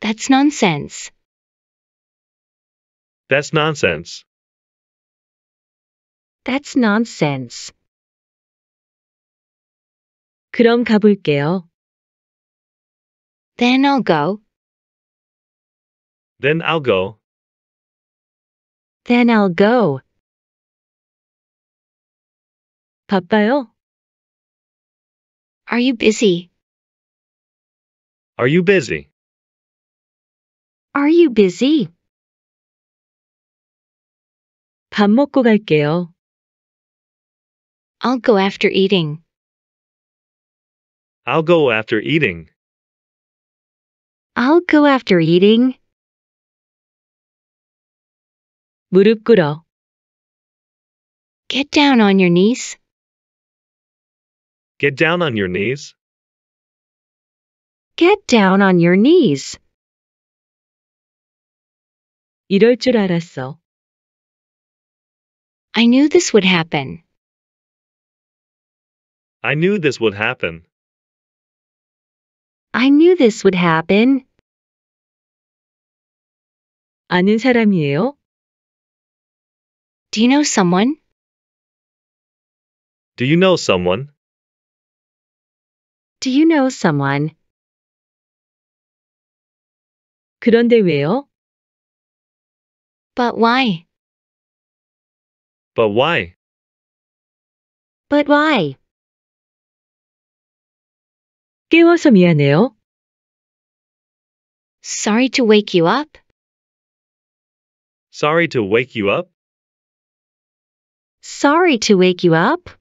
That's nonsense. That's nonsense. That's nonsense. 그럼 가볼게요. Then I'll go. Then I'll go. Then I'll go. 바빠요? Are you busy? Are you busy? Are you busy? 밥 먹고 갈게요. I'll go after eating. I'll go after eating. I'll go after eating. 무릎 꿇어. Get down on your knees. Get down on your knees. Get down on your knees. 이럴 줄 알았어. I knew this would happen. I knew this would happen. I knew this would happen. 아는 사람이에요? Do you know someone? Do you know someone? Do you know someone? 그런데 왜요? But why? But why? But why? 깨워서 미안해요. Sorry to wake you up. Sorry to wake you up. Sorry to wake you up.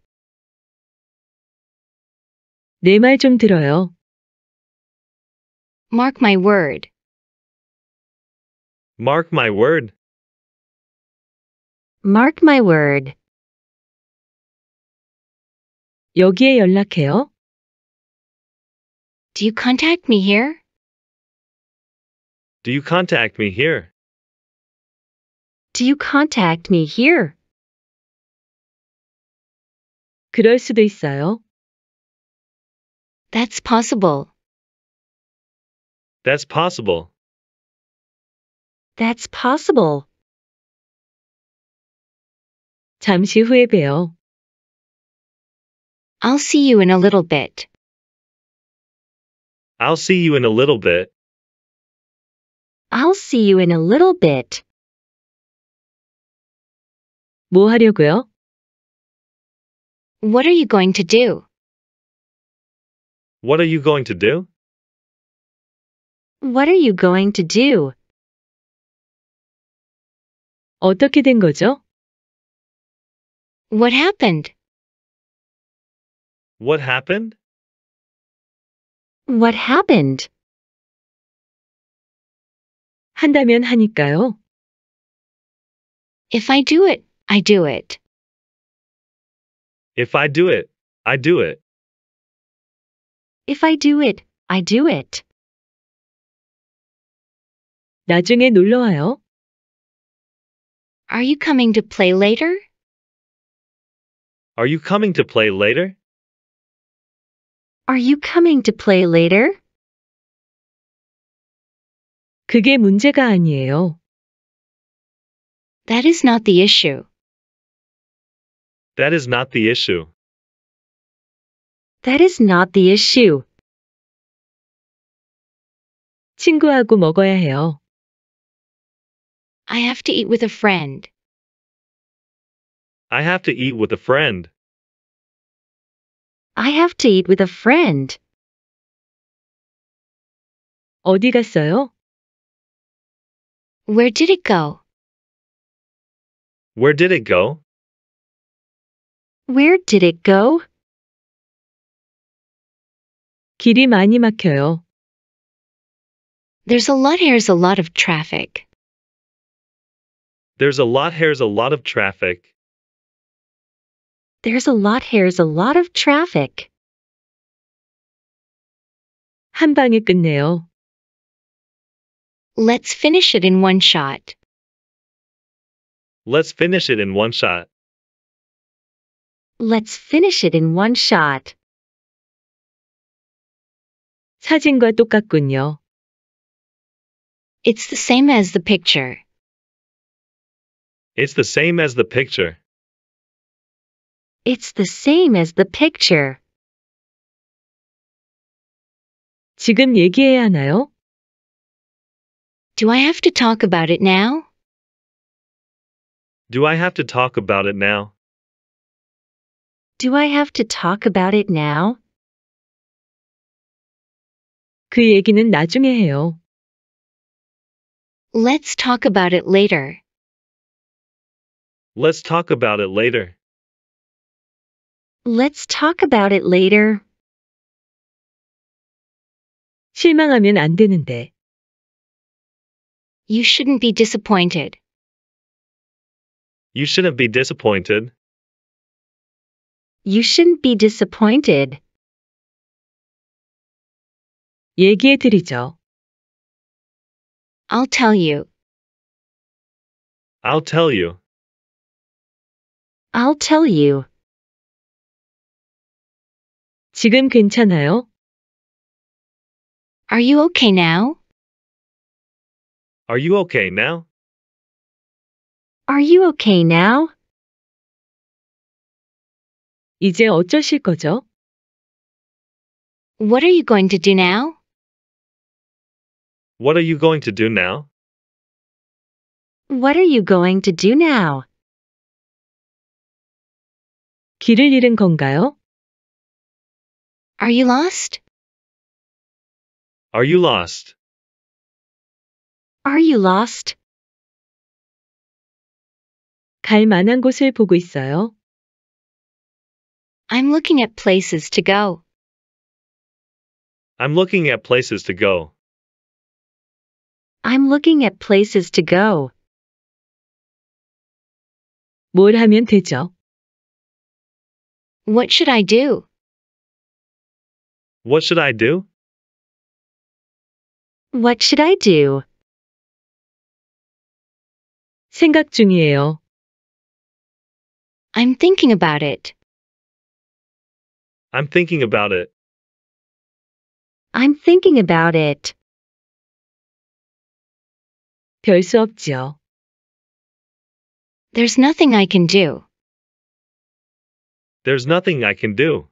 내 말 좀 들어요. Mark my word. Mark my word. Mark my word. 여기에 연락해요. Do you contact me here? Do you contact me here? Do you contact me here? 그럴 수도 있어요. That's possible. That's possible. That's possible. 잠시 후에 봬요. I'll see you in a little bit. I'll see you in a little bit. I'll see you in a little bit. 뭐 하려고요? What are you going to do? What are you going to do? What are you going to do? 어떻게 된 거죠? What happened? What happened? What happened? 한다면 하니까요. If I do it, I do it. If I do it, I do it. If I do it, I do it. 나중에 놀러 와요. Are you coming to play later? Are you coming to play later? Are you coming to play later? 그게 문제가 아니에요. That is not the issue. That is not the issue. That is not the issue. 친구하고 먹어야 해요. I have to eat with a friend. I have to eat with a friend. I have to eat with a friend. 어디 갔어요? Where did it go? Where did it go? Where did it go? 길이 많이 막혀요. There's a lot here's a lot of traffic. There's a lot here's a lot of traffic. There's a lot here's a lot of traffic. 한 방에 끝내요. Let's finish it in one shot. Let's finish it in one shot. Let's finish it in one shot. 사진과 똑같군요. It's the same as the picture. It's the same as the picture. It's the same as the picture. 지금 얘기해야 하나요? Do I have to talk about it now? Do I have to talk about it now? Do I have to talk about it now? 그 얘기는 나중에 해요. Let's talk about it later. Let's talk about it later. Let's talk about it later. 실망하면 안 되는데. You shouldn't be disappointed. You shouldn't be disappointed. You shouldn't be disappointed. 얘기해 드리죠. I'll tell you. I'll tell you. I'll tell you. 지금 괜찮아요? Are you okay now? Are you okay now? Are you okay now? 이제 어쩌실 거죠? What are you going to do now? What are you going to do now? What are you going to do now? 길을 잃은 건가요? Are you lost? Are you lost? Are you lost? 갈 만한 곳을 보고 있어요. I'm looking at places to go. I'm looking at places to go. I'm looking at places to go. 뭘 하면 되죠? What should I do? What should I do? What should I do? 생각 중이에요. I'm thinking about it. I'm thinking about it. I'm thinking about it. 별 수 없지요. There's nothing I can do. There's nothing I can do.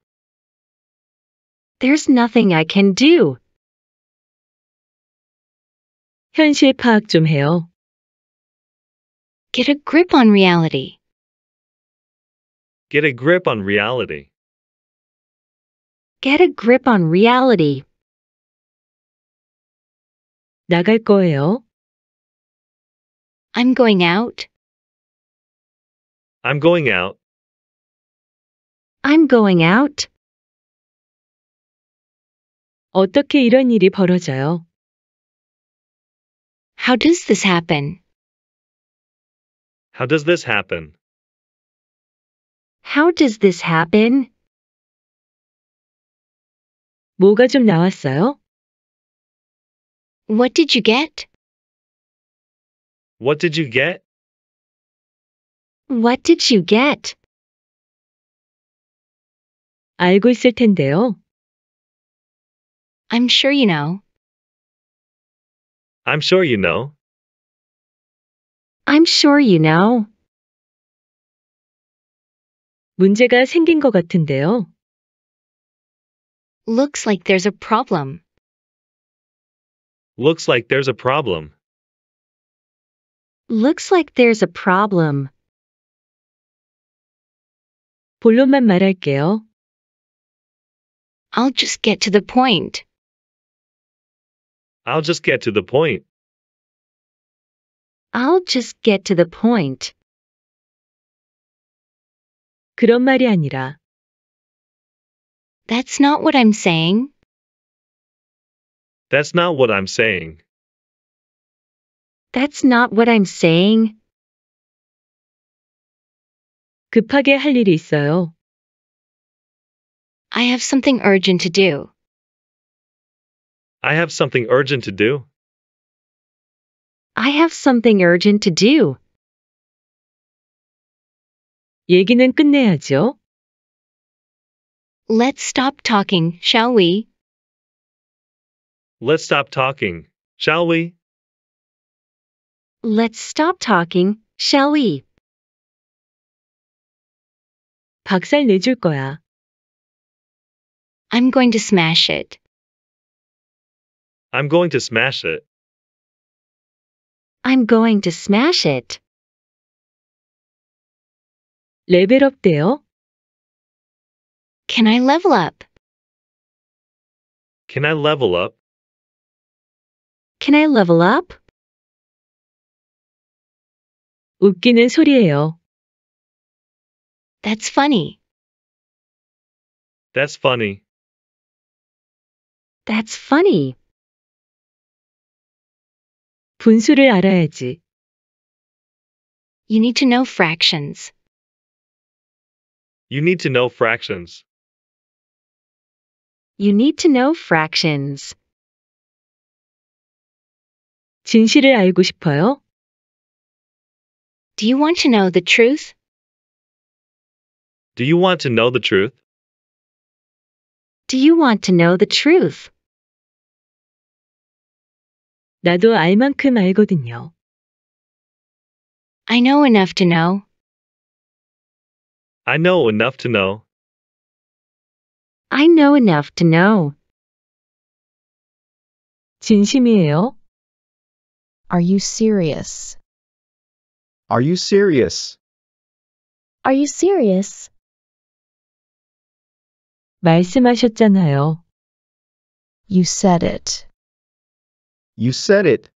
There's nothing I can do. 현실 파악 좀 해요. Get a grip on reality. Get a grip on reality. Get a grip on reality. 나갈 거예요. I'm going out. I'm going out. I'm going out. 어떻게 이런 일이 벌어져요? How does this happen? How does this happen? How does this happen? 뭐가 좀 나왔어요? What did you get? What did you get? What did you get? 알고 있을 텐데요. I'm sure you know. I'm sure you know. I'm sure you know. 문제가 생긴 것 같은데요. Looks like there's a problem. Looks like there's a problem. Looks like there's a problem. 본론만 말할게요. I'll just get to the point. I'll just get to the point. I'll just get to the point. 그런 말이 아니라 That's not what I'm saying. That's not what I'm saying. That's not what I'm saying. 급하게 할 일이 있어요. I have something urgent to do. I have something urgent to do. I have something urgent to do. 얘기는 끝내야죠. Let's stop talking, shall we? Let's stop talking, shall we? Let's stop talking, shall we? 박살 내줄 거야. I'm going to smash it. I'm going to smash it. I'm going to smash it. 레벨업 돼요? Can I level up? Can I level up? Can I level up? 웃기는 소리예요. That's funny. That's funny. That's funny. 분수를 알아야지. You need to know fractions. You need to know fractions. You need to know fractions. 진실을 알고 싶어요? Do you want to know the truth? Do you want to know the truth? Do you want to know the truth? 나도 알 만큼 알거든요. I know enough to know. I know enough to know. I know enough to know. 진심이에요? Are you serious? Are you serious? Are you serious? 말씀하셨잖아요. You said it. You said it.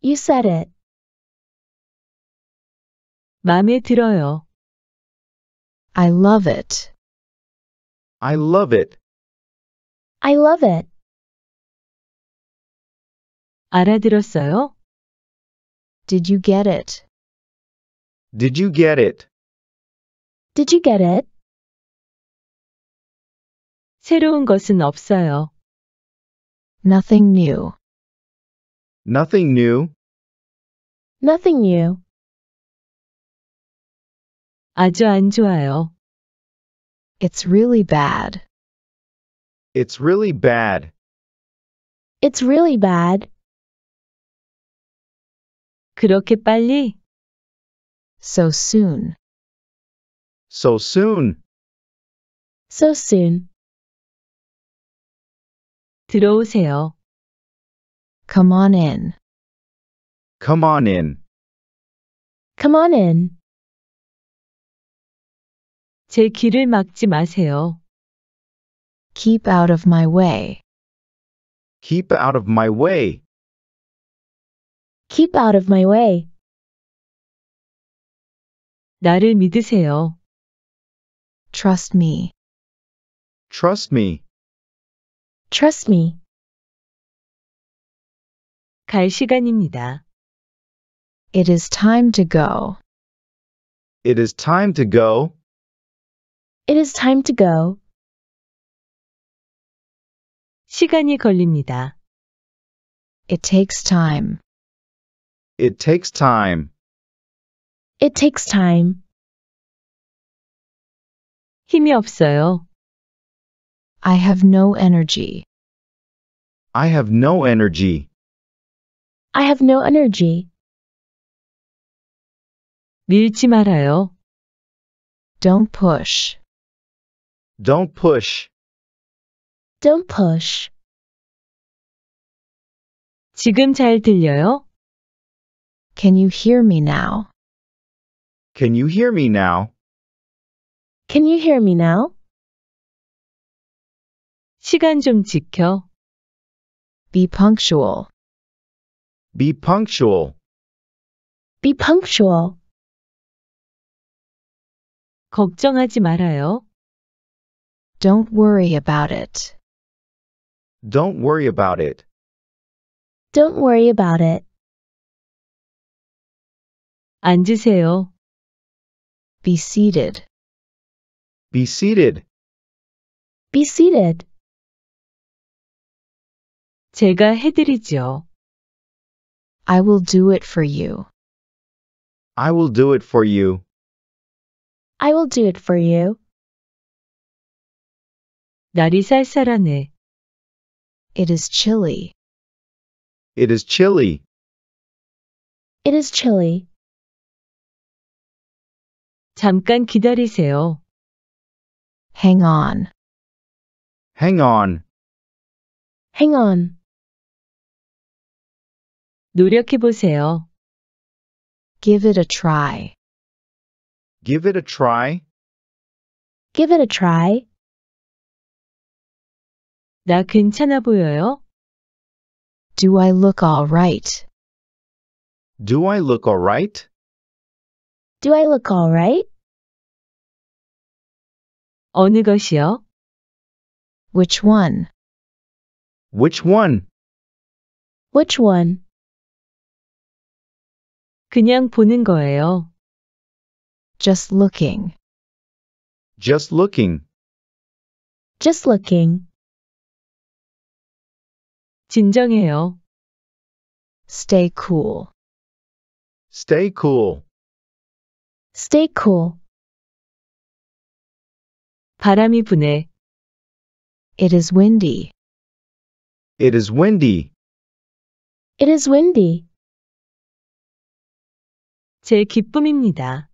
You said it. 마음에 들어요. I love it. I love it. I love it. 알아들었어요? Did you get it? Did you get it? Did you get it? 새로운 것은 없어요. Nothing new. Nothing new. Nothing new. 아주 안 좋아요. It's really bad. It's really bad. It's really bad. 그렇게 빨리? So soon. So soon. So soon. 들어오세요. Come on in. Come on in. Come on in. 제 길을 막지 마세요. Keep out of my way. Keep out of my way. Keep out of my way. 나를 믿으세요. Trust me. Trust me. Trust me. 갈 시간입니다. It is time to go. It is time to go. It is time to go. 시간이 걸립니다. It takes time. It takes time. It takes time. 힘이 없어요. I have no energy. I have no energy. I have no energy. 밀지 말아요. Don't push. Don't push. Don't push. 지금 잘 들려요? Can you hear me now? Can you hear me now? Can you hear me now? 시간 좀 지켜. Be punctual. Be punctual. Be punctual. 걱정하지 말아요. Don't worry about it. Don't worry about it. Don't worry about it. 앉으세요. Be seated. Be seated. Be seated. 제가 해드리죠. I will do it for you. I will do it for you. I will do it for you. 날이 쌀쌀하네. It is chilly. It is chilly. It is chilly. 잠깐 기다리세요. Hang on. Hang on. Hang on. 노력해 보세요. Give it a try. Give it a try. Give it a try. 나 괜찮아 보여요? Do I look alright? Do I look alright? Do I look alright? 어느 것이요? Which one? Which one? Which one? 그냥 보는 거예요. Just looking. Just looking. Just looking. 진정해요. Stay cool. Stay cool. Stay cool. 바람이 부네. It is windy. It is windy. It is windy. 제 기쁨입니다.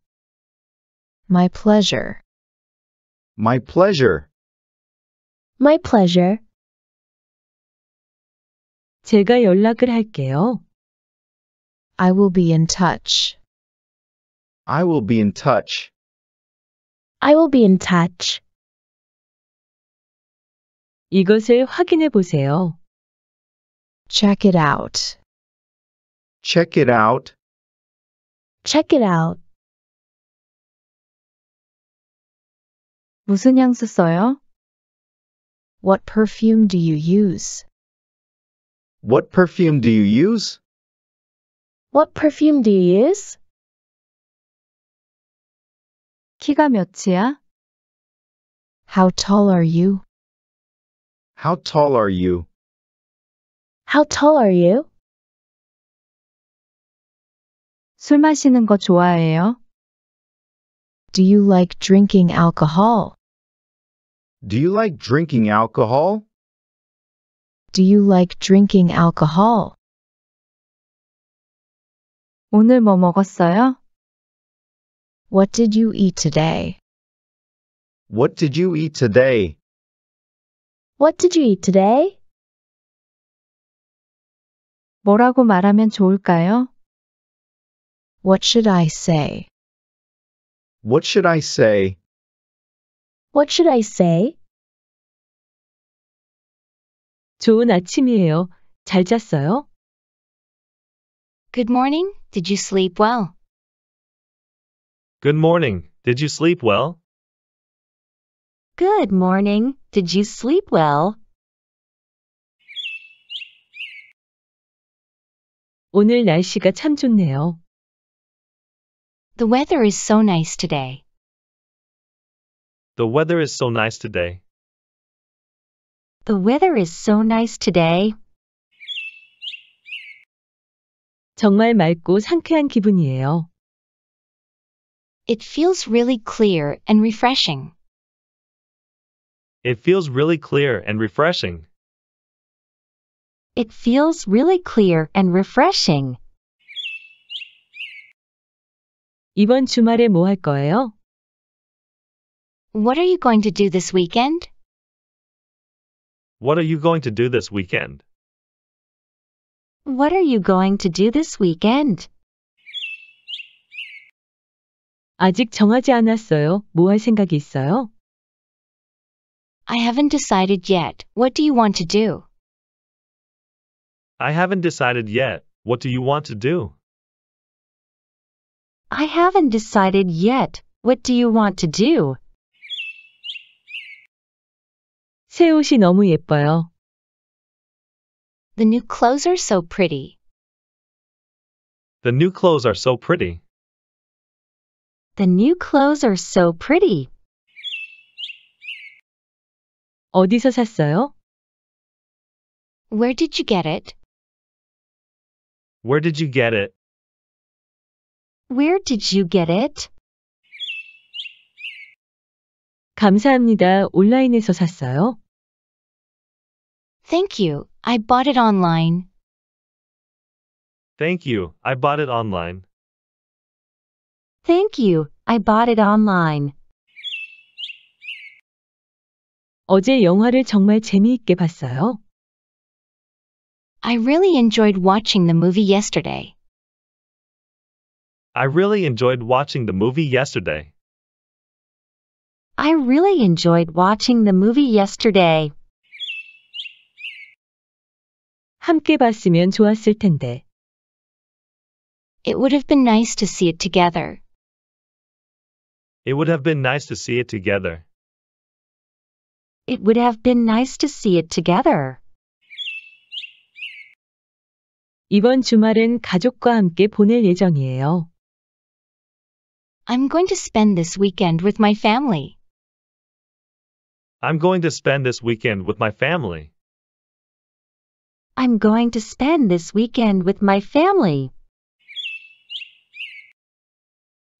My pleasure. My pleasure. My pleasure. 제가 연락을 할게요. I will be in touch. I will be in touch. I will be in touch. 이것을 확인해 보세요. Check it out. Check it out. Check it out. 무슨 향수 써요? What perfume do you use? What perfume do you use? What perfume do you use? 키가 몇이야? How tall are you? How tall are you? How tall are you? 술 마시는 거 좋아해요? Do you like drinking alcohol? Do you like drinking alcohol? Do you like drinking alcohol? 오늘 뭐 먹었어요? What did you eat today? What did you eat today? What did you eat today? 뭐라고 말하면 좋을까요? What should I say? What should I say? What should I say? 좋은 아침이에요. 잘 잤어요? Good morning. Did you sleep well? Good morning. Did you sleep well? Good morning. Did you sleep well? 오늘 날씨가 참 좋네요. The weather is so nice today. The weather is so nice today. The weather is so nice today. 정말 맑고 상쾌한 기분이에요. It feels really clear and refreshing. It feels really clear and refreshing. It feels really clear and refreshing. 이번 주말에 뭐 할 거예요? What are you going to do this weekend? What are you going to do this weekend? What are you going to do this weekend? 아직 정하지 않았어요. 뭐 할 생각이 있어요? I haven't decided yet. What do you want to do? I haven't decided yet. What do you want to do? I haven't decided yet. What do you want to do? 새 옷이 너무 예뻐요. The new clothes are so pretty. The new clothes are so pretty. The new clothes are so pretty. 어디서 샀어요? Where did you get it? Where did you get it? Where did you get it? 감사합니다. 온라인에서 샀어요. Thank you. I bought it online. Thank you. I bought it online. Thank you. I bought it online. 어제 영화를 정말 재미있게 봤어요. I really enjoyed watching the movie yesterday. I really enjoyed watching the movie yesterday. I really enjoyed watching the movie yesterday. 함께 봤으면 좋았을 텐데. It would have been nice to see it together. It would have been nice to see it together. It would have been nice to see it together. 이번 주말은 가족과 함께 보낼 예정이에요. I'm going to spend this weekend with my family. I'm going to spend this weekend with my family. I'm going to spend this weekend with my family.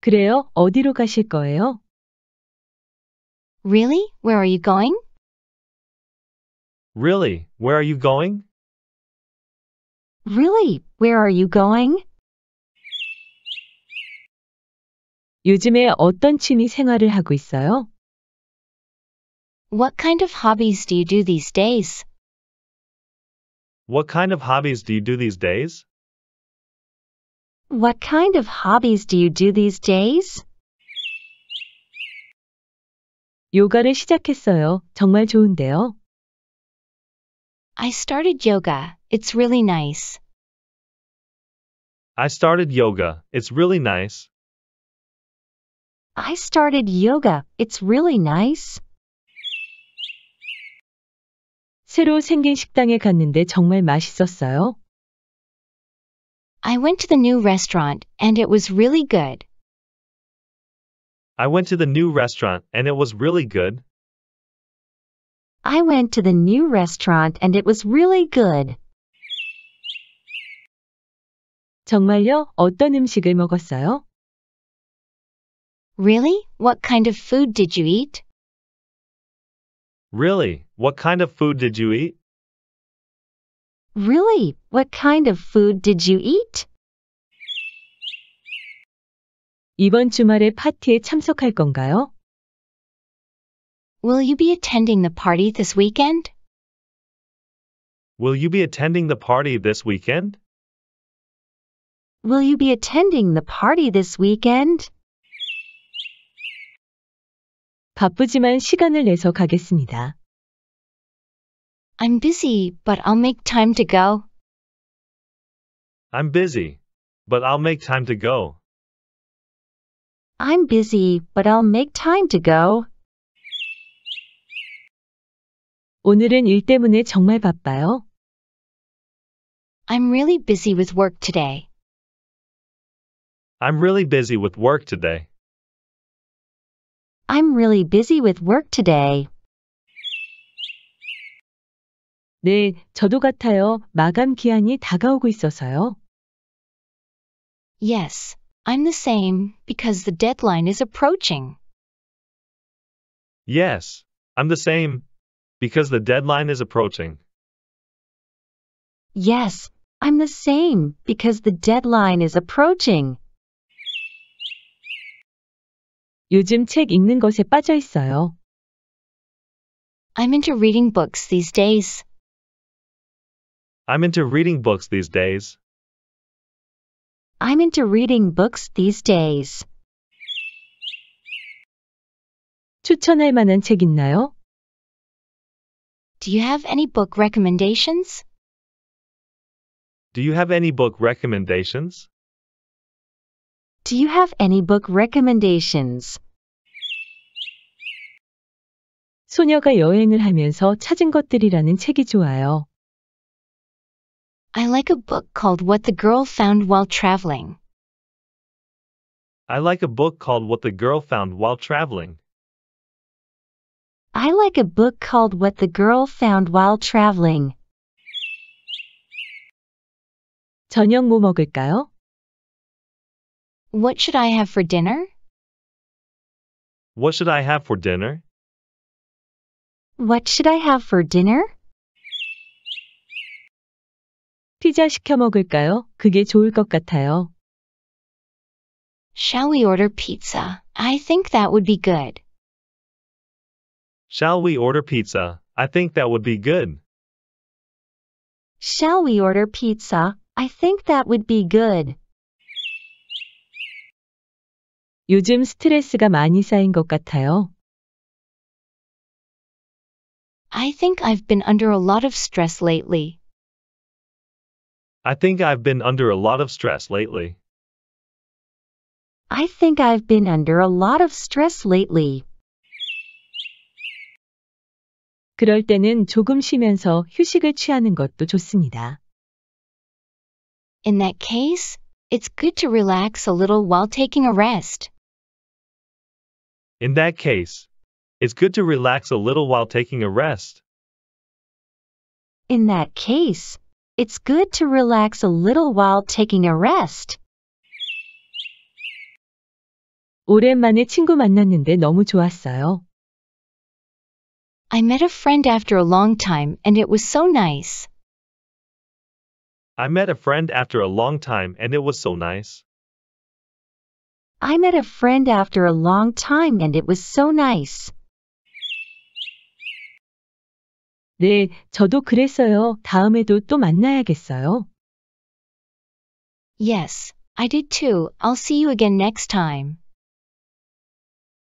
그래요? 어디로 가실 거예요? Really? Where are you going? Really? Where are you going? Really? Where are you going? 요즘에 어떤 취미 생활을 하고 있어요? What kind of hobbies do you do these days? What kind of hobbies do you do these days? What kind of hobbies do you do these days? 요가를 시작했어요. 정말 좋은데요. I started yoga. It's really nice. I started yoga. It's really nice. I started yoga. It's really nice. 새로 생긴 식당에 갔는데 정말 맛있었어요. I went to the new restaurant and it was really good. I went to the new restaurant and it was really good. I went to the new restaurant and it was really good. 정말요? 어떤 음식을 먹었어요? Really? What kind of food did you eat? Really? What kind of food did you eat? Really? What kind of food did you eat? 이번 주말에 파티에 참석할 건가요? Will you be attending the party this weekend? Will you be attending the party this weekend? Will you be attending the party this weekend? 바쁘지만 시간을 내서 가겠습니다. I'm busy, but I'll make time to go. I'm busy, but I'll make time to go. I'm busy, but I'll make time to go. 오늘은 일 때문에 정말 바빠요. I'm really busy with work today. I'm really busy with work today. I'm really busy with work today. 네, 저도 같아요. 마감 기한이 다가오고 있어서요. Yes, I'm the same because the deadline is approaching. Yes, I'm the same. Because the deadline is approaching. Yes, I'm the same because the deadline is approaching. 요즘 책 읽는 것에 빠져 있어요. I'm into reading books these days. I'm into reading books these days. I'm into reading books these days. 추천할 만한 책 있나요? Do you have any book recommendations? Do you have any book recommendations? Do you have any book recommendations? 소녀가 여행을 하면서 찾은 것들이라는 책이 좋아요. I like a book called What the Girl Found While Traveling. I like a book called What the Girl Found While Traveling. I like a book called What the Girl Found While Traveling. 저녁 뭐 먹을까요? What should I have for dinner? What should I have for dinner? What should I have for dinner? 피자 시켜 먹을까요? 그게 좋을 것 같아요. Shall we order pizza? I think that would be good. Shall we order pizza? I think that would be good. Shall we order pizza? I think that would be good. 요즘 스트레스가 많이 쌓인 것 같아요. I think I've been under a lot of stress lately. I think I've been under a lot of stress lately. I think I've been under a lot of stress lately. 그럴 때는 조금 쉬면서 휴식을 취하는 것도 좋습니다. In that case, it's good to relax a little while taking a rest. In that case, it's good to relax a little while taking a rest. In that case, it's good to relax a little while taking a rest. 오랜만에 친구 만났는데 너무 좋았어요. I met a friend after a long time and it was so nice. I met a friend after a long time and it was so nice. I met a friend after a long time and it was so nice. 네, 저도 그랬어요. 다음에도 또 만나야겠어요. Yes, I did too. I'll see you again next time.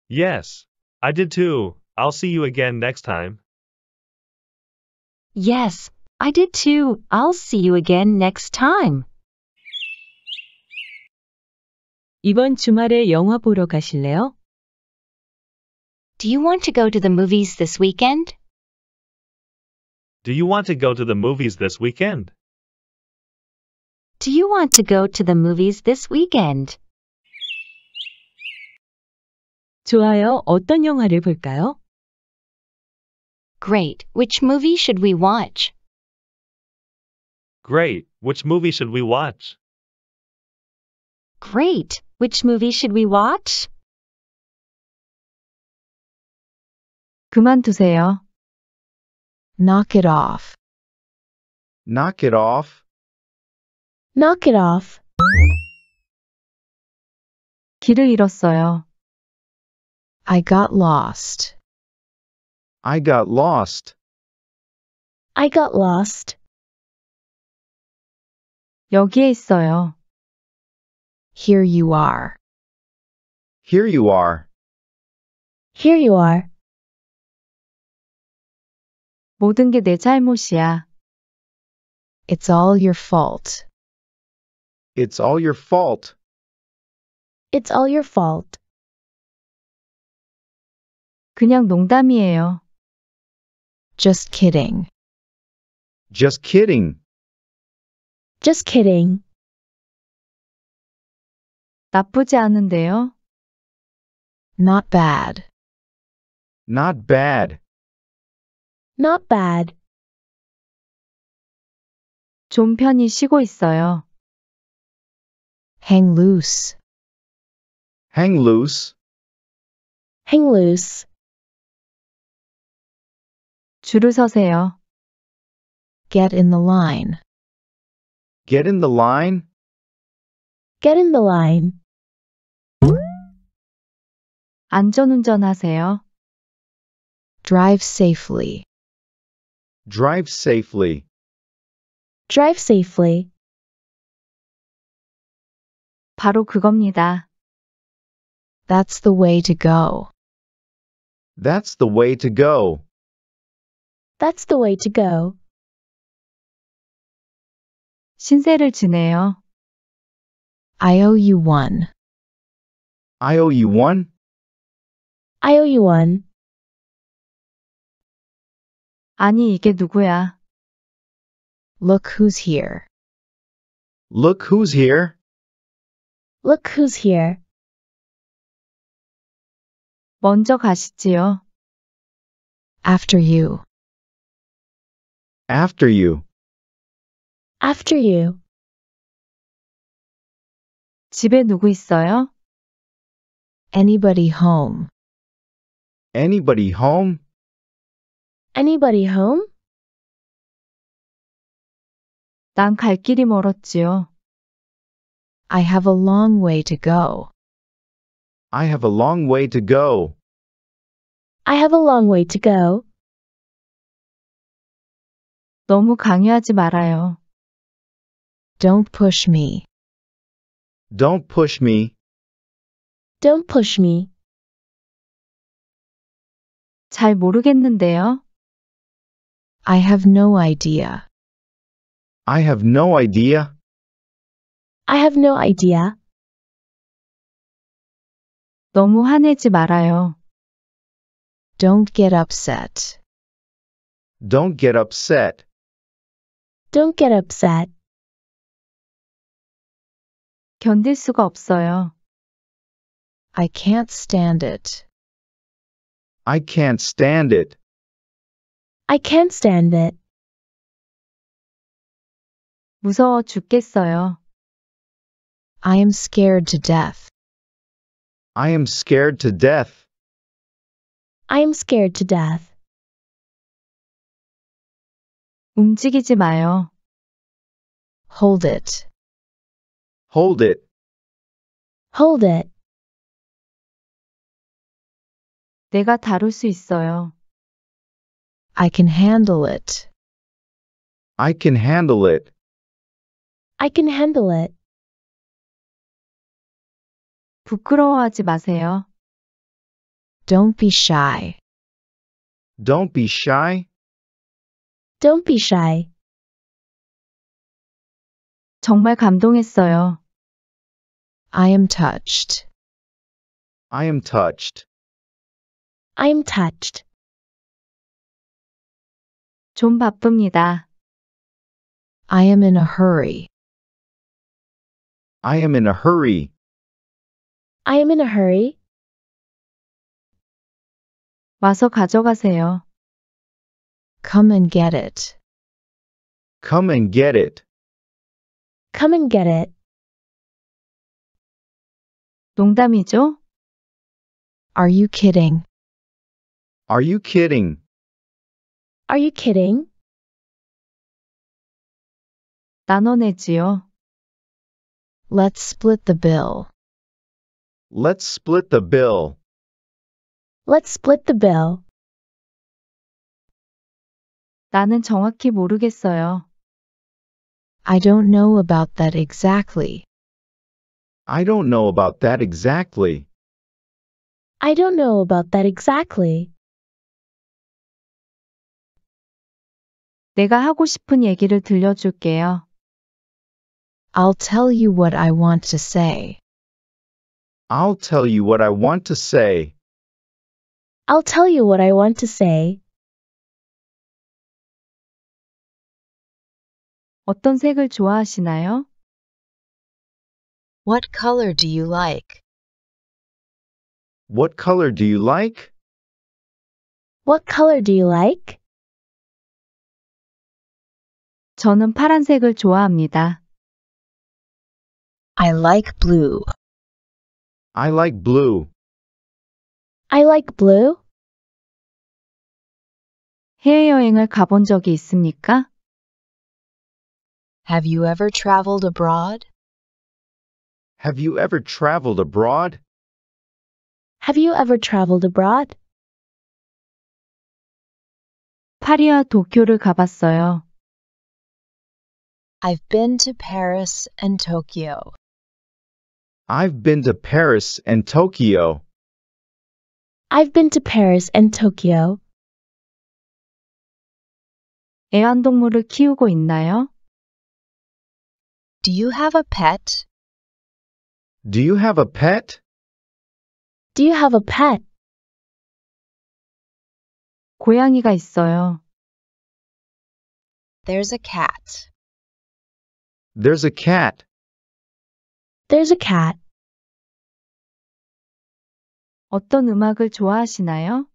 Yes, I did too. I'll see you again next time. Yes, I did too. I'll see you again next time. 이번 주말에 영화 보러 가실래요? Do you want to go to the movies this weekend? Do you want to go to the movies this weekend? Do you want to go to the movies this weekend? 좋아요. 어떤 영화를 볼까요? Great. Which movie should we watch? Great. Which movie should we watch? Great. Which movie should we watch? 그만두세요. Knock it off. Knock it off. Knock it off. 길을 잃었어요. I got lost. I got lost. I got lost. 여기에 있어요. Here you are. Here you are. Here you are. 모든 게 내 잘못이야. It's all your fault. It's all your fault. It's all your fault. 그냥 농담이에요. Just kidding. Just kidding. Just kidding. 나쁘지 않은데요? Not bad. Not bad. Not bad. 좀 편히 쉬고 있어요. Hang loose. Hang loose. Hang loose. 줄을 서세요. Get in the line. Get in the line. Get in the line. 안전운전하세요. Drive safely. Drive safely. Drive safely. 바로 그겁니다. That's the way to go. That's the way to go. That's the way to go. 신세를 지내요. I owe you one. I owe you one. I owe you one. 아니, 이게 누구야? Look who's here. Look who's here. Look who's here. 먼저 가시지요. After you. After you. After you. 집에 누구 있어요? Anybody home. Anybody home? Anybody home? 난 갈 길이 멀었지요. I have a long way to go. I have a long way to go. I have a long way to go. 너무 강요하지 말아요. Don't push me. Don't push me. Don't push me. 잘 모르겠는데요. I have no idea. I have no idea. I have no idea. 너무 화내지 말아요. Don't get upset. Don't get upset. Don't get upset. 견딜 수가 없어요. I can't stand it. I can't stand it. I can't stand it. 무서워 죽겠어요. I am scared to death. I am scared to death. I am scared to death. 움직이지 마요. Hold it. Hold it. Hold it. 내가 다룰 수 있어요. I can handle it. I can handle it. I can handle it. 부끄러워하지 마세요. Don't be shy. Don't be shy. Don't be shy. 정말 감동했어요. I am touched. I am touched. I am touched. 좀 바쁩니다. I am in a hurry. I am in a hurry. I am in a hurry. 와서 가져가세요. Come and get it. Come and get it. Come and get it. 농담이죠? Are you kidding? Are you kidding? Are you kidding? 나눠내지요. Let's split the bill. Let's split the bill. Let's split the bill. 나는 정확히 모르겠어요. I don't know about that exactly. I don't know about that exactly. I don't know about that exactly. 내가 하고 싶은 얘기를 들려줄게요. I'll tell you what I want to say. I'll tell you what I want to say. I'll tell you what I want to say. 어떤 색을 좋아하시나요? What color do you like? What color do you like? What color do you like? 저는 파란색을 좋아합니다. I like blue. I like blue. I like blue. 해외여행을 가본 적이 있습니까? Have you ever traveled abroad? Have you ever traveled abroad? Have you ever traveled abroad? 파리와 도쿄를 가봤어요. I've been to Paris and Tokyo. I've been to Paris and Tokyo. I've been to Paris and Tokyo. 애완동물을 키우고 있나요? Do you have a pet? Do you have a pet? Do you have a pet? 고양이가 있어요. There's a cat. There's a cat. There's a cat. 어떤 음악을 좋아하시나요?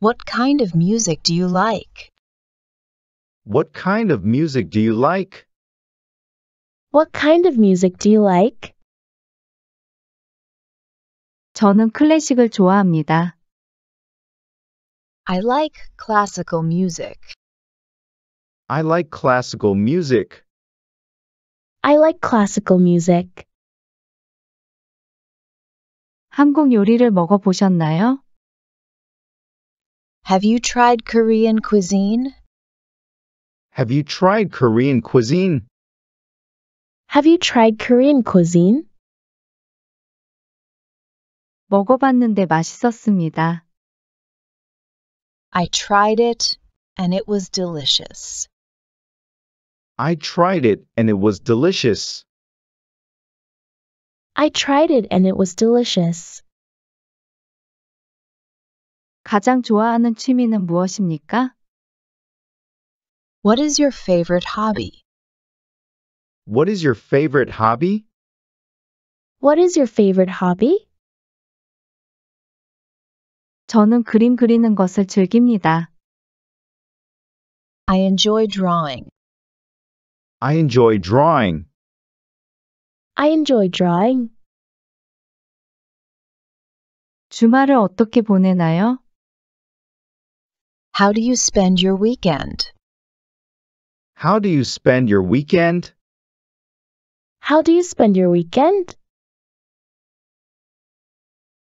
What kind of music do you like? What kind of music do you like? What kind of music do you like? 저는 클래식을 좋아합니다. I like classical music. I like classical music. I like classical music. 한국 요리를 먹어보셨나요? Have you tried Korean cuisine? Have you tried Korean cuisine? Have you tried Korean cuisine? 먹어봤는데 맛있었습니다. I tried it, and it was delicious. I tried it and it was delicious. I tried it and it was delicious. 가장 좋아하는 취미는 무엇입니까? What is your favorite hobby? What is your favorite hobby? What is your favorite hobby? 저는 그림 그리는 것을 즐깁니다. I enjoy drawing. I enjoy drawing. I enjoy drawing. 주말을 어떻게 보내나요? How do you spend your weekend? How do you spend your weekend? How do you spend your weekend?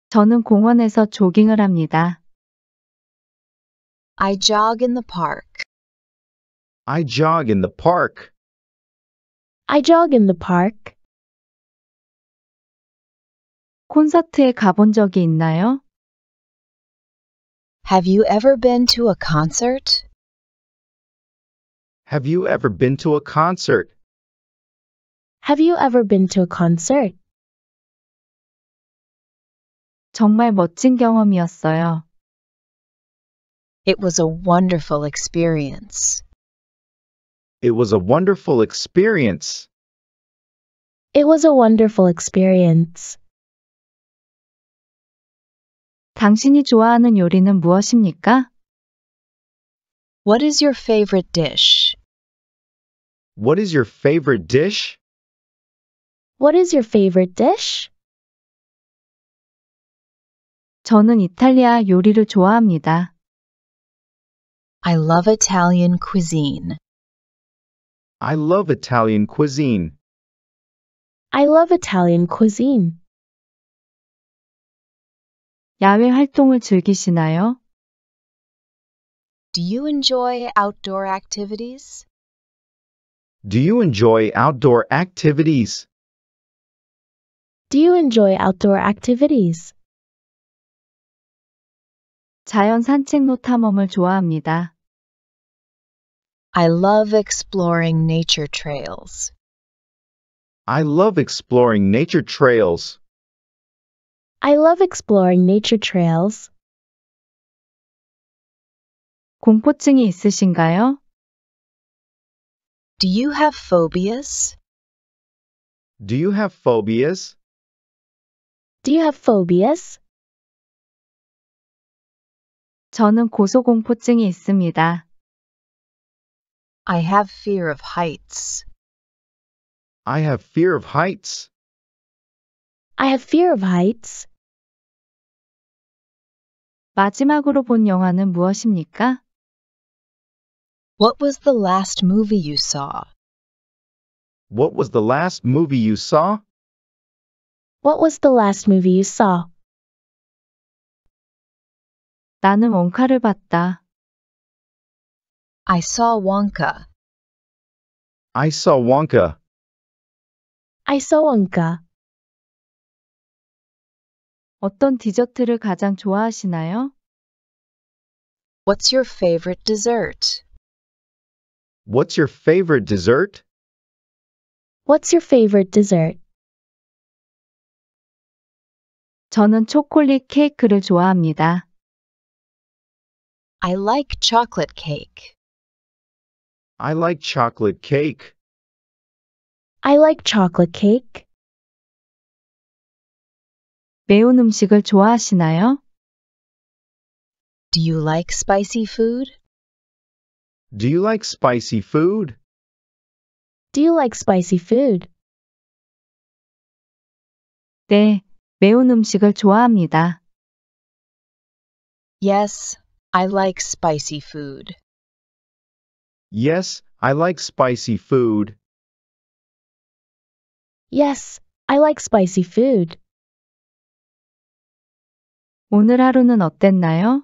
저는 공원에서 조깅을 합니다. I jog in the park. I jog in the park. I jog in the park. 콘서트에 가본 적이 있나요? Have you ever been to a concert? Have you ever been to a concert? Have you ever been to a concert? 정말 멋진 경험이었어요. It was a wonderful experience. It was a wonderful experience. It was a wonderful experience. 당신이 좋아하는 요리는 무엇입니까? What is your favorite dish? What is your favorite dish? What is your favorite dish? 저는 이탈리아 요리를 좋아합니다. I love Italian cuisine. I love Italian cuisine. I love Italian cuisine. 야외 활동을 즐기시나요? Do you enjoy outdoor activities? Do you enjoy outdoor activities? Do you enjoy outdoor activities? 자연 산책로 탐험을 좋아합니다. I love exploring nature trails. I love exploring nature trails. I love exploring nature trails. 공포증이 있으신가요? Do you have phobias? Do you have phobias? Do you have phobias? 저는 고소공포증이 있습니다. I have fear of heights. I have fear of heights. I have fear of heights. 마지막으로 본 영화는 무엇입니까? What was the last movie you saw? What was the last movie you saw? What was the last movie you saw? 나는 원카를 봤다. I saw Wonka. I saw Wonka. I saw Wonka. 어떤 디저트를 가장 좋아하시나요? What's your favorite dessert? What's your favorite dessert? What's your favorite dessert? 저는 초콜릿 케이크를 좋아합니다. I like chocolate cake. I like chocolate cake. I like chocolate cake. 매운 음식을 좋아하시나요? Do you like spicy food? Do you like spicy food? Do you like spicy food? 네, 매운 음식을 좋아합니다. Yes, I like spicy food. Yes, I like spicy food. Yes, I like spicy food. 오늘 하루는 어땠나요?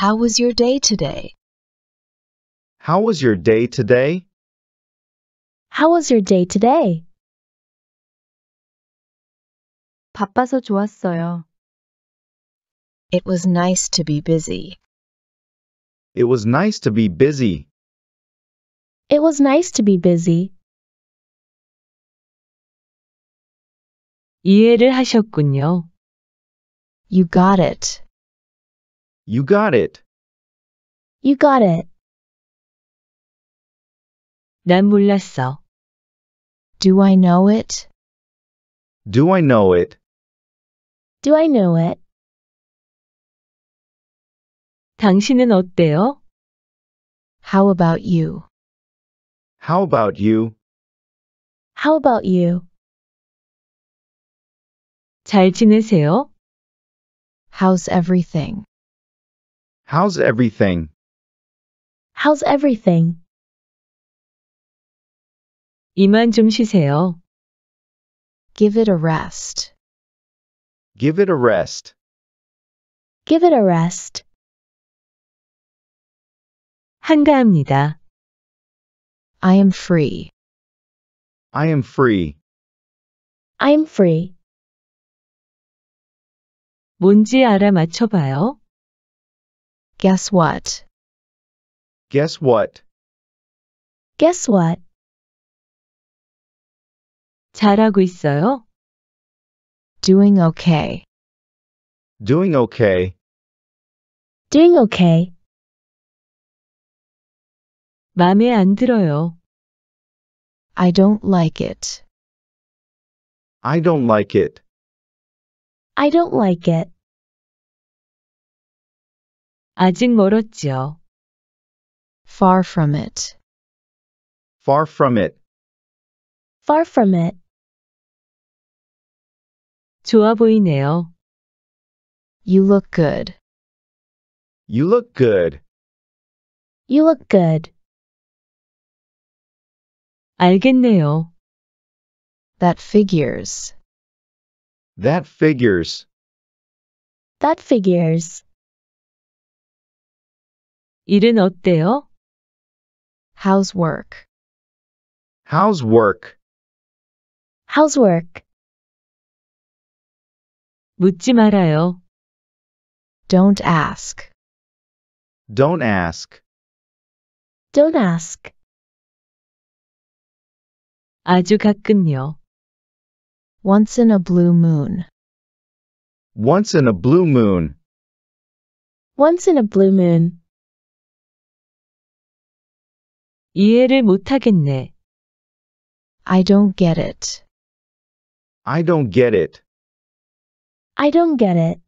How was your day today? How was your day today? How was your day today? 바빠서 좋았어요. It was nice to be busy. It was nice to be busy. It was nice to be busy. 이해를 하셨군요. You got it. You got it. You got it. 난 몰랐어. Do I know it? Do I know it? Do I know it? 당신은 어때요? How about you? How about you? How about you? 잘 지내세요? How's everything? How's everything? How's everything? 이만 좀 쉬세요. Give it a rest. Give it a rest. Give it a rest. 한가합니다. I am free. I am free. I am free. 뭔지 알아맞혀봐요. Guess what? Guess what? Guess what? 잘하고 있어요? Doing okay. Doing okay. Doing okay. 마음에 안 들어요. I don't like it. I don't like it. I don't like it. 아직 멀었지요. Far from it. Far from it. Far from it. 좋아 보이네요. You look good. You look good. You look good. 알겠네요. That figures. That figures. That figures. 일은 어때요? How's work? How's work? How's work? 묻지 말아요. Don't ask. Don't ask. Don't ask. 아주 가끔요. Once in a blue moon. Once in a blue moon. Once in a blue moon. 이해를 못하겠네. I don't get it. I don't get it. I don't get it.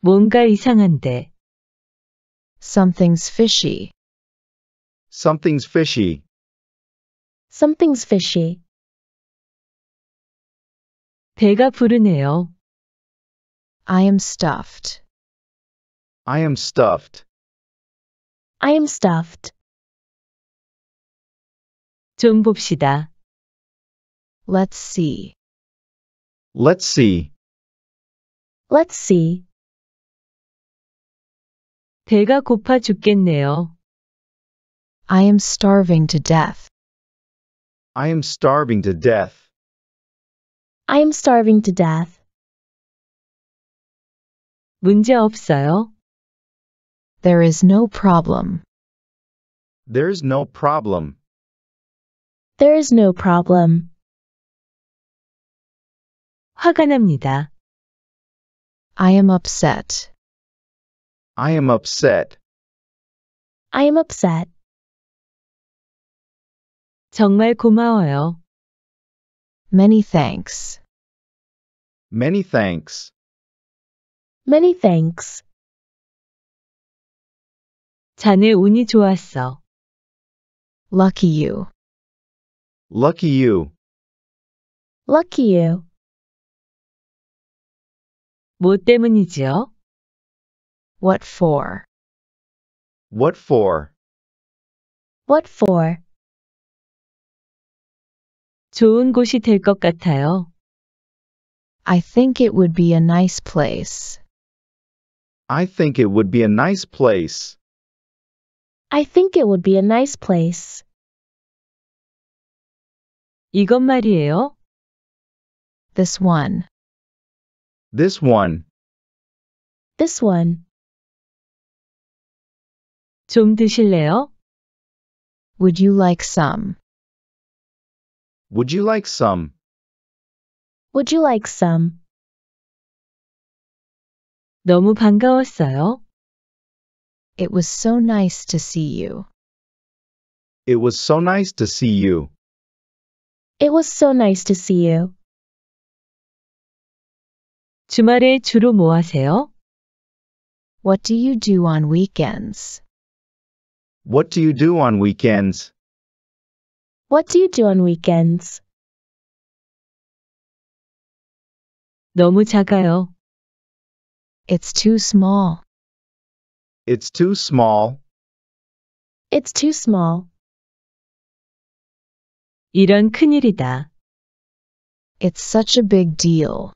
뭔가 이상한데. Something's fishy. Something's fishy. Something's fishy. 배가 부르네요. I am stuffed. I am stuffed. I am stuffed. 좀 봅시다. Let's see. Let's see. Let's see. 배가 고파 죽겠네요. I am starving to death. I am starving to death. I am starving to death. 문제 없어요. There is no problem. There's no problem. There is no problem. 화가 납니다. I am upset. I am upset. I am upset. 정말 고마워요. Many thanks. Many thanks. Many thanks. 자네 운이 좋았어. Lucky you. Lucky you. Lucky you. 뭐 때문이지요? What for? What for? What for? 좋은 곳이 될 것 같아요. I think it would be a nice place. I think it would be a nice place. I think it would be a nice place. 이것 말이에요. This one. This one. This one. 좀 드실래요? Would you like some? Would you like some? Would you like some? 너무 반가웠어요. It was so nice to see you. It was so nice to see you. It was so nice to see you. 주말에 주로 뭐 하세요? What do you do on weekends? What do you do on weekends? What do you do on weekends? 너무 작아요. It's too small. It's too small. It's too small. 이런 큰일이다. It's such a big deal.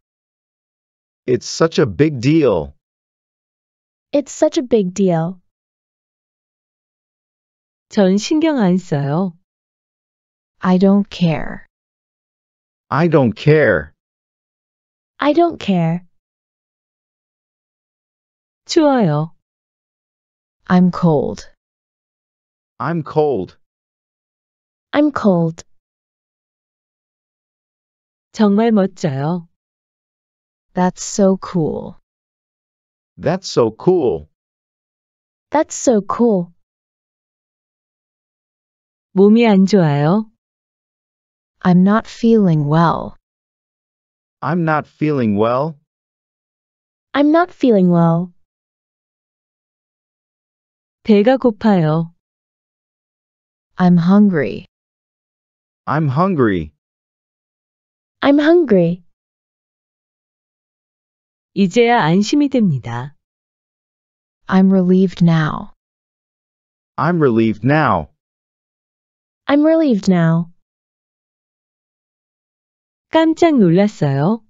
It's such a big deal. It's such a big deal. 전 신경 안 써요. I don't care. I don't care. I don't care. 추워요. I'm cold. I'm cold. I'm cold. 정말 멋져요. That's so cool. That's so cool. That's so cool. 몸이 안 좋아요. I'm not feeling well. I'm not feeling well. I'm not feeling well. 배가 고파요. I'm hungry. I'm hungry. I'm hungry. 이제야 안심이 됩니다. I'm relieved now. I'm relieved now. I'm relieved now. 깜짝 놀랐어요.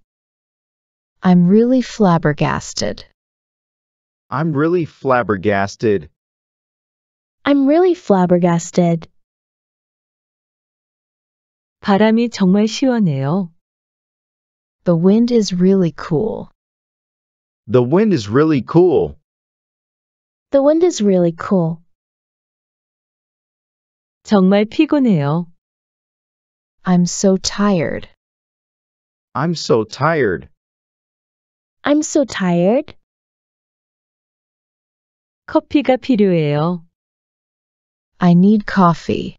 I'm really flabbergasted. I'm really flabbergasted. I'm really flabbergasted. 바람이 정말 시원해요. The wind is really cool. The wind is really cool. The wind is really cool. 정말 피곤해요. I'm so tired. I'm so tired. I'm so tired. 커피가 필요해요. I need coffee.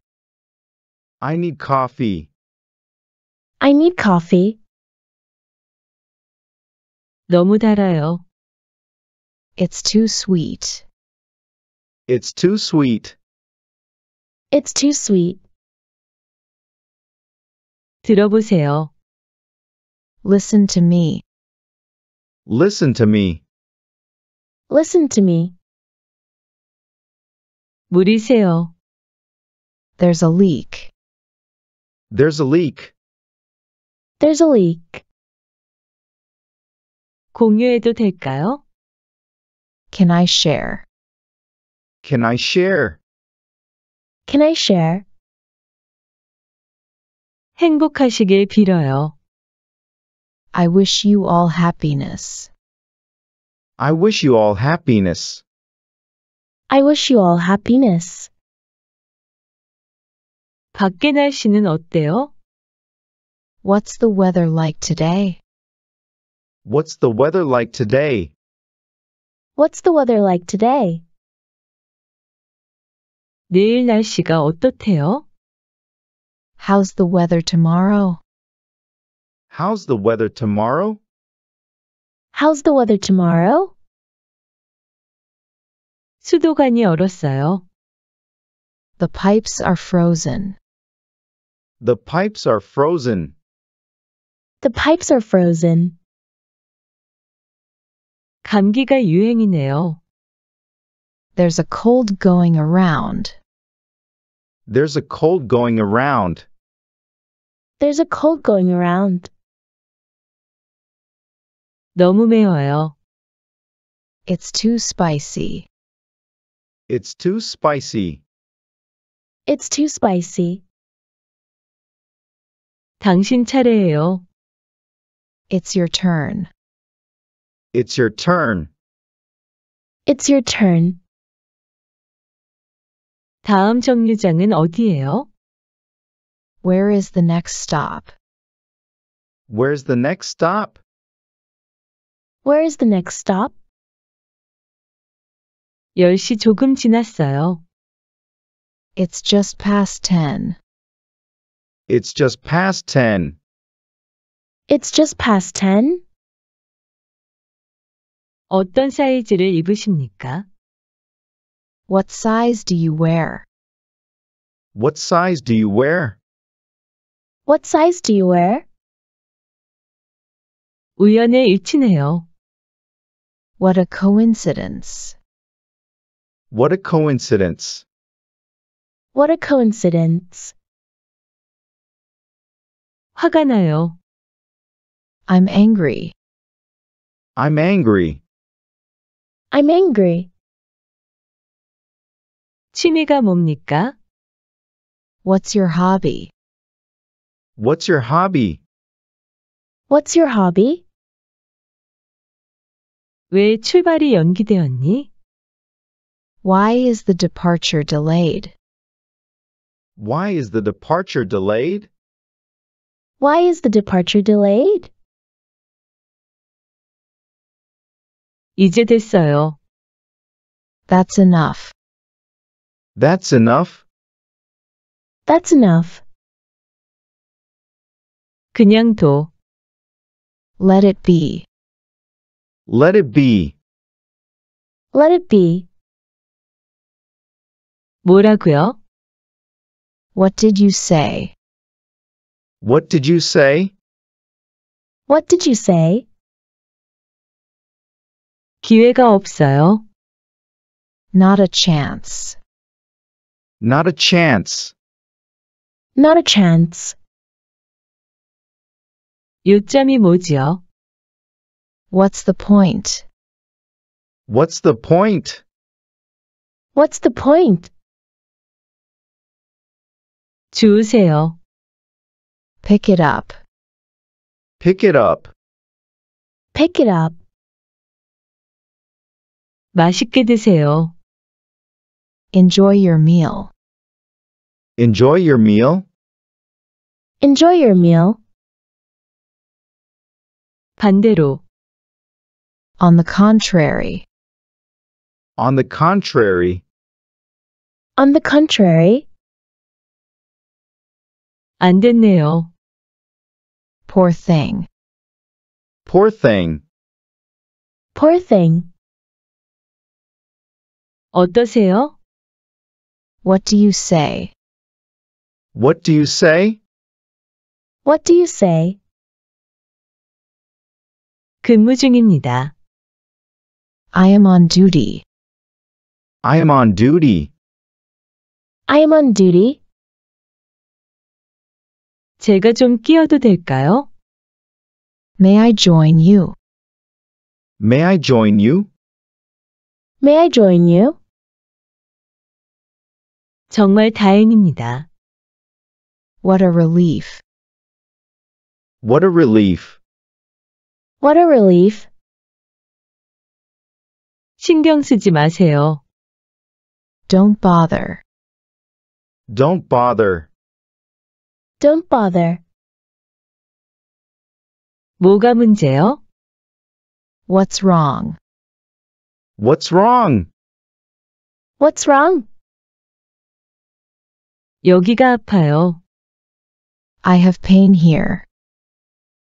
I need coffee. I need coffee. 너무 달아요. It's too sweet. It's too sweet. It's too sweet. 들어보세요. Listen to me. Listen to me. Listen to me. 물이 새요. There's a leak. There's a leak. There's a leak. 공유해도 될까요? Can I share? Can I share? Can I share? 행복하시길 빌어요. I wish you all happiness. I wish you all happiness. I wish you all happiness. 밖에 날씨는 어때요? What's the weather like today? What's the weather like today? What's the weather like today? 내일 날씨가 어떻대요? How's the weather tomorrow? How's the weather tomorrow? How's the weather tomorrow? 수도관이 얼었어요. The pipes are frozen. The pipes are frozen. The pipes are frozen. 감기가 유행이네요. There's a cold going around. There's a cold going around. There's a cold going around. 너무 매워요. It's too spicy. It's too spicy. It's too spicy. 당신 차례예요. It's your turn. It's your turn. It's your turn. 다음 정류장은 어디예요? Where is the next stop? Where's the next stop? Where is the next stop? 10시 조금 지났어요. It's just past 10. It's just past 10. It's just past 10. 어떤 사이즈를 입으십니까? What size do you wear? What size do you wear? What size do you wear? 우연에 일치네요. What a coincidence. What a coincidence. What a coincidence. 화가 나요. I'm angry. I'm angry. I'm angry. 취미가 뭡니까? What's your hobby? What's your hobby? What's your hobby? 왜 출발이 연기되었니? Why is the departure delayed? Why is the departure delayed? Why is the departure delayed? 이제 됐어요. That's enough. That's enough. That's enough. 그냥 둬. Let it be. Let it be. Let it be. 뭐라고요? What did you say? What did you say? What did you say? 기회가 없어요. Not a chance. Not a chance. Not a chance. 요점이 뭐지요? What's the point? What's the point? What's the point? 주우세요. Pick it up. Pick it up. Pick it up. 맛있게 드세요. Enjoy your meal. Enjoy your meal. Enjoy your meal. 반대로. On the contrary. On the contrary, On the contrary, 안 됐네요. Poor thing. poor thing. poor thing. 어떠세요? What do you say? What do you say? What do you say? 근무 중입니다. I am on duty. I am on duty. I am on duty. 제가 좀 끼어도 될까요? May I join you? May I join you? May I join you? 정말 다행입니다. What a relief. What a relief. What a relief. 신경 쓰지 마세요. Don't bother. Don't bother. Don't bother. 뭐가 문제요? What's wrong? What's wrong? What's wrong? 여기가 아파요. I have pain here.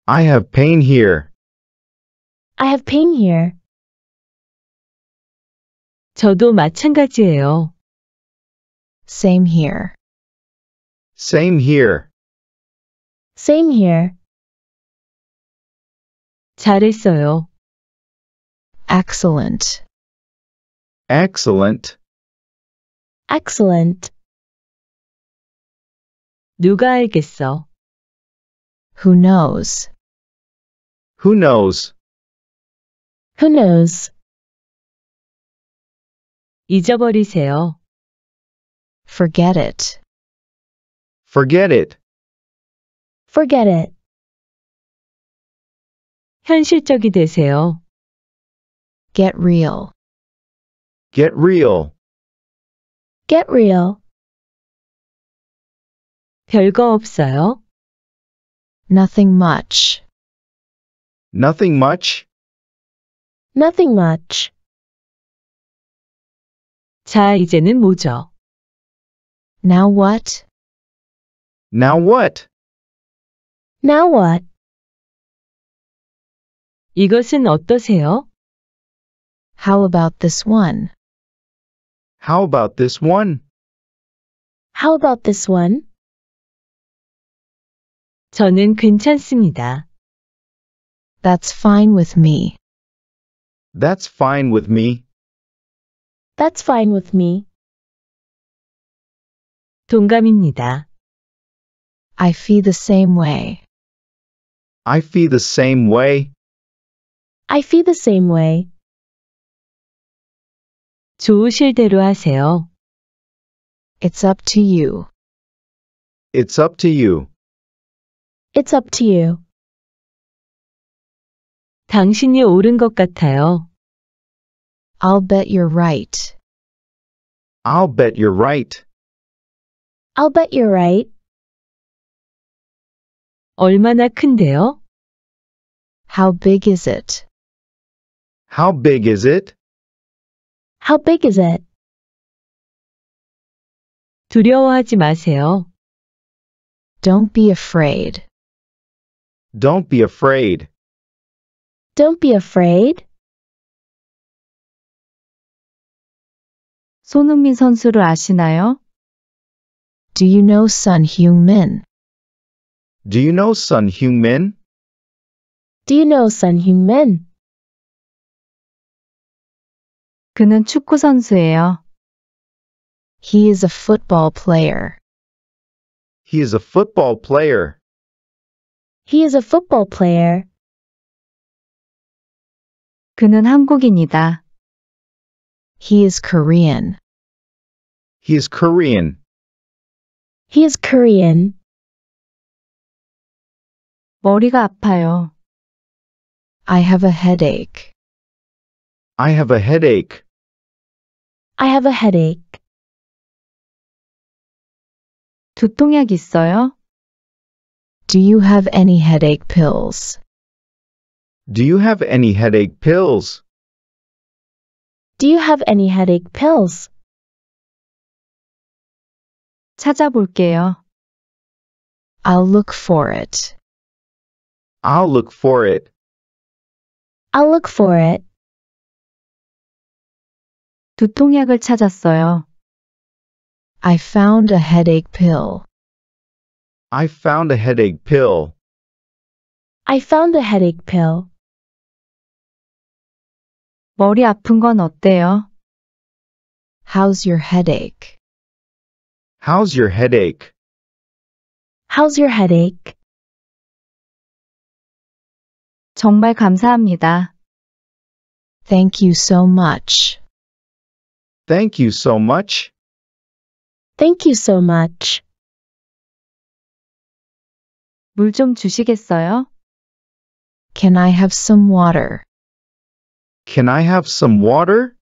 I have pain here. I have pain here. 저도 마찬가지예요. Same here. Same here. Same here. 잘했어요. Excellent. Excellent. Excellent. 누가 알겠어? Who knows? Who knows? Who knows? 잊어버리세요. Forget it. Forget it. Forget it. 현실적이 되세요. Get real. Get real. Get real. 별거 없어요. Nothing much. Nothing much. Nothing much. 자, 이제는 뭐죠? Now what? Now what? Now what? 이것은 어떠세요? How about this one? How about this one? How about this one? 저는 괜찮습니다. That's fine with me. That's fine with me. That's fine with me. 동감입니다. I feel the same way. I feel the same way. I feel the same way. 좋으실 대로 하세요. It's up to you. It's up to you. It's up to you. 당신이 옳은 것 같아요. I'll bet you're right. I'll bet you're right. I'll bet you're right. 얼마나 큰데요? How big is it? How big is it? How big is it? 두려워하지 마세요. Don't be afraid. Don't be afraid. Don't be afraid. 손흥민 선수를 아시나요? Do you know Son Heung-min? Do you know Son Heung-min? Do you know Son Heung-min? 그는 축구 선수예요. He is a football player. He is a football player. He is a football player. 그는 한국인이다. He is Korean. He is Korean. He is Korean. 머리가 아파요. I have a headache. I have a headache. I have a headache. 두통약 있어요? Do you have any headache pills? Do you have any headache pills? Do you have any headache pills? 찾아볼게요. I'll look for it. I'll look for it. I'll look for it. 두통약을 찾았어요. I found a headache pill. I found a headache pill. I found a headache pill. 머리 아픈 건 어때요? How's your headache? How's your headache? How's your headache? 정말 감사합니다. Thank you so much. Thank you so much. Thank you so much. 물 좀 주시겠어요? Can I have some water? Can I have some water?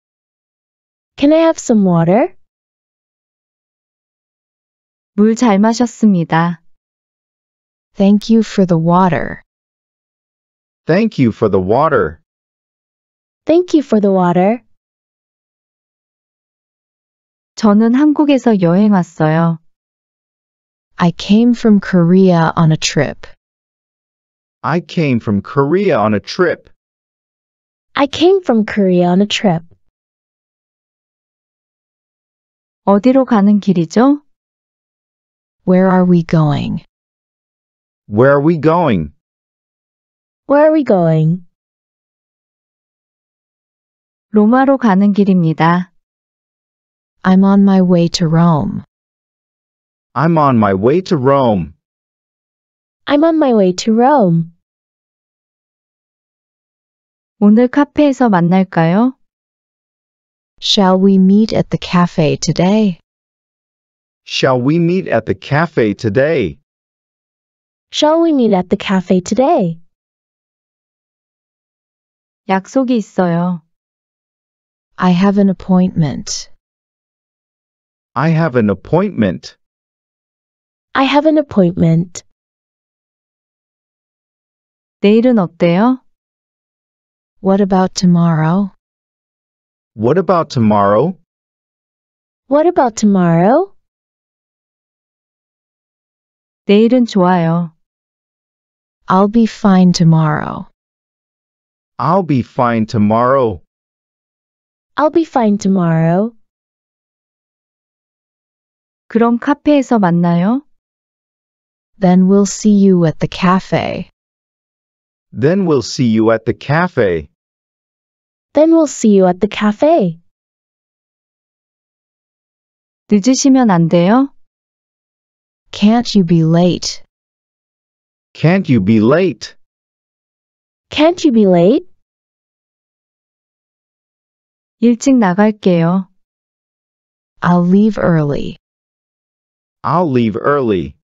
Can I have some water? 물 잘 마셨습니다. Thank you for the water. Thank you for the water. Thank you for the water. 저는 한국에서 여행 왔어요. I came from Korea on a trip. I came from Korea on a trip. I came from Korea on a trip. 어디로 가는 길이죠? Where are we going? Where are we going? Where are we going? 로마로 가는 길입니다. I'm on my way to Rome. I'm on my way to Rome. I'm on my way to Rome. 오늘 카페에서 만날까요? Shall we meet at the cafe today? Shall we meet at the cafe today? Shall we meet at the cafe today? 약속이 있어요. I have an appointment. I have an appointment. I have an appointment. 내일은 어때요? What about tomorrow? What about tomorrow? What about tomorrow? 내일은 좋아요. I'll be fine tomorrow. I'll be fine tomorrow. I'll be fine tomorrow. 그럼 카페에서 만나요? Then we'll see you at the cafe. Then we'll see you at the cafe. Then we'll see you at the cafe. 늦으시면 안 돼요? Can't you be late? Can't you be late? Can't you be late? 일찍 나갈게요. I'll leave early. I'll leave early.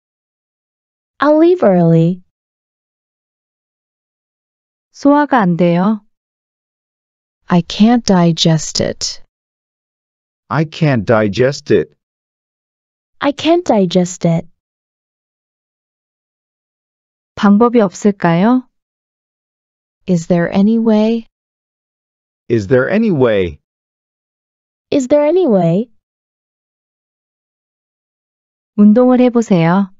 I'll leave early. 소화가 안 돼요. I can't digest it. I can't digest it. I can't digest it. 방법이 없을까요? Is there any way? Is there any way? Is there any way? 운동을 해보세요.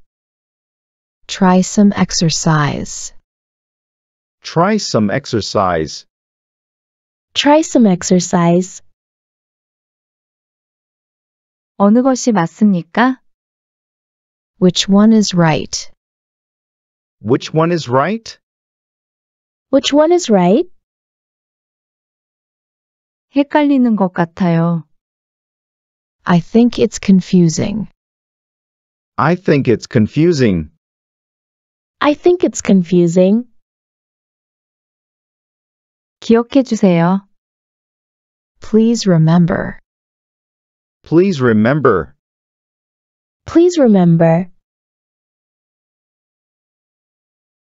Try some exercise. Try some exercise. Try some exercise. 어느 것이 맞습니까? Which one is right? Which one is right? Which one is right? 헷갈리는 것 같아요. I think it's confusing. I think it's confusing. I think it's confusing. 기억해 주세요. Please remember. Please remember. Please remember.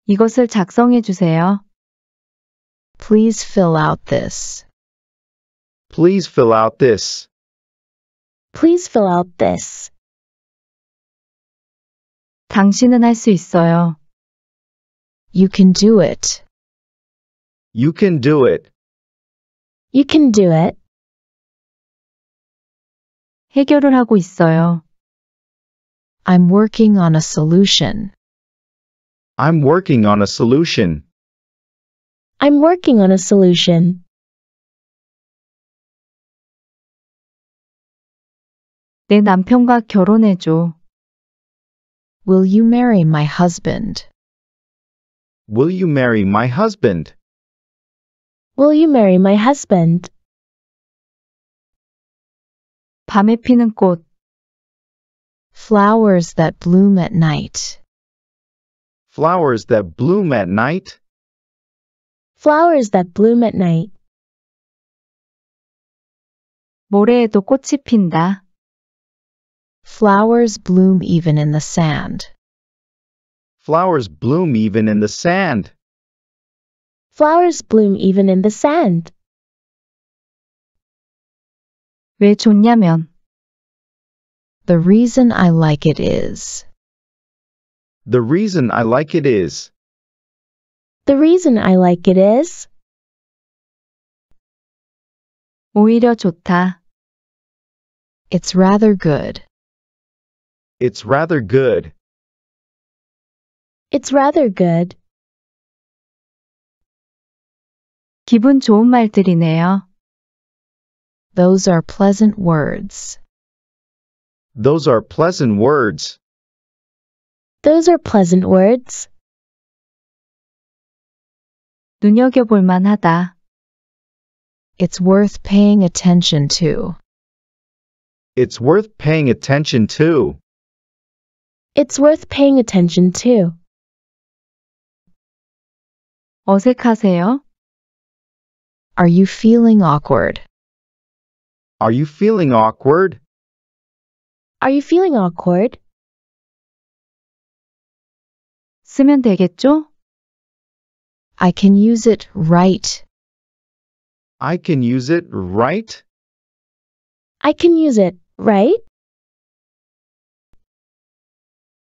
이것을 작성해 주세요. Please fill out this. Please fill out this. Please fill out this. 당신은 할 수 있어요. You can do it. You can do it. You can do it. 해결을 하고 있어요. I'm working on a solution. I'm working on a solution. I'm working on a solution. 내 남편과 결혼해줘. Will you marry my husband? Will you marry my husband? Will you marry my husband? 밤에 피는 꽃. Flowers that bloom at night. Flowers that bloom at night. Flowers that bloom at night. 모래에도 꽃이 핀다. Flowers bloom even in the sand. Flowers bloom even in the sand. Flowers bloom even in the sand. 왜 좋냐면, The reason I like it is. The reason I like it is. The reason I like it is. 오히려 좋다. It's rather good. It's rather good. It's rather good. 기분 좋은 말들이네요. Those are pleasant words. Those are pleasant words. Those are pleasant words. 눈여겨볼 만하다. It's worth paying attention to. It's worth paying attention to. It's worth paying attention to. 어색하세요? Are you feeling awkward? Are you feeling awkward? Are you feeling awkward? 쓰면 되겠죠? I can use it right. I can use it, right? I can use it, right?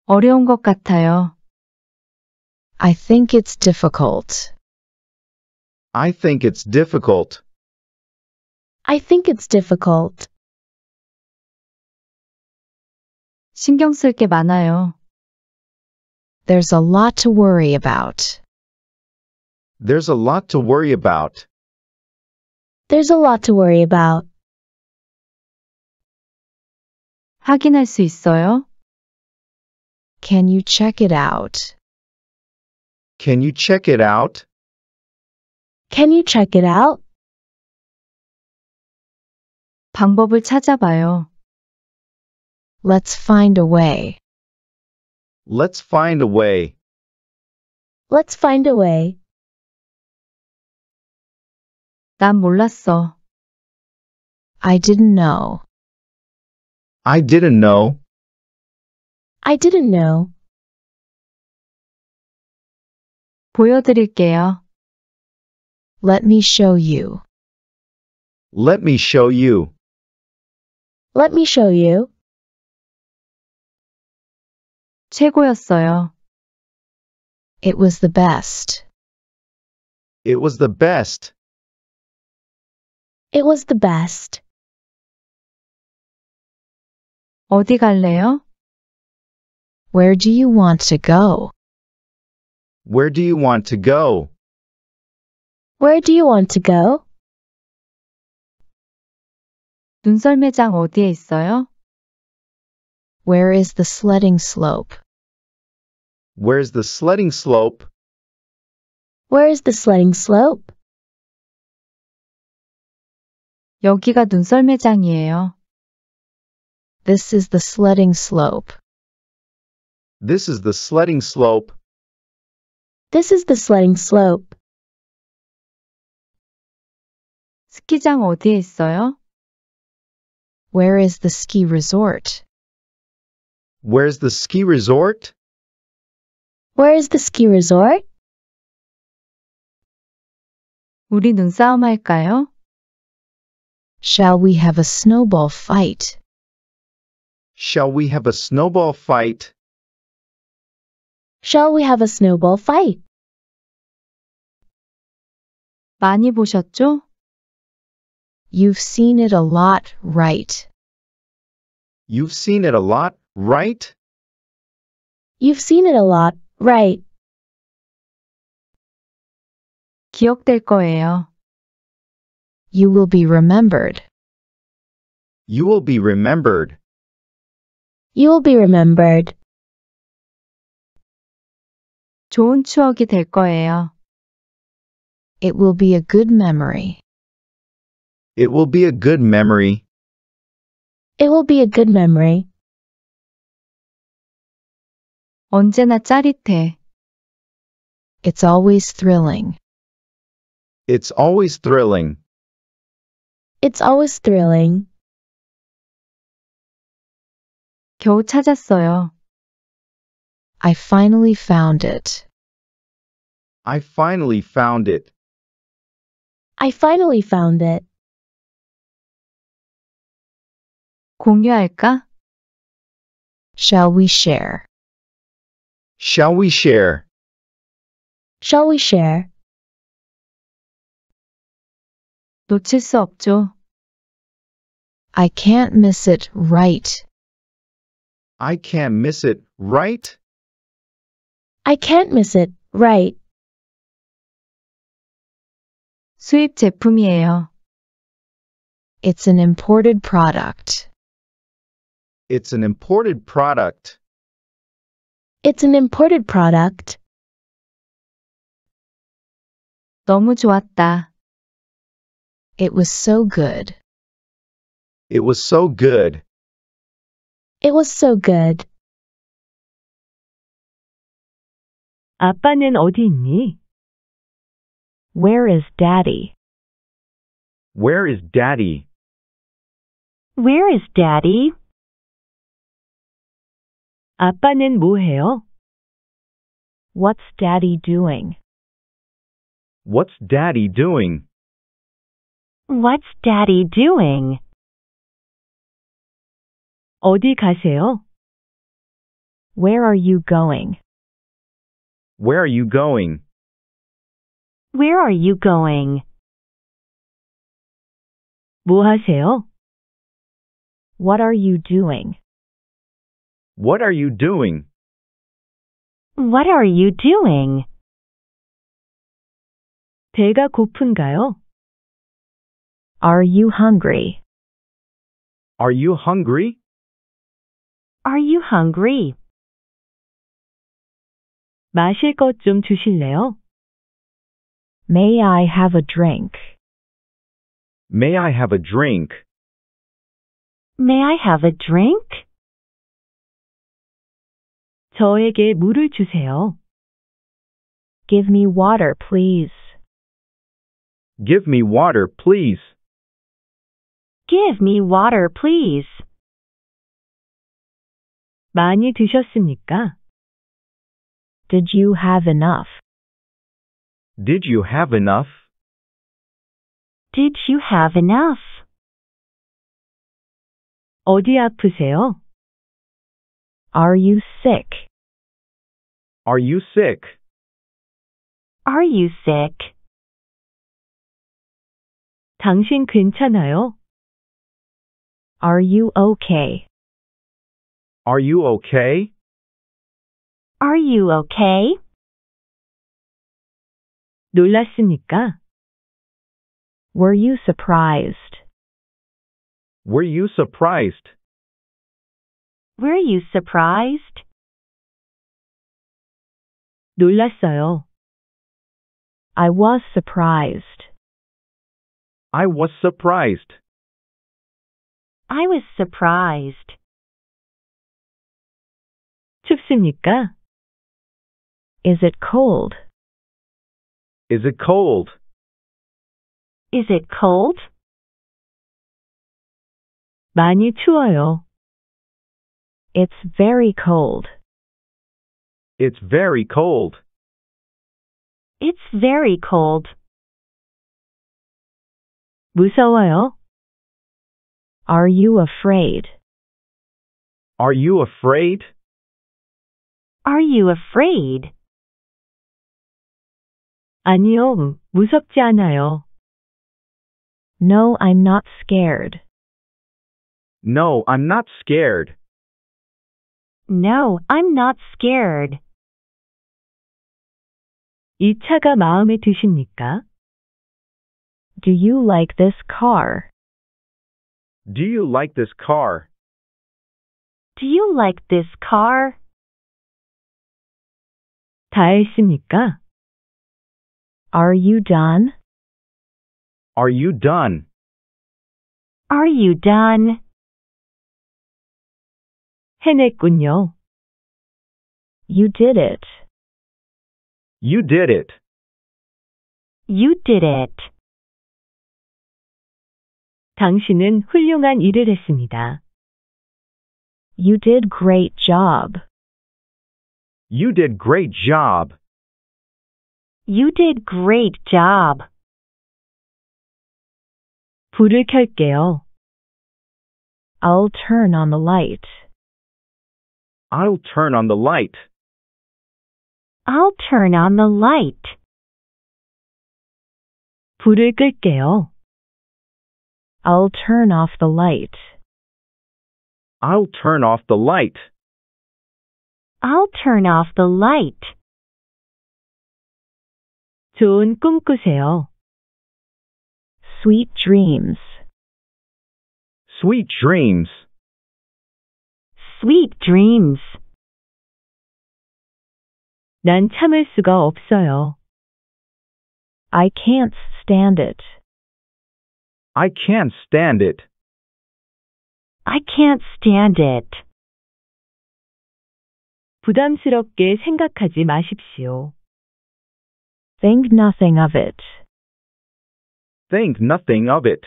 어려운 것 같아요. I think it's difficult. I think it's difficult. I think it's difficult. 신경 쓸 게 많아요. There's a lot to worry about. There's a lot to worry about. There's a lot to worry about. 확인할 수 있어요? Can you check it out? Can you check it out? Can you check it out? 방법을 찾아봐요. Let's find a way. Let's find a way. Let's find a way. 난 몰랐어. I didn't know. I didn't know. I didn't know. 보여드릴게요. Let me show you. Let me show you. Let me show you. 최고였어요. It was the best. It was the best. It was the best. 어디 갈래요? Where do you want to go? Where do you want to go? Where do you want to go? 눈썰매장 어디에 있어요? Where is the sledding slope? Where's the sledding slope? Where is the sledding slope? 여기가 눈썰매장이에요. This is the sledding slope. This is the sledding slope. This is the sledding slope. 스키장 어디에 있어요? Where is the ski resort? Where's the ski resort? Where is the ski resort? 우리 눈싸움 할까요? Shall we have a snowball fight? Shall we have a snowball fight? Shall we have a snowball fight? 많이 보셨죠? You've seen it a lot, right? You've seen it a lot, right? You've seen it a lot, right? 기억될 거예요. You will be remembered. You will be remembered. You will be remembered. 좋은 추억이 될 거예요. It will be a good memory. It will be a good memory. It will be a good memory. 언제나 짜릿해. It's always thrilling. It's always thrilling. It's always thrilling. 겨우 찾았어요. I finally found it. I finally found it. I finally found it. 공유할까? Shall we share? Shall we share? Shall we share? 놓칠 수 없죠. I can't miss it, right? I can't miss it, right? I can't miss it, right? 수입 제품이에요. It's an imported product. It's an imported product. It's an imported product. 너무 좋았다. It was so good. It was so good. It was so good. 아빠는 어디 있니? Where is daddy? Where is daddy? Where is daddy? 아빠는 뭐 해요? What's daddy doing? What's daddy doing? What's daddy doing? 어디 가세요? Where are you going? Where are you going? Where are you going? 뭐 하세요? What are you doing? What are you doing? What are you doing? 배가 고픈가요? Are you hungry? Are you hungry? Are you hungry? 마실 것 좀 주실래요? May I have a drink? May I have a drink? May I have a drink? 저에게 물을 주세요. Give me water, please. Give me water, please. Give me water, please. 많이 드셨습니까? Did you have enough? Did you have enough? Did you have enough? 어디 아프세요? Are you sick? Are you sick? Are you sick? 당신 괜찮아요? Are you okay? Are you okay? Are you okay? 놀랐습니까? Were you surprised? Were you surprised? Were you surprised? 놀랐어요. I was surprised. I was surprised. I was surprised. 춥습니까? Is it cold? Is it cold? Is it cold? 많이 추워요. It's very cold. It's very cold. It's very cold. 무서워요. Are you afraid? Are you afraid? Are you afraid? 아니요, 무섭지 않아요. No, I'm not scared. No, I'm not scared. No, I'm not scared. 이 차가 마음에 드십니까? Do you like this car? Do you like this car? Do you like this car? 다 했습니까? Are you done? Are you done? Are you done? 해냈군요. You did it. You did it. You did it. 당신은 훌륭한 일을 했습니다. You did great job. You did great job. You did great job. 불을 켤게요. I'll turn on the light. I'll turn on the light. I'll turn on the light. 불을 끌게요. I'll turn off the light. I'll turn off the light. I'll turn off the light. 좋은 꿈 꾸세요. Sweet dreams. Sweet dreams. Sweet dreams. 난 참을 수가 없어요. I can't stand it. I can't stand it. I can't stand it. 부담스럽게 생각하지 마십시오. Think nothing of it. Think nothing of it.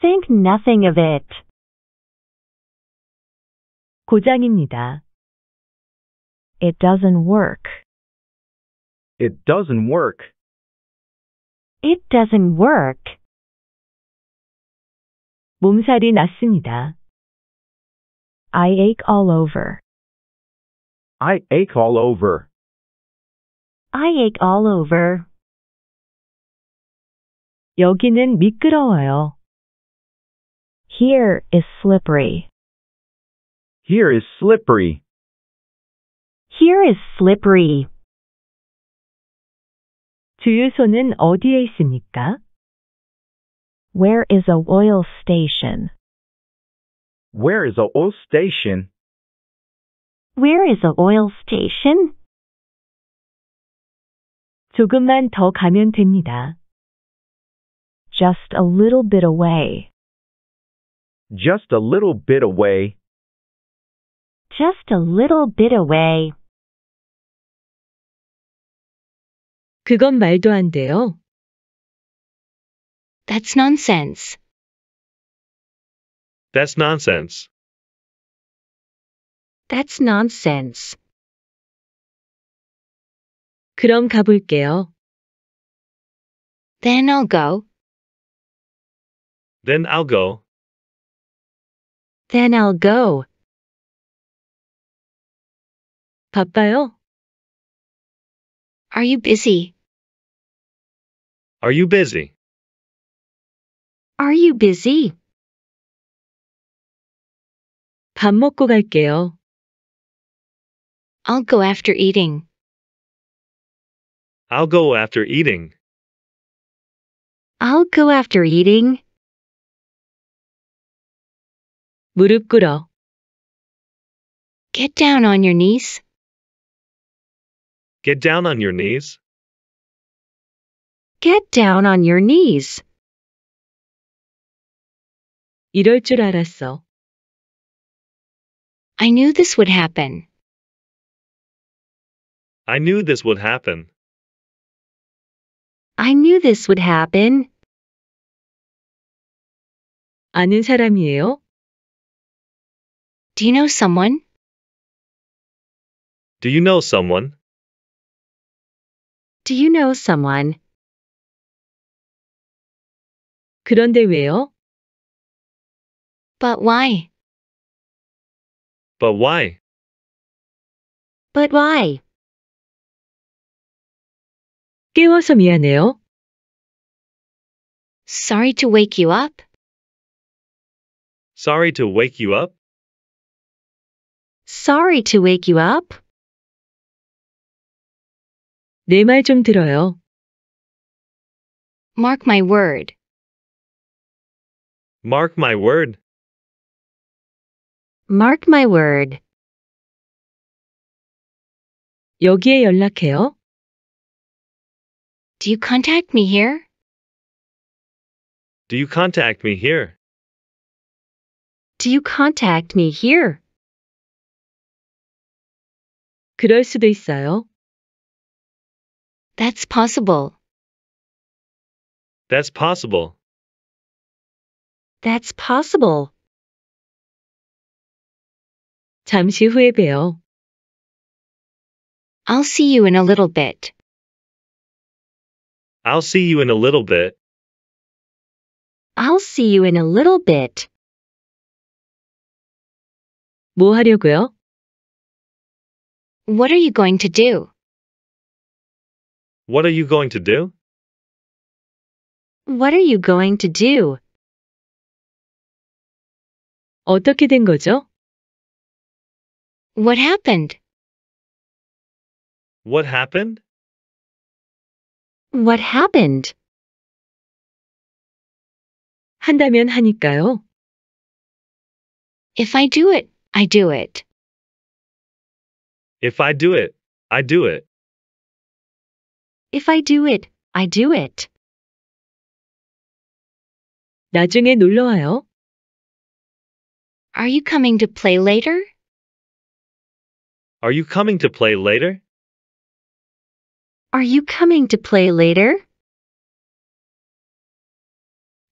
Think nothing of it. 고장입니다. It doesn't work. It doesn't work. It doesn't work. 몸살이 났습니다. I ache all over. I ache all over. I ache all over. 여기는 미끄러워요. Here is slippery. Here is slippery. Here is slippery. 주유소는 어디에 있습니까? Where is a oil station? Where is a oil station? Where is a oil station? 조금만 더 가면 됩니다. Just a little bit away. Just a little bit away. Just a little bit away. 그건 말도 안 돼요. That's nonsense. That's nonsense. That's nonsense. 그럼 가볼게요. Then I'll go. Then I'll go. Then I'll go. 바빠요? Are you busy? Are you busy? Are you busy? 밥 먹고 갈게요. I'll go after eating. I'll go after eating. I'll go after eating. 무릎 꿇어. Get down on your knees. Get down on your knees. Get down on your knees. 이럴 줄 알았어. I knew this would happen. I knew this would happen. I knew this would happen. 아는 사람이에요? Do you know someone? Do you know someone? Do you know someone? 그런데 왜요? But why? But why? But why? 깨워서 미안해요. Sorry to wake you up. Sorry to wake you up. Sorry to wake you up. 내 말 좀 들어요. Mark my word. Mark my word. Mark my word. 여기에 연락해요. Do you contact me here? Do you contact me here? Do you contact me here? 그럴 수도 있어요. That's possible. That's possible. That's possible. 잠시 후에 봬요. I'll see you in a little bit. I'll see you in a little bit. I'll see you in a little bit. 뭐 하려고요? What are you going to do? What are you going to do? What are you going to do? 어떻게 된 거죠? What happened? What happened? What happened? 한다면 하니까요. If I do it, I do it. If I do it, I do it. If I do it, I do it. 나중에 놀러 와요. Are you coming to play later? Are you coming to play later? Are you coming to play later?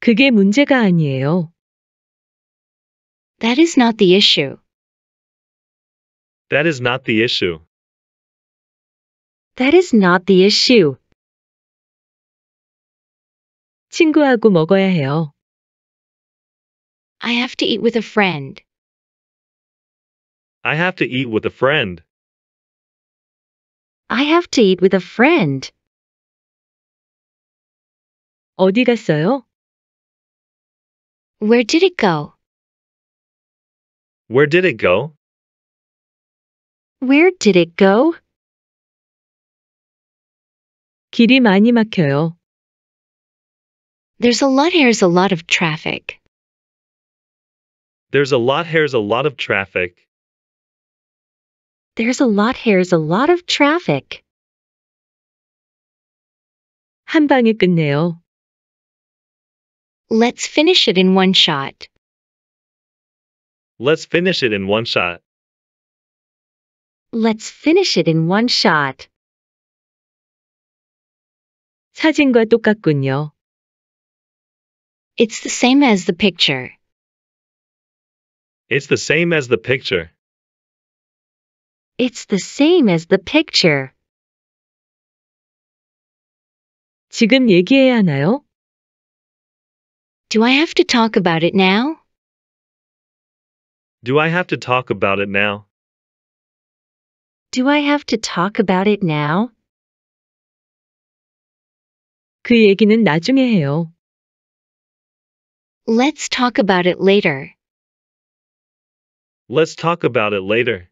그게 문제가 아니에요. That is not the issue. That is not the issue. That is not the issue. 친구하고 먹어야 해요. I have to eat with a friend. I have to eat with a friend. I have to eat with a friend. 어디 갔어요? Where did it go? Where did it go? Where did it go? 길이 많이 막혀요. There's a lot here's a lot of traffic. There's a lot here's a lot of traffic. There's a lot here's a lot of traffic. 한 방에 끝내요. Let's finish it in one shot. Let's finish it in one shot. Let's finish it in one shot. 사진과 똑같군요. It's the same as the picture. It's the same as the picture. It's the same as the picture. 지금 얘기해야 하나요? Do I have to talk about it now? Do I have to talk about it now? Do I have to talk about it now? 그 얘기는 나중에 해요. Let's talk about it later. Let's talk about it later.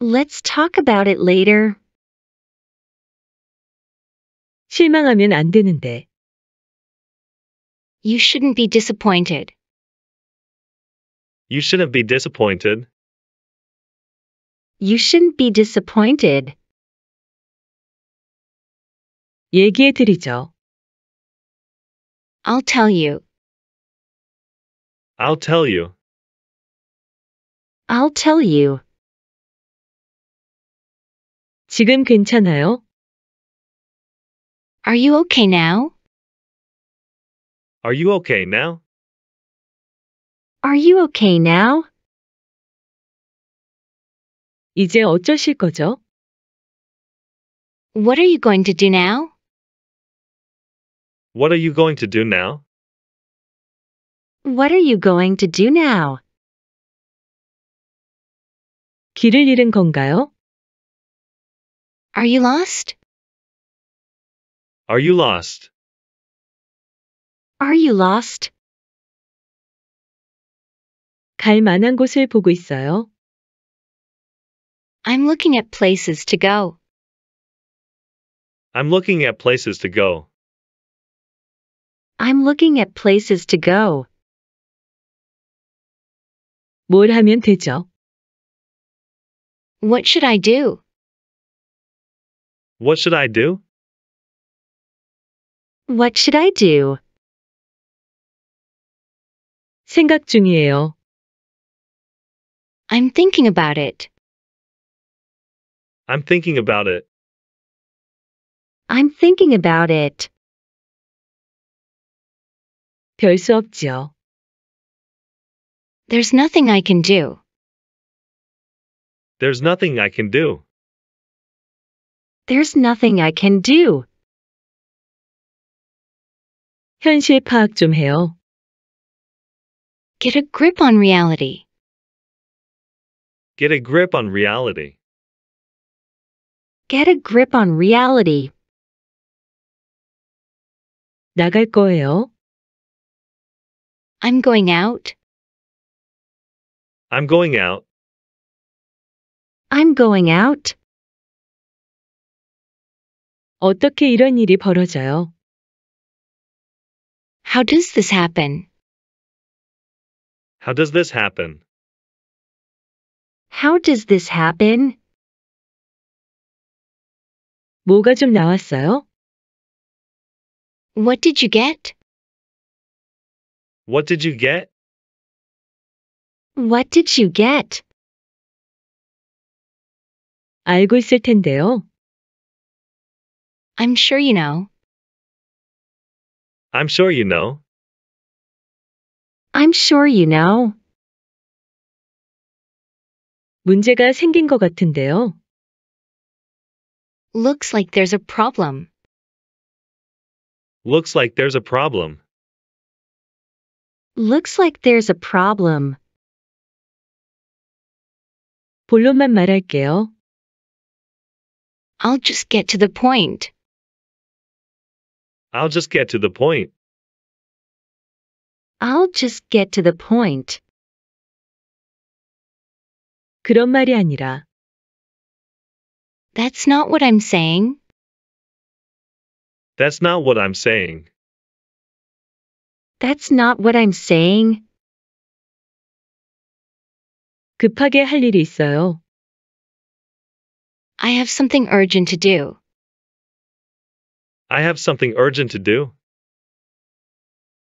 Let's talk about it later. 실망하면 안 되는데. You shouldn't be disappointed. You shouldn't be disappointed. You shouldn't be disappointed. 얘기해 드리죠. I'll tell you. I'll tell you. I'll tell you. 지금 괜찮아요? Are you okay now? Are you okay now? Are you okay now? 이제 어쩌실 거죠? What are you going to do now? What are you going to do now? What are you going to do now? 길을 잃은 건가요? Are you lost? Are you lost? Are you lost? 갈 만한 곳을 보고 있어요. I'm looking at places to go. I'm looking at places to go. I'm looking at places to go. 뭘 하면 되죠? What should I do? What should I do? What should I do? 생각 중이에요. I'm thinking about it. I'm thinking about it. I'm thinking about it. 별 수 없지요. There's nothing I can do. There's nothing I can do. There's nothing I can do. 현실 파악 좀 해요. Get a grip on reality. Get a grip on reality. Get a grip on reality. 나갈 거예요. I'm going out. I'm going out. I'm going out. 어떻게 이런 일이 벌어져요? How does this happen? How does this happen? How does this happen? 뭐가 좀 나왔어요? What did you get? What did you get? What did you get? 알고 있을 텐데요. I'm sure you know. I'm sure you know. I'm sure you know. 문제가 생긴 것 같은데요. Looks like there's a problem. Looks like there's a problem. Looks like there's a problem. 본론만 말할게요. I'll just get to the point. I'll just get to the point. I'll just get to the point. 그런 말이 아니라 That's not what I'm saying. That's not what I'm saying. That's not what I'm saying. 급하게 할 일이 있어요. I have something urgent to do. I have something urgent to do.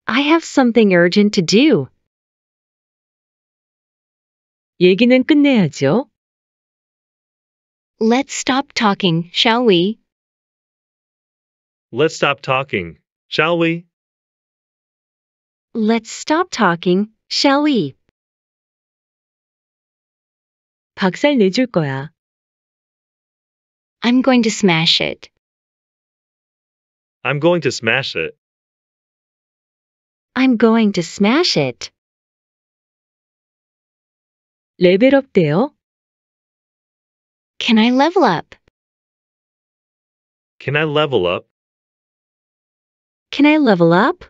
I have something urgent to do. 얘기는 끝내야죠. Let's stop talking, shall we? Let's stop talking, shall we? Let's stop talking, shall we? 박살 내줄 거야. I'm going to smash it. I'm going to smash it. I'm going to smash it. 레벨업 돼요. Can I level up? Can I level up? Can I level up?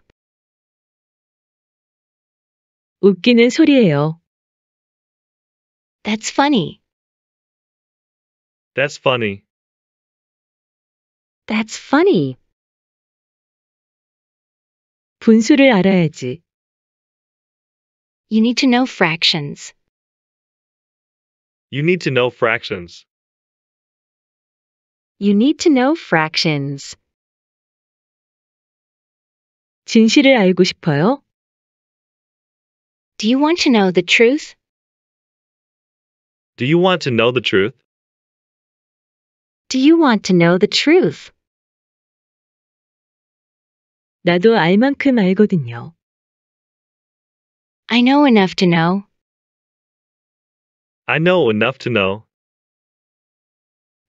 웃기는 소리예요. That's funny. That's funny. That's funny. 분수를 알아야지. You need to know fractions. You need to know fractions. You need to know fractions. 진실을 알고 싶어요? Do you want to know the truth? Do you want to know the truth? Do you want to know the truth? 나도 알 만큼 알거든요. I know enough to know. I know enough to know.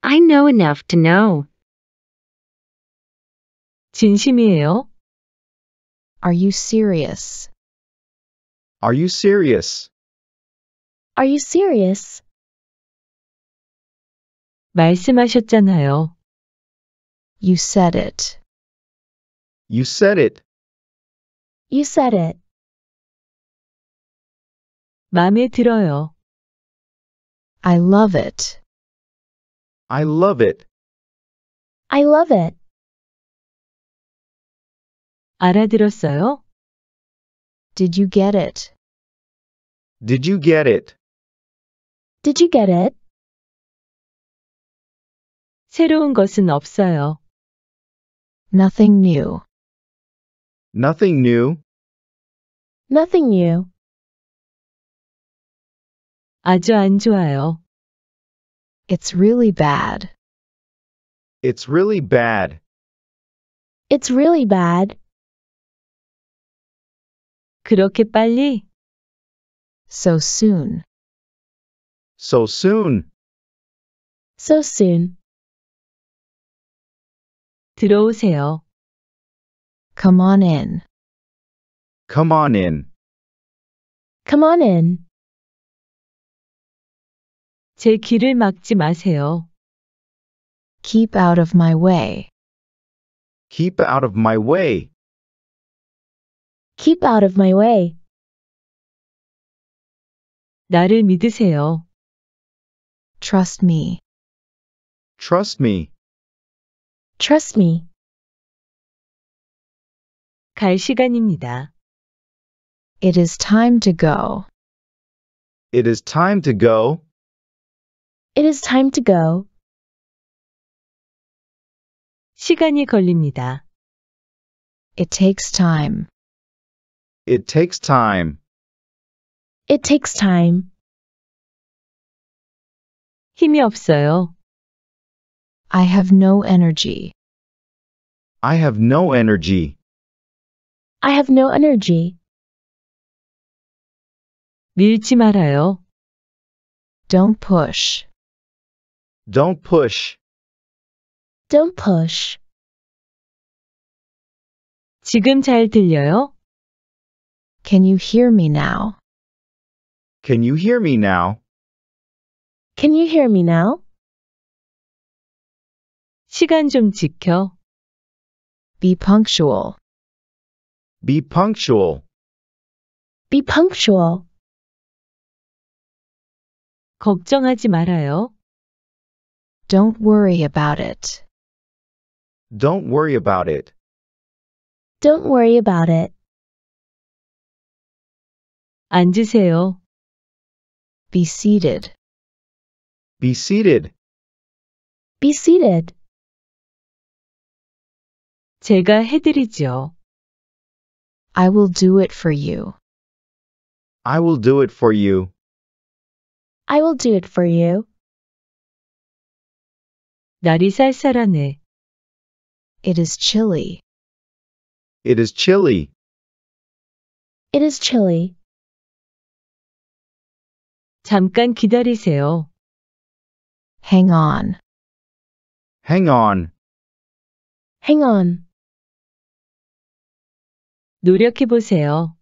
I know enough to know. 진심이에요? Are you serious? Are you serious? Are you serious? 말씀하셨잖아요. You said it. You said it. You said it. 마음에 들어요. I love it. I love it. I love it. 알아들었어요? Did you get it? Did you get it? Did you get it? 새로운 것은 없어요. Nothing new. Nothing new. Nothing new. 아주 안 좋아요. It's really bad. It's really bad. It's really bad. 그렇게 빨리? So soon. So soon. So soon. 들어오세요. Come on in. Come on in. Come on in. 제 길을 막지 마세요. Keep out of my way. Keep out of my way. Keep out of my way. 나를 믿으세요. Trust me. Trust me. Trust me. 갈 시간입니다. It is time to go. It is time to go. It is time to go. 시간이 걸립니다. It takes time. It takes time. It takes time. 힘이 없어요. I have no energy. I have no energy. I have no energy. 밀지 말아요. Don't push. Don't push. Don't push. 지금 잘 들려요? Can you hear me now? Can you hear me now? Can you hear me now? 시간 좀 지켜. Be punctual. Be punctual. Be punctual. 걱정하지 말아요. Don't worry about it. Don't worry about it. Don't worry about it. 앉으세요. Be seated. Be seated. Be seated. 제가 해드리죠. I will do it for you. I will do it for you. I will do it for you. 날이 쌀쌀하네. It is chilly. It is chilly. It is chilly. 잠깐 기다리세요. Hang on. Hang on. Hang on. 노력해보세요.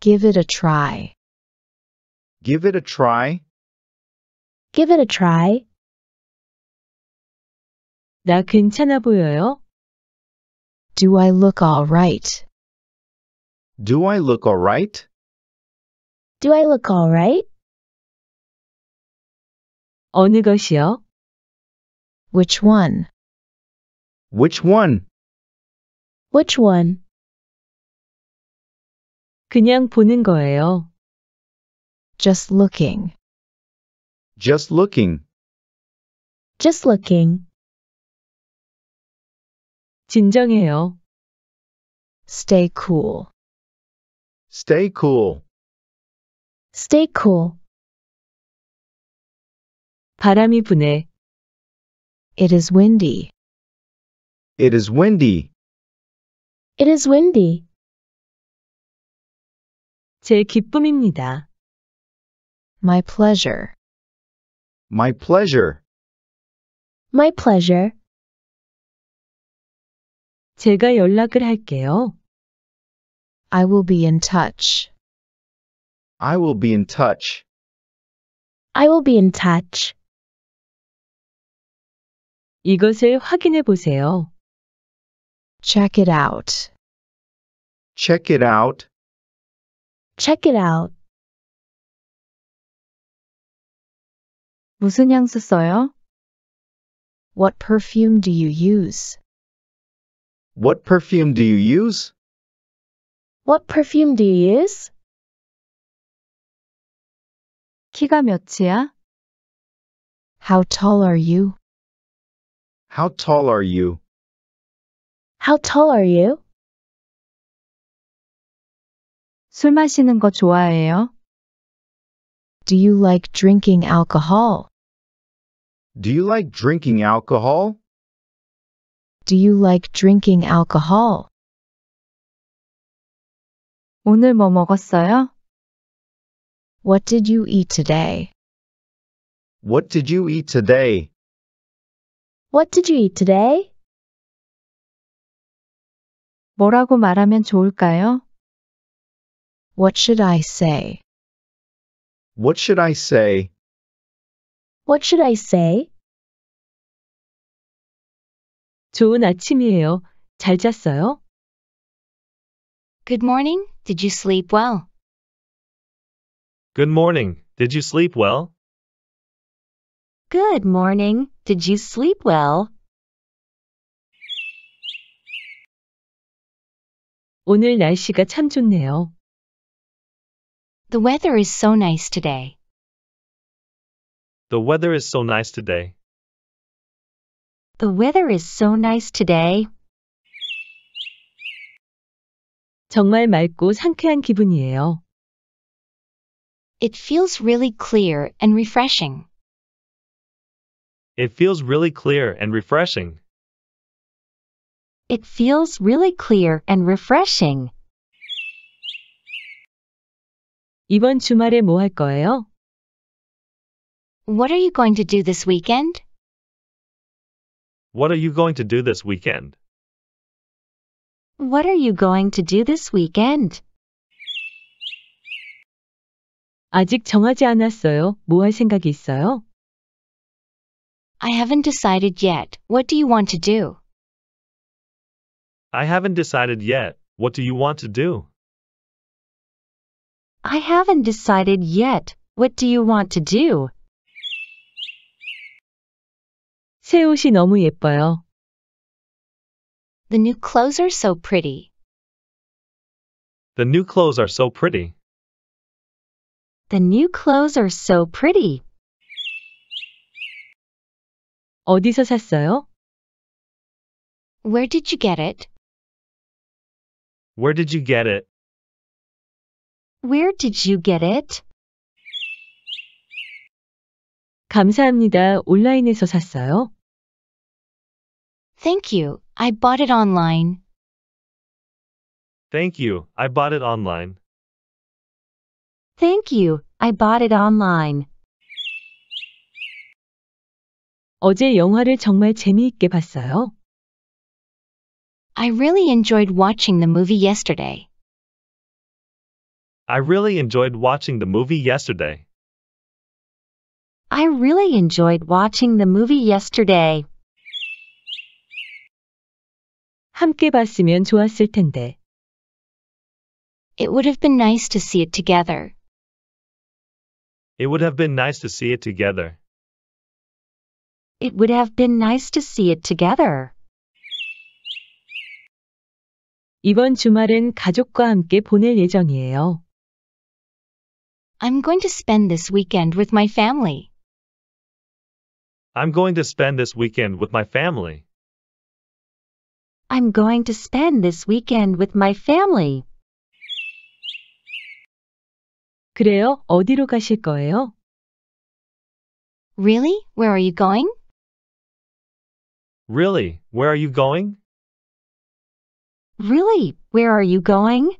Give it a try. Give it a try. Give it a try. 나 괜찮아 보여요? Do I look alright? Do I look alright? Do I look alright? 어느 것이요? Which one? Which one? Which one? 그냥 보는 거예요. Just looking. Just looking. Just looking. 진정해요. Stay cool. Stay cool. Stay cool. 바람이 부네. It is windy. It is windy. It is windy. 제 기쁨입니다. My pleasure. My pleasure. My pleasure. 제가 연락을 할게요. I will be in touch. I will be in touch. I will be in touch. 이것을 확인해 보세요. Check it out. Check it out. Check it out. 무슨 향수 써요? What perfume do you use? What perfume do you use? What perfume do you use? 키가 몇이야? How tall are you? How tall are you? How tall are you? 술 마시는 거 좋아해요? Do you like drinking alcohol? Do you like drinking alcohol? Do you like drinking alcohol? 오늘 뭐 먹었어요? What did you eat today? What did you eat today? What did you eat today? 뭐라고 말하면 좋을까요? What should I say? What should I say? What should I say? 좋은 아침이에요. 잘 잤어요? Good morning. Did you sleep well? Good morning. Did you sleep well? Good morning. Did you sleep well? 오늘 날씨가 참 좋네요. The weather is so nice today. The weather is so nice today. The weather is so nice today. 정말 맑고 상쾌한 기분이에요. It feels really clear and refreshing. It feels really clear and refreshing. It feels really clear and refreshing. 이번 주말에 뭐 할 거예요? What are you going to do this weekend? What are you going to do this weekend? What are you going to do this weekend? 아직 정하지 않았어요. 뭐 할 생각이 있어요? I haven't decided yet. What do you want to do? I haven't decided yet. What do you want to do? I haven't decided yet. What do you want to do? 새 옷이 너무 예뻐요. The new clothes are so pretty. The new clothes are so pretty. The new clothes are so pretty. 어디서 샀어요? Where did you get it? Where did you get it? Where did you get it? 감사합니다. 온라인에서 샀어요. Thank you. I bought it online. Thank you. I bought it online. Thank you. I bought it online. 어제 영화를 정말 재미있게 봤어요. I really enjoyed watching the movie yesterday. I really enjoyed watching the movie yesterday. I really enjoyed watching the movie yesterday. 함께 봤으면 좋았을 텐데. It would have been nice to see it together. It would have been nice to see it together. It would have been nice to see it together. 이번 주말은 가족과 함께 보낼 예정이에요. I'm going to spend this weekend with my family. I'm going to spend this weekend with my family. I'm going to spend this weekend with my family. 그래요? 어디로 가실 거예요? Really? Where are you going? Really? Where are you going? Really? Where are you going?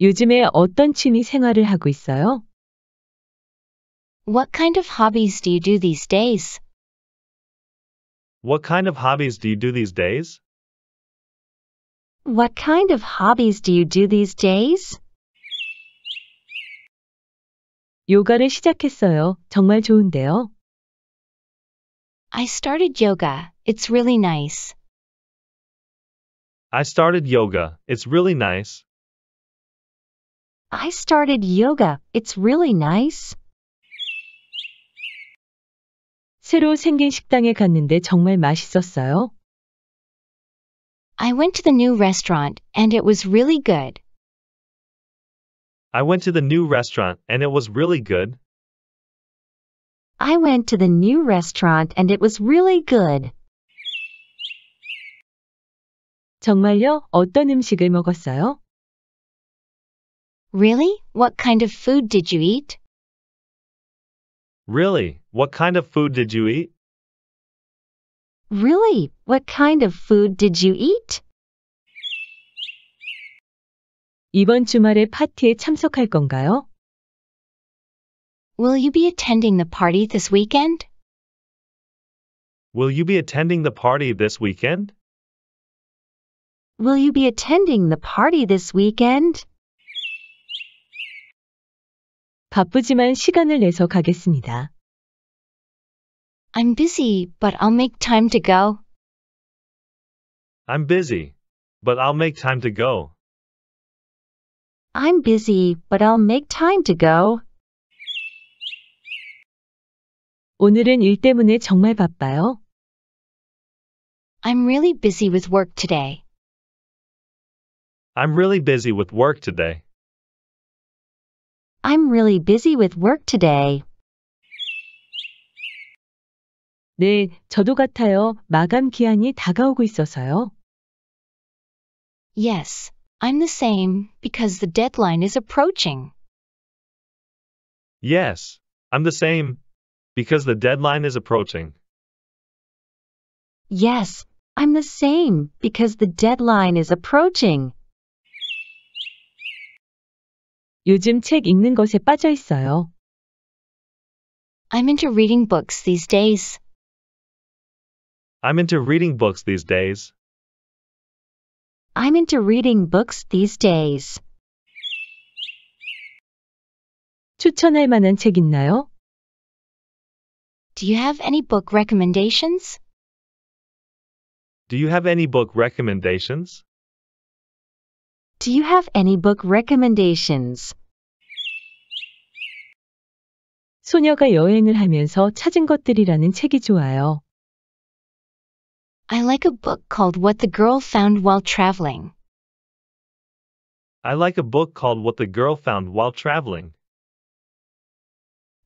요즘에 어떤 취미 생활을 하고 있어요? What kind of hobbies do you do these days? What kind of hobbies do you do these days? What kind of hobbies do you do these days? 요가를 시작했어요. 정말 좋은데요. I started yoga. It's really nice. I started yoga. It's really nice. I started yoga. It's really nice. 새로 생긴 식당에 갔는데 정말 맛있었어요. I went to the new restaurant and it was really good. I went to the new restaurant and it was really good. I went to the new restaurant and it was really good. 정말요? 어떤 음식을 먹었어요? Really? What kind of food did you eat? Really? What kind of food did you eat? Really? What kind of food did you eat? 이번 주말에 파티에 참석할 건가요? Will you be attending the party this weekend? Will you be attending the party this weekend? Will you be attending the party this weekend? 바쁘지만 시간을 내서 가겠습니다. I'm busy, but I'll make time to go. I'm busy, but I'll make time to go. I'm busy, but I'll make time to go. 오늘은 일 때문에 정말 바빠요. I'm really busy with work today. I'm really busy with work today. I'm really busy with work today. 네, 저도 같아요. 마감 기한이 다가오고 있어서요. Yes, I'm the same, because the deadline is approaching. Yes, I'm the same, Because the deadline is approaching. Yes, I'm the same because the deadline is approaching. 요즘 책 읽는 것에 빠져 있어요. I'm into reading books these days. I'm into reading books these days. I'm into reading books these days. 추천할 만한 책 있나요? Do you have any book recommendations? Do you have any book recommendations? Do you have any book recommendations? 소녀가 여행을 하면서 찾은 것들이라는 책이 좋아요. I like a book called What the Girl Found While Traveling. I like a book called What the Girl Found While Traveling.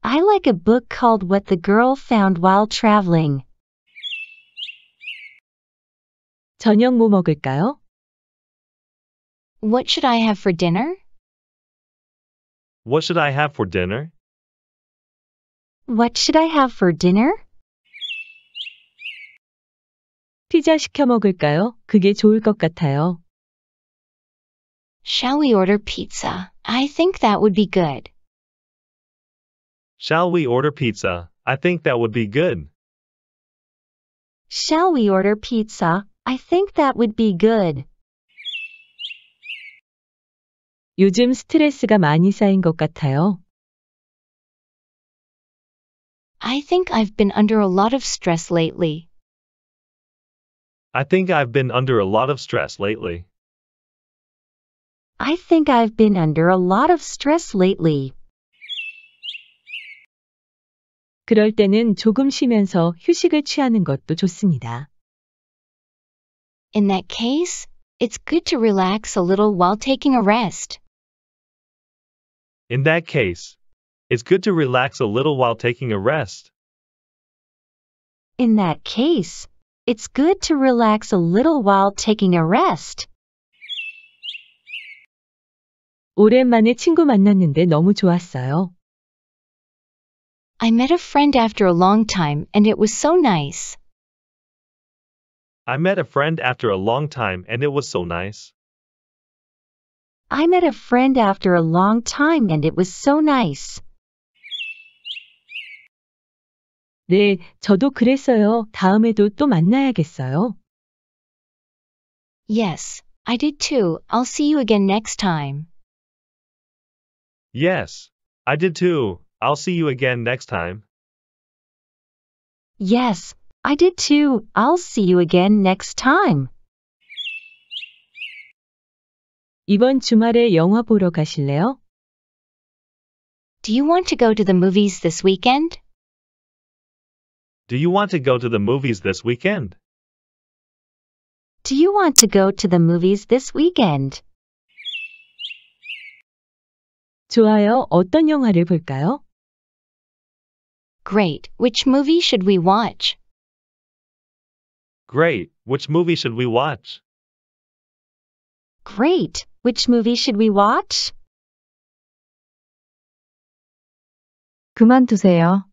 I like a book called What the Girl Found While Traveling. 저녁 뭐 먹을까요? What should I have for dinner? What should I have for dinner? What should I have for dinner? 피자 시켜 먹을까요? 그게 좋을 것 같아요. Shall we order pizza? I think that would be good. Shall we order pizza? I think that would be good. Shall we order pizza? I think that would be good. 요즘 스트레스가 많이 쌓인 것 같아요. I think I've been under a lot of stress lately. I think I've been under a lot of stress lately. I think I've been under a lot of stress lately. 그럴 때는 조금 쉬면서 휴식을 취하는 것도 좋습니다. In that case, it's good to relax a little while taking a rest. In that case, it's good to relax a little while taking a rest. In that case, it's good to relax a little while taking a rest. 오랜만에 친구 만났는데 너무 좋았어요. I met a friend after a long time and it was so nice. I met a friend after a long time and it was so nice. I met a friend after a long time and it was so nice. 네, 저도 그랬어요. 다음에도 또 만나야겠어요. Yes, I did too. I'll see you again next time. Yes, I did too. I'll see you again next time. Yes, I did too. I'll see you again next time. 이번 주말에 영화 보러 가실래요? Do you want to go to the movies this weekend? Do you want to go to the movies this weekend? Do you want to go to the movies this weekend? 좋아요. 어떤 영화를 볼까요? Great. Which movie should we watch? Great. Which movie should we watch? Great. Which movie should we watch? 그만두세요.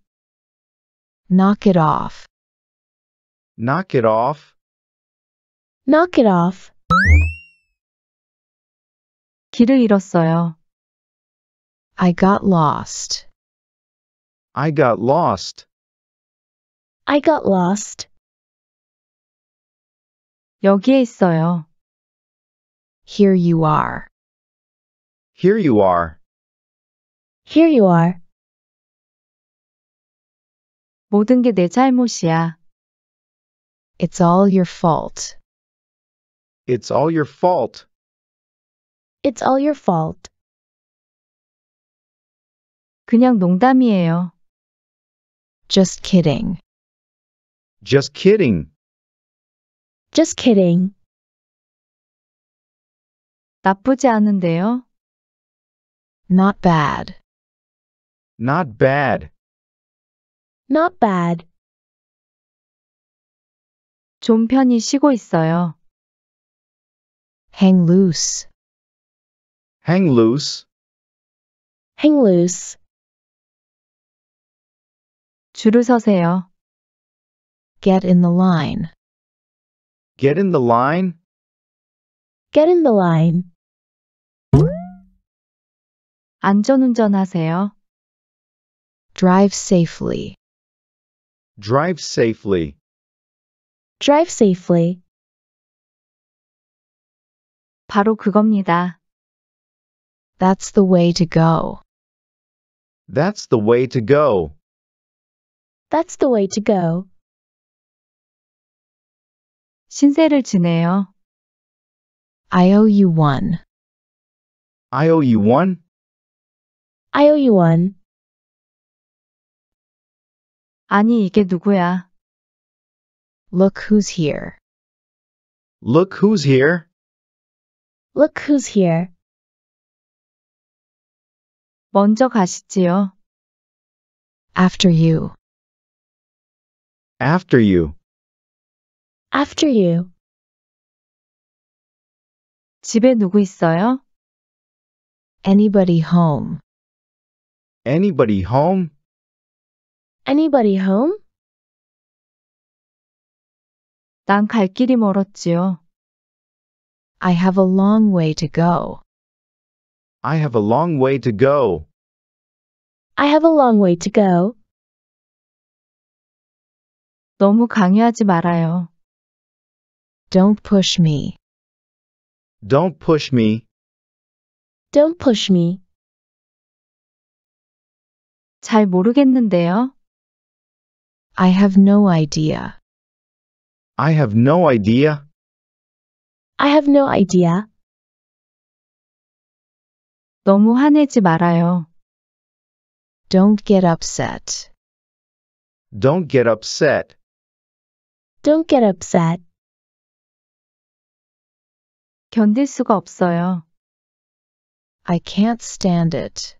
Knock it off. Knock it off. Knock it off. 길을 잃었어요. I got lost. I got lost. I got lost. 여기에 있어요. Here you are. Here you are. Here you are. 모든 게 내 잘못이야. It's all your fault. It's all your fault. It's all your fault. 그냥 농담이에요. Just kidding. Just kidding. Just kidding. 나쁘지 않은데요. Not bad. Not bad. Not bad. 좀 편히 쉬고 있어요. Hang loose. Hang loose. Hang loose. 줄을 서세요. Get in the line. Get in the line. Get in the line. 안전운전하세요. Drive safely. Drive safely. Drive safely. 바로 그겁니다. That's the way to go. That's the way to go. That's the way to go. 신세를 지내요. I owe you one. I owe you one. I owe you one. 아니, 이게 누구야? Look who's here. Look who's here. Look who's here. 먼저 가시지요. After you. After you. After you. 집에 누구 있어요? Anybody home? Anybody home? Anybody home? 난 갈 길이 멀었지요. I have a long way to go. I have a long way to go. I have a long way to go. 너무 강요하지 말아요. Don't push me. Don't push me. Don't push me. 잘 모르겠는데요. I have no idea. I have no idea. I have no idea. 너무 화내지 말아요. Don't get upset. Don't get upset. Don't get upset. 견딜 수가 없어요. I can't stand it.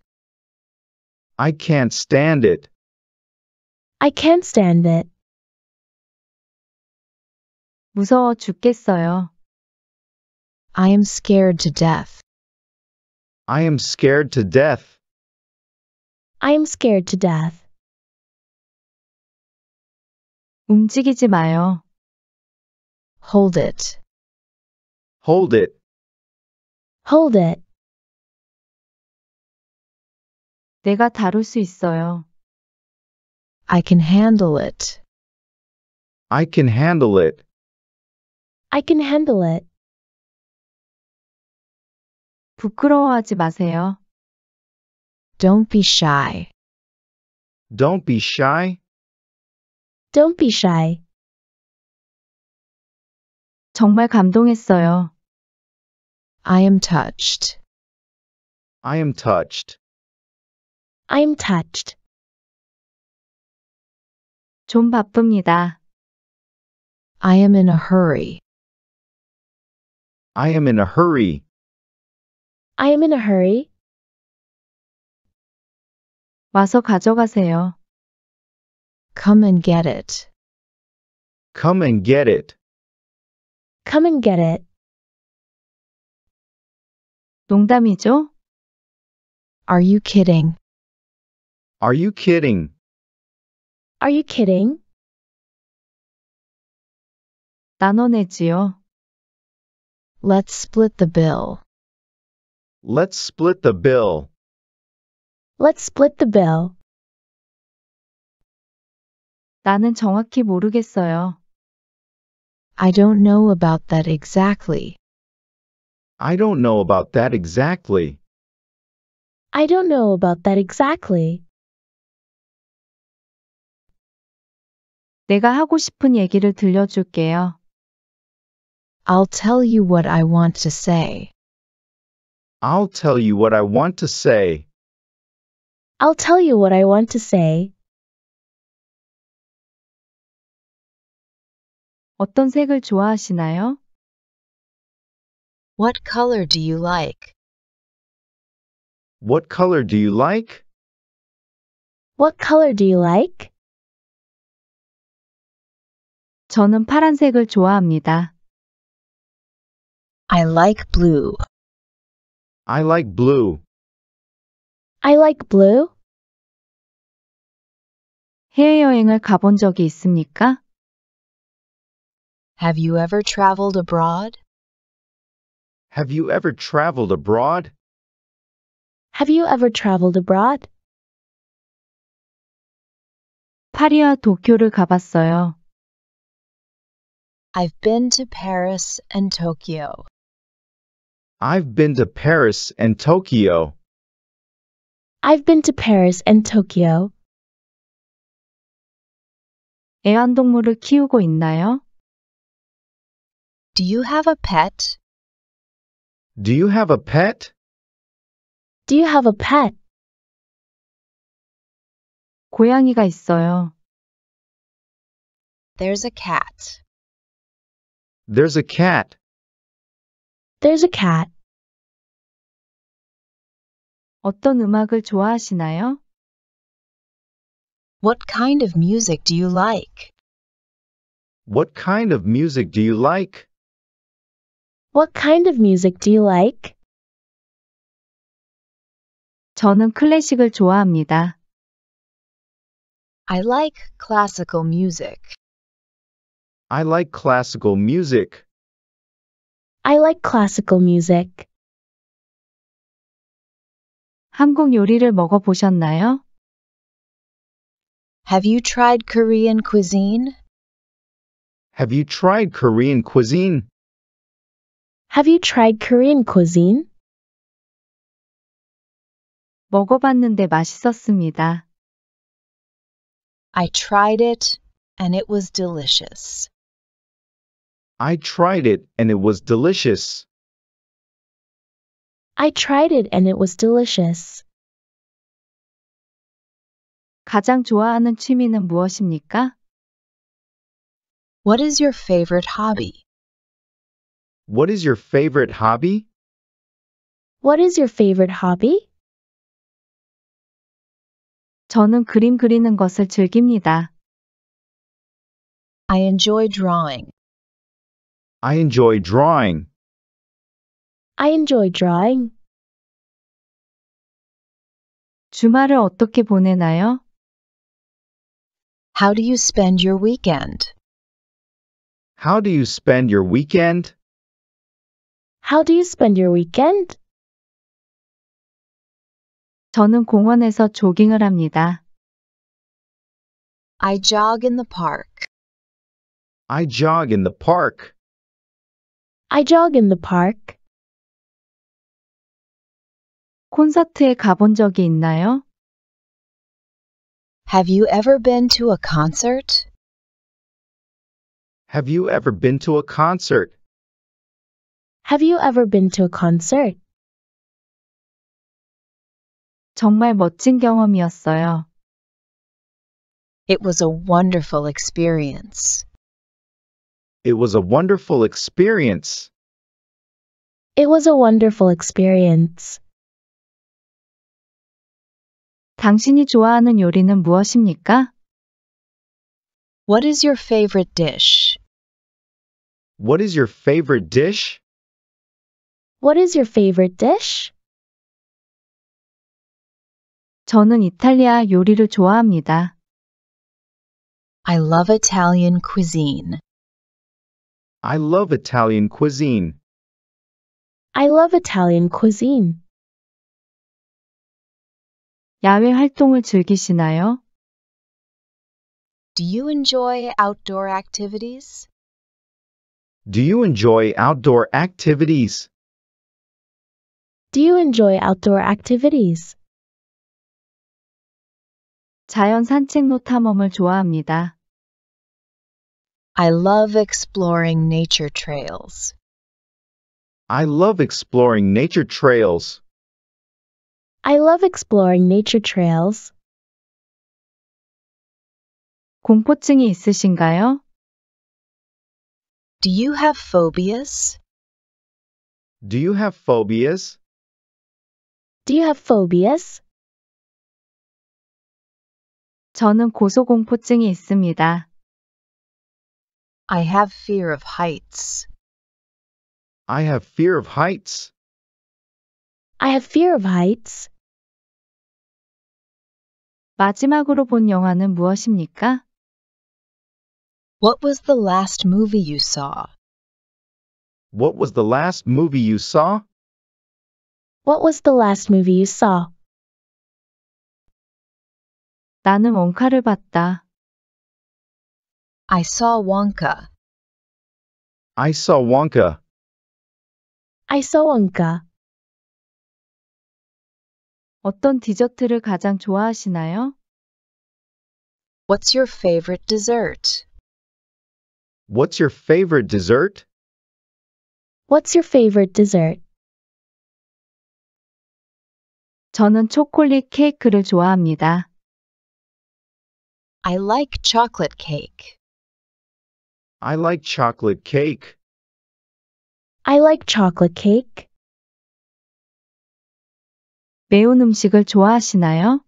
I can't stand it. I can't stand it. 무서워 죽겠어요. I am scared to death. I am scared to death. I am scared to death. 움직이지 마요. Hold it. Hold it. Hold it. 내가 다룰 수 있어요. I can handle it. I can handle it. I can handle it. 부끄러워하지 마세요. Don't be shy. Don't be shy. Don't be shy. 정말 감동했어요. I am touched. I am touched. I am touched. 좀 바쁩니다. I am in a hurry. I am in a hurry. I am in a hurry. 와서 가져가세요. Come and get it. Come and get it. Come and get it. 농담이죠? Are you kidding? Are you kidding? Are you kidding? 나눠내지요. Let's split the bill. Let's split the bill. Let's split the bill. 나는 정확히 모르겠어요. I don't know about that exactly. I don't know about that exactly. I don't know about that exactly. 내가 하고 싶은 얘기를 들려줄게요. I'll tell you what I want to say. I'll tell you what I want to say. I'll tell you what I want to say. 어떤 색을 좋아하시나요? What color do you like? What color do you like? What color do you like? 저는 파란색을 좋아합니다. I like blue. I like blue. I like blue. 해외여행을 가본 적이 있습니까? Have you ever traveled abroad? Have you ever traveled abroad? Have you ever traveled abroad? 파리와 도쿄를 가봤어요. I've been to Paris and Tokyo. I've been to Paris and Tokyo. I've been to Paris and Tokyo. 애완동물을 키우고 있나요? Do you have a pet? Do you have a pet? Do you have a pet? 고양이가 있어요. There's a cat. There's a cat. There's a cat. 어떤 음악을 좋아하시나요? What kind of music do you like? What kind of music do you like? What kind of music do you like? 저는 클래식을 좋아합니다. I like classical music. I like classical music. I like classical music. 한국 요리를 먹어보셨나요? Have you tried Korean cuisine? Have you tried Korean cuisine? Have you tried Korean cuisine? 먹어봤는데 맛있었습니다. I tried it and it was delicious. I tried it and it was delicious. I tried it and it was delicious. 가장 좋아하는 취미는 무엇입니까? What is your favorite hobby? What is your favorite hobby? What is your favorite hobby? 저는 그림 그리는 것을 즐깁니다. I enjoy drawing. I enjoy drawing. I enjoy drawing. 주말을 어떻게 보내나요? How do you spend your weekend? How do you spend your weekend? How do you spend your weekend? 저는 공원에서 조깅을 합니다. I jog in the park. I jog in the park. I jog in the park. 콘서트에 가본 적이 있나요? Have you ever been to a concert? Have you ever been to a concert? Have you ever been to a concert? 정말 멋진 경험이었어요. It was a wonderful experience. It was a wonderful experience. It was a wonderful experience. 당신이 좋아하는 요리는 무엇입니까? What is your favorite dish? What is your favorite dish? What is your favorite dish? 저는 이탈리아 요리를 좋아합니다. I love Italian cuisine. I love Italian cuisine. I love Italian cuisine. 야외 활동을 즐기시나요? Do you enjoy outdoor activities? Do you enjoy outdoor activities? Do you enjoy outdoor activities? 자연 산책로 탐험을 좋아합니다. I love exploring nature trails. I love exploring nature trails. I love exploring nature trails. 공포증이 있으신가요? Do you have phobias? Do you have phobias? Do you have phobias? 저는 고소공포증이 있습니다. I have fear of heights. I have fear of heights. I have fear of heights. 마지막으로 본 영화는 무엇입니까? What was the last movie you saw? What was the last movie you saw? What was the last movie you saw? 나는 원카를 봤다. I saw Wonka. I saw Wonka. I saw Wonka. 어떤 디저트를 가장 좋아하시나요? What's your favorite dessert? What's your favorite dessert? What's your favorite dessert? 저는 초콜릿 케이크를 좋아합니다. I like chocolate cake. I like chocolate cake. I like chocolate cake. 매운 음식을 좋아하시나요?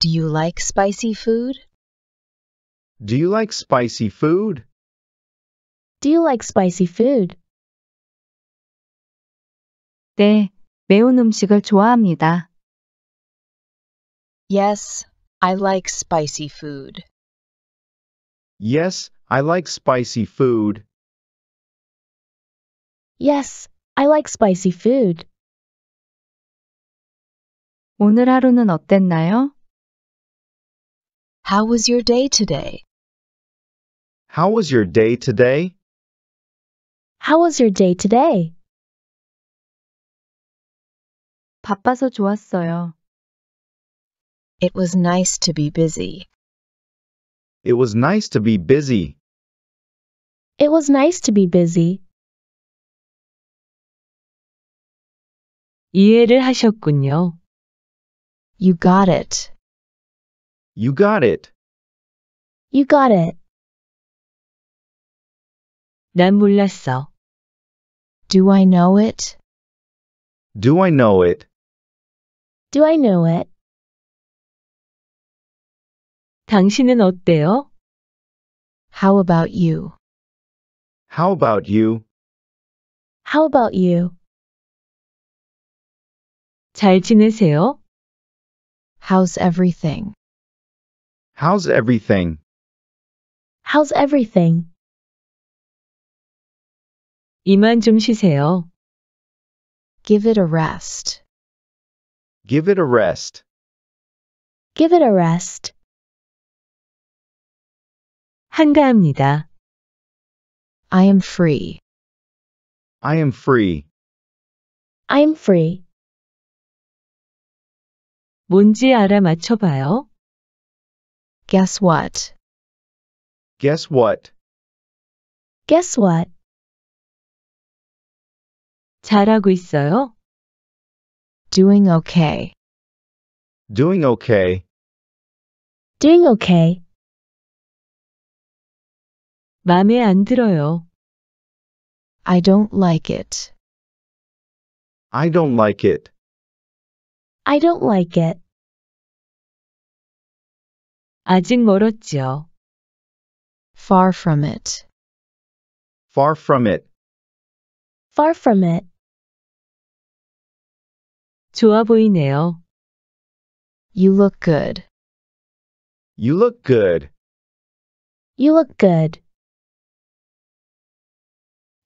Do you like spicy food? Do you like spicy food? Do you like spicy food? 네, 매운 음식을 좋아합니다. Yes, I like spicy food. Yes, I like spicy food. Yes, I like spicy food. 오늘 하루는 어땠나요? How was your day today? How was your day today? How was your day today? 바빠서 좋았어요. It was nice to be busy. It was nice to be busy. It was nice to be busy. 이해를 하셨군요. You got it. You got it. You got it. 난 몰랐어. Do I know it? Do I know it? Do I know it? 당신은 어때요? How about you? How about you? How about you? 잘 지내세요? How's everything? How's everything? How's everything? 이만 좀 쉬세요. Give it a rest. Give it a rest. Give it a rest. 한가합니다. I am free. I am free. I am free. 뭔지 알아 맞춰봐요. Guess what? Guess what? Guess what? 잘하고 있어요? Doing okay. Doing okay. Doing okay. 마음에 안 들어요. I don't like it. I don't like it. I don't like it. 아직 멀었지요. Far from it. Far from it. Far from it. 좋아 보이네요. You look good. You look good. You look good.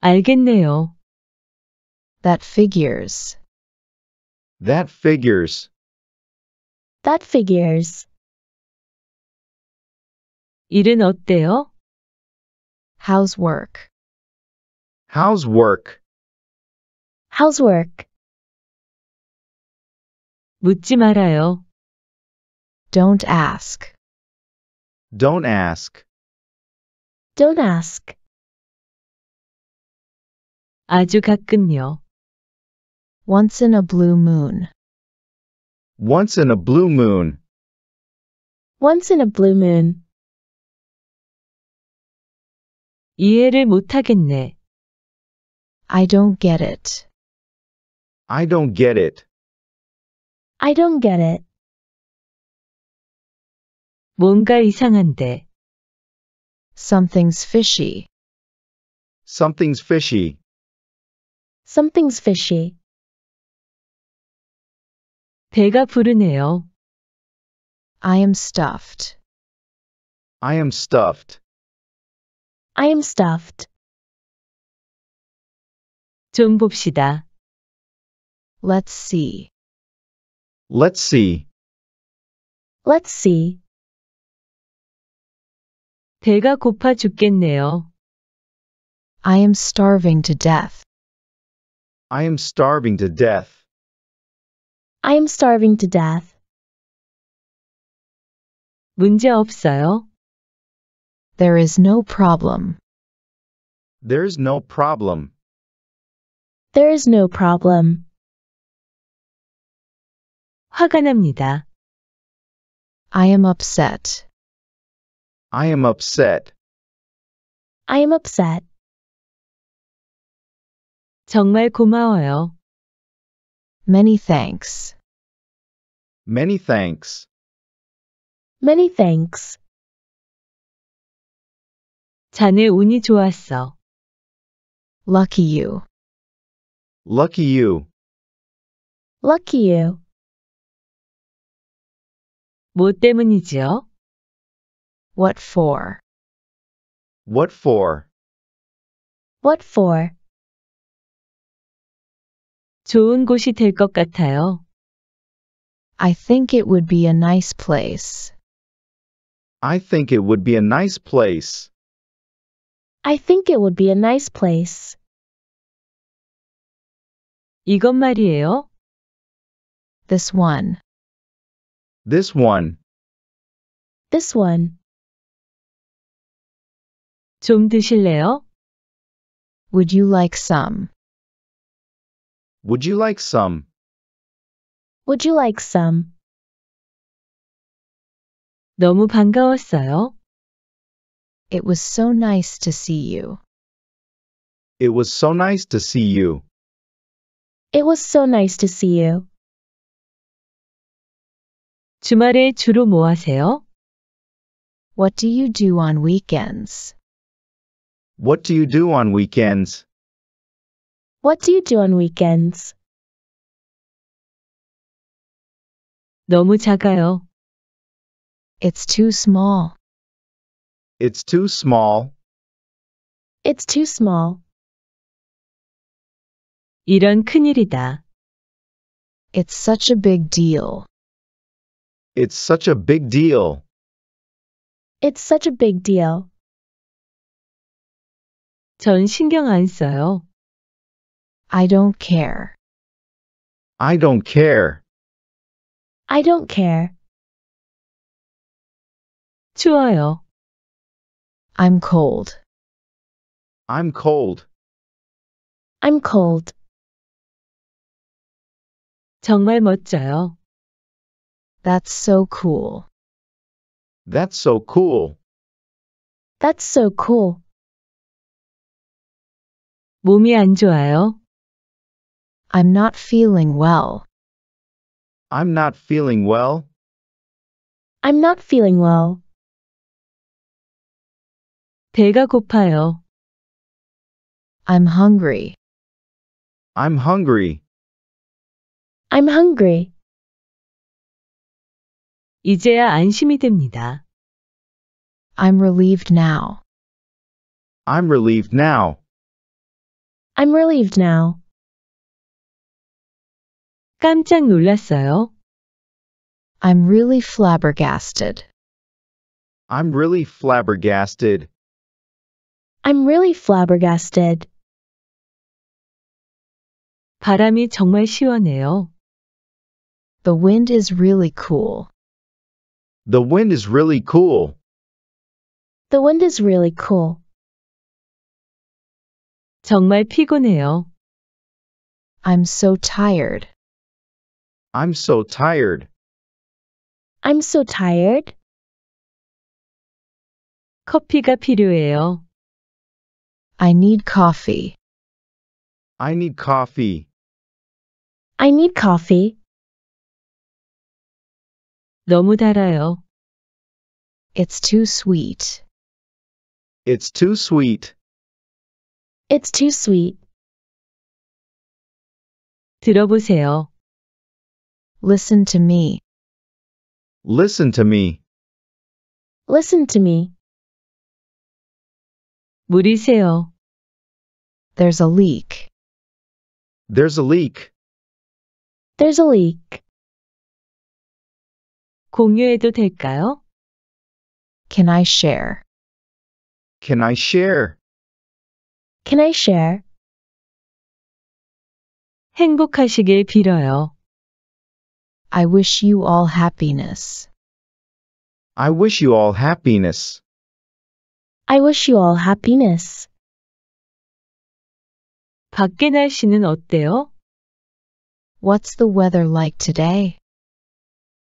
알겠네요. That figures. That figures. That figures. 일은 어때요? How's work? How's work? How's work? 묻지 말아요. Don't ask. Don't ask. Don't ask. 아주 가끔요. Once in a blue moon. Once in a blue moon. Once in a blue moon. 이해를 못하겠네. I don't get it. I don't get it. I don't get it. 뭔가 이상한데. Something's fishy. Something's fishy. Something's fishy. 배가 부르네요. I am stuffed. I am stuffed. I am stuffed. 좀 봅시다. Let's see. Let's see. Let's see. 배가 고파 죽겠네요. I am starving to death. I am starving to death. I am starving to death. 문제 없어요. There is no problem. There's no problem. There is no problem. 화가 납니다. I am upset. I am upset. I am upset. 정말 고마워요. Many thanks. Many thanks. Many thanks. 자네 운이 좋았어. Lucky you. Lucky you. Lucky you. 뭐 때문이지요? What for? What for? What for? 좋은 곳이 될 것 같아요. I think it would be a nice place. I think it would be a nice place. I think it would be a nice place. 이것 말이에요. This one. This one. This one. 좀 드실래요? Would you like some? Would you like some? Would you like some? 너무 반가웠어요. It was so nice to see you. It was so nice to see you. It was so nice to see you. 주말에 주로 뭐 하세요? What do you do on weekends? What do you do on weekends? What do you do on weekends? 너무 작아요. It's too small. It's too small. It's too small. 이런 큰일이다. It's such a big deal. It's such a big deal. It's such a big deal. 전 신경 안 써요. I don't care. I don't care. I don't care. 추워요. I'm cold. I'm cold. I'm cold. 정말 멋져요. That's so cool. That's so cool. That's so cool. 몸이 안 좋아요. I'm not feeling well. I'm not feeling well. I'm not feeling well. 배가 고파요. I'm hungry. I'm hungry. I'm hungry. 이제야 안심이 됩니다. I'm relieved now. I'm relieved now. I'm relieved now. 깜짝 놀랐어요. I'm really flabbergasted. I'm really flabbergasted. I'm really flabbergasted. 바람이 정말 시원해요. The wind is really cool. The wind is really cool. The wind is really cool. 정말 피곤해요. I'm so tired. I'm so tired. I'm so tired. 커피가 필요해요. I need coffee. I need coffee. I need coffee. 너무 달아요. It's too sweet. It's too sweet. It's too sweet. 들어보세요. Listen to me. Listen to me. Listen to me. 물이 새요. There's a leak. There's a leak. There's a leak. 공유해도 될까요? Can I share? Can I share? Can I share? 행복하시길 빌어요. I wish you all happiness. I wish you all happiness. I wish you all happiness. 밖에 날씨는 어때요? What's the weather like today?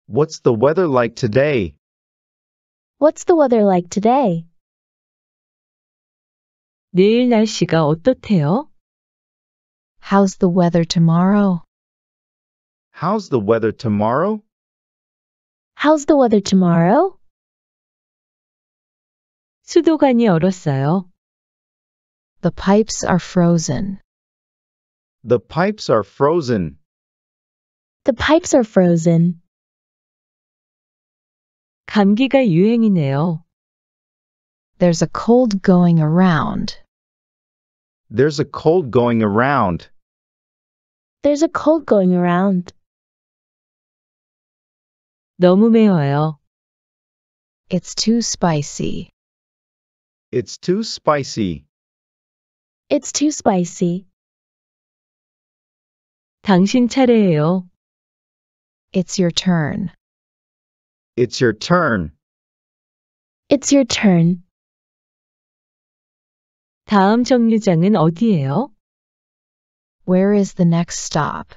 What's the weather like today? What's the weather like today? 내일 날씨가 어떻대요? How's the weather tomorrow? How's the weather tomorrow? How's the weather tomorrow? 수도관이 얼었어요. The pipes are frozen. The pipes are frozen. The pipes are frozen. 감기가 유행이네요. There's a cold going around. There's a cold going around. There's a cold going around. 너무 매워요. It's too spicy. It's too spicy. It's too spicy. 당신 차례예요. It's your turn. It's your turn. It's your turn. 다음 정류장은 어디예요? Where is the next stop?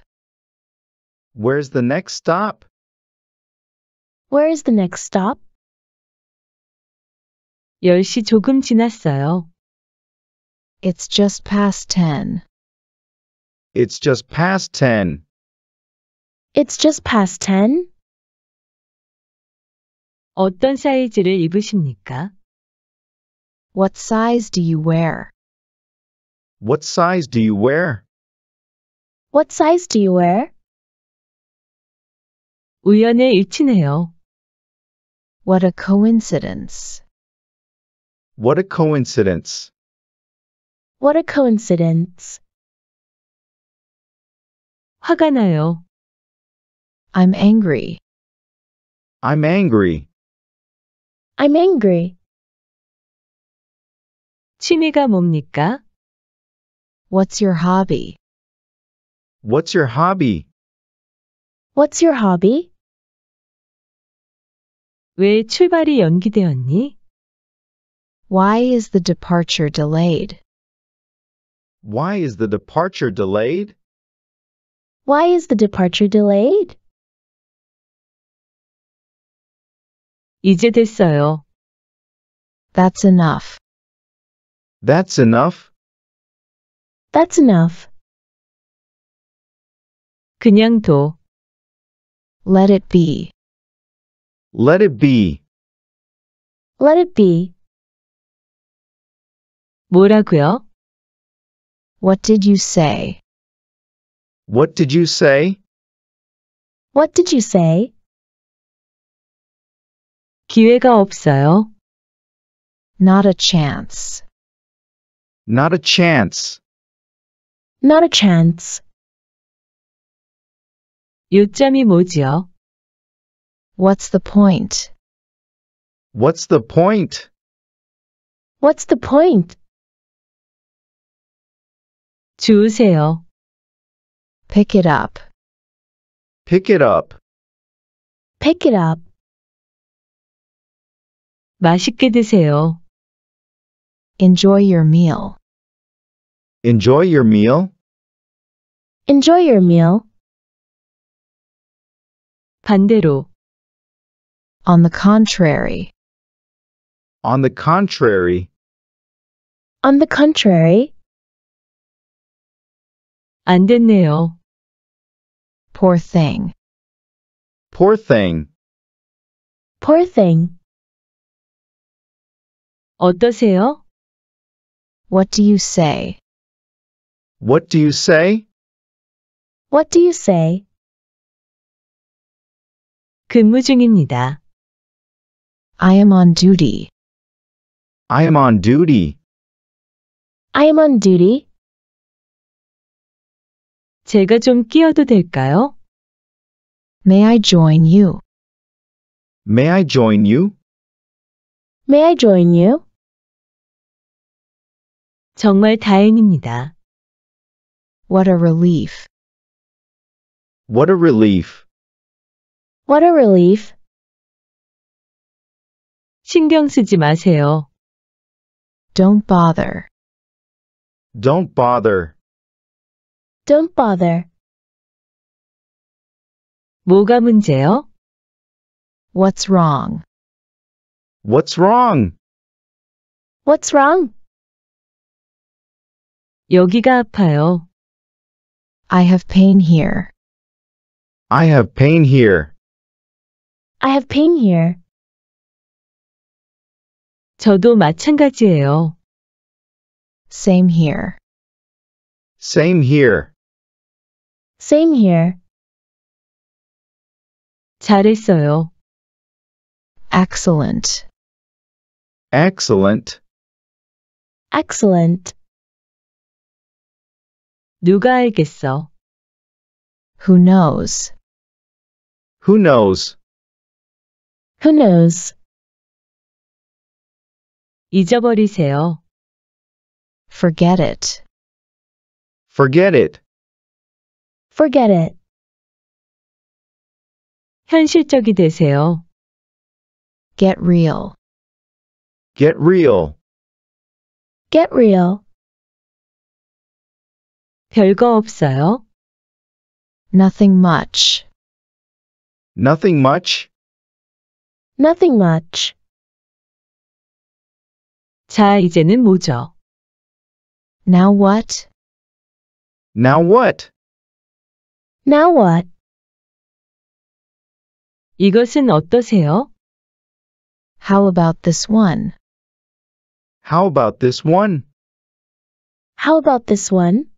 Where's the next stop? Where is the next stop? 10시 조금 지났어요. It's just past 10. It's just past 10. It's just past 10. 어떤 사이즈를 입으십니까? What size do you wear? What size do you wear? What size do you wear? 우연의 일치네요. What a coincidence. What a coincidence. What a coincidence. 화가 나요. I'm angry. I'm angry. I'm angry. 취미가 뭡니까? What's your hobby? What's your hobby? What's your hobby? 왜 출발이 연기되었니? Why is the departure delayed? Why is the departure delayed? Why is the departure delayed? 이제 됐어요. That's enough. That's enough. That's enough. 그냥 둬. Let it be. Let it be. Let it be. 뭐라고요? What did you say? What did you say? What did you say? 기회가 없어요. Not a chance. Not a chance. Not a chance. 요점이 뭐지요? What's the point? What's the point? What's the point? 주우세요. Pick it up. Pick it up. Pick it up. 맛있게 드세요. Enjoy your meal. Enjoy your meal. Enjoy your meal. 반대로. On the contrary. On the contrary, On the contrary, 안 됐네요. Poor thing. poor thing. poor thing. 어떠세요? What do you say? What do you say? What do you say? 근무 중입니다. I am on duty. I am on duty. I am on duty. 제가 좀 끼어도 될까요? May I join you? May I join you? May I join you? 정말 다행입니다. What a relief. What a relief. What a relief. 신경 쓰지 마세요. Don't bother. Don't bother. Don't bother. 뭐가 문제요? What's wrong? What's wrong? What's wrong? 여기가 아파요. I have pain here. I have pain here. I have pain here. 저도 마찬가지예요. Same here. Same here. Same here. 잘했어요. Excellent. Excellent. Excellent. 누가 알겠어? Who knows? Who knows? Who knows? 잊어버리세요. Forget it. Forget it. Forget it. 현실적이 되세요. Get real. Get real. Get real. 별거 없어요. Nothing much. Nothing much. Nothing much. 자, 이제는 뭐죠? Now what? Now what? Now what? 이것은 어떠세요? How about this one? How about this one? How about this one?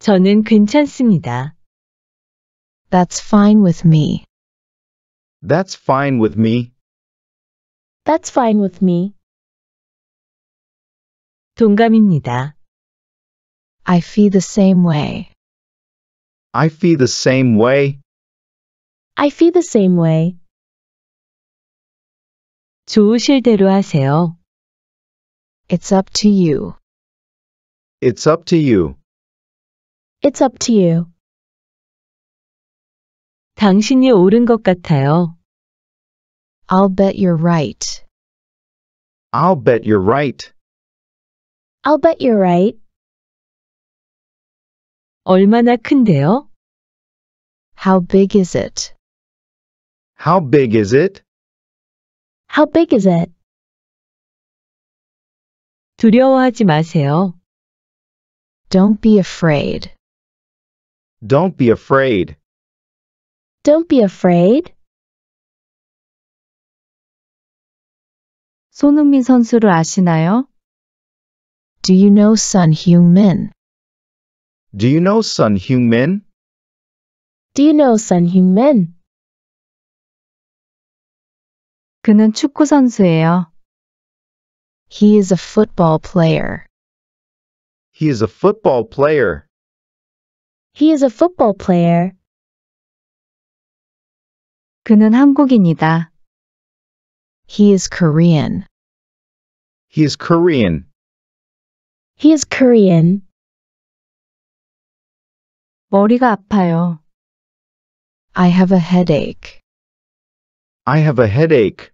저는 괜찮습니다. That's fine with me. That's fine with me. That's fine with me. 동감입니다. I feel the same way. I feel the same way. I feel the same way. 좋으실 대로 하세요. It's up to you. It's up to you. It's up to you. 당신이 옳은 것 같아요. I'll bet you're right. I'll bet you're right. I'll bet you're right. 얼마나 큰데요? How big is it? How big is it? How big is it? 두려워하지 마세요. Don't be afraid. Don't be afraid. Don't be afraid. 손흥민 선수를 아시나요? Do you know Son Heung-min? Do you know Son Heung-min? Do you know Son Heung-min? 그는 축구 선수예요. He is a football player. He is a football player. He is a football player. 그는 한국인이다. He is Korean. He is Korean. He is Korean. 머리가 아파요. I have a headache. I have a headache.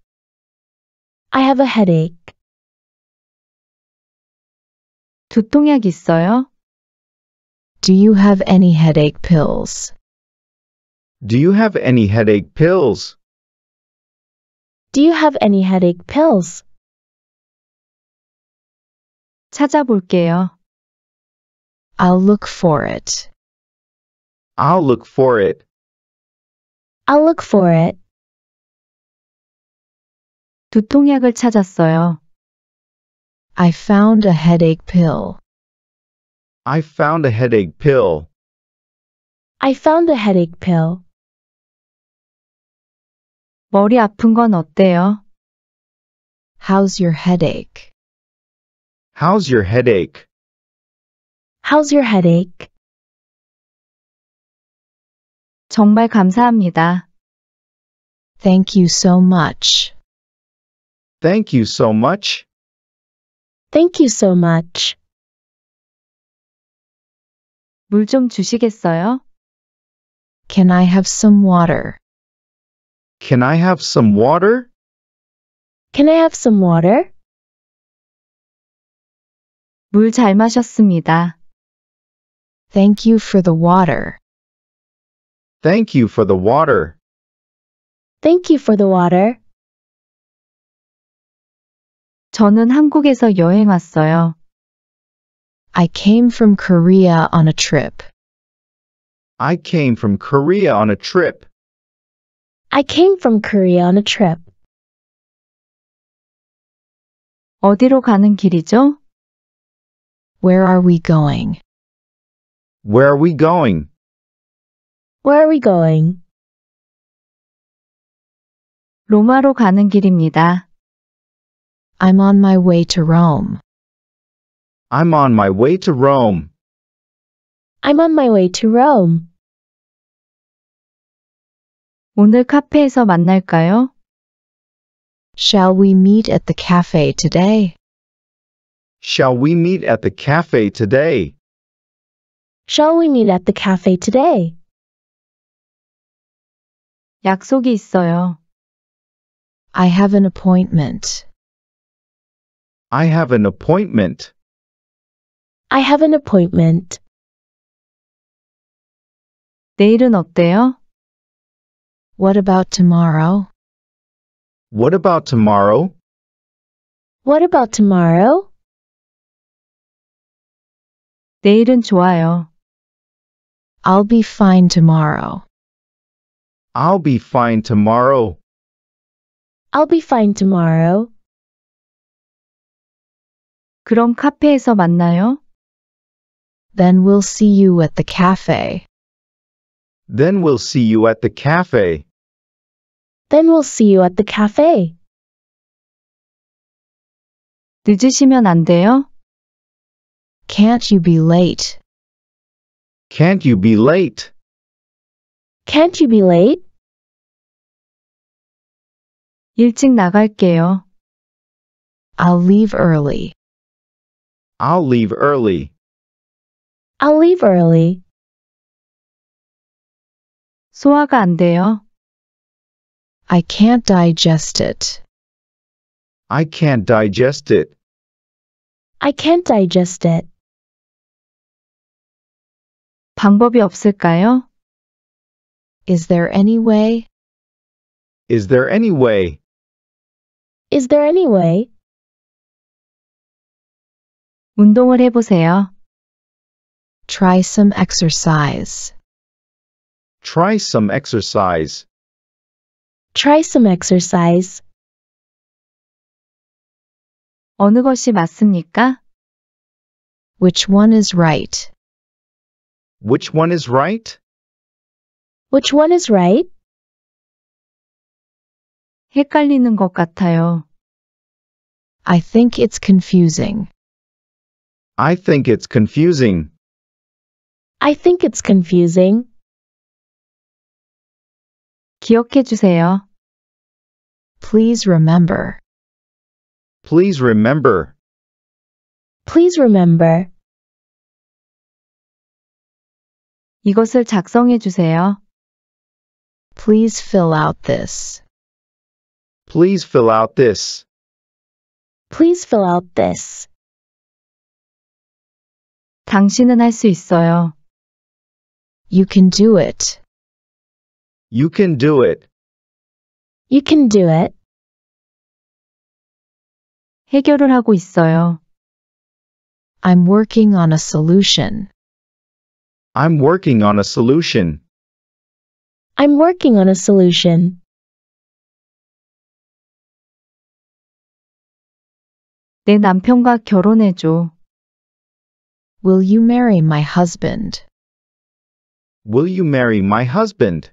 I have a headache. 두통약 있어요? Do you have any headache pills? Do you have any headache pills? Do you have any headache pills? 찾아볼게요. I'll look for it. I'll look for it. I'll look for it. 두통약을 찾았어요. I found a headache pill. I found a headache pill. I found a headache pill. 머리 아픈 건 어때요? How's your headache? How's your headache? How's your headache? 정말 감사합니다. Thank you so much. Thank you so much. Thank you so much. 물 좀 주시겠어요? Can I have some water? Can I have some water? Can I have some water? 물 잘 마셨습니다. Thank you for the water. Thank you for the water. Thank you for the water. 저는 한국에서 여행 왔어요. I came from Korea on a trip. I came from Korea on a trip. I came from Korea on a trip. 어디로 가는 길이죠? Where are we going? Where are we going? Where are we going? 로마로 가는 길입니다. I'm on my way to Rome. I'm on my way to Rome. I'm on my way to Rome. 오늘 카페에서 만날까요? Shall we meet at the cafe today? Shall we meet at the cafe today? Shall we meet at the cafe today? 약속이 있어요. I have an appointment. I have an appointment. I have an appointment. 내일은 어때요? What about tomorrow? What about tomorrow? What about tomorrow? 내일은 좋아요. I'll be fine tomorrow. I'll be fine tomorrow. I'll be fine tomorrow. 그럼 카페에서 만나요? Then we'll see you at the cafe. Then we'll see you at the cafe. Then we'll see you at the cafe. 늦으시면 안 돼요? Can't you be late? Can't you be late? Can't you be late? 일찍 나갈게요. I'll leave early. I'll leave early. I'll leave early. 소화가 안 돼요. I can't digest it. I can't digest it. I can't digest it. 방법이 없을까요? Is there any way? Is there any way? Is there any way? 운동을 해보세요. Try some exercise. Try some exercise. Try some exercise. 어느 것이 맞습니까? Which one is right? Which one is right? Which one is right? 헷갈리는 것 같아요. I think it's confusing. I think it's confusing. I think it's confusing. 기억해 주세요. Please remember. Please remember. Please remember. 이것을 작성해 주세요. Please fill out this. Please fill out this. Please fill out this. 당신은 할 수 있어요. You can do it. You can do it. You can do it. 해결을 하고 있어요. I'm working on a solution. I'm working on a solution. I'm working on a solution. 내 남편과 결혼해줘. Will you marry my husband? Will you marry my husband?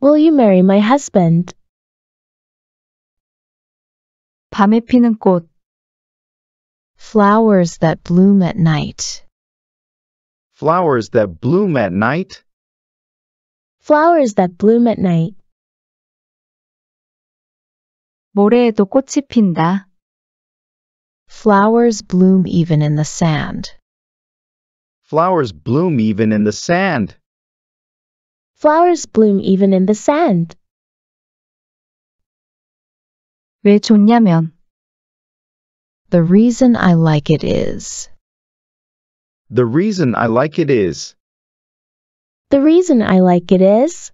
Will you marry my husband? 밤에 피는 꽃, Flowers that bloom at night. Flowers that bloom at night. Flowers that bloom at night. 모래에도 꽃이 핀다. Flowers bloom even in the sand. Flowers bloom even in the sand. Flowers bloom even in the sand. 왜 좋냐면, The reason I like it is. The reason I like it is. The reason I like it is.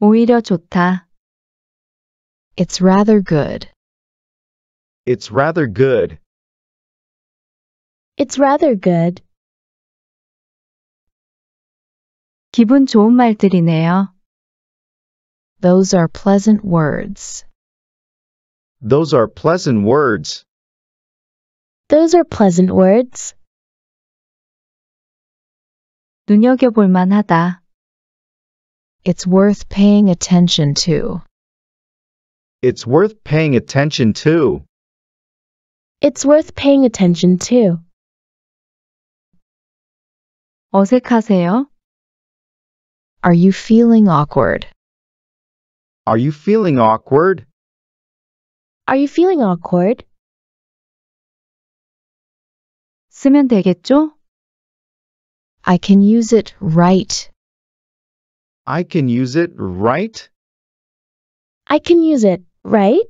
오히려 좋다. It's rather good. It's rather good. It's rather good. 기분 좋은 말들이네요. Those are pleasant words. Those are pleasant words. Those are pleasant words. 눈여겨볼 만하다. It's worth paying attention to. It's worth paying attention to. It's worth paying attention to. 어색하세요? Are you feeling awkward? Are you feeling awkward? Are you feeling awkward? 쓰면 되겠죠? I can use it right. I can use it, right? I can use it, right?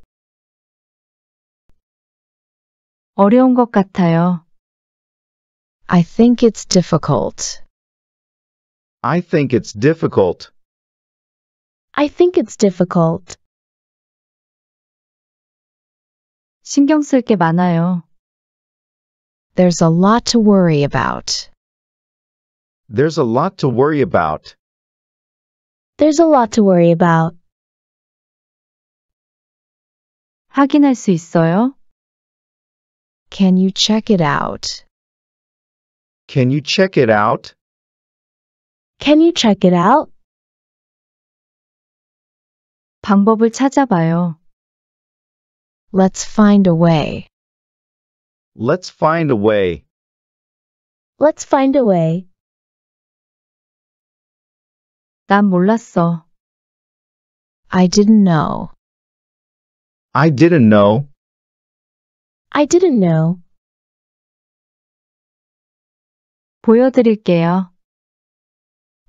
어려운 것 같아요. I think it's difficult. I think it's difficult. I think it's difficult. 신경 쓸 게 많아요. There's a lot to worry about. There's a lot to worry about. There's a lot to worry about. 확인할 수 있어요? Can you check it out? Can you check it out? Can you check it out? 방법을 찾아봐요. Let's find a way. Let's find a way. Let's find a way. 난 몰랐어. I didn't know. I didn't know. I didn't know. 보여드릴게요.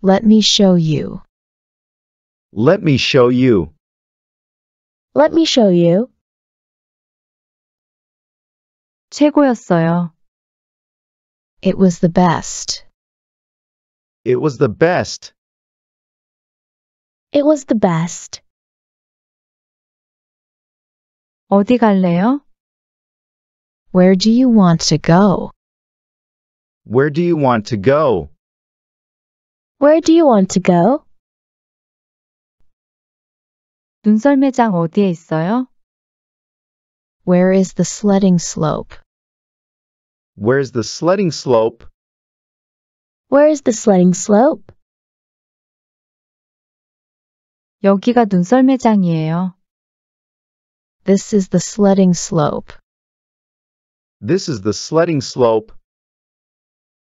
Let me show you. Let me show you. Let me show you. 최고였어요. It was the best. It was the best. It was the best. 어디 갈래요? Where do you want to go? Where do you want to go? Where do you want to go? 눈썰매장 어디에 있어요? Where is the sledding slope? Where's the sledding slope? Where is the sledding slope? 여기가 눈썰매장이에요. This is the sledding slope. This is the sledding slope.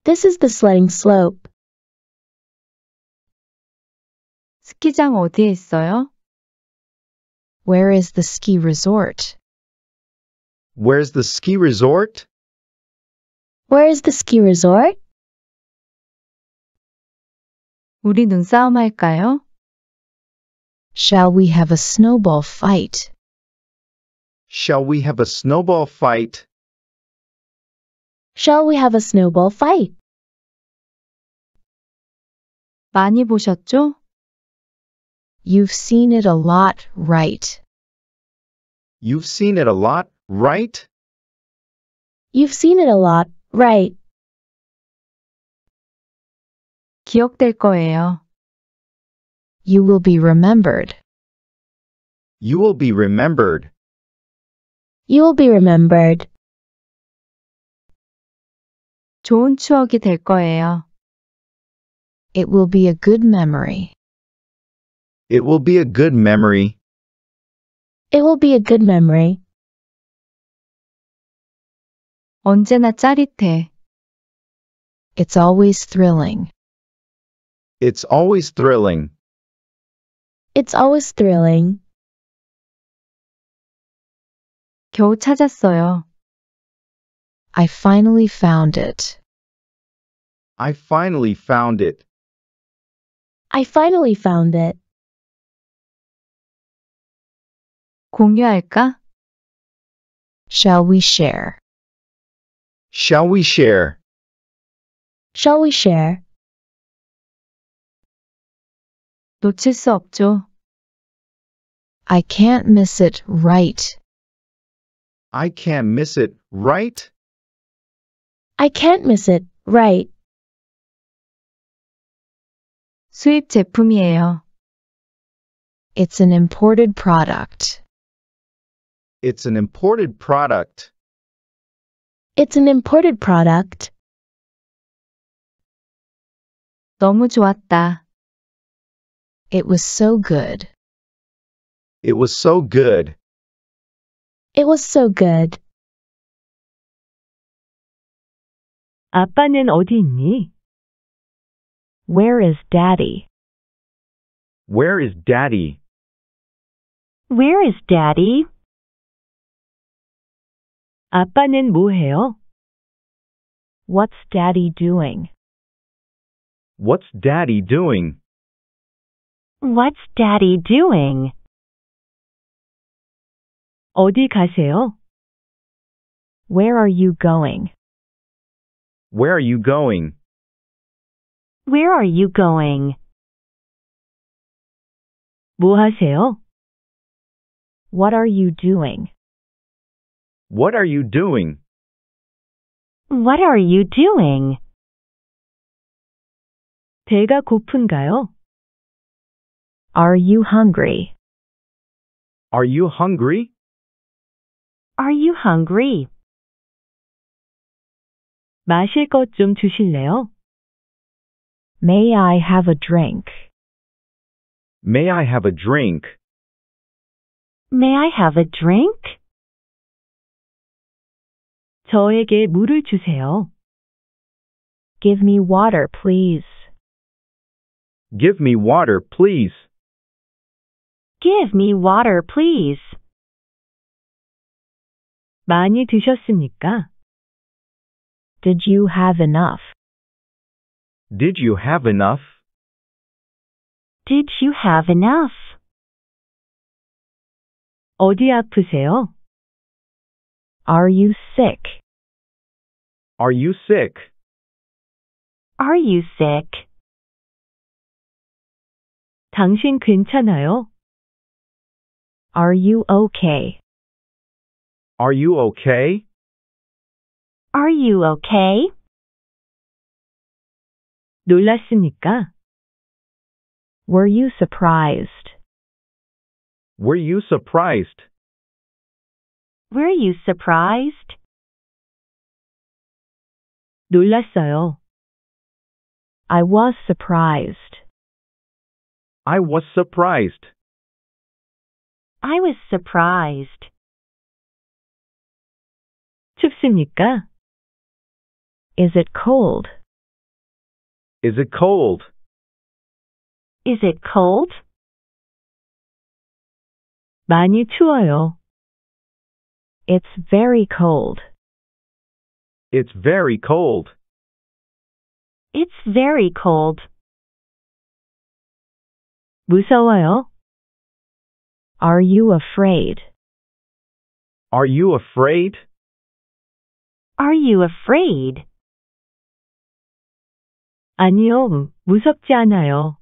This is the sledding slope. 스키장 어디에 있어요? Where is the ski resort? Where's the ski resort? Where is the ski resort? 우리 눈싸움 할까요? Shall we have a snowball fight? Shall we have a snowball fight? Shall we have a snowball fight? 많이 보셨죠? You've seen it a lot, right? You've seen it a lot, right? You've seen it a lot, right? 기억될 거예요. You will be remembered. You will be remembered. You will be remembered. 좋은 추억이 될 거예요. It will be a good memory. It will be a good memory. It will be a good memory. 언제나 짜릿해. It's always thrilling. It's always thrilling. It's always thrilling. 겨우 찾았어요. I finally found it. I finally found it. I finally found it. 공유할까? Shall we share? Shall we share? Shall we share? 놓칠 수 없죠. I can't miss it, right? I can't miss it, right? I can't miss it, right? 수입 제품이에요. It's an imported product. It's an imported product. It's an imported product. 너무 좋았다. It was so good. It was so good. It was so good. 아빠는 어디 있니? Where is Daddy? Where is Daddy? Where is Daddy? 아빠는 뭐 해요? What's Daddy doing? What's Daddy doing? What's Daddy doing? 어디 가세요? Where are you going? Where are you going? Where are you going? 뭐 하세요? What are you doing? What are you doing? What are you doing? 배가 고픈가요? Are you hungry? Are you hungry? Are you hungry? 마실 것 좀 주실래요? May I have a drink? May I have a drink? May I have a drink? 저에게 물을 주세요. Give me water, please. Give me water, please. Give me water, please. 많이 드셨습니까? Did you have enough? Did you have enough? Did you have enough? 어디 아프세요? Are you sick? Are you sick? Are you sick? 당신 괜찮아요? Are you okay? Are you okay? Are you okay? 놀랐습니까? Were you surprised? Were you surprised? Were you surprised? 놀랐어요. I was surprised. I was surprised. I was surprised. 춥습니까? Is it cold? Is it cold? Is it cold? 많이 추워요. It's very cold. It's very cold. It's very cold. 무서워요. Are you afraid? Are you afraid? Are you afraid? 아니요, 무섭지 않아요.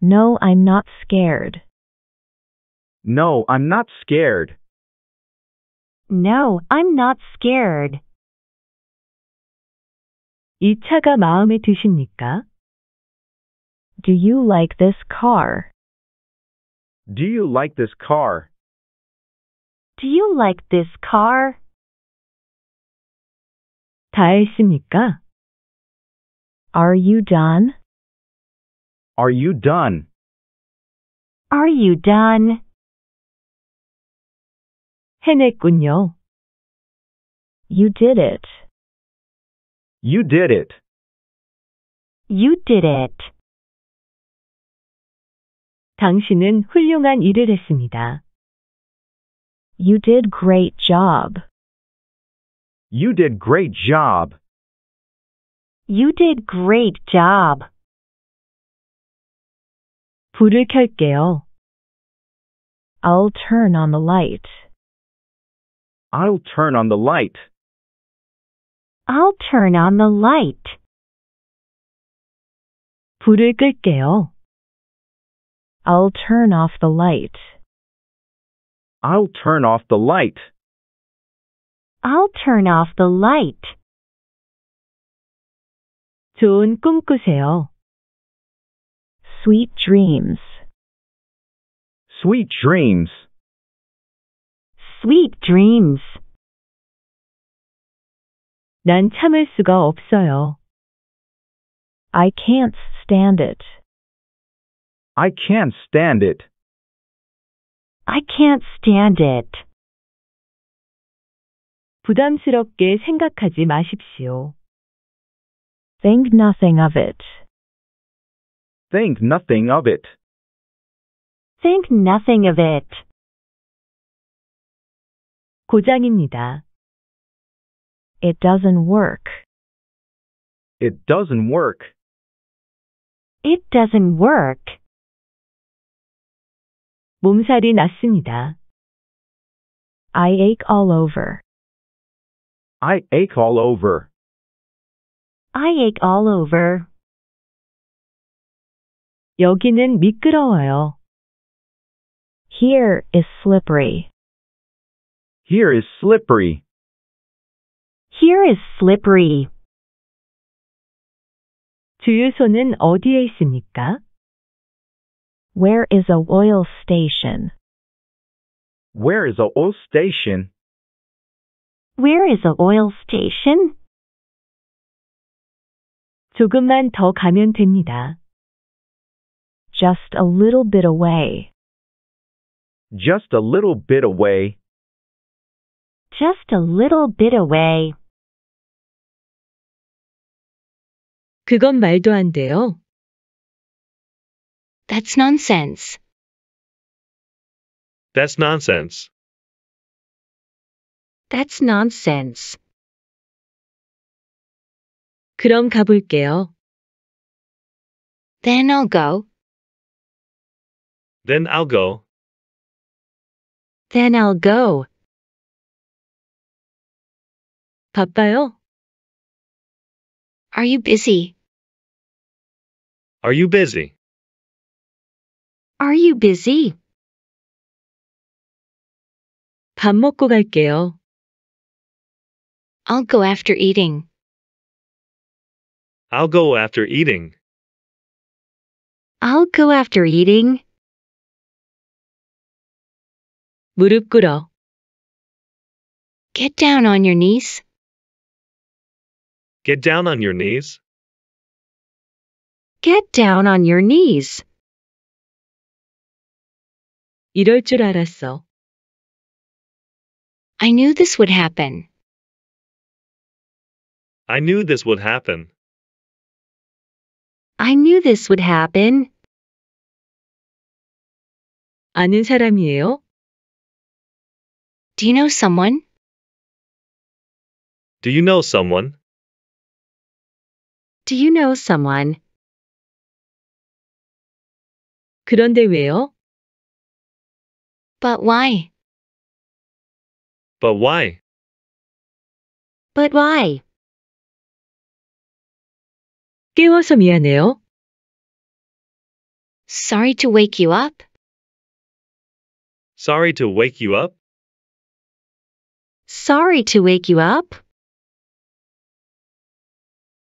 No, I'm not scared. No, I'm not scared. No, I'm not scared. 이 차가 마음에 드십니까? Do you like this car? Do you like this car? Do you like this car? 다 했습니까? Are you done? Are you done? Are you done? 해냈군요. You did it. You did it. You did it. 당신은 훌륭한 일을 했습니다. You did great job. You did great job. You did great job. 불을 켤게요. I'll turn on the light. I'll turn on the light. I'll turn on the light. 불을 끌게요. I'll turn off the light. I'll turn off the light. I'll turn off the light. 좋은 꿈 꾸세요. Sweet dreams. Sweet dreams. Sweet dreams. 난 참을 수가 없어요. I can't stand it. I can't stand it. I can't stand it. 부담스럽게 생각하지 마십시오. Think nothing of it. Think nothing of it. Think nothing of it. 고장입니다. It doesn't work. It doesn't work. It doesn't work. 몸살이 났습니다. I ache all over. I ache all over. I ache all over. 여기는 미끄러워요. Here is slippery. Here is slippery. Here is slippery. 주유소는 어디에 있습니까? Where is a oil station? Where is a oil station? Where is a oil station? 조금만 더 가면 됩니다. Just a little bit away. Just a little bit away. Just a little bit away. 그건 말도 안 돼요. That's nonsense. That's nonsense. That's nonsense. 그럼 가볼게요. Then I'll go. Then I'll go. Then I'll go. 바빠요? Are you busy? Are you busy? Are you busy? 밥 먹고 갈게요. I'll go after eating. I'll go after eating. I'll go after eating. 무릎 꿇어. Get down on your knees. Get down on your knees. Get down on your knees. 이럴 줄 알았어. I knew this would happen. I knew this would happen. I knew this would happen. 아는 사람이에요? Do you know someone? Do you know someone? Do you know someone? 그런데 왜요? But why? But why? But why? 깨워서 미안해요. Sorry to wake you up. Sorry to wake you up. Sorry to wake you up.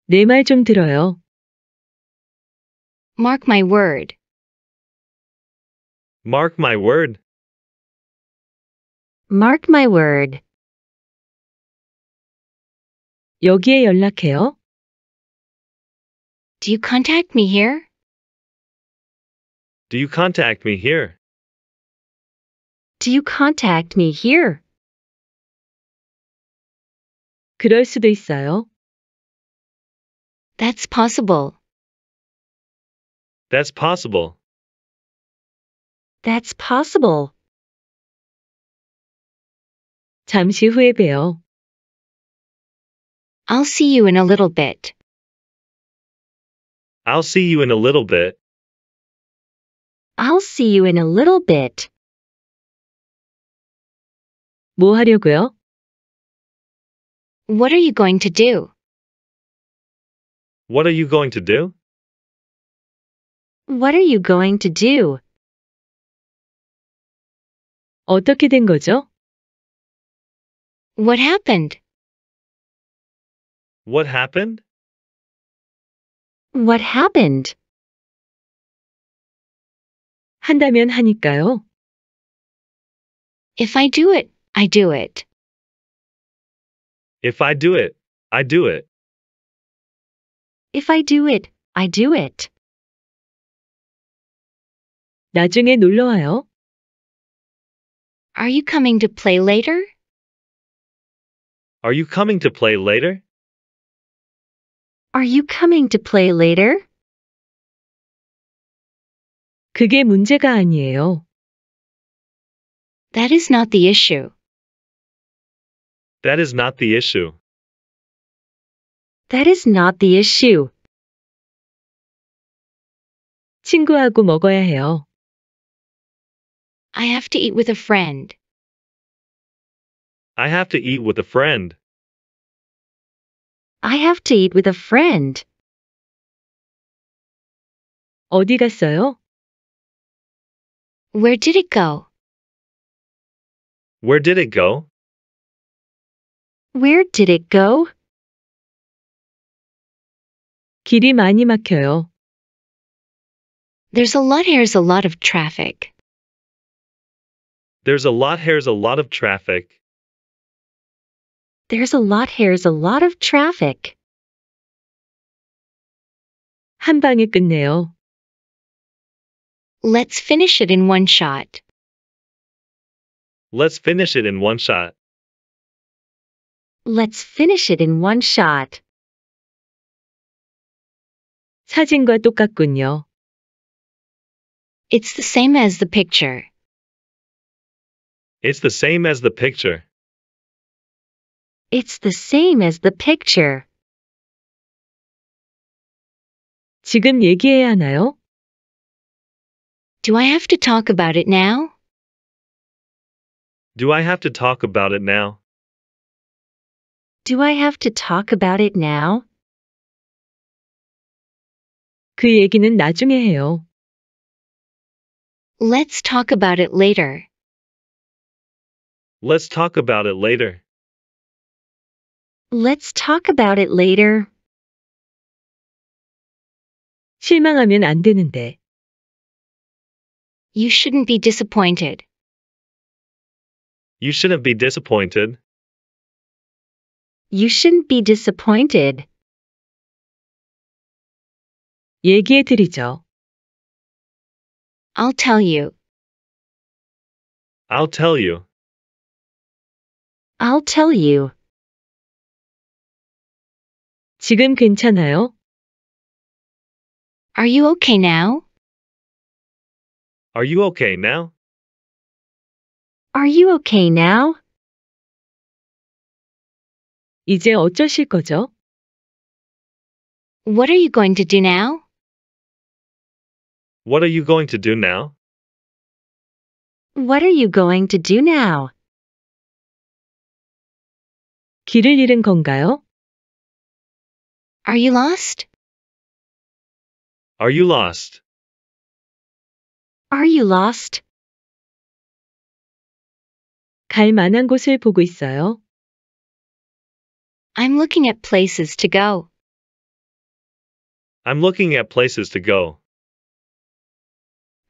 내 말 좀 들어요. Mark my word. Mark my word. Mark my word. 여기에 연락해요. Do you contact me here? Do you contact me here? Do you contact me here? 그럴 수도 있어요. That's possible. That's possible. That's possible. 잠시 후에 봬요. I'll see you in a little bit. I'll see you in a little bit. I'll see you in a little bit. 뭐 하려고요? What are you going to do? What are you going to do? What are you going to do? 어떻게 된 거죠? What happened? What happened? What happened? 한다면 하니까요. If I do it, I do it. If I do it, I do it. If I do it, I do it. 나중에 놀러 와요. Are you coming to play later? Are you coming to play later? Are you coming to play later? 그게 문제가 아니에요. That is not the issue. That is not the issue. That is not the issue. 친구하고 먹어야 해요. I have to eat with a friend. I have to eat with a friend. I have to eat with a friend. 어디 갔어요? Where did it go? Where did it go? Where did it go? 길이 많이 막혀요. There's a lot here's a lot of traffic. There's a lot here's a lot of traffic. There's a lot here's a lot of traffic. 한 방에 끝내요. Let's finish it in one shot. Let's finish it in one shot. Let's finish it in one shot. 사진과 똑같군요. It's the same as the picture. It's the same as the picture. It's the same as the picture. 지금 얘기해야 하나요? Do I have to talk about it now? Do I have to talk about it now? Do I have to talk about it now? 그 얘기는 나중에 해요. Let's talk about it later. Let's talk about it later. Let's talk about it later. 실망하면 안 되는데. You shouldn't be disappointed. You shouldn't be disappointed. You shouldn't be disappointed. 얘기해 드리죠. I'll tell you. I'll tell you. I'll tell you. 지금 괜찮아요? Are you okay now? Are you okay now? Are you okay now? 이제 어쩌실 거죠? What are you going to do now? What are you going to do now? What are you going to do now? 길을 잃은 건가요? Are you lost? Are you lost? Are you lost? 갈 만한 곳을 보고 있어요. I'm looking at places to go. I'm looking at places to go.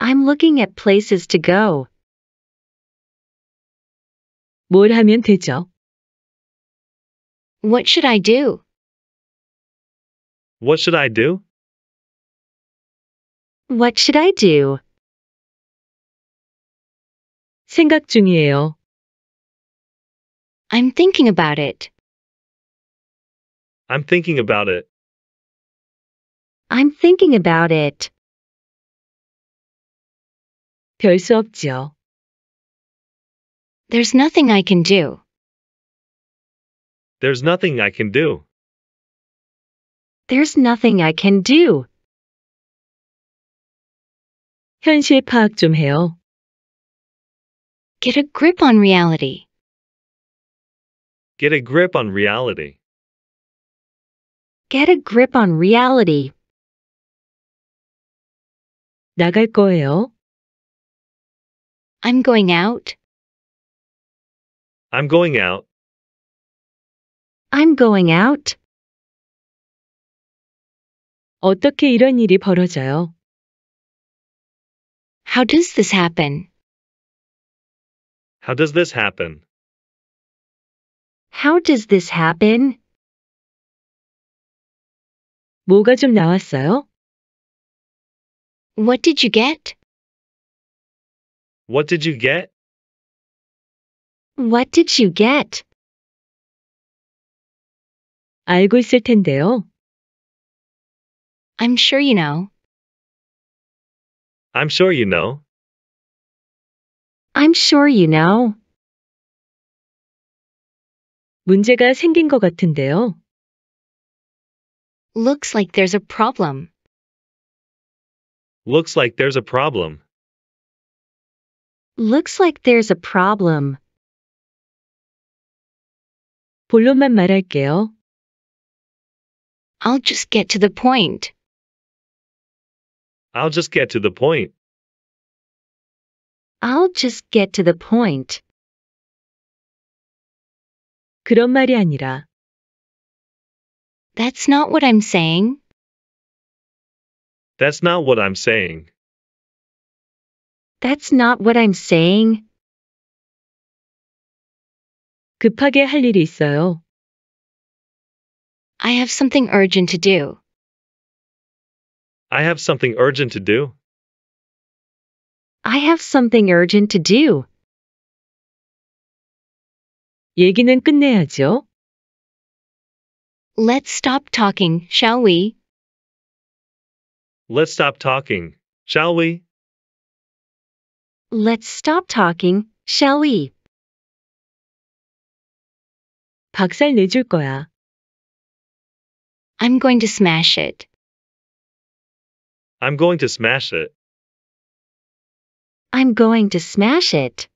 I'm looking at places to go. 뭘 하면 되죠? What should I do? What should I do? What should I do? 생각 중이에요. I'm thinking about it. I'm thinking about it. I'm thinking about it. 별 수 없지요. There's nothing I can do. There's nothing I can do. There's nothing I can do. 현실 파악 좀 해요. Get a grip on reality. Get a grip on reality. Get a grip on reality. 나갈 거예요. I'm going out. I'm going out. I'm going out. 어떻게 이런 일이 벌어져요? How does this happen? How does this happen? How does this happen? 뭐가 좀 나왔어요? What did you get? What did you get? What did you get? 알고 있을 텐데요. I'm sure you know. I'm sure you know. I'm sure you know. 문제가 생긴 것 같은데요. Looks like there's a problem. Looks like there's a problem. Looks like there's a problem. 본론만 말할게요. I'll just get to the point. I'll just get to the point. I'll just get to the point. 그런 말이 아니라 That's not what I'm saying. That's not what I'm saying. That's not what I'm saying. 급하게 할 일이 있어요. I have something urgent to do. I have something urgent to do. I have something urgent to do. 얘기는 끝내야죠. Let's stop talking, shall we? Let's stop talking, shall we? Let's stop talking, shall we? 박살 내줄 거야. I'm going to smash it. I'm going to smash it. I'm going to smash it.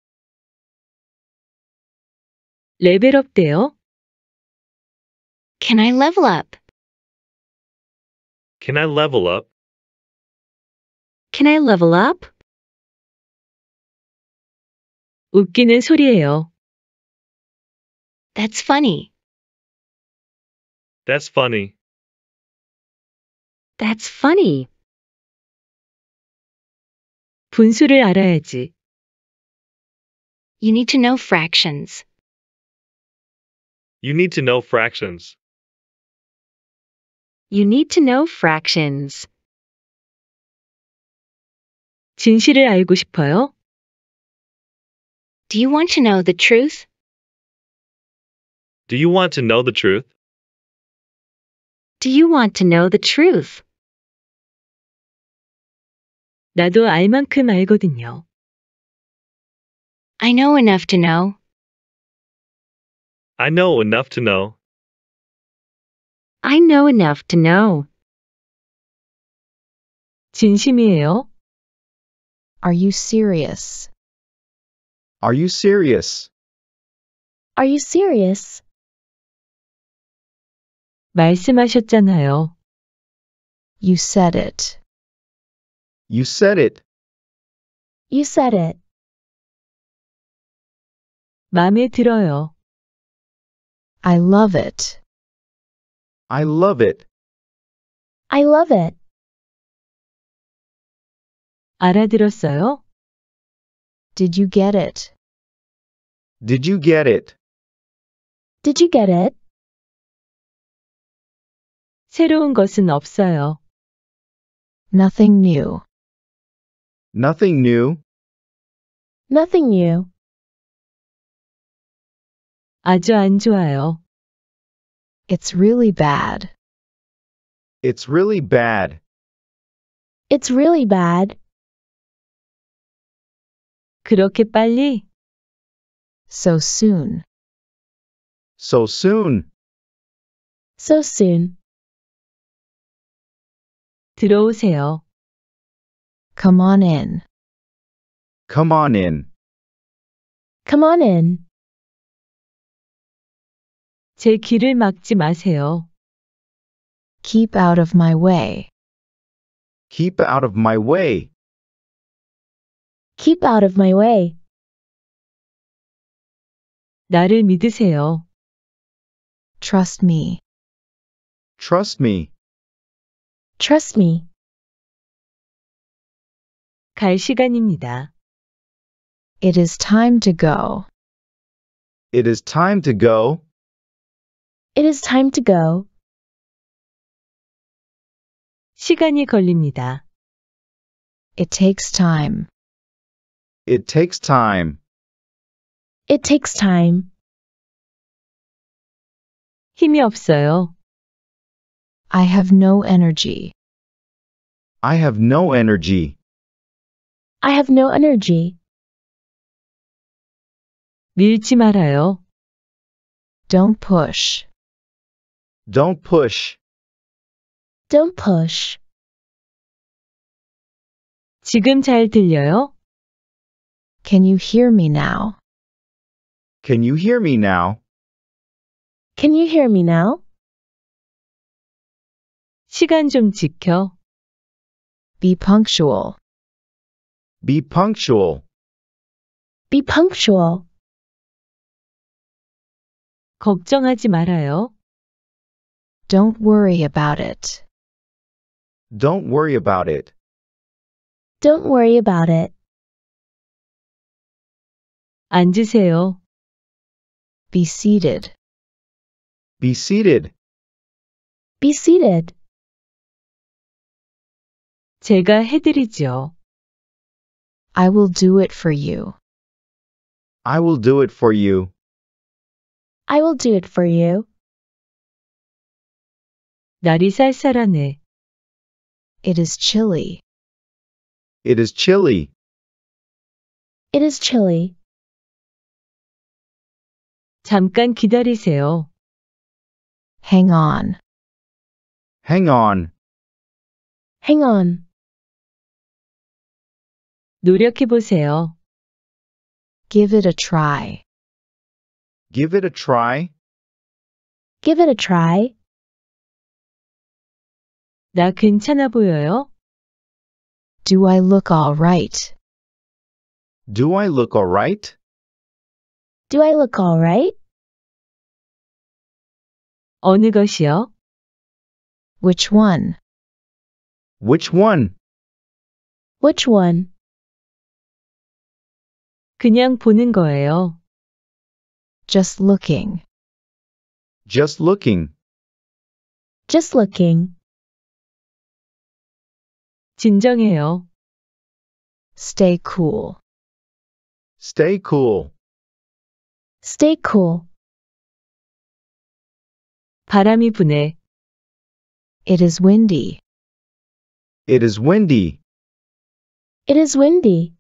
레벨업 돼요. Can I level up? Can I level up? Can I level up? 웃기는 소리예요. That's funny. That's funny. That's funny. 분수를 알아야지. You need to know fractions. You need to know fractions. You need to know fractions. 진실을 알고 싶어요? Do you want to know the truth? Do you want to know the truth? Do you want to know the truth? 나도 알 만큼 알거든요. I know enough to know. I know enough to know. I know enough to know. 진심이에요? Are you serious? Are you serious? Are you serious? 말씀하셨잖아요. You said it. You said it. You said it. 마음에 들어요. I love it. I love it. I love it. 알아들었어요? Did you get it? Did you get it? Did you get it? 새로운 것은 없어요. Nothing new. Nothing new. Nothing new. 아주 안 좋아요. It's really bad. It's really bad. It's really bad. 그렇게 빨리? So soon. So soon. So soon. 들어오세요. Come on in. Come on in. Come on in. 제 길을 막지 마세요. Keep out of my way. Keep out of my way. Keep out of my way. 나를 믿으세요. Trust me. Trust me. Trust me. 갈 시간입니다. It is time to go. It is time to go. It is time to go. 시간이 걸립니다. It takes time. It takes time. It takes time. 힘이 없어요. I have no energy. I have no energy. I have no energy. 밀지 말아요. Don't push. Don't push. Don't push. 지금 잘 들려요? Can you hear me now? Can you hear me now? Can you hear me now? 시간 좀 지켜. Be punctual. Be punctual. Be punctual. 걱정하지 말아요. Don't worry about it. Don't worry about it. Don't worry about it. 앉으세요. Be seated. Be seated. Be seated. 제가 해드리죠. I will do it for you. I will do it for you. I will do it for you. 날이 쌀쌀하네. It is chilly. It is chilly. It is chilly. 잠깐 기다리세요. Hang on. Hang on. Hang on. 노력해보세요. Give it a try. Give it a try. Give it a try. 나 괜찮아 보여요? Do I look alright? Do I look alright? Do I look alright? 어느 것이요? Which one? Which one? Which one? 그냥 보는 거예요. Just looking. Just looking. Just looking. 진정해요. Stay cool. Stay cool. Stay cool. 바람이 부네. It is windy. It is windy. It is windy.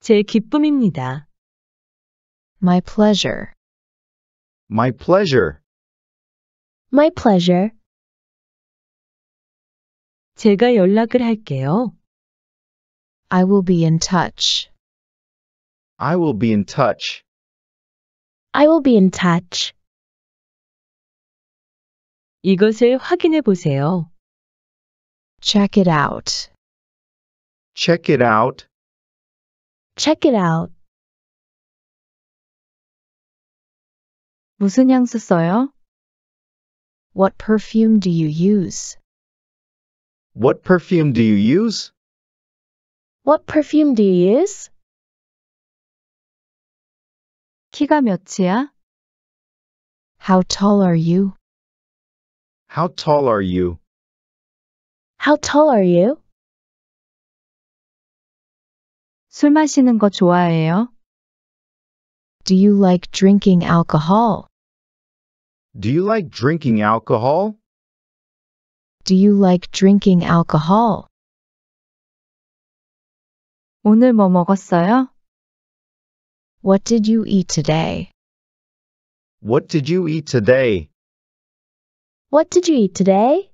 제 기쁨입니다. My pleasure. My pleasure. My pleasure. 제가 연락을 할게요. I will be in touch. I will be in touch. I will be in touch. 이것을 확인해 보세요. Check it out. Check it out. Check it out. 무슨 향수 써요? What perfume do you use? What perfume do you use? What perfume do you use? 키가 몇이야? How tall are you? How tall are you? How tall are you? 술 마시는 거 좋아해요? Do you like drinking alcohol? Do you like drinking alcohol? Do you like drinking alcohol? 오늘 뭐 먹었어요? What did you eat today? What did you eat today? What did you eat today?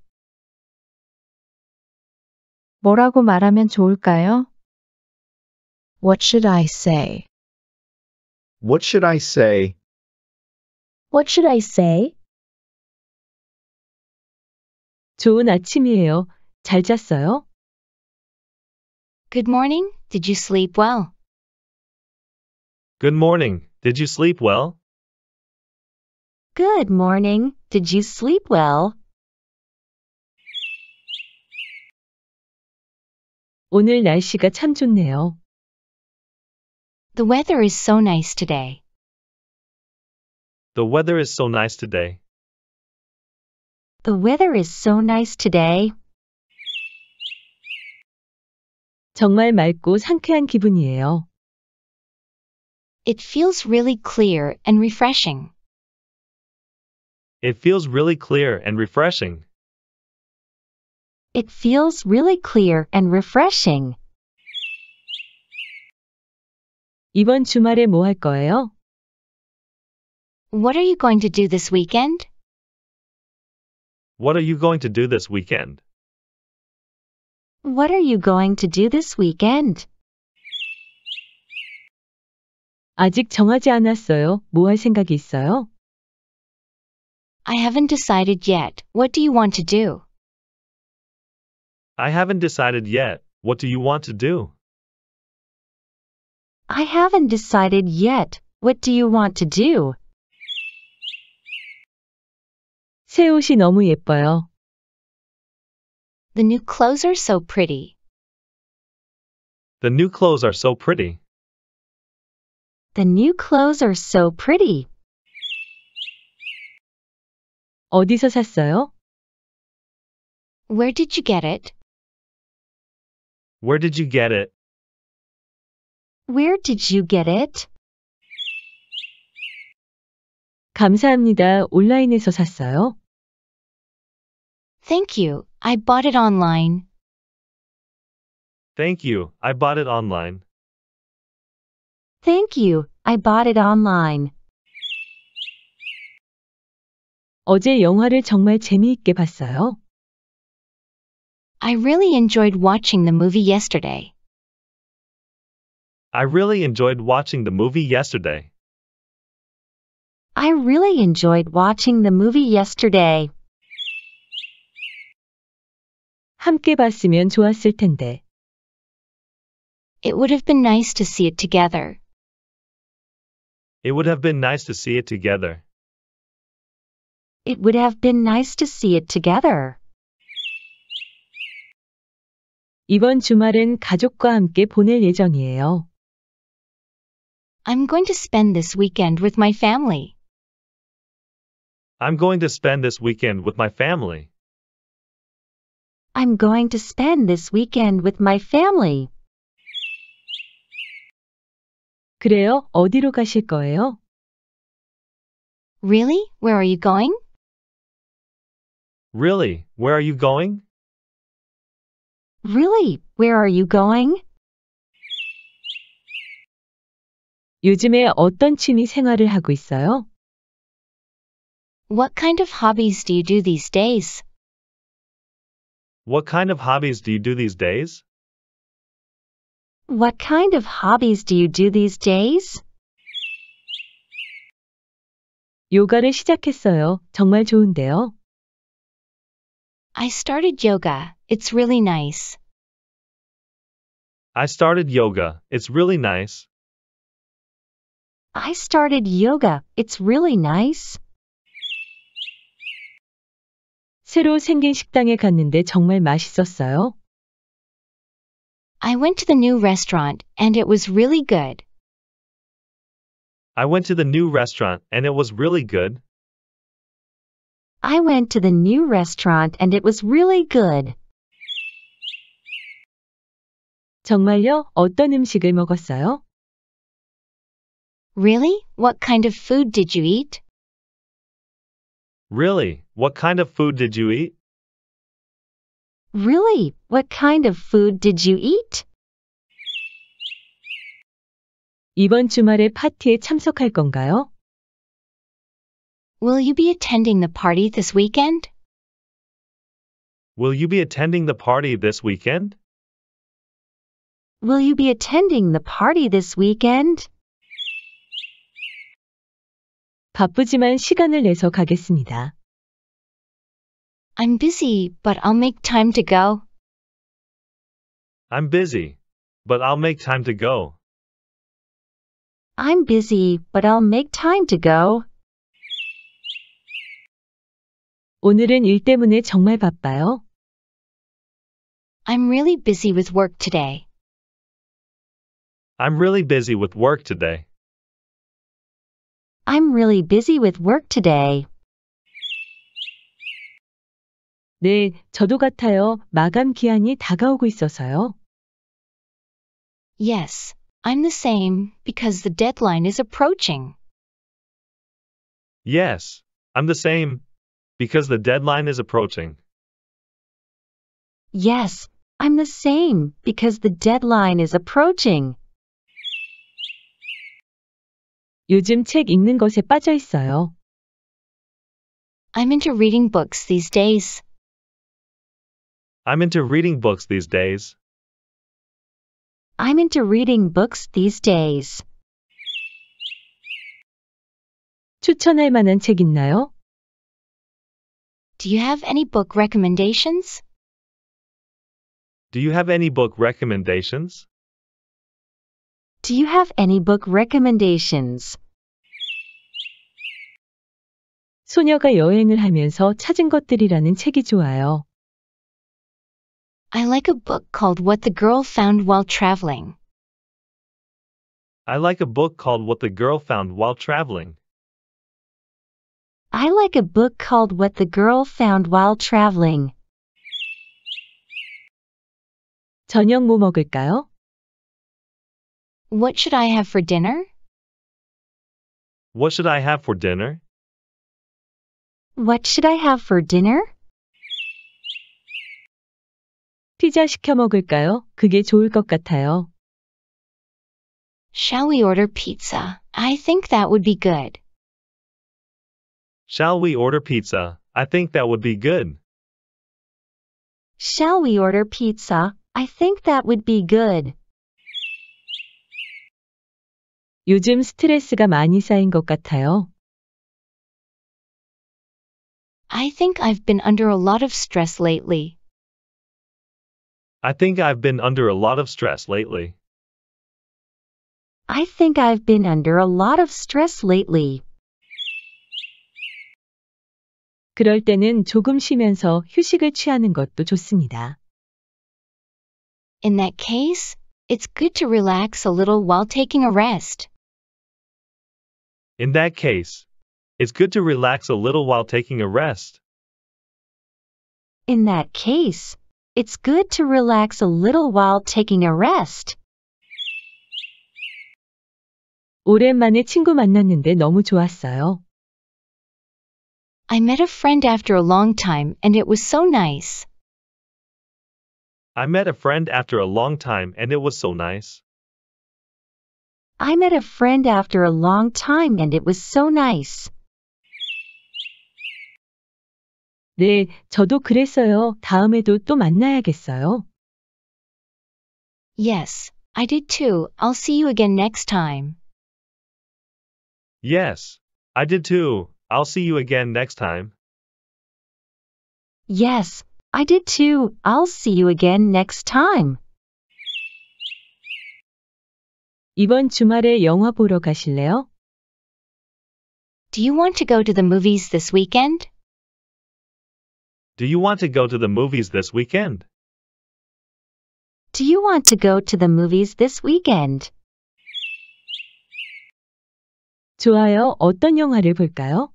뭐라고 말하면 좋을까요? What should I say? What should I say? What should I say? 좋은 아침이에요. 잘 잤어요? Good morning. Did you sleep well? Good morning. Did you sleep well? Good morning. Did you sleep well? 오늘 날씨가 참 좋네요. The weather is so nice today. The weather is so nice today. The weather is so nice today. 정말 맑고 상쾌한 기분이에요. It feels really clear and refreshing. It feels really clear and refreshing. It feels really clear and refreshing. 이번 주말에 뭐 할 거예요? What are you going to do this weekend? What are you going to do this weekend? What are you going to do this weekend? 아직 정하지 않았어요. 뭐 할 생각이 있어요? I haven't decided yet. What do you want to do? I haven't decided yet. What do you want to do? I haven't decided yet. What do you want to do? 새 옷이 너무 예뻐요. The new clothes are so pretty. The new clothes are so pretty. The new clothes are so pretty. 어디서 샀어요? Where did you get it? Where did you get it? Where did you get it? 감사합니다. 온라인에서 샀어요. Thank you. I bought it online. Thank you. I bought it online. Thank you. I bought it online. 어제 영화를 정말 재미있게 봤어요. I really enjoyed watching the movie yesterday. I really enjoyed watching the movie yesterday. I really enjoyed watching the movie yesterday. 함께 봤으면 좋았을 텐데. It would have been nice to see it together. It would have been nice to see it together. It would have been nice to see it together. 이번 주말은 가족과 함께 보낼 예정이에요. I'm going to spend this weekend with my family. I'm going to spend this weekend with my family. I'm going to spend this weekend with my family. 그래요? 어디로 가실 거예요? Really? Where are you going? Really? Where are you going? Really? Where are you going? 요즘에 어떤 취미 생활을 하고 있어요? What kind of hobbies do you do these days? What kind of hobbies do you do these days? What kind of hobbies do you do these days? 요가를 시작했어요. 정말 좋은데요. I started yoga. It's really nice. I started yoga. It's really nice. I started yoga. It's really nice. 새로 생긴 식당에 갔는데 정말 맛있었어요. I went to the new restaurant and it was really good. I went to the new restaurant and it was really good. I went to the new restaurant and it was really good. 정말요? 어떤 음식을 먹었어요? Really? What kind of food did you eat? Really? What kind of food did you eat? Really? What kind of food did you eat? 이번 주말에 파티에 참석할 건가요? Will you be attending the party this weekend? Will you be attending the party this weekend? Will you be attending the party this weekend? 바쁘지만 시간을 내서 가겠습니다. I'm busy, but I'll make time to go. I'm busy, but I'll make time to go. I'm busy, but I'll make time to go. 오늘은 일 때문에 정말 바빠요. I'm really busy with work today. I'm really busy with work today. I'm really busy with work today. 네, 저도 같아요. 마감 기한이 다가오고 있어서요. Yes, I'm the same, because the deadline is approaching. Yes, I'm the same, because the deadline is approaching. Yes, I'm the same, because the deadline is approaching. 요즘 책 읽는 것에 빠져 있어요. I'm into reading books these days. I'm into reading books these days. I'm into reading books these days. 추천할 만한 책 있나요? Do you have any book recommendations? Do you have any book recommendations? Do you have any book recommendations? 소녀가 여행을 하면서 찾은 것들이라는 책이 좋아요. I like a book called What the Girl Found While Traveling. I like a book called What the Girl Found While Traveling. I like a book called What the Girl Found While Traveling. 저녁 뭐 먹을까요? What should I have for dinner? What should I have for dinner? What should I have for dinner? 피자 시켜 먹을까요? 그게 좋을 것 같아요. Shall we order pizza? I think that would be good. Shall we order pizza? I think that would be good. Shall we order pizza? I think that would be good. 요즘 스트레스가 많이 쌓인 것 같아요. I think I've been under a lot of stress lately. I think I've been under a lot of stress lately. I think I've been under a lot of stress lately. 그럴 때는 조금 쉬면서 휴식을 취하는 것도 좋습니다. In that case, it's good to relax a little while taking a rest. In that case, it's good to relax a little while taking a rest. In that case, it's good to relax a little while taking a rest. 오랜만에 친구 만났는데 너무 좋았어요. I met a friend after a long time and it was so nice. I met a friend after a long time and it was so nice. I met a friend after a long time and it was so nice. 네, 저도 그랬어요. 다음에도 또 만나야겠어요. Yes, I did too. I'll see you again next time. Yes, I did too. I'll see you again next time. Yes, I did too. I'll see you again next time. 이번 주말에 영화 보러 가실래요? Do you want to go to the movies this weekend? Do you want to go to the movies this weekend? Do you want to go to the movies this weekend? 좋아요. 어떤 영화를 볼까요?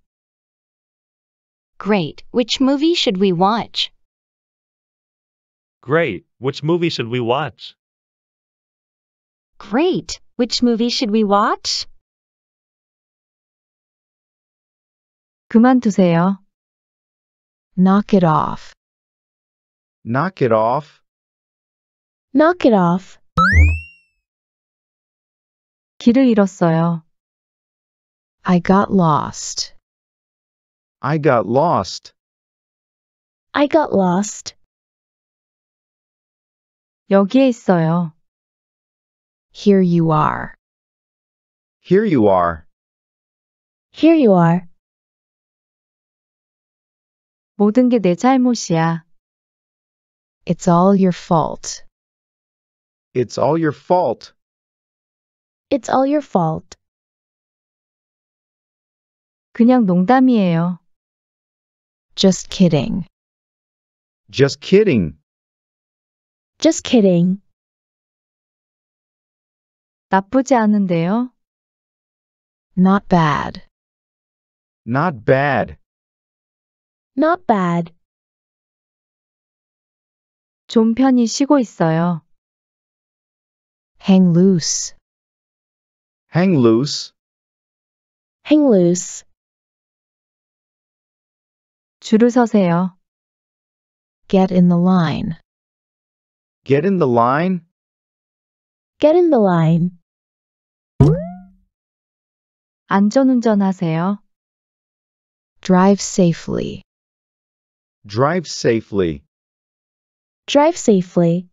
Great. Which movie should we watch? Great. Which movie should we watch? Great. Which movie should we watch? 그만두세요. Knock it off. Knock it off. Knock it off. 길을 잃었어요. I got lost. I got lost. I got lost. 여기에 있어요. Here you are. Here you are. Here you are. 모든 게 내 잘못이야. It's all your fault. It's all your fault. It's all your fault. 그냥 농담이에요. Just kidding. Just kidding. Just kidding. 나쁘지 않은데요. Not bad. Not bad. Not bad. 좀 편히 쉬고 있어요. Hang loose. Hang loose. Hang loose. 줄을 서세요. Get in the line. Get in the line. Get in the line. 안전운전하세요. Drive safely. Drive safely. Drive safely.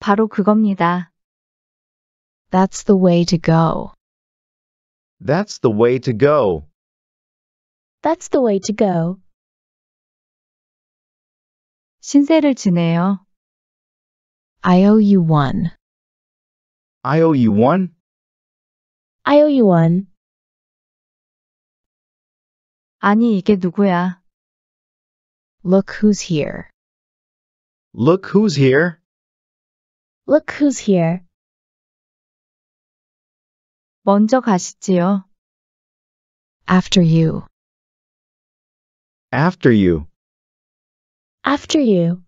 바로 그겁니다. That's the way to go. That's the way to go. That's the way to go. 신세를 지내요. I owe you one. I owe you one. I owe you one. 아니 이게 누구야? Look who's here. Look who's here. Look who's here. 먼저 가시지요. After you. After you. After you.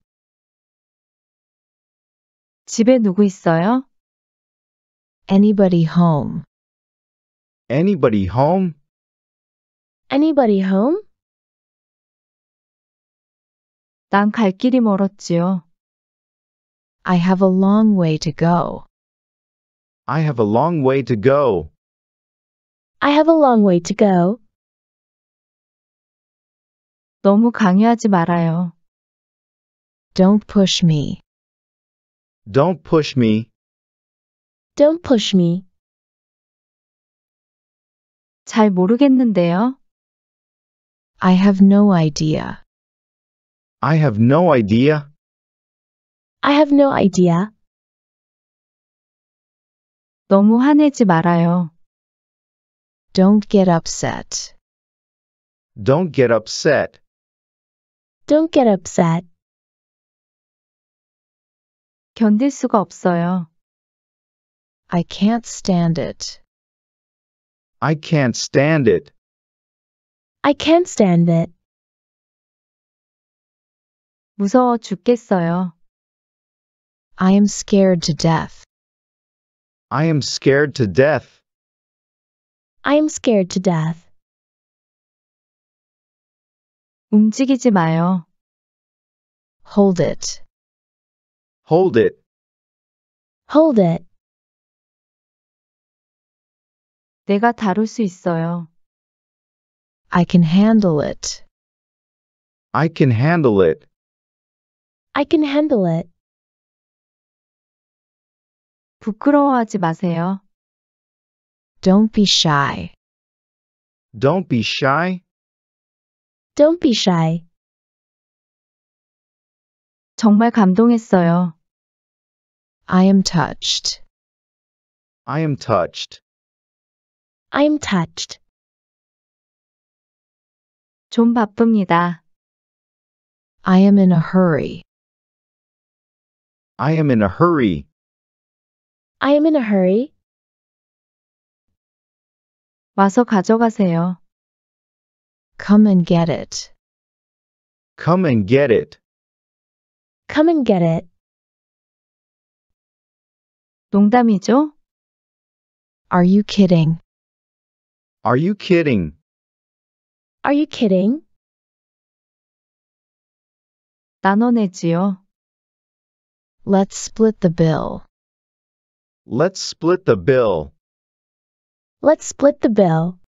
집에 누구 있어요? Anybody home? Anybody home? Anybody home? 난 갈 길이 멀었지요. I have a long way to go. I have a long way to go. I have a long way to go. 너무 강요하지 말아요. Don't push me. Don't push me. Don't push me. 잘 모르겠는데요. I have no idea. I have no idea. I have no idea. 너무 화내지 말아요. Don't get upset. Don't get upset. Don't get upset. 견딜 수가 없어요. I can't stand it. I can't stand it. I can't stand it. 무서워 죽겠어요. I am scared to death. I am scared to death. I am scared to death. 움직이지 마요. Hold it. Hold it. Hold it. 내가 다룰 수 있어요. I can handle it. I can handle it. I can handle it. 부끄러워하지 마세요. Don't be shy. Don't be shy. Don't be shy. 정말 감동했어요. I am touched. I am touched. I am touched. 좀 바쁩니다. I am in a hurry. I am in a hurry. I am in a hurry. 와서 가져가세요. Come and get it. Come and get it. Come and get it. 농담이죠? Are you kidding? Are you kidding? Are you kidding? 나눠내지요. Let's split the bill. Let's split the bill. Let's split the bill.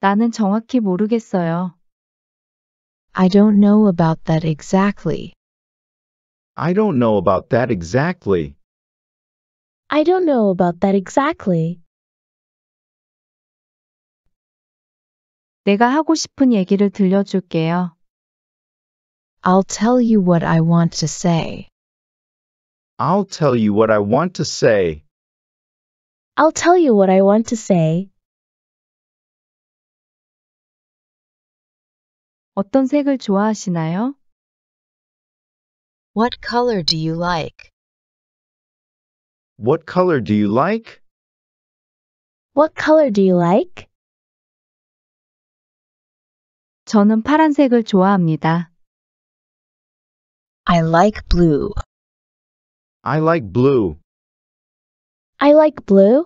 나는 정확히 모르겠어요. I don't know about that exactly. I don't know about that exactly. I don't know about that exactly. 내가 하고 싶은 얘기를 들려줄게요. I'll tell you what I want to say. I'll tell you what I want to say. I'll tell you what I want to say. 어떤 색을 좋아하시나요? What color do you like? What color do you like? What color do you like? 저는 파란색을 좋아합니다. I like blue. I like blue. I like blue.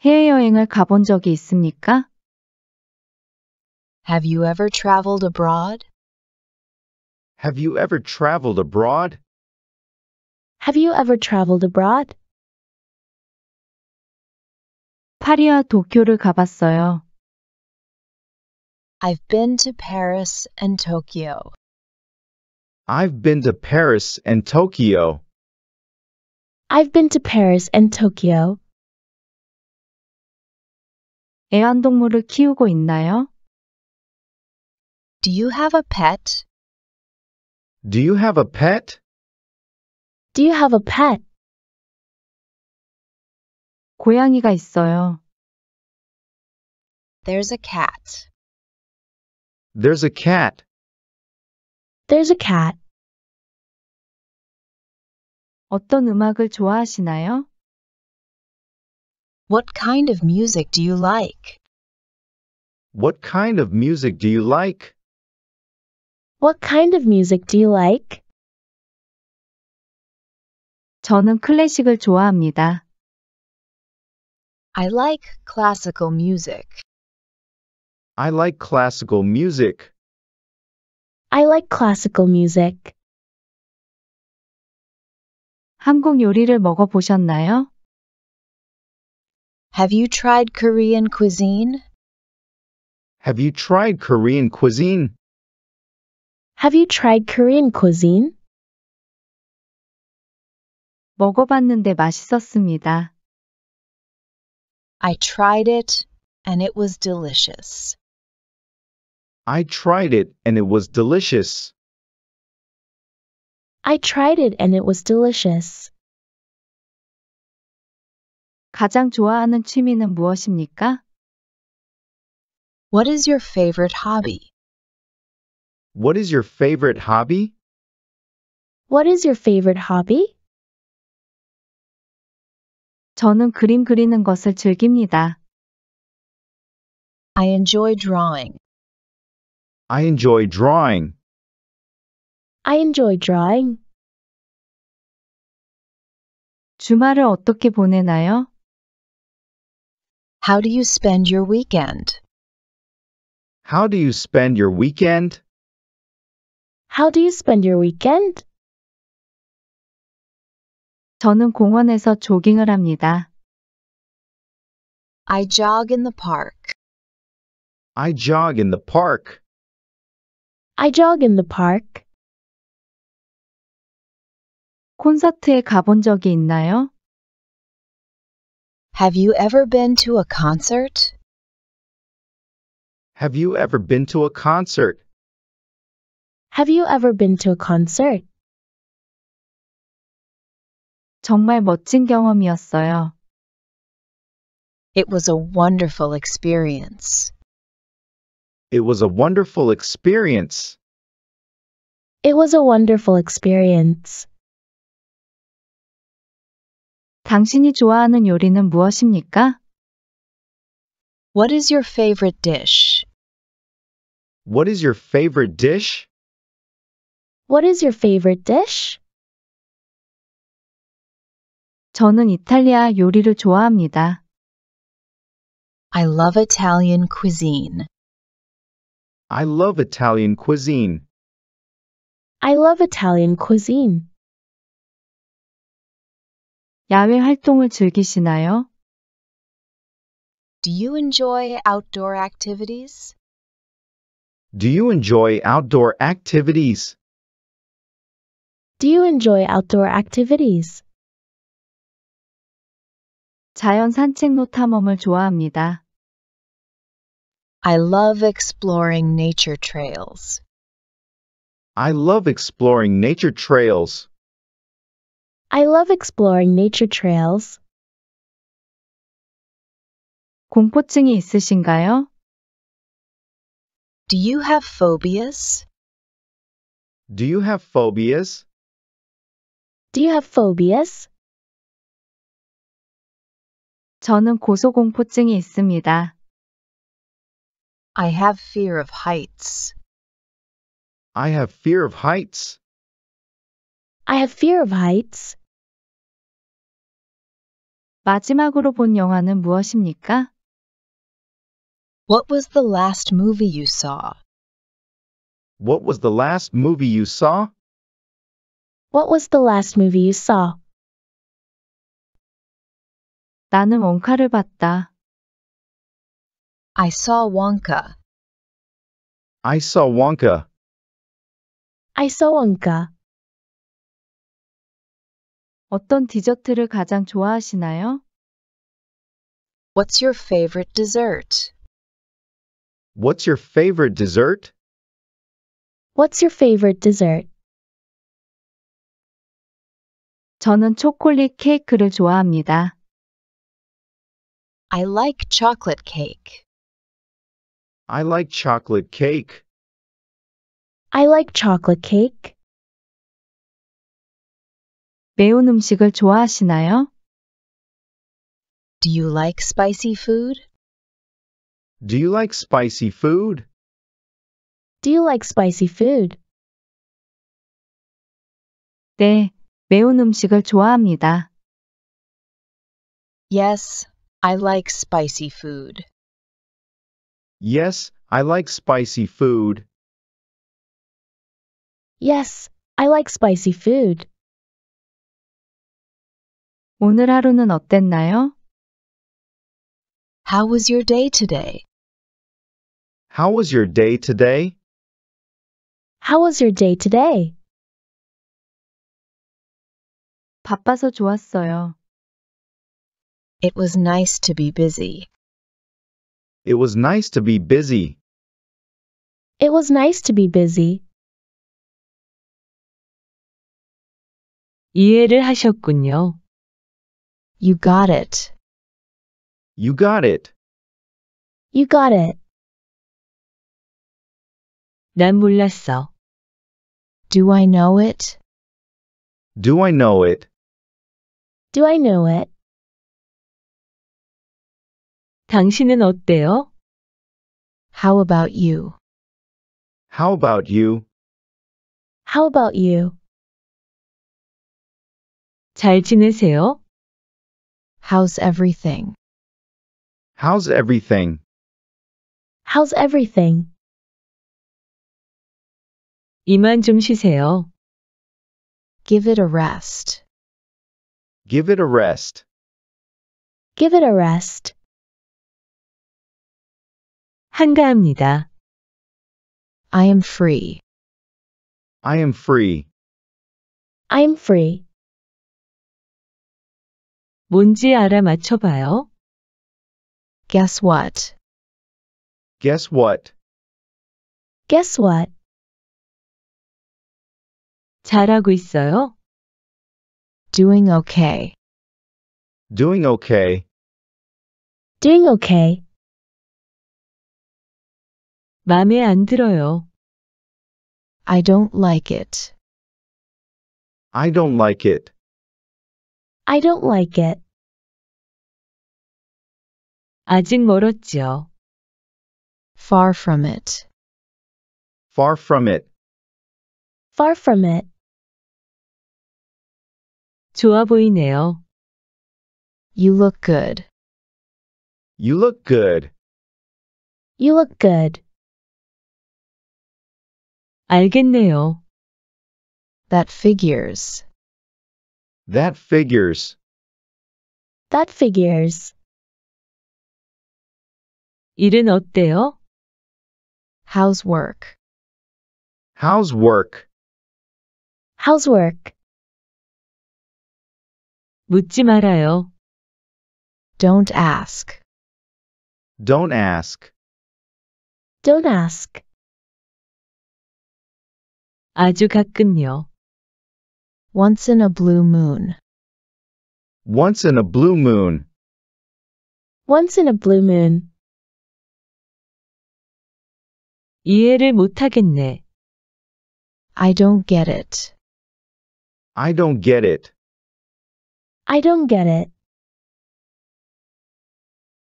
해외여행을 가본 적이 있습니까? Have you ever traveled abroad? Have you ever traveled abroad? Have you ever traveled abroad? 파리와 도쿄를 가봤어요. I've been to Paris and Tokyo. I've been to Paris and Tokyo. I've been to Paris and Tokyo. 애완동물을 키우고 있나요? Do you have a pet? Do you have a pet? Do you have a pet? 고양이가 있어요. There's a cat. There's a cat. There's a cat. 어떤 음악을 좋아하시나요? What kind of music do you like? What kind of music do you like? What kind of music do you like? 저는 클래식을 좋아합니다. I like classical music. I like classical music. I like classical music. 한국 요리를 먹어보셨나요? Have you tried Korean cuisine? Have you tried Korean cuisine? Have you tried Korean cuisine? 먹어봤는데 맛있었습니다. I tried it and it was delicious. I tried it and it was delicious. I tried it and it was delicious. 가장 좋아하는 취미는 무엇입니까? What is your favorite hobby? What is your favorite hobby? What is your favorite hobby? 저는 그림 그리는 것을 즐깁니다. I enjoy drawing. I enjoy drawing. I enjoy drawing. 주말을 어떻게 보내나요? How do you spend your weekend? How do you spend your weekend? How do you spend your weekend? 저는 공원에서 조깅을 합니다. I jog in the park. I jog in the park. I jog in the park. 콘서트에 가본 적이 있나요? Have you ever been to a concert? Have you ever been to a concert? Have you ever been to a concert? 정말 멋진 경험이었어요. It was a wonderful experience. It was a wonderful experience. It was a wonderful experience. 당신이 좋아하는 요리는 무엇입니까? What is your favorite dish? What is your favorite dish? What is your favorite dish? 저는 이탈리아 요리를 좋아합니다. I love Italian cuisine. I love Italian cuisine. I love Italian cuisine. 야외 활동을 즐기시나요? Do you enjoy outdoor activities? Do you enjoy outdoor activities? Do you enjoy outdoor activities? 자연 산책로 탐험을 좋아합니다. I love exploring nature trails. I love exploring nature trails. I love exploring nature trails. 공포증이 있으신가요? Do you have phobias? Do you have phobias? Do you have phobias? 저는 고소공포증이 있습니다. I have fear of heights. I have fear of heights. I have fear of heights. 마지막으로 본 영화는 무엇입니까? What was the last movie you saw? What was the last movie you saw? What was the last movie you saw? 나는 원카를 봤다. I saw Wonka. I saw Wonka. I saw Wonka. 어떤 디저트를 가장 좋아하시나요? What's your favorite dessert? What's your favorite dessert? What's your favorite dessert? 저는 초콜릿 케이크를 좋아합니다. I like chocolate cake. I like chocolate cake. I like chocolate cake. 매운 음식을 좋아하시나요? Do you like spicy food? Do you like spicy food? Do you like spicy food? 네, 매운 음식을 좋아합니다. Yes, I like spicy food. Yes, I like spicy food. Yes, I like spicy food. 오늘 하루는 어땠나요? How was your day today? How was your day today? How was your day today? 바빠서 좋았어요. It was nice to be busy. It was nice to be busy. It was nice to be busy. 이해를 하셨군요. You got it. You got it. You got it. 난 몰랐어. Do I know it? Do I know it? Do I know it? 당신은 어때요? How about you? How about you? How about you? 잘 지내세요? How's everything? How's everything? How's everything? 이만 좀 쉬세요. Give it a rest. Give it a rest. Give it a rest. 한가합니다. I am free. I am free. I am free. 뭔지 알아 맞춰봐요. Guess what? Guess what? Guess what? 잘하고 있어요? Doing okay. Doing okay. Doing okay. 맘에 안 들어요. I don't like it. I don't like it. I don't like it. 아직 멀었지요. Far from it. Far from it. Far from it. 좋아 보이네요. You look good. You look good. You look good. 알겠네요. That figures. That figures. That figures. 일은 어때요? How's work? How's work? How's work? 묻지 말아요. Don't ask. Don't ask. Don't ask. 아주 가끔요. Once in a blue moon. Once in a blue moon. Once in a blue moon. 이해를 못하겠네. I don't get it. I don't get it. I don't get it.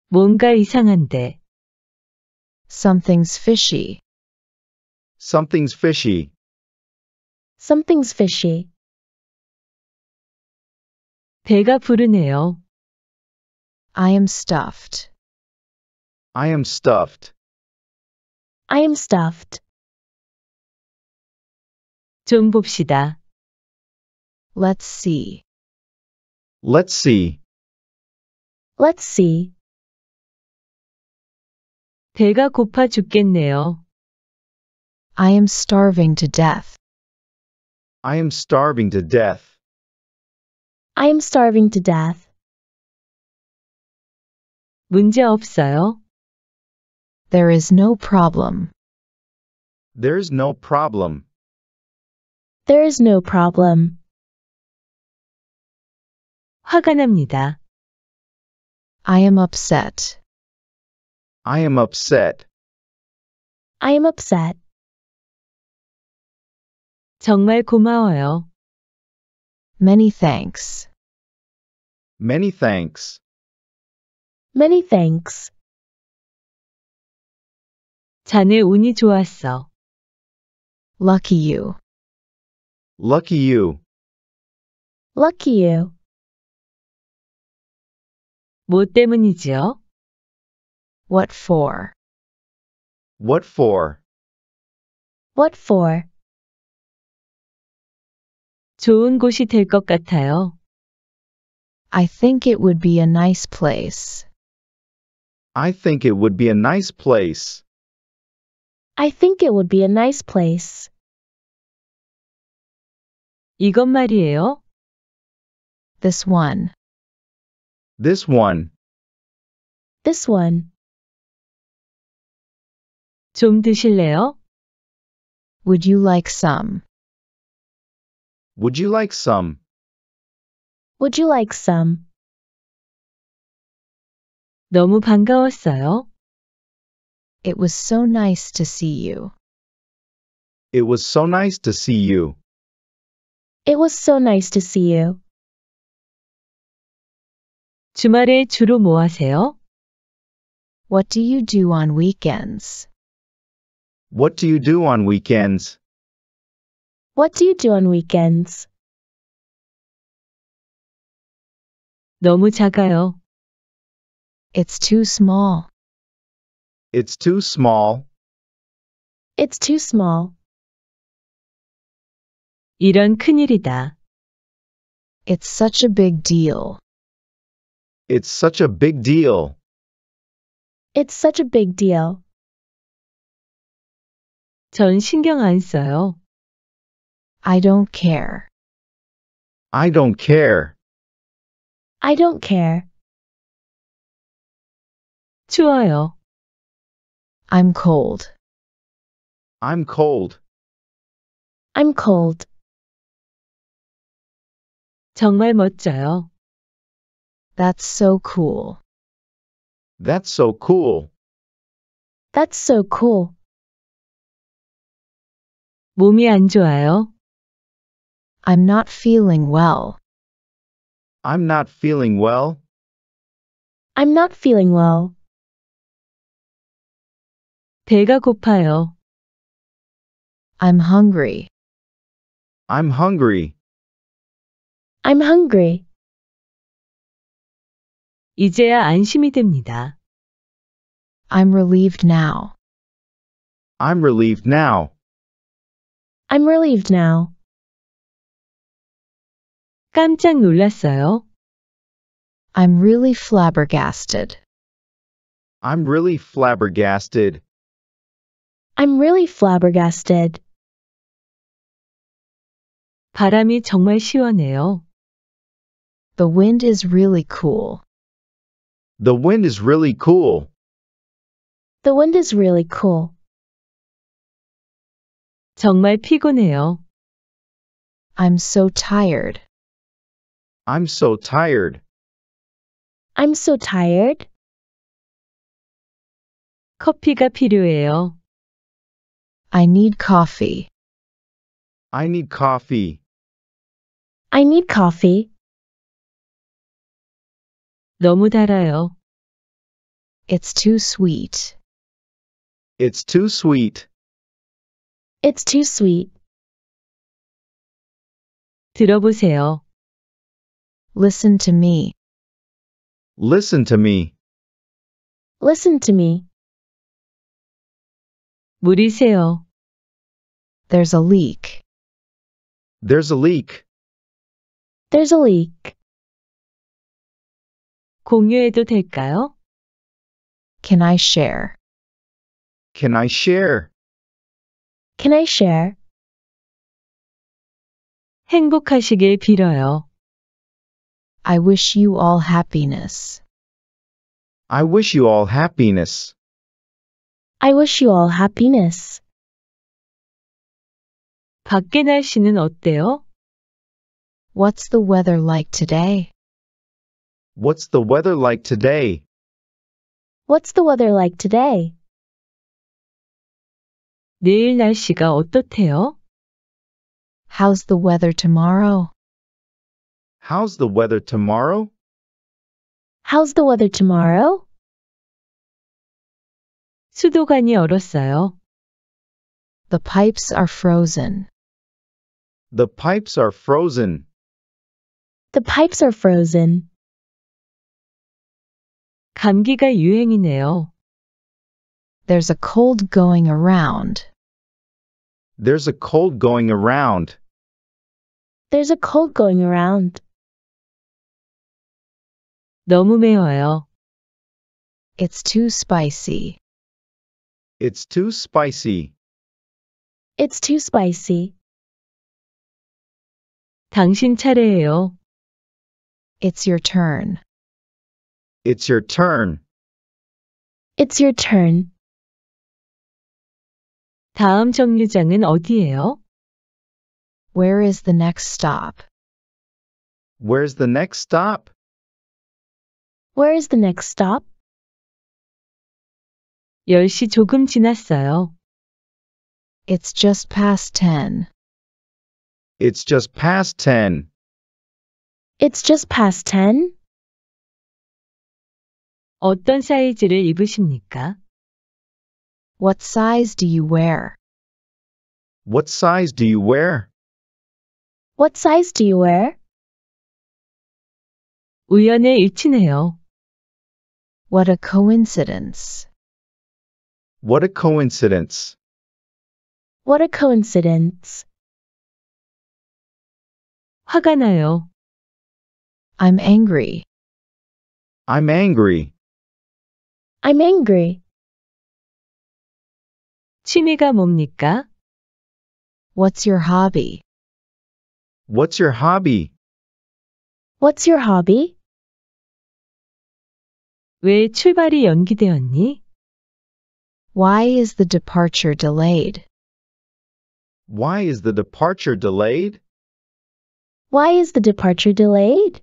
뭔가 이상한데. Something's fishy. Something's fishy. Something's fishy. 배가 부르네요. I am stuffed. I am stuffed. I am stuffed. 좀 봅시다. Let's see. Let's see. Let's see. 배가 고파 죽겠네요. I am starving to death. I am starving to death. I am starving to death. 문제 없어요. There is no problem. There's no problem. There is no problem. 화가 납니다. I am upset. I am upset. I am upset. 정말 고마워요. Many thanks. Many thanks. Many thanks. 자네 운이 좋았어. Lucky you. Lucky you. Lucky you. 뭐 때문이지요? What for? What for? What for? 좋은 곳이 될 것 같아요. I think it would be a nice place. I think it would be a nice place. I think it would be a nice place. 이것 말이에요. This one. This one. This one. 좀 드실래요? Would you like some? Would you like some? Would you like some? 너무 반가웠어요. It was so nice to see you. It was so nice to see you. It was so nice to see you. 주말에 주로 뭐 하세요? What do you do on weekends? What do you do on weekends? What do you do on weekends? 너무 작아요. It's too small. It's too small. It's too small. 이런 큰일이다. It's such a big deal. It's such a big deal. It's such a big deal. 전 신경 안 써요. I don't care. I don't care. I don't care. 추워요. I'm cold. I'm cold. I'm cold. 정말 멋져요. That's so cool. That's so cool. That's so cool. 몸이 안 좋아요. I'm not feeling well. I'm not feeling well. I'm not feeling well. 배가 고파요. I'm hungry. I'm hungry. I'm hungry. 이제야 안심이 됩니다. I'm relieved now. I'm relieved now. I'm relieved now. 깜짝 놀랐어요. I'm really flabbergasted. I'm really flabbergasted. I'm really flabbergasted. 바람이 정말 시원해요. The wind is really cool. The wind is really cool. The wind is really cool. 정말 피곤해요. I'm so tired. I'm so tired. I'm so tired. 커피가 필요해요. I need coffee. I need coffee. I need coffee. 너무 달아요. It's too sweet. It's too sweet. It's too sweet. 들어보세요. Listen to me. Listen to me. Listen to me. 물이 새요. There's a leak. There's a leak. There's a leak. 공유해도 될까요? Can I share? Can I share? Can I share? 행복하시길 빌어요. I wish you all happiness. I wish you all happiness. I wish you all happiness. 밖에 날씨는 어때요? What's the weather like today? What's the weather like today? What's the weather like today? 내일 날씨가 어떻대요? How's the weather tomorrow? How's the weather tomorrow? How's the weather tomorrow? 수도관이 얼었어요. The pipes are frozen. The pipes are frozen. The pipes are frozen. 감기가 유행이네요. There's a cold going around. There's a cold going around. There's a cold going around. 너무 매워요. It's too spicy. It's too spicy. It's too spicy. 당신 차례예요. It's your turn. It's your turn. It's your turn. 다음 정류장은 어디예요? Where is the next stop? Where's the next stop? Where is the next stop? 10시 조금 지났어요. It's just past 10. It's just past 10. It's just past 10. 어떤 사이즈를 입으십니까? What size do you wear? What size do you wear? What size do you wear? 우연의 일치네요. What a coincidence. What a coincidence. What a coincidence. 화가 나요. I'm angry. I'm angry. I'm angry. 취미가 뭡니까? What's your hobby? What's your hobby? What's your hobby? 왜 출발이 연기되었니? Why is the departure delayed? Why is the departure delayed? Why is the departure delayed?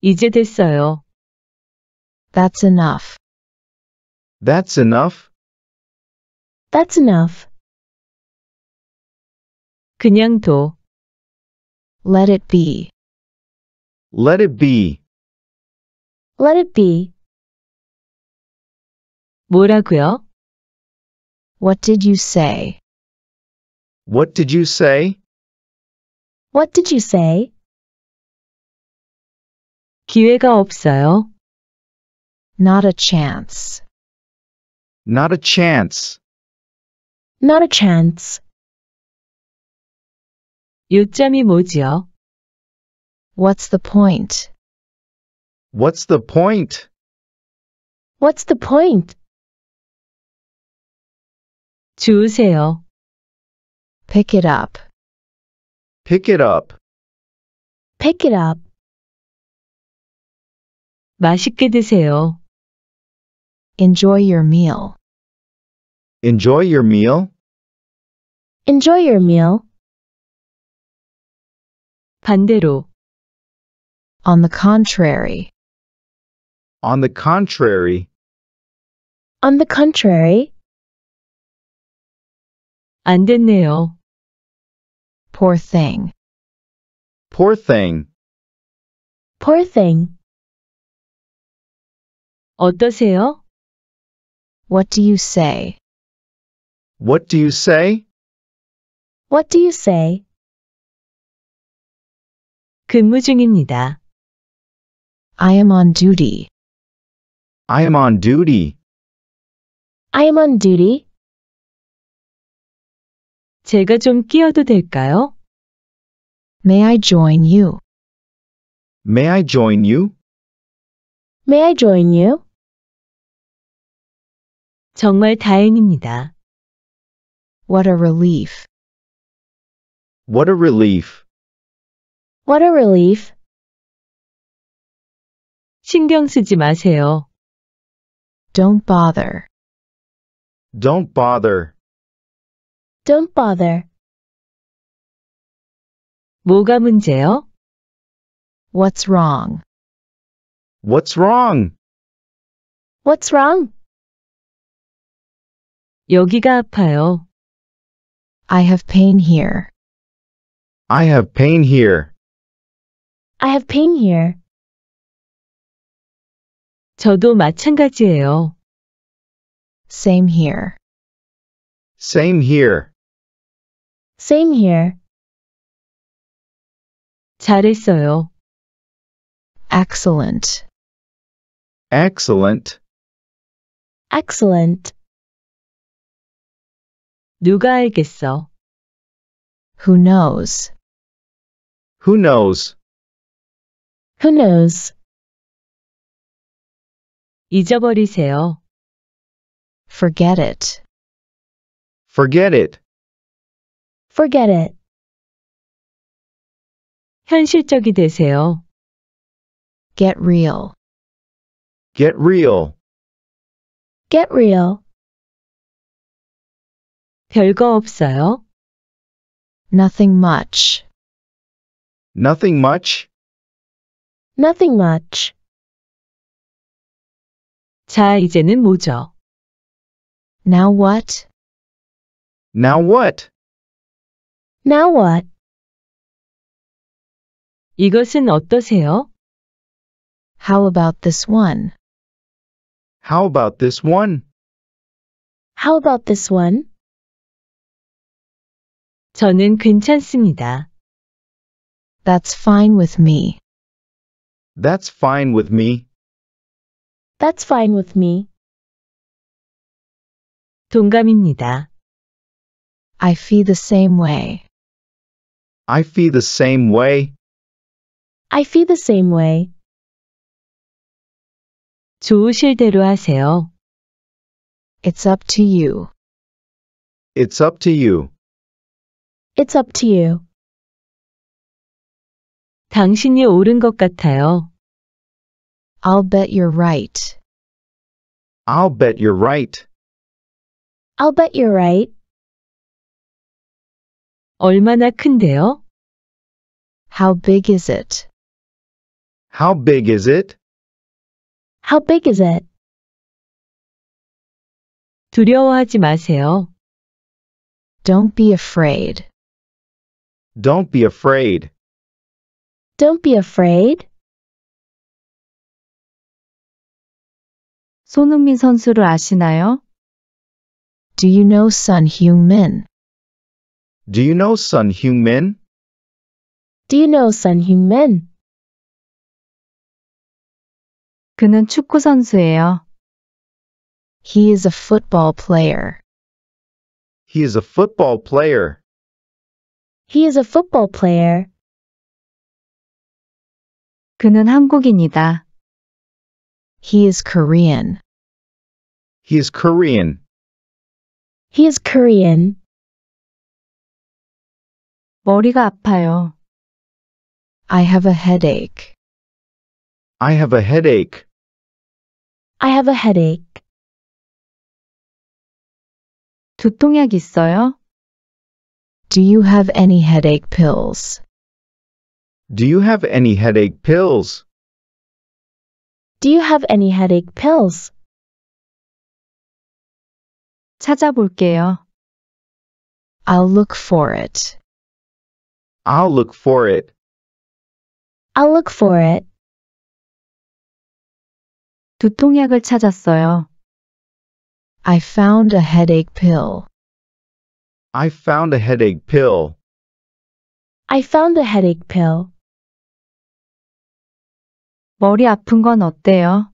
이제 됐어요. That's enough. That's enough. That's enough. 그냥 둬. Let it be. Let it be. Let it be. 뭐라고요? What did you say? What did you say? What did you say? 기회가 없어요. Not a chance. Not a chance. Not a chance. 요점이 뭐지요? What's the point? What's the point? What's the point? 주우세요. Pick it up. Pick it up. Pick it up. 맛있게 드세요. Enjoy your meal. Enjoy your meal. Enjoy your meal. 반대로, On the contrary. On the contrary, On the contrary, 안 됐네요. Poor thing. poor thing. poor thing. 어떠세요? What do you say? What do you say? What do you say? 근무 중입니다. I am on duty. I am on duty. I am on duty. 제가 좀 끼어도 될까요? May I join you? May I join you? May I join you? 정말 다행입니다. What a relief. What a relief. What a relief. 신경 쓰지 마세요. Don't bother. Don't bother. Don't bother. 뭐가 문제요? What's wrong? What's wrong? What's wrong? 여기가 아파요. I have pain here. I have pain here. I have pain here. 저도 마찬가지예요. Same here. Same here. Same here. 잘했어요. Excellent. Excellent. Excellent. 누가 알겠어? Who knows? Who knows? Who knows? 잊어버리세요. Forget it. Forget it. Forget it. 현실적이 되세요. Get real. Get real. Get real. 별거 없어요. Nothing much. Nothing much. Nothing much. 자, 이제는 뭐죠? Now what? Now what? Now what? 이것은 어떠세요? How about this one? How about this one? How about this one? 저는 괜찮습니다. That's fine with me. That's fine with me. That's fine with me. 동감입니다. I feel the same way. I feel the same way. I feel the same way. 좋으실 대로 하세요. It's up to you. It's up to you. It's up to you. 당신이 옳은 것 같아요. I'll bet you're right. I'll bet you're right. I'll bet you're right. 얼마나 큰데요? How big is it? How big is it? How big is it? 두려워하지 마세요. Don't be afraid. Don't be afraid. Don't be afraid. 손흥민 선수를 아시나요? Do you know Son Heung-min? Do you know Son Heung-min? Do you know Son Heung-min? 그는 축구 선수예요. He is a football player. He is a football player. He is a football player. 그는 한국인이다. He is Korean. He is Korean. He is Korean. 머리가 아파요. I have a headache. I have a headache. I have a headache. 두통약 있어요? Do you have any headache pills? Do you have any headache pills? Do you have any headache pills? 찾아볼게요. I'll look for it. I'll look for it. I'll look for it. 두통약을 찾았어요. I found a headache pill. I found a headache pill. I found a headache pill. 머리 아픈 건 어때요?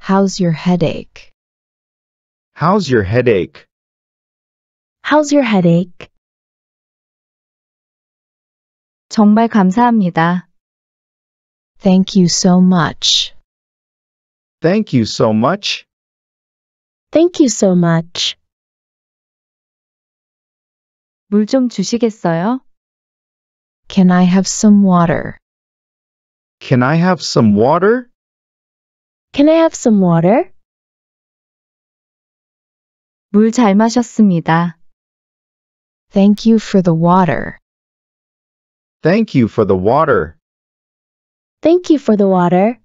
How's your headache? How's your headache? How's your headache? 정말 감사합니다. Thank you so much. Thank you so much. Thank you so much. 물 좀 주시겠어요? Can I have some water? Can I have some water? Can I have some water? 물 잘 마셨습니다. Thank you for the water. Thank you for the water. Thank you for the water.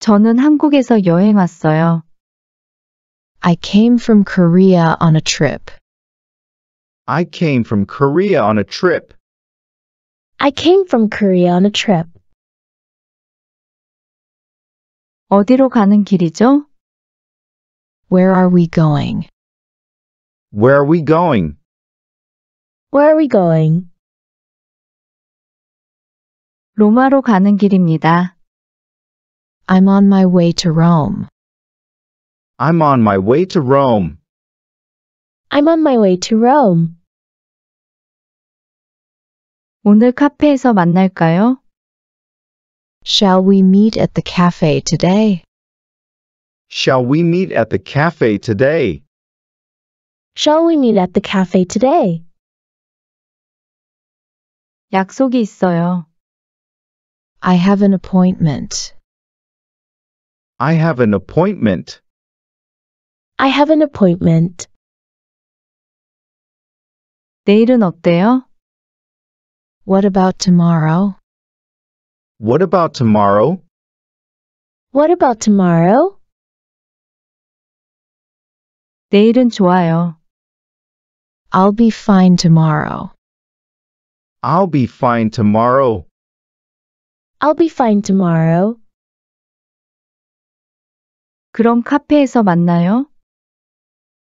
저는 한국에서 여행 왔어요. I came from Korea on a trip. I came from Korea on a trip. I came from Korea on a trip. 어디로 가는 길이죠? Where are we going? Where are we going? Where are we going? 로마로 가는 길입니다. I'm on my way to Rome. I'm on my way to Rome. I'm on my way to Rome. 오늘 카페에서 만날까요? Shall we meet at the cafe today? Shall we meet at the cafe today? Shall we meet at the cafe today? 약속이 있어요. I have an appointment. I have an appointment. I have an appointment. 내일은 어때요? What about tomorrow? What about tomorrow? What about tomorrow? 내일은 좋아요. I'll be fine tomorrow. I'll be fine tomorrow. I'll be fine tomorrow. 그럼 카페에서 만나요?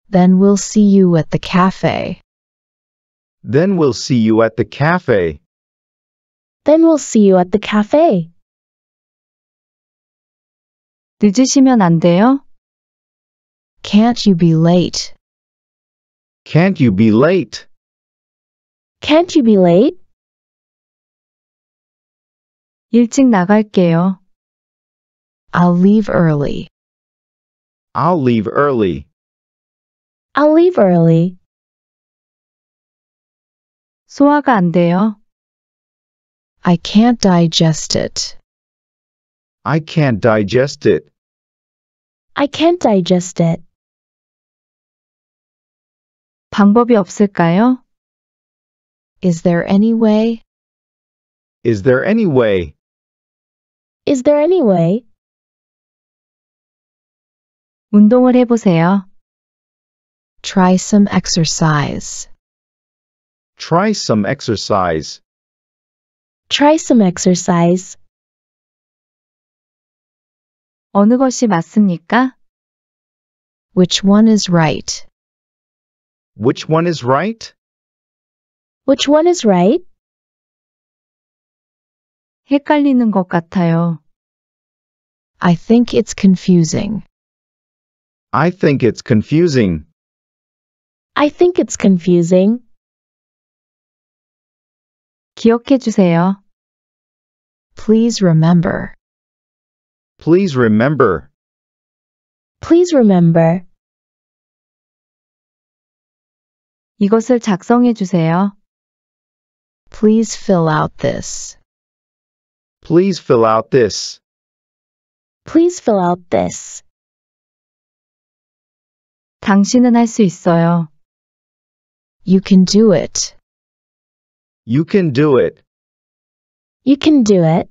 Then we'll see you at the cafe. Then we'll see you at the cafe. Then we'll see you at the cafe. 늦으시면 안 돼요? Can't you be late? Can't you be late? Can't you be late? 일찍 나갈게요. I'll leave early. I'll leave early. I'll leave early. 소화가 안 돼요. I can't digest it. I can't digest it. I can't digest it. 방법이 없을까요? Is there any way? Is there any way? Is there any way? 운동을 해보세요. Try some exercise. Try some exercise. Try some exercise. 어느 것이 맞습니까? Which one is right? Which one is right? Which one is right? 헷갈리는 것 같아요. I think it's confusing. I think it's confusing. I think it's confusing. 기억해 주세요. Please remember. Please remember. Please remember. 이것을 작성해 주세요. Please fill out this. Please fill out this. Please fill out this. 당신은 할 수 있어요. You can do it. You can do it. You can do it.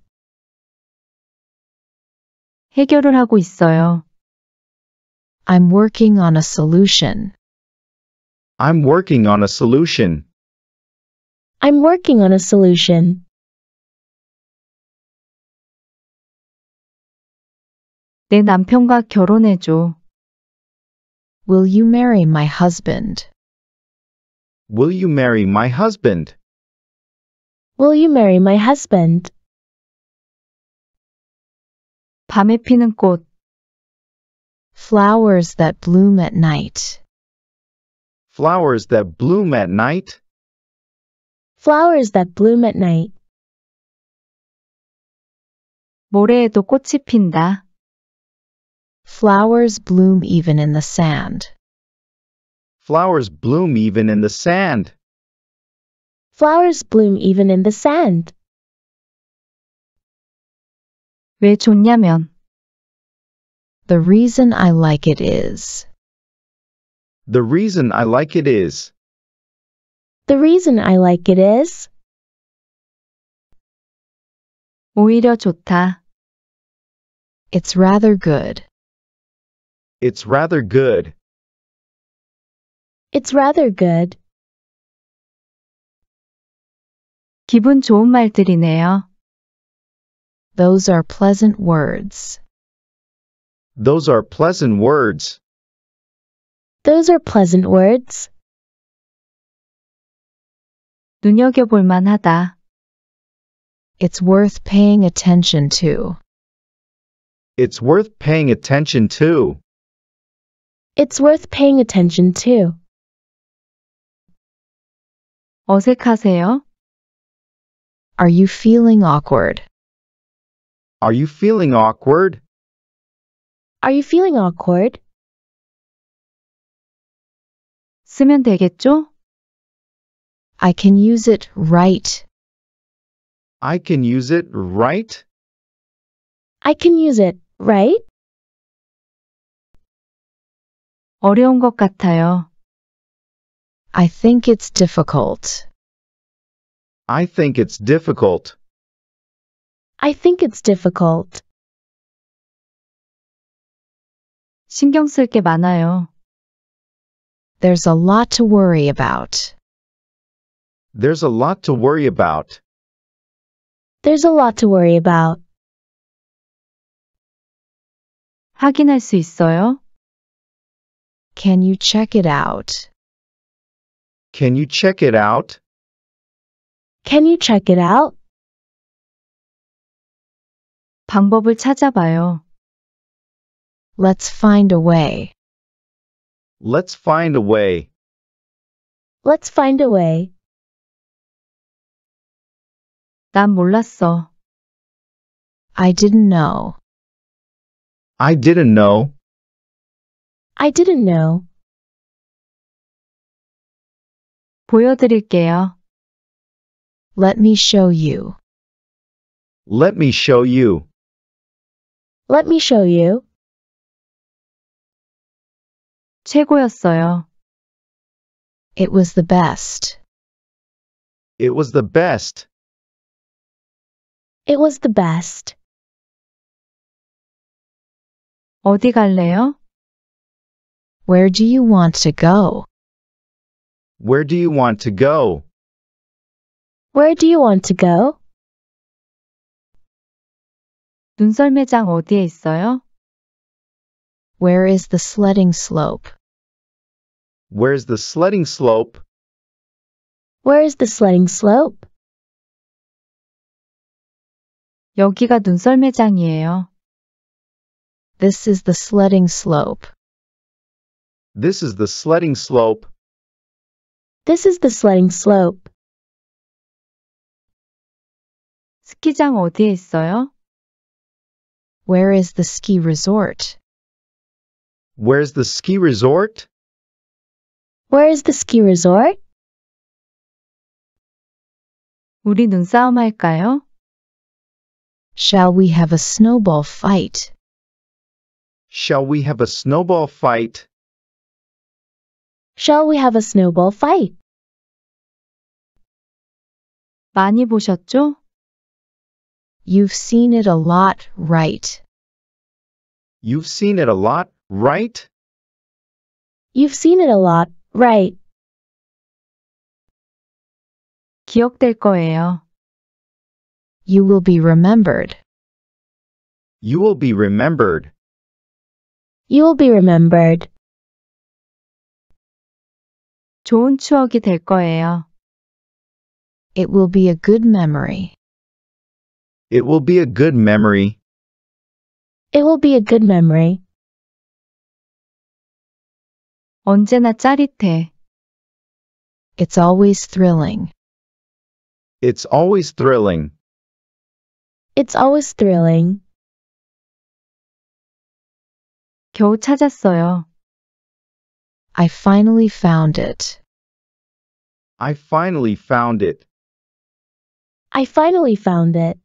해결을 하고 있어요. I'm working on a solution. I'm working on a solution. I'm working on a solution. 내 남편과 결혼해 줘. Will you marry my husband? Will you marry my husband? Will you marry my husband? 밤에 피는 꽃. Flowers that bloom at night. Flowers that bloom at night. Flowers that bloom at night. 모래에도 꽃이 핀다. Flowers bloom even in the sand. Flowers bloom even in the sand. Flowers bloom even in the sand. 왜 좋냐면, The reason I like it is. The reason I like it is. The reason I like it is. 오히려 좋다. It's rather good. It's rather good. It's rather good. 기분 좋은 말들이네요. Those are pleasant words. Those are pleasant words. Those are pleasant words. 눈여겨볼 만하다. It's worth paying attention to. It's worth paying attention to. It's worth paying attention to. 어색하세요? Are you feeling awkward? Are you feeling awkward? Are you feeling awkward? 쓰면 되겠죠? I can use it right. I can use it, right? I can use it, right? 어려운 것 같아요. I think it's difficult. I think it's difficult. I think it's difficult. 신경 쓸 게 많아요. There's a lot to worry about. There's a lot to worry about. There's a lot to worry about. 확인할 수 있어요? Can you check it out? Can you check it out? Can you check it out? 방법을 찾아봐요. Let's find a way. Let's find a way. Let's find a way. 난 몰랐어. I didn't know. I didn't know. I didn't know. 보여드릴게요. Let me show you. Let me show you. Let me show you. 최고였어요. It was the best. It was the best. It was the best. 어디 갈래요? Where do you want to go? Where do you want to go? Where do you want to go? 눈썰매장 어디에 있어요? Where is the sledding slope? Where's the sledding slope? Where is the sledding slope? 여기가 눈썰매장이에요. This is the sledding slope. This is the sledding slope. This is the sledding slope. 스키장 어디에 있어요? Where is the ski resort? Where's the ski resort? Where is the ski resort? 우리 눈싸움 할까요? Shall we have a snowball fight? Shall we have a snowball fight? Shall we have a snowball fight? 많이 보셨죠? You've seen it a lot, right? You've seen it a lot, right? You've seen it a lot, right? 기억될 거예요. You will be remembered. You will be remembered. You will be remembered. 좋은 추억이 될 거예요. It will be a good memory. It will be a good memory. It will be a good memory. 언제나 짜릿해. It's always thrilling. It's always thrilling. It's always thrilling. 겨우 찾았어요. I finally found it. I finally found it. I finally found it.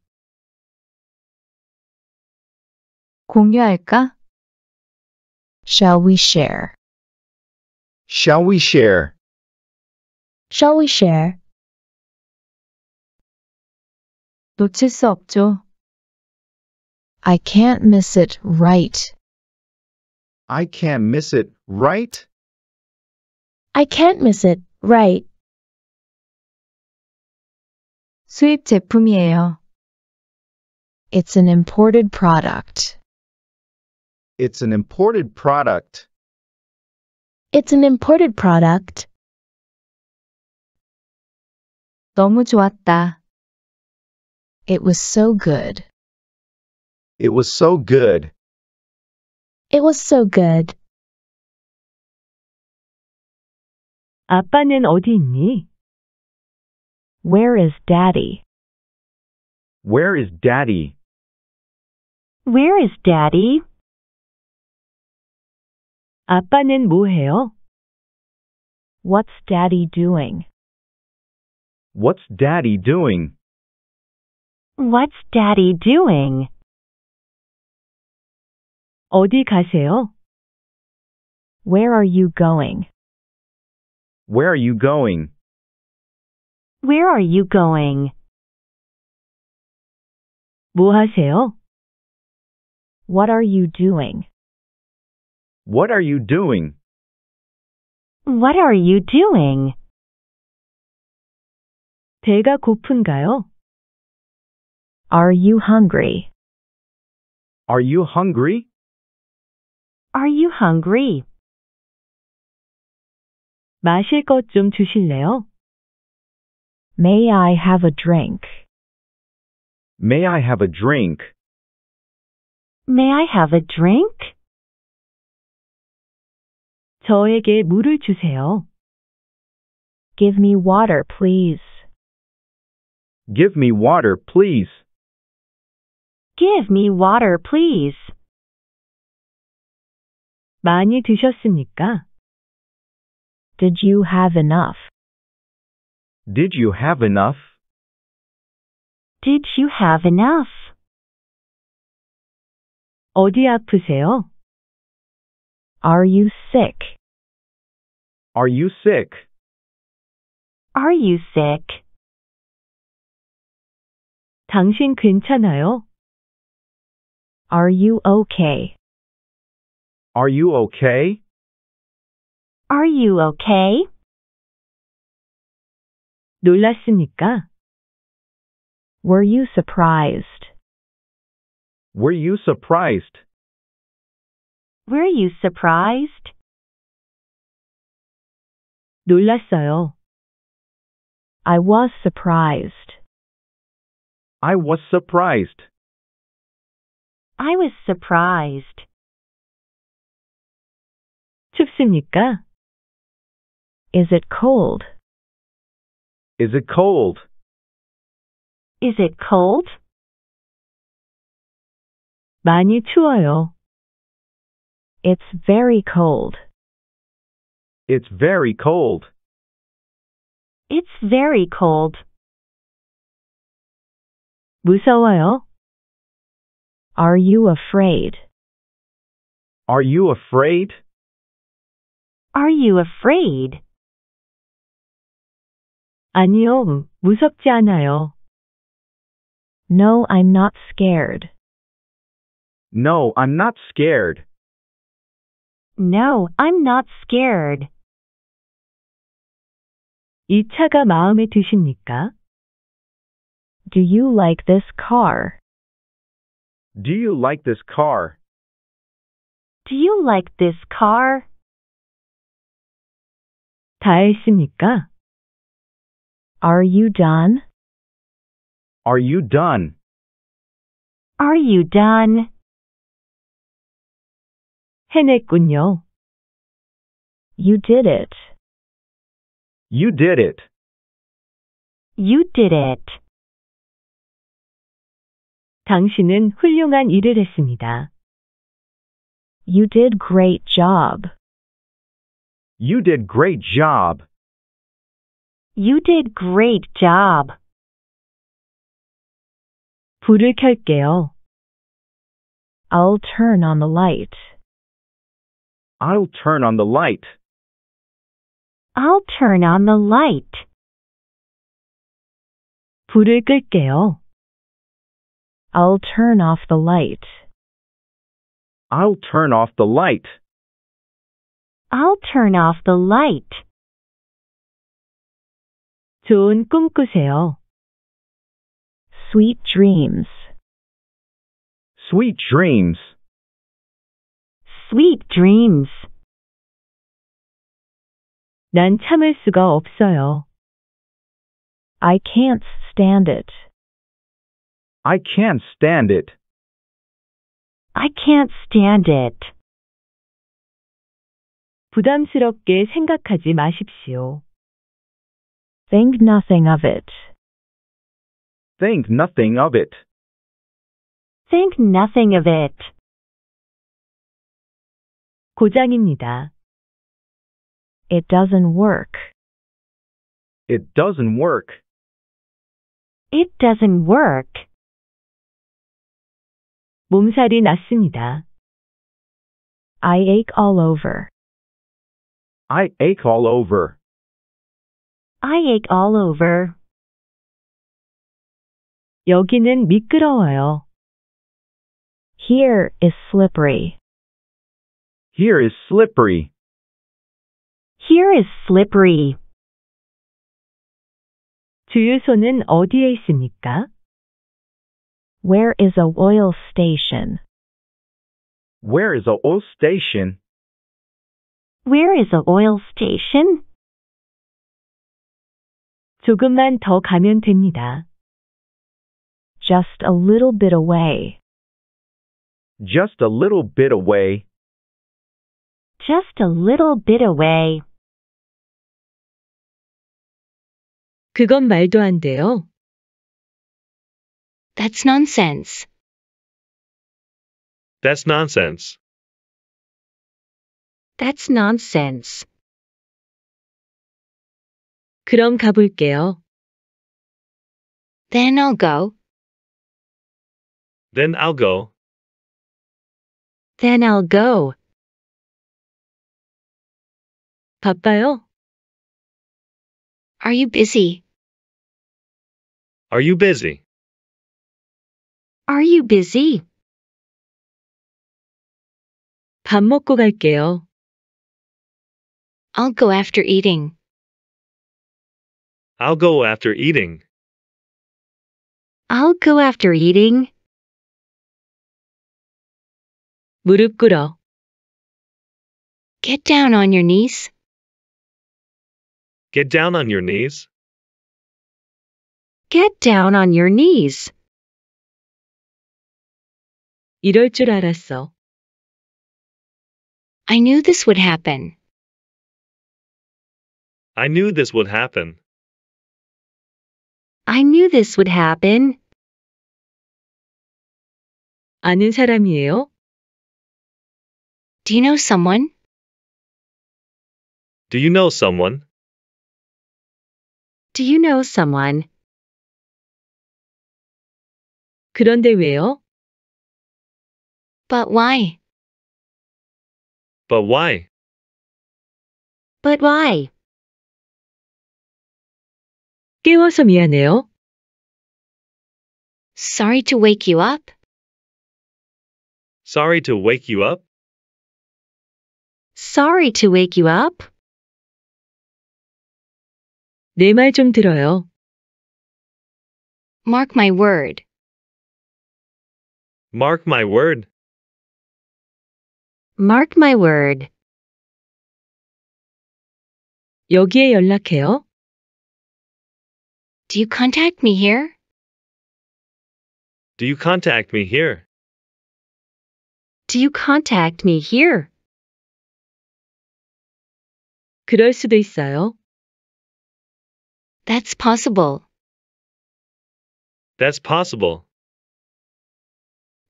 공유할까? Shall we share? Shall we share? Shall we share? 놓칠 수 없죠. I can't miss it, right? I can't miss it, right? I can't miss it, right? 수입 제품이에요. It's an imported product. It's an imported product. It's an imported product. 너무 좋았다. It was so good. It was so good. It was so good. 아빠는 어디 있니? Where is daddy? Where is daddy? Where is daddy? 아빠는 뭐 해요? What's daddy doing? What's daddy doing? What's daddy doing? 어디 가세요? Where are you going? Where are you going? Where are you going? 뭐 하세요? What are you doing? What are you doing? What are you doing? 배가 고픈가요? Are you hungry? Are you hungry? Are you hungry? 마실 것 좀 주실래요? May I have a drink? May I have a drink? May I have a drink? 저에게 물을 주세요. Give me water, please. Give me water, please. Give me water, please. 많이 드셨습니까? Did you have enough? Did you have enough? Did you have enough? 어디 아프세요? Are you sick? Are you sick? Are you sick? 당신 괜찮아요? Are you okay? Are you okay? Are you okay? 놀랐습니까? Were you surprised? Were you surprised? Were you surprised? 놀랐어요. I was surprised. I was surprised. I was surprised. 춥습니까? Is it cold? Is it cold? Is it cold? 많이 추워요. It's very cold. It's very cold. It's very cold. 무서워요. Are you afraid? Are you afraid? Are you afraid? 아니요, 무섭지 않아요. No, I'm not scared. No, I'm not scared. No, I'm not scared. 이 차가 마음에 드십니까? Do you like this car? Do you like this car? Do you like this car? 다 했습니까? Are you done? Are you done? Are you done? 해냈군요. You did it. You did it. You did it. 당신은 훌륭한 일을 했습니다. You did great job. You did great job. You did great job. 불을 켤게요. I'll turn on the light. I'll turn on the light. I'll turn on the light. 불을 끌게요. I'll turn off the light. I'll turn off the light. I'll turn off the light. 좋은 꿈 꾸세요. Sweet dreams. Sweet dreams. Sweet dreams. 난 참을 수가 없어요. I can't stand it. I can't stand it. I can't stand it. 부담스럽게 생각하지 마십시오. Think nothing of it. Think nothing of it. Think nothing of it. 고장입니다. It doesn't work. It doesn't work. It doesn't work. 몸살이 났습니다. I ache all over. I ache all over. I ache all over. 여기는 미끄러워요. Here is slippery. Here is slippery. Here is slippery. 주유소는 어디에 있습니까? Where is a oil station? Where is a oil station? Where is a oil station? 조금만 더 가면 됩니다. Just a little bit away. Just a little bit away. Just a little bit away. 그건 말도 안 돼요. That's nonsense. That's nonsense. That's nonsense. 그럼 가볼게요. Then I'll go. Then I'll go. Then I'll go. 바빠요? Are you busy? Are you busy? Are you busy? 밥 먹고 갈게요. I'll go after eating. I'll go after eating. I'll go after eating. 무릎 꿇어. Get down on your knees. Get down on your knees. Get down on your knees. 이럴 줄 알았어. I knew this would happen. I knew this would happen. I knew this would happen. 아는 사람이에요? Do you know someone? Do you know someone? Do you know someone? 그런데 왜요? But why? But why? But why? 깨워서 미안해요. Sorry to wake you up? Sorry to wake you up? Sorry to wake you up? 내 말 좀 들어요. Mark my word. Mark my word. Mark my word. 여기에 연락해요. Do you contact me here? Do you contact me here? Do you contact me here? 그럴 수도 있어요. That's possible. That's possible.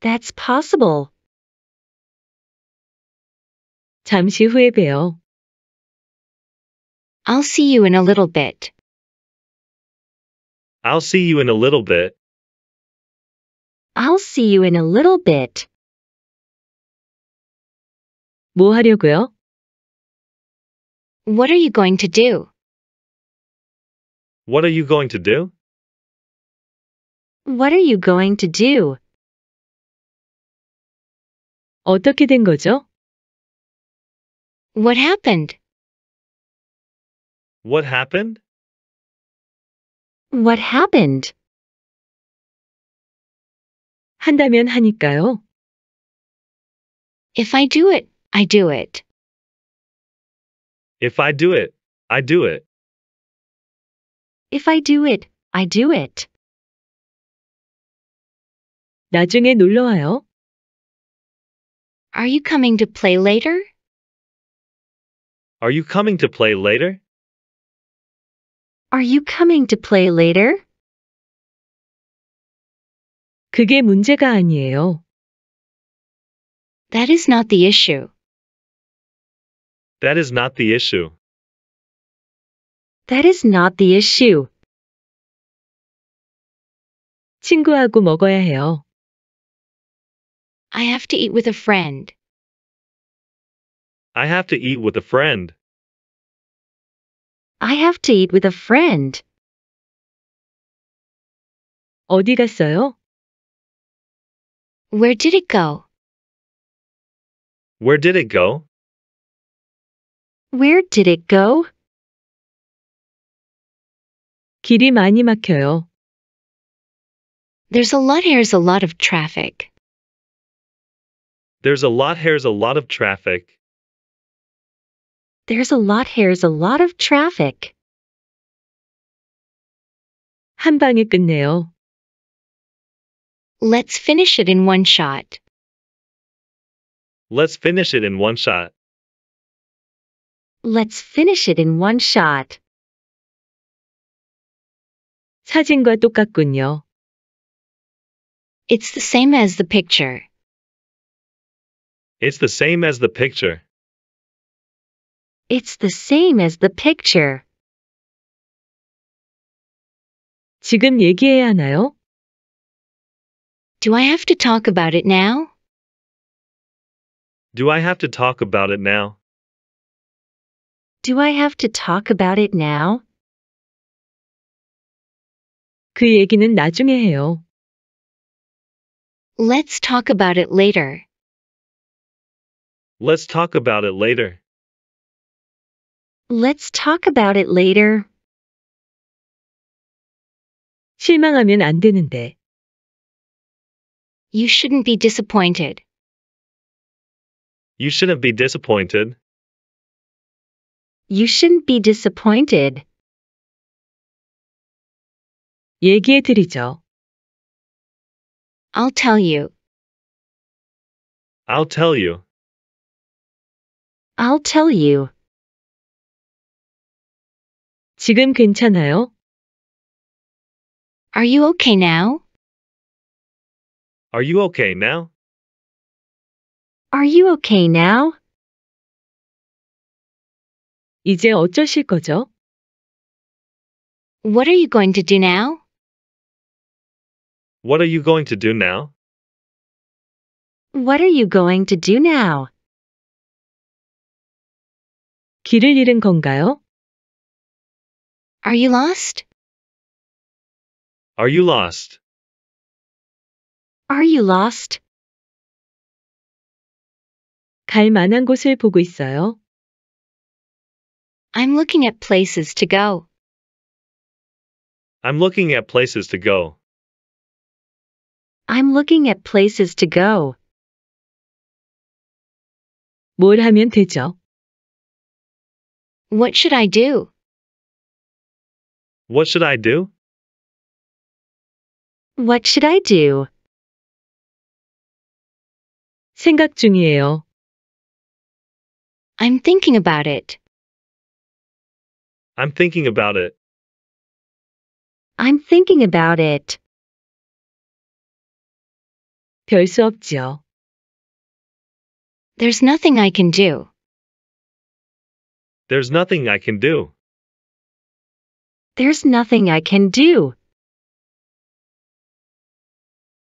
That's possible. 잠시 후에 봬요. I'll see you in a little bit. I'll see you in a little bit. I'll see you in a little bit. 뭐 하려고요? What are you going to do? What are you going to do? What are you going to do? 어떻게 된 거죠? What happened? What happened? What happened? 한다면 하니까요. If I do it, I do it. If I do it, I do it. If I do it, I do it. 나중에 놀러 와요. Are you coming to play later? Are you coming to play later? Are you coming to play later? 그게 문제가 아니에요. That is not the issue. That is not the issue. That is not the issue. 친구하고 먹어야 해요. I have to eat with a friend. I have to eat with a friend. I have to eat with a friend. 어디 갔어요? Where did it go? Where did it go? Where did it go? 길이 많이 막혀요. There's a lot here's a lot of traffic. There's a lot here's a lot of traffic. There's a lot here's a lot of traffic. 한 방에 끝내요. Let's finish it in one shot. Let's finish it in one shot. Let's finish it in one shot. 사진과 똑같군요. It's the same as the picture. It's the same as the picture. It's the same as the picture. 지금 얘기해야 하나요? Do I have to talk about it now? Do I have to talk about it now? Do I have to talk about it now? 그 얘기는 나중에 해요. Let's talk about it later. Let's talk about it later. Let's talk about it later. 실망하면 안 되는데. You shouldn't be disappointed. You shouldn't be disappointed. You shouldn't be disappointed. 얘기해 드리죠. I'll tell you. I'll tell you. I'll tell you. 지금 괜찮아요? Are you okay now? Are you okay now? Are you okay now? 이제 어쩌실 거죠? What are you going to do now? What are you going to do now? What are you going to do now? 길을 잃은 건가요? Are you lost? Are you lost? Are you lost? 갈 만한 곳을 보고 있어요. I'm looking at places to go. I'm looking at places to go. I'm looking at places to go. 뭘 하면 되죠? What should I do? What should I do? What should I do? 생각 중이에요. I'm thinking about it. I'm thinking about it. I'm thinking about it. 별 수 없지요. There's nothing I can do. There's nothing I can do. There's nothing I can do.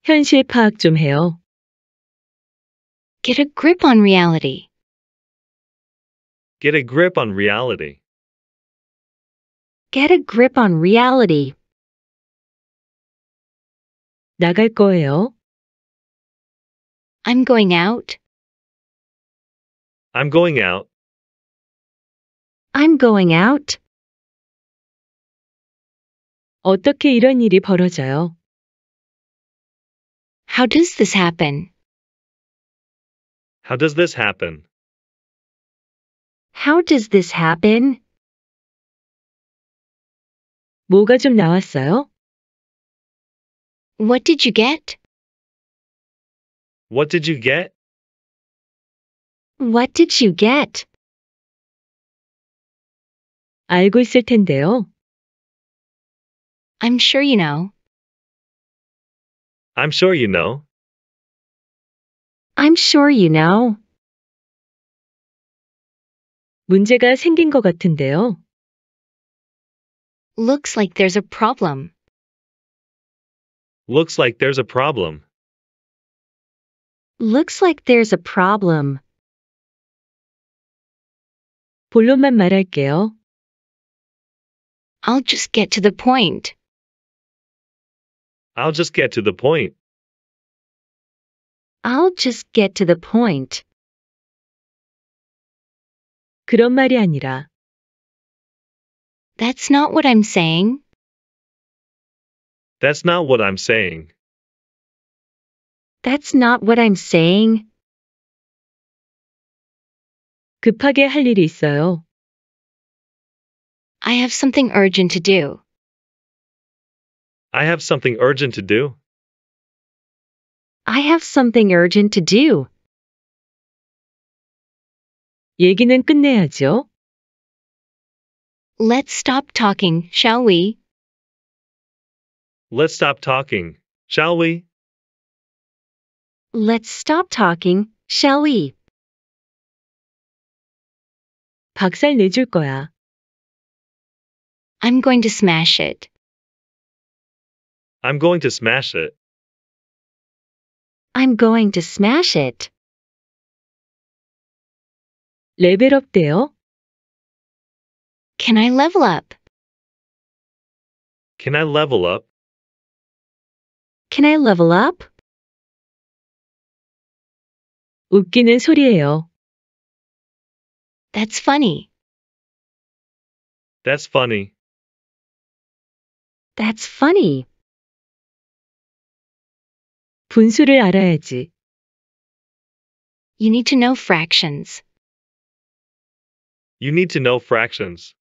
현실 파악 좀 해요. Get a grip on reality. Get a grip on reality. Get a grip on reality. 나갈 거예요. I'm going out. I'm going out. I'm going out. 어떻게 이런 일이 벌어져요? How does this happen? How does this happen? How does this happen? 뭐가 좀 나왔어요? What did you get? What did you get? What did you get? 알고 있을 텐데요. I'm sure you know. I'm sure you know. I'm sure you know. 문제가 생긴 것 같은데요. Looks like there's a problem. Looks like there's a problem. Looks like there's a problem. 본론만 말할게요. I'll just get to the point. I'll just get to the point. I'll just get to the point. 그런 말이 아니라 That's not what I'm saying. That's not what I'm saying. That's not what I'm saying. 급하게 할 일이 있어요. I have something urgent to do. I have something urgent to do. I have something urgent to do. 얘기는 끝내야죠. Let's stop talking, shall we? Let's stop talking, shall we? Let's stop talking, shall we? 박살 내줄 거야. I'm going to smash it. I'm going to smash it. I'm going to smash it. 레벨업 돼요? Can I level up? Can I level up? Can I level up? 웃기는 소리예요. That's funny. That's funny. That's funny. 분수를 알아야지. You need to know fractions. You need to know fractions.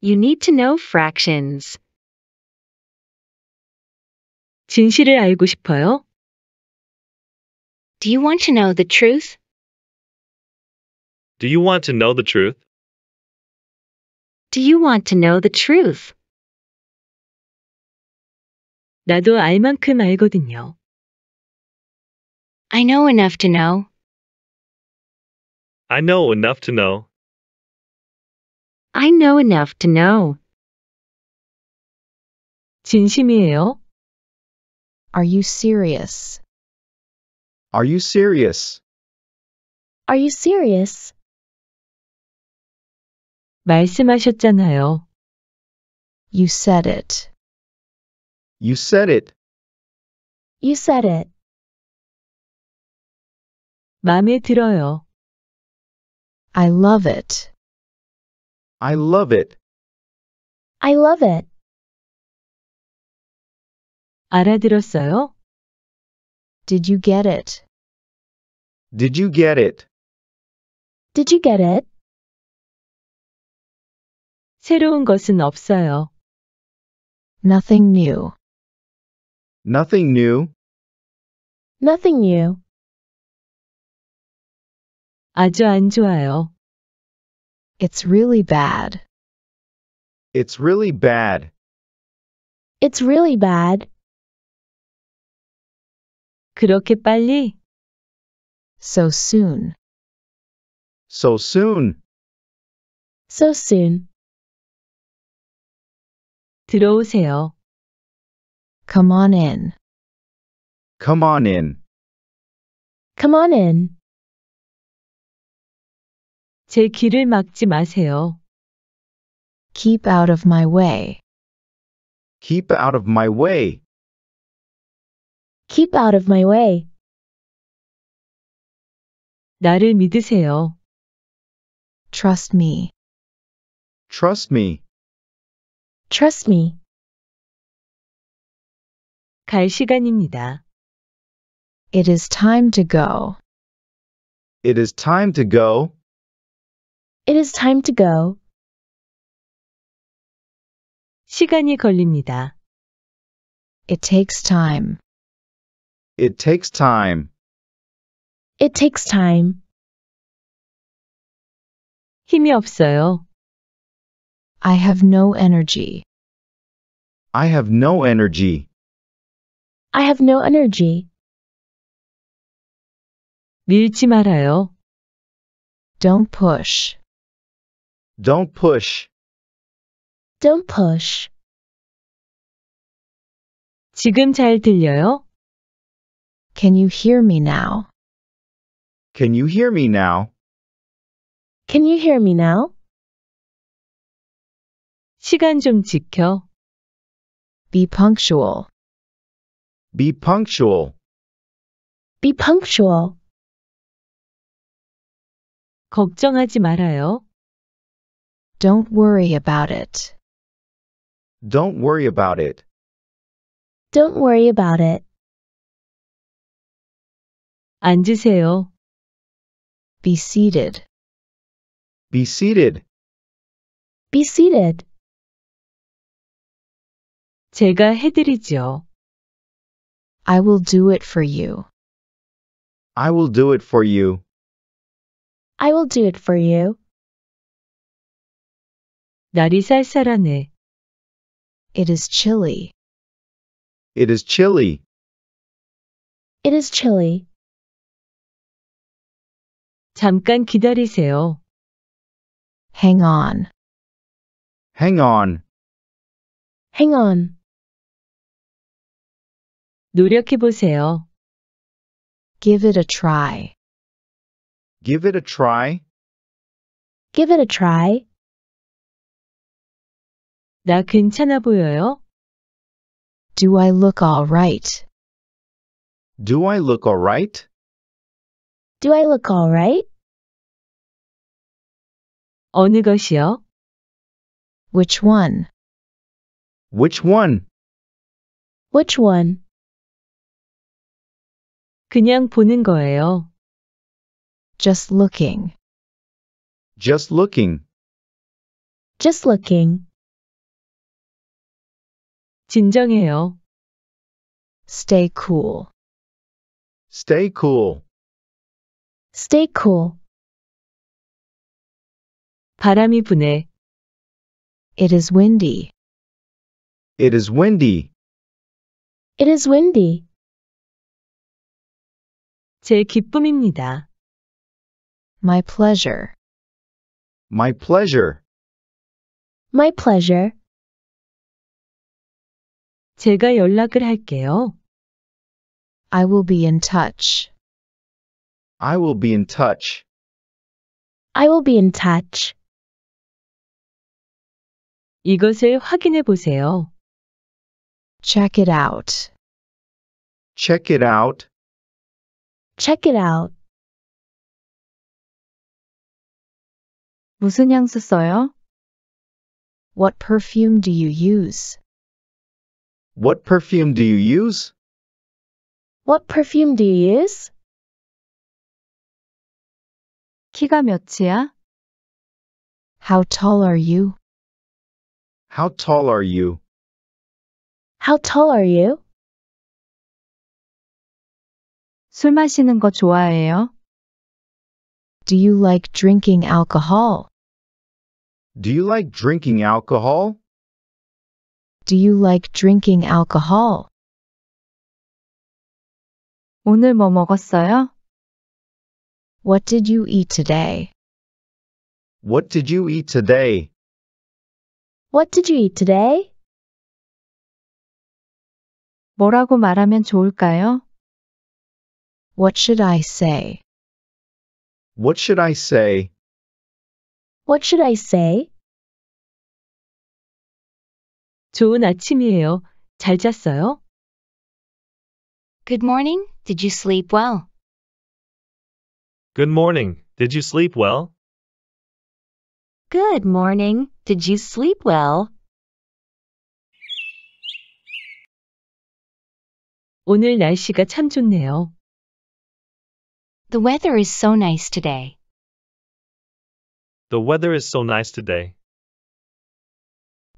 You need to know fractions. 진실을 알고 싶어요? Do you want to know the truth? Do you want to know the truth? Do you want to know the truth? 나도 알 만큼 알거든요. I know enough to know. I know enough to know. I know enough to know. 진심이에요? Are you serious? Are you serious? Are you serious? 말씀하셨잖아요. You said it. You said it. You said it. 마음에 들어요. I love it. I love it. I love it. 알아들었어요? Did you get it? Did you get it? Did you get it? 새로운 것은 없어요. Nothing new. Nothing new. Nothing new. 아주 안 좋아요. It's really bad. It's really bad. It's really bad. 그렇게 빨리? So soon. So soon. So soon. 들어오세요. Come on in. Come on in. Come on in. 제 길을 막지 마세요. Keep out of my way. Keep out of my way. Keep out of my way. 나를 믿으세요. Trust me. Trust me. Trust me. 갈 시간입니다. It is time to go. It is time to go. It is time to go. 시간이 걸립니다. It takes time. It takes time. It takes time. 힘이 없어요. I have no energy. I have no energy. I have no energy. 밀지 말아요. Don't push. Don't push. Don't push. 지금 잘 들려요? Can you hear me now? Can you hear me now? Can you hear me now? 시간 좀 지켜. Be punctual. Be punctual. Be punctual. 걱정하지 말아요. Don't worry about it. Don't worry about it. Don't worry about it. 앉으세요. Be seated. Be seated. Be seated. 제가 해드리죠. I will do it for you. I will do it for you. I will do it for you. 날이 쌀쌀하네. It is chilly. It is chilly. It is chilly. 잠깐 기다리세요. Hang on. Hang on. Hang on. 노력해보세요. Give it a try. Give it a try. Give it a try. 나 괜찮아 보여요? Do I look alright? Do I look alright? Do I look alright? 어느 것이요? Which one? Which one? Which one? 그냥 보는 거예요. Just looking. Just looking. Just looking. 진정해요. Stay cool. Stay cool. Stay cool. 바람이 부네. It is windy. It is windy. It is windy. 제 기쁨입니다. My pleasure. My pleasure. My pleasure. 제가 연락을 할게요. I will be in touch. I will be in touch. I will be in touch. 이것을 확인해 보세요. Check it out. Check it out. Check it out. 무슨 향수 써요? What perfume do you use? What perfume do you use? What perfume do you use? 키가 몇이야? How tall are you? How tall are you? How tall are you? 술 마시는 거 좋아해요? Do you like drinking alcohol? Do you like drinking alcohol? Do you like drinking alcohol? 오늘 뭐 먹었어요? What did you eat today? What did you eat today? What did you eat today? 뭐라고 말하면 좋을까요? What should I say? What should I say? What should I say? 좋은 아침이에요. 잘 잤어요? Good morning. Did you sleep well? Good morning. Did you sleep well? Good morning. Did you sleep well? 오늘 날씨가 참 좋네요. The weather is so nice today. The weather is so nice today.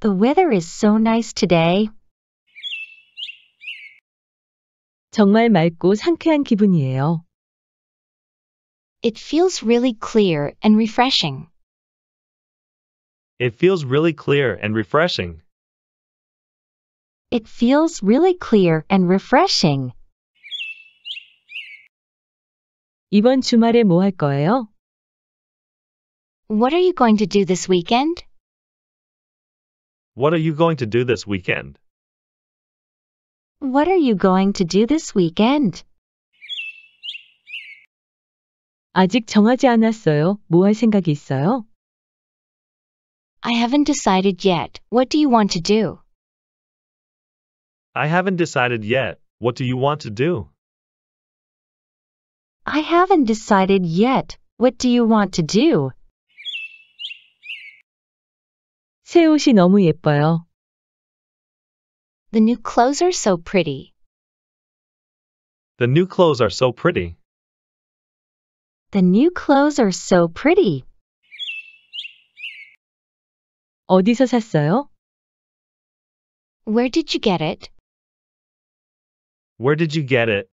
The weather is so nice today. 정말 맑고 상쾌한 기분이에요. It feels really clear and refreshing. It feels really clear and refreshing. It feels really clear and refreshing. 이번 주말에 뭐 할 거예요? What are you going to do this weekend? What are you going to do this weekend? What are you going to do this weekend? 아직 정하지 않았어요. 뭐 할 생각이 있어요? I haven't decided yet. What do you want to do? I haven't decided yet. What do you want to do? I haven't decided yet. What do you want to do? 새 옷이 너무 예뻐요. The new clothes are so pretty. The new clothes are so pretty. The new clothes are so pretty. 어디서 샀어요? Where did you get it? Where did you get it?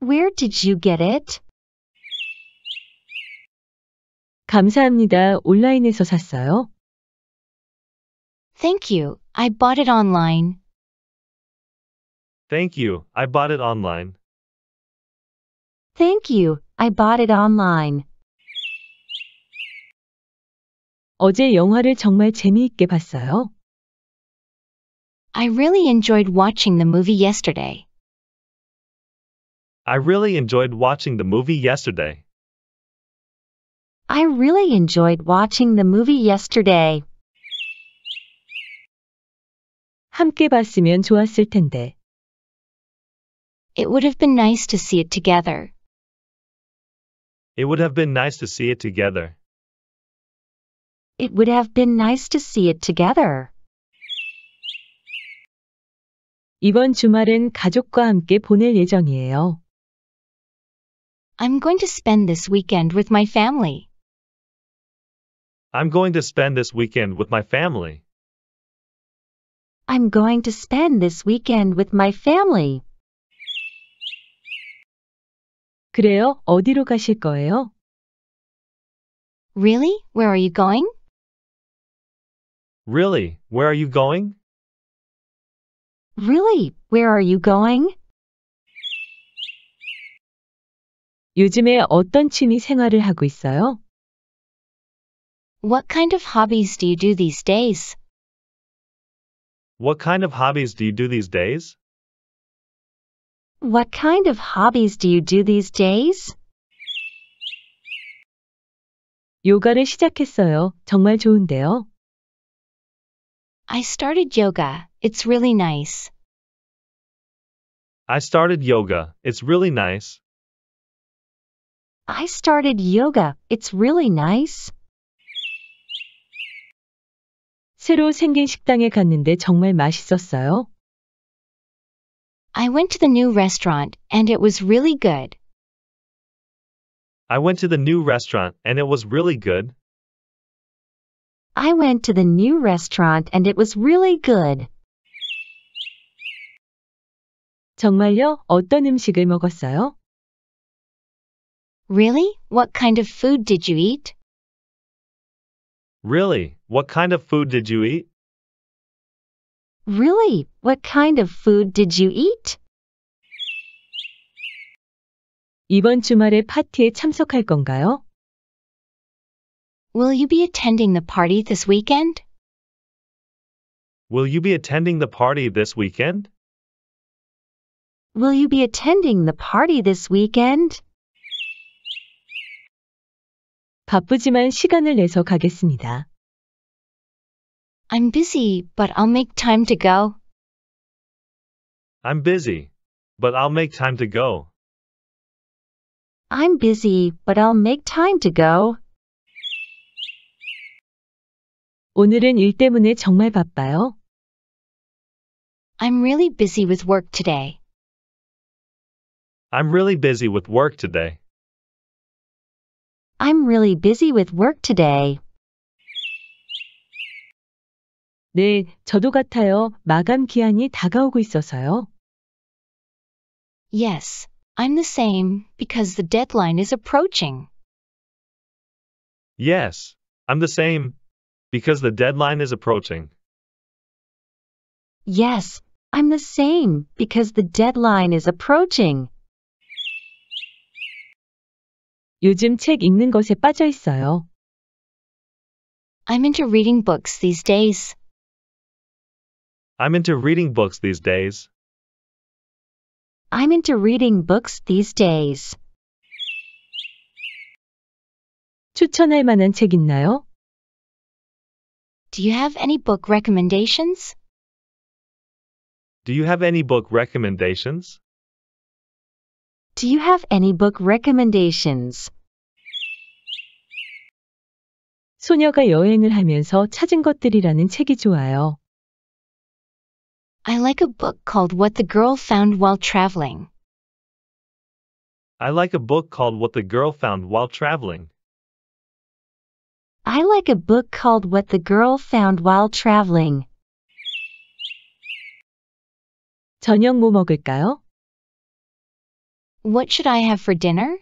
Where did you get it? 감사합니다. 온라인에서 샀어요. Thank you. I bought it online. Thank you. I bought it online. Thank you. I bought it online. 어제 영화를 정말 재미있게 봤어요. I really enjoyed watching the movie yesterday. I really enjoyed watching the movie yesterday. I really enjoyed watching the movie yesterday. 함께 봤으면 좋았을 텐데. It would have been nice to see it together. It would have been nice to see it together. It would have been nice to see it together. 이번 주말은 가족과 함께 보낼 예정이에요. I'm going to spend this weekend with my family. I'm going to spend this weekend with my family. I'm going to spend this weekend with my family. 그래요? 어디로 가실 거예요? Really? Where are you going? Really? Where are you going? Really? Where are you going? 요즘에 어떤 취미 생활을 하고 있어요? What kind of hobbies do you do these days? What kind of hobbies do you do these days? What kind of hobbies do you do these days? 요가를 시작했어요. 정말 좋은데요. I started yoga. It's really nice. I started yoga. It's really nice. I started yoga. It's really nice. 새로 생긴 식당에 갔는데 정말 맛있었어요. I went to the new restaurant and it was really good. I went to the new restaurant and it was really good. I went to the new restaurant and it was really good. 정말요? 어떤 음식을 먹었어요? Really? What kind of food did you eat? Really? What kind of food did you eat? Really? What kind of food did you eat? 이번 주말에 파티에 참석할 건가요? Will you be attending the party this weekend? Will you be attending the party this weekend? Will you be attending the party this weekend? 바쁘지만 시간을 내서 가겠습니다. I'm busy, but I'll make time to go. I'm busy, but I'll make time to go. I'm busy, but I'll make time to go. 오늘은 일 때문에 정말 바빠요. I'm really busy with work today. I'm really busy with work today. I'm really busy with work today. 네, 저도 같아요. 마감 기한이 다가오고 있어서요. Yes, I'm the same because the deadline is approaching. Yes, I'm the same. Because the deadline is approaching. Yes, I'm the same because the deadline is approaching. 요즘 책 읽는 것에 빠져 있어요. I'm into reading books these days. I'm into reading books these days. I'm into reading books these days. 추천할 만한 책 있나요? Do you have any book recommendations? Do you have any book recommendations? Do you have any book recommendations? 소녀가 여행을 하면서 찾은 것들이라는 책이 좋아요. I like a book called What the Girl Found While Traveling. I like a book called What the Girl Found While Traveling. I like a book called What the Girl Found While Traveling. 저녁 뭐 먹을까요? What should I have for dinner?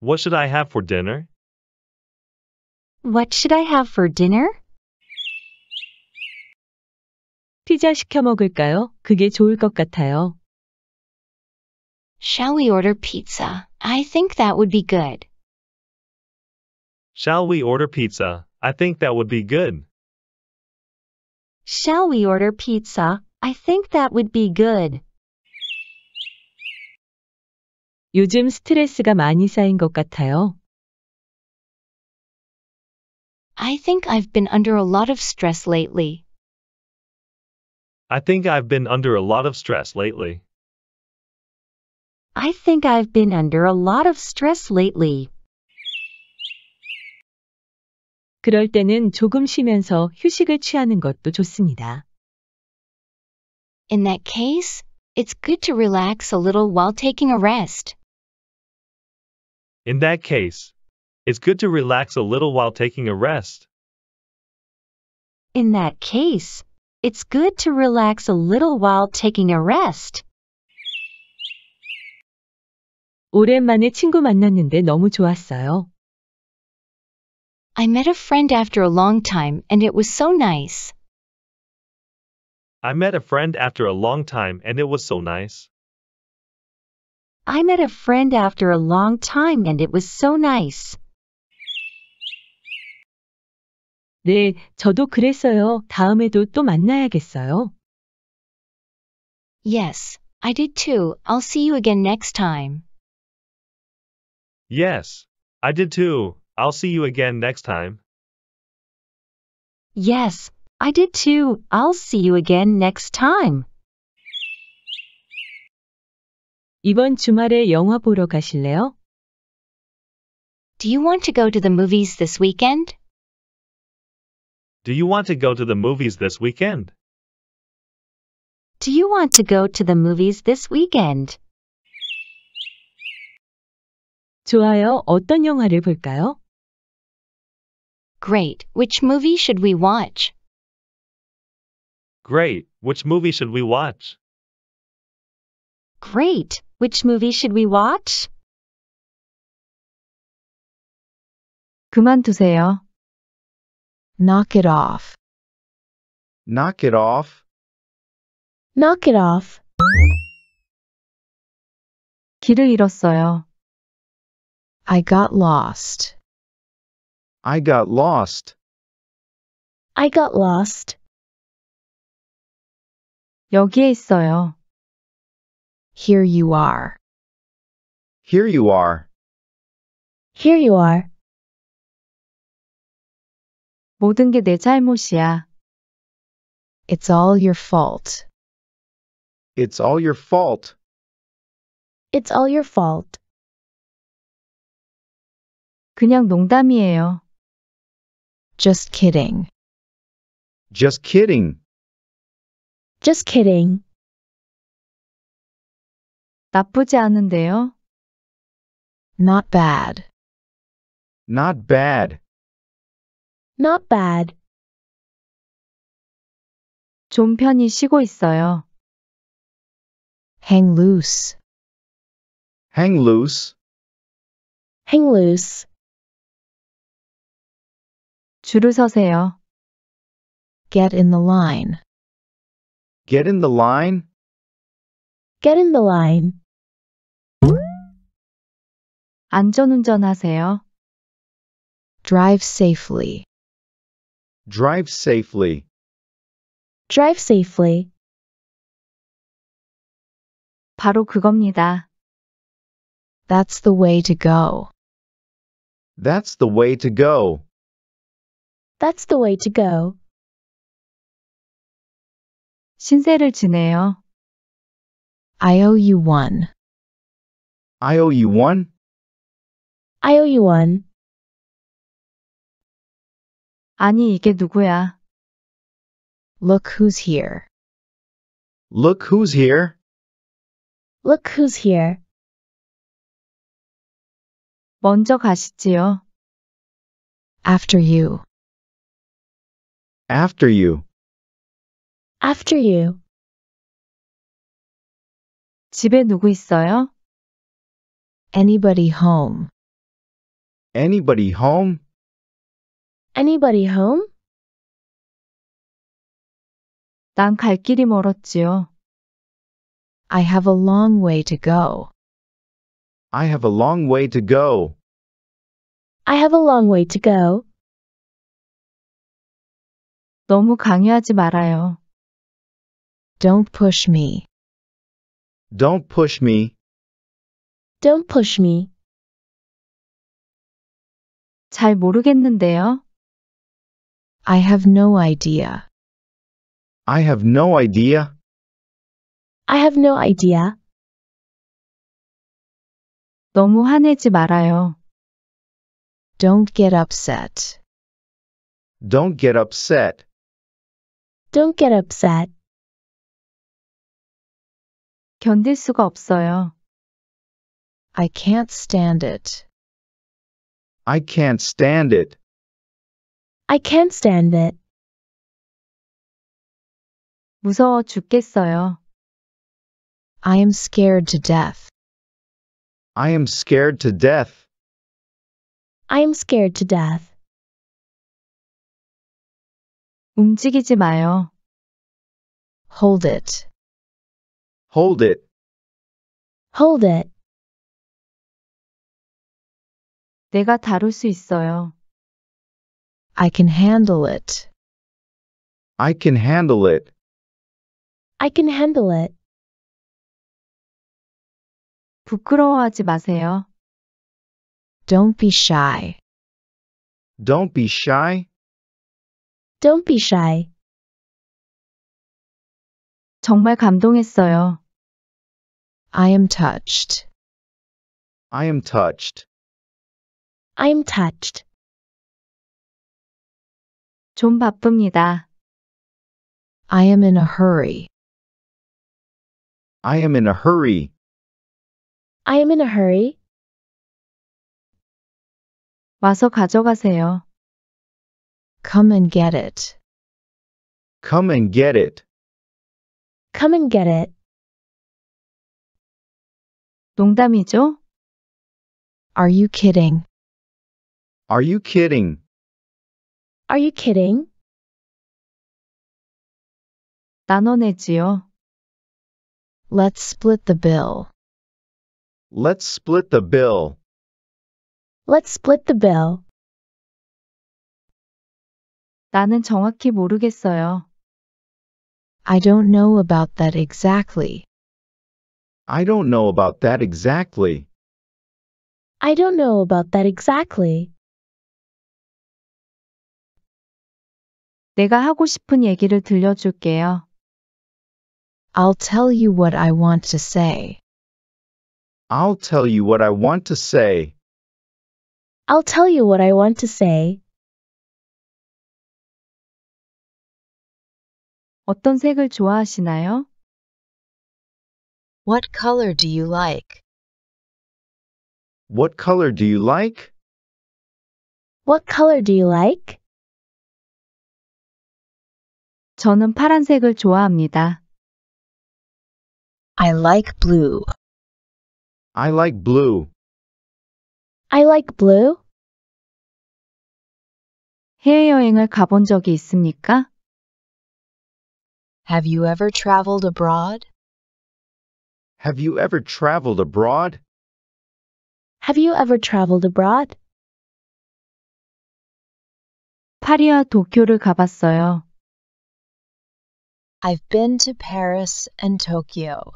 What should I have for dinner? What should I have for dinner? 피자 시켜 먹을까요? 그게 좋을 것 같아요. Shall we order pizza? I think that would be good. Shall we order pizza? I think that would be good. Shall we order pizza? I think that would be good. 요즘 스트레스가 많이 쌓인 것 같아요. I think I've been under a lot of stress lately. I think I've been under a lot of stress lately. I think I've been under a lot of stress lately. 그럴 때는 조금 쉬면서 휴식을 취하는 것도 좋습니다. In that case, it's good to relax a little while taking a rest. In that case, it's good to relax a little while taking a rest. In that case, it's good to relax a little while taking a rest. 오랜만에 친구 만났는데 너무 좋았어요. I met a friend after a long time and it was so nice. I met a friend after a long time and it was so nice. I met a friend after a long time and it was so nice. 네, 저도 그랬어요. 다음에도 또 만나야겠어요. Yes, I did too. I'll see you again next time. Yes, I did too. I'll see you again next time. Yes, I did too. I'll see you again next time. 이번 주말에 영화 보러 가실래요? Do you want to go to the movies this weekend? Do you want to go to the movies this weekend? Do you want to go to the movies this weekend? 좋아요. 어떤 영화를 볼까요? Great. Which movie should we watch? Great. Which movie should we watch? Great. Which movie should we watch? 그만두세요. Knock it off. Knock it off. Knock it off. 길을 잃었어요. I got lost. I got lost. I got lost. 여기에 있어요. Here you are. Here you are. Here you are. 모든 게 내 잘못이야. It's all your fault. It's all your fault. It's all your fault. 그냥 농담이에요. Just kidding. Just kidding. Just kidding. 나쁘지 않은데요. Not bad. Not bad. Not bad. 좀 편히 쉬고 있어요. Hang loose. Hang loose. Hang loose. 줄을 서세요. Get in the line. Get in the line. Get in the line. 안전운전하세요. Drive safely. Drive safely. Drive safely. 바로 그겁니다. That's the way to go. That's the way to go. That's the way to go. 신세를 지내요. I owe you one. I owe you one. I owe you one. 아니, 이게 누구야? Look who's here. Look who's here. Look who's here. 먼저 가시지요. After you. After you. After you. 집에 누구 있어요? Anybody home? Anybody home? Anybody home? 난 갈 길이 멀었지요. I have a long way to go. I have a long way to go. I have a long way to go. 너무 강요하지 말아요. Don't push me. Don't push me. Don't push me. 잘 모르겠는데요. I have no idea. I have no idea. I have no idea. 너무 화내지 말아요. Don't get upset. Don't get upset. Don't get upset. 견딜 수가 없어요. I can't stand it. I can't stand it. I can't stand it. 무서워 죽겠어요. I am scared to death. I am scared to death. I am scared to death. 움직이지 마요. Hold it. Hold it. Hold it. 내가 다룰 수 있어요. I can handle it. I can handle it. I can handle it. 부끄러워하지 마세요. Don't be shy. Don't be shy. Don't be shy. 정말 감동했어요. I am touched. I am touched. I am touched. 좀 바쁩니다. I am in a hurry. I am in a hurry. I am in a hurry. 와서 가져가세요. Come and get it. Come and get it. Come and get it. 농담이죠? Are you kidding? Are you kidding? Are you kidding? 나눠내지요. Let's split the bill. Let's split the bill. Let's split the bill. 나는 정확히 모르겠어요. I don't know about that exactly. I don't know about that exactly. I don't know about that exactly. 내가 하고 싶은 얘기를 들려줄게요. I'll tell you what I want to say. I'll tell you what I want to say. I'll tell you what I want to say. 어떤 색을 좋아하시나요? What color do you like? What color do you like? What color do you like? 저는 파란색을 좋아합니다. I like blue. I like blue. I like blue. 해외여행을 가본 적이 있습니까? Have you ever traveled abroad? Have you ever traveled abroad? Have you ever traveled abroad? 파리와 도쿄를 가봤어요. I've been to Paris and Tokyo.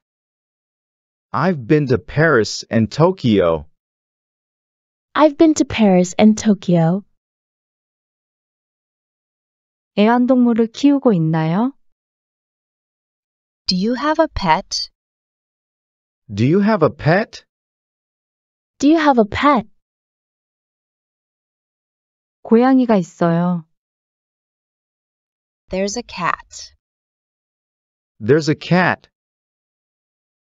I've been to Paris and Tokyo. I've been to Paris and Tokyo. 애완동물을 키우고 있나요? Do you have a pet? Do you have a pet? Do you have a pet? 고양이가 있어요. There's a cat. There's a cat.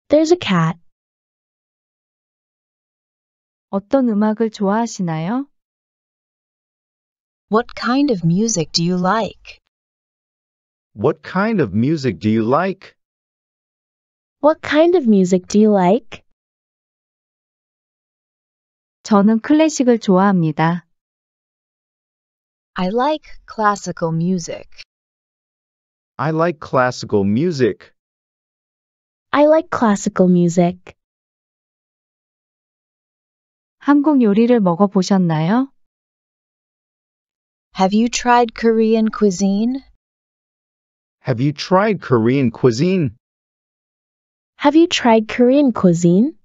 There's a cat. 어떤 음악을 좋아하시나요? What kind of music do you like? What kind of music do you like? What kind of music do you like? 저는 클래식을 좋아합니다. I like classical music. I like classical music. I like classical music. 한국 요리를 먹어보셨나요? Have you tried Korean cuisine? Have you tried Korean cuisine? Have you tried Korean cuisine?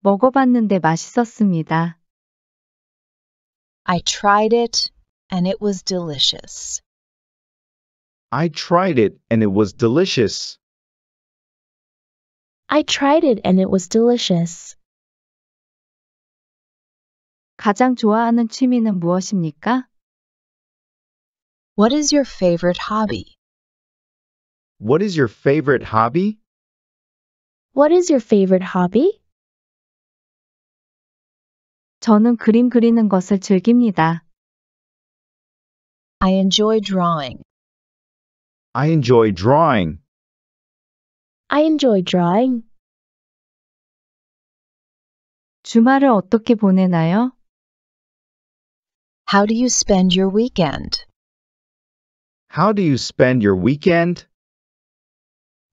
먹어봤는데 맛있었습니다. I tried it and it was delicious. I tried it and it was delicious. I tried it and it was delicious. 가장 좋아하는 취미는 무엇입니까? What is your favorite hobby? What is your favorite hobby? What is your favorite hobby? 저는 그림 그리는 것을 즐깁니다. I enjoy drawing. I enjoy drawing. I enjoy drawing. 주말을 어떻게 보내나요? How do you spend your weekend? How do you spend your weekend?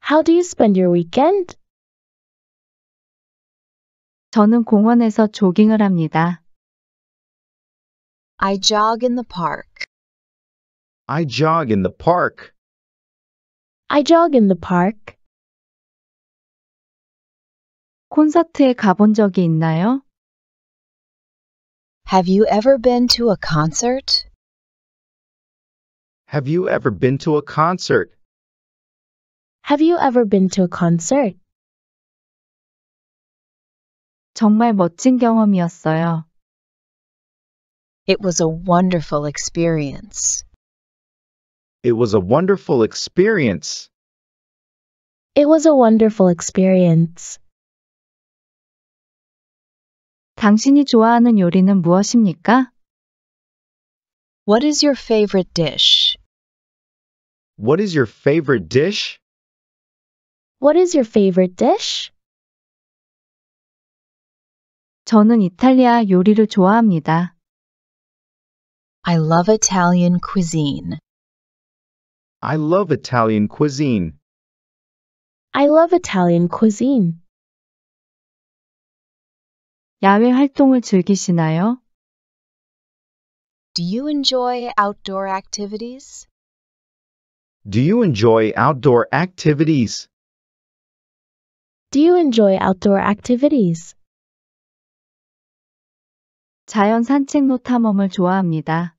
How do you spend your weekend? 저는 공원에서 조깅을 합니다. I jog in the park. I jog in the park. I jog in the park. 콘서트에 가본 적이 있나요? Have you ever been to a concert? Have you ever been to a concert? Have you ever been to a concert? 정말 멋진 경험이었어요. It was a wonderful experience. It was a wonderful experience. It was a wonderful experience. 당신이 좋아하는 요리는 무엇입니까? What is your favorite dish? What is your favorite dish? What is your favorite dish? 저는 이탈리아 요리를 좋아합니다. I love Italian cuisine. I love Italian cuisine. I love Italian cuisine. 야외 활동을 즐기시나요? Do you enjoy outdoor activities? Do you enjoy outdoor activities? Do you enjoy outdoor activities? 자연 산책로 탐험을 좋아합니다.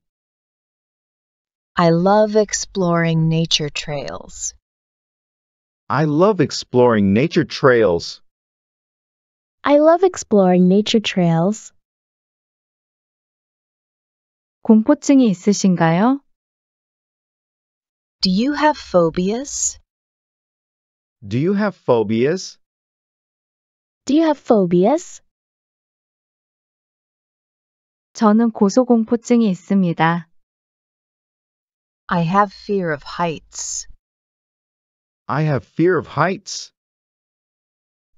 I love exploring nature trails. I love exploring nature trails. I love exploring nature trails. 공포증이 있으신가요? Do you have phobias? Do you have phobias? Do you have phobias? 저는 고소공포증이 있습니다. I have fear of heights. I have fear of heights.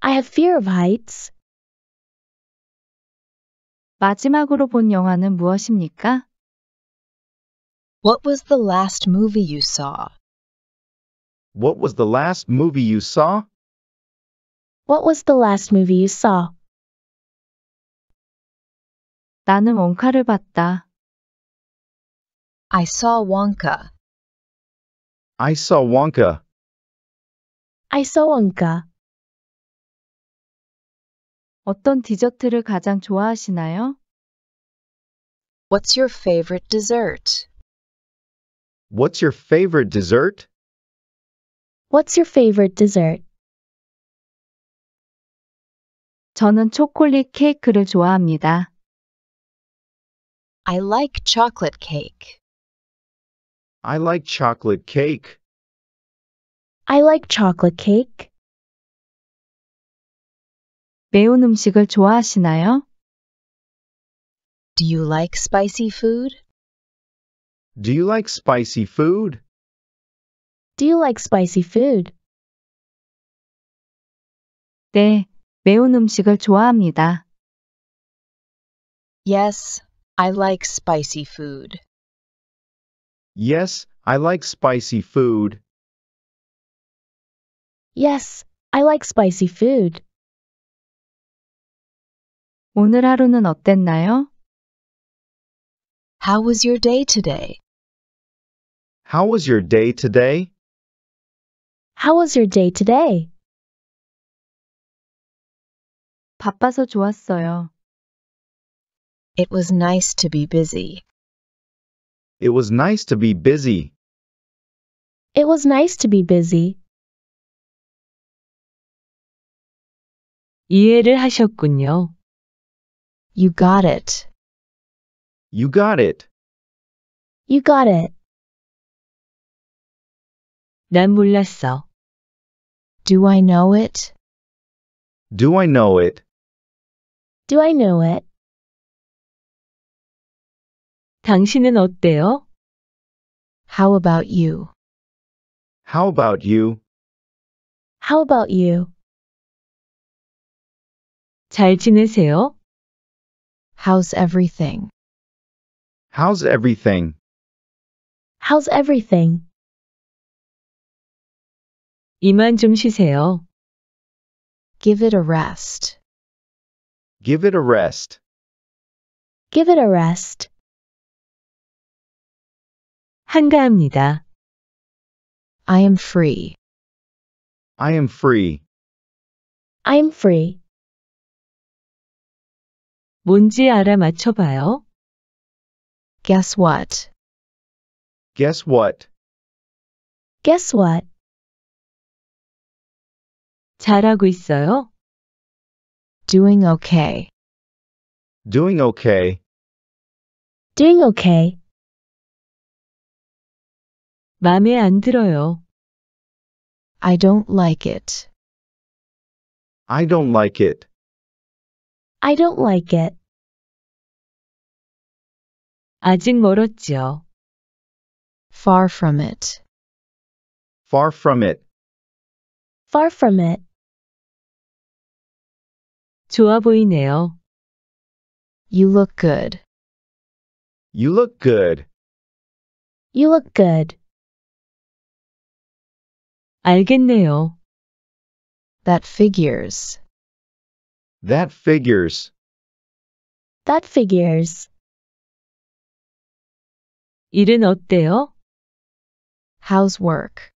I have fear of heights. 마지막으로 본 영화는 무엇입니까? What was the last movie you saw? What was the last movie you saw? What was the last movie you saw? 나는 원카를 봤다. I saw Wonka. I saw Wonka. I saw Wonka. 어떤 디저트를 가장 좋아하시나요? What's your favorite dessert? What's your favorite dessert? What's your favorite dessert? 저는 초콜릿 케이크를 좋아합니다. I like chocolate cake. I like chocolate cake. I like chocolate cake. 매운 음식을 좋아하시나요? Do you like spicy food? Do you like spicy food? Do you like spicy food? 네, 매운 음식을 좋아합니다. Yes, I like spicy food. Yes, I like spicy food. Yes, I like spicy food. 오늘 하루는 어땠나요? How was your day today? How was your day today? How was your day today? 바빠서 좋았어요. It was nice to be busy. It was nice to be busy. It was nice to be busy. 이해를 하셨군요. You got it. You got it. You got it. 난 몰랐어. Do I know it? Do I know it? Do I know it? 당신은 어때요? How about you? How about you? How about you? 잘 지내세요? How's everything? How's everything? How's everything? 이만 좀 쉬세요. Give it a rest. Give it a rest. Give it a rest. 한가합니다. I am free. I am free. I am free. 뭔지 알아 맞춰봐요. Guess what? Guess what? Guess what? 잘하고 있어요. Doing okay. Doing okay. Doing okay. 마음에 안 들어요. I don't like it. I don't like it. I don't like it. 아직 멀었지요. Far from it. Far from it. Far from it. 좋아 보이네요. You look good. You look good. You look good. 알겠네요. That figures. That figures. That figures. 일은 어때요? How's work?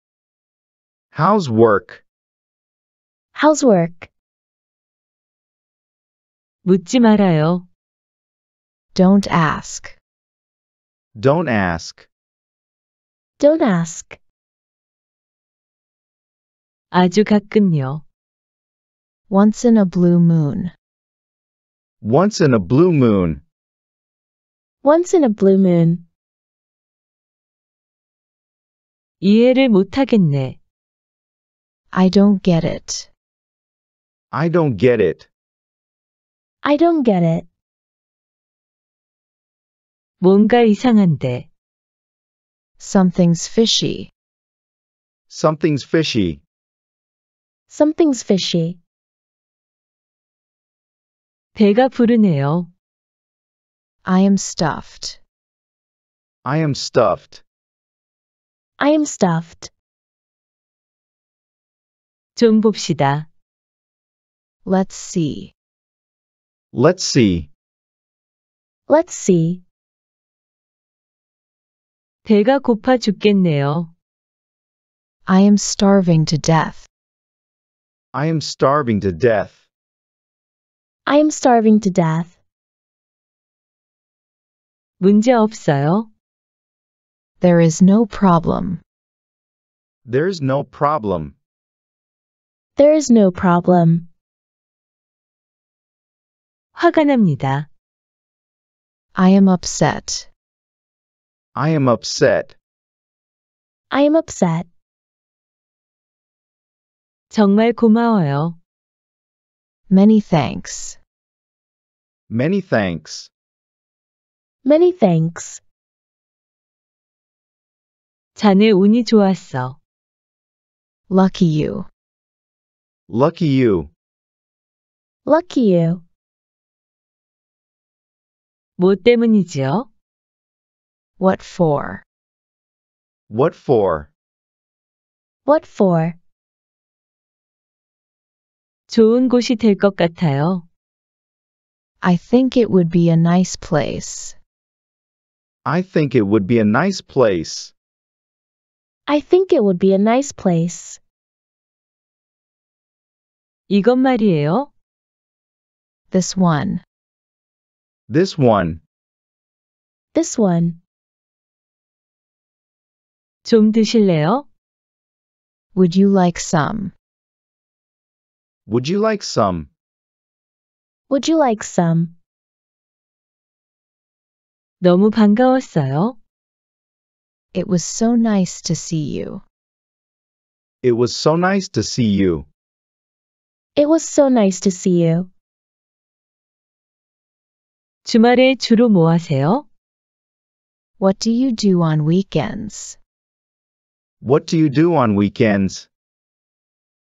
How's work? How's work? 묻지 말아요. Don't ask. Don't ask. Don't ask. 아주 가끔요. Once in a blue moon. Once in a blue moon. Once in a blue moon. 이해를 못하겠네. I don't get it. I don't get it. I don't get it. 뭔가 이상한데. Something's fishy. Something's fishy. Something's fishy. 배가 부르네요. I am stuffed. I am stuffed. I am stuffed. 좀 봅시다. Let's see. Let's see. Let's see. 배가 고파 죽겠네요. I am starving to death. I am starving to death. I am starving to death. 문제 없어요. There is no problem. There's no problem. There is no problem. 화가 납니다. I am upset. I am upset. I am upset. 정말 고마워요. Many thanks. Many thanks. Many thanks. 자네 운이 좋았어. Lucky you. Lucky you. Lucky you. 뭐 때문이지요? What for? What for? What for? 좋은 곳이 될 것 같아요. I think it would be a nice place. I think it would be a nice place. I think it would be a nice place. 이것 말이에요. This one. This one. This one. 좀 드실래요? Would you like some? Would you like some? Would you like some? 너무 반가웠어요. It was so nice to see you. It was so nice to see you. It was so nice to see you. 주말에 주로 뭐 하세요? What do you do on weekends? What do you do on weekends?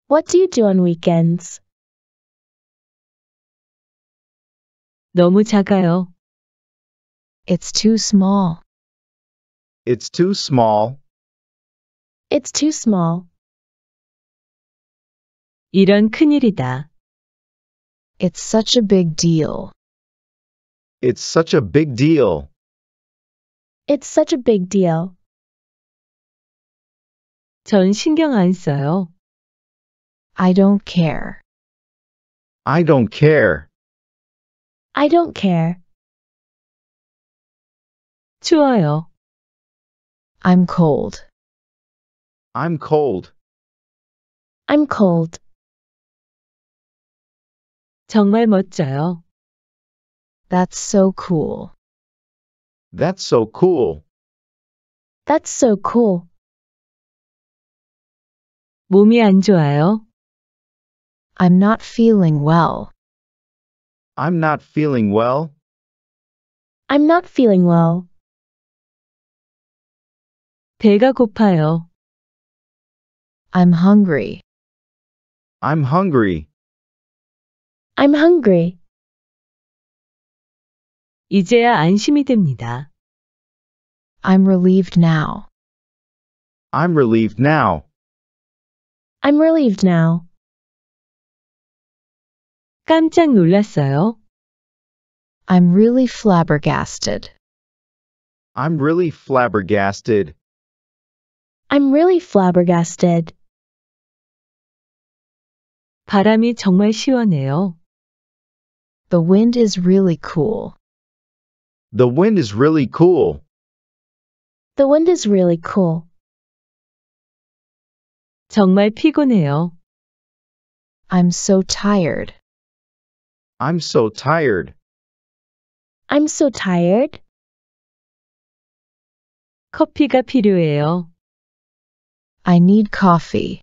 What do you do on weekends? 너무 작아요. It's too small. It's too small. It's too small. 이런 큰일이다. It's such a big deal. It's such a big deal. It's such a big deal. 전 신경 안 써요. I don't care. I don't care. I don't care. 추워요. I'm cold. I'm cold. I'm cold. 정말 멋져요. That's so cool. That's so cool. That's so cool. 몸이 안 좋아요. I'm not feeling well. I'm not feeling well. I'm not feeling well. 배가 고파요. I'm hungry. I'm hungry. I'm hungry. 이제야 안심이 됩니다. I'm relieved now. I'm relieved now. I'm relieved now. 깜짝 놀랐어요. I'm really flabbergasted. I'm really flabbergasted. I'm really flabbergasted. 바람이 정말 시원해요. The wind is really cool. The wind is really cool. The wind is really cool. 정말 피곤해요. I'm so tired. I'm so tired. I'm so tired. 커피가 필요해요. I need coffee.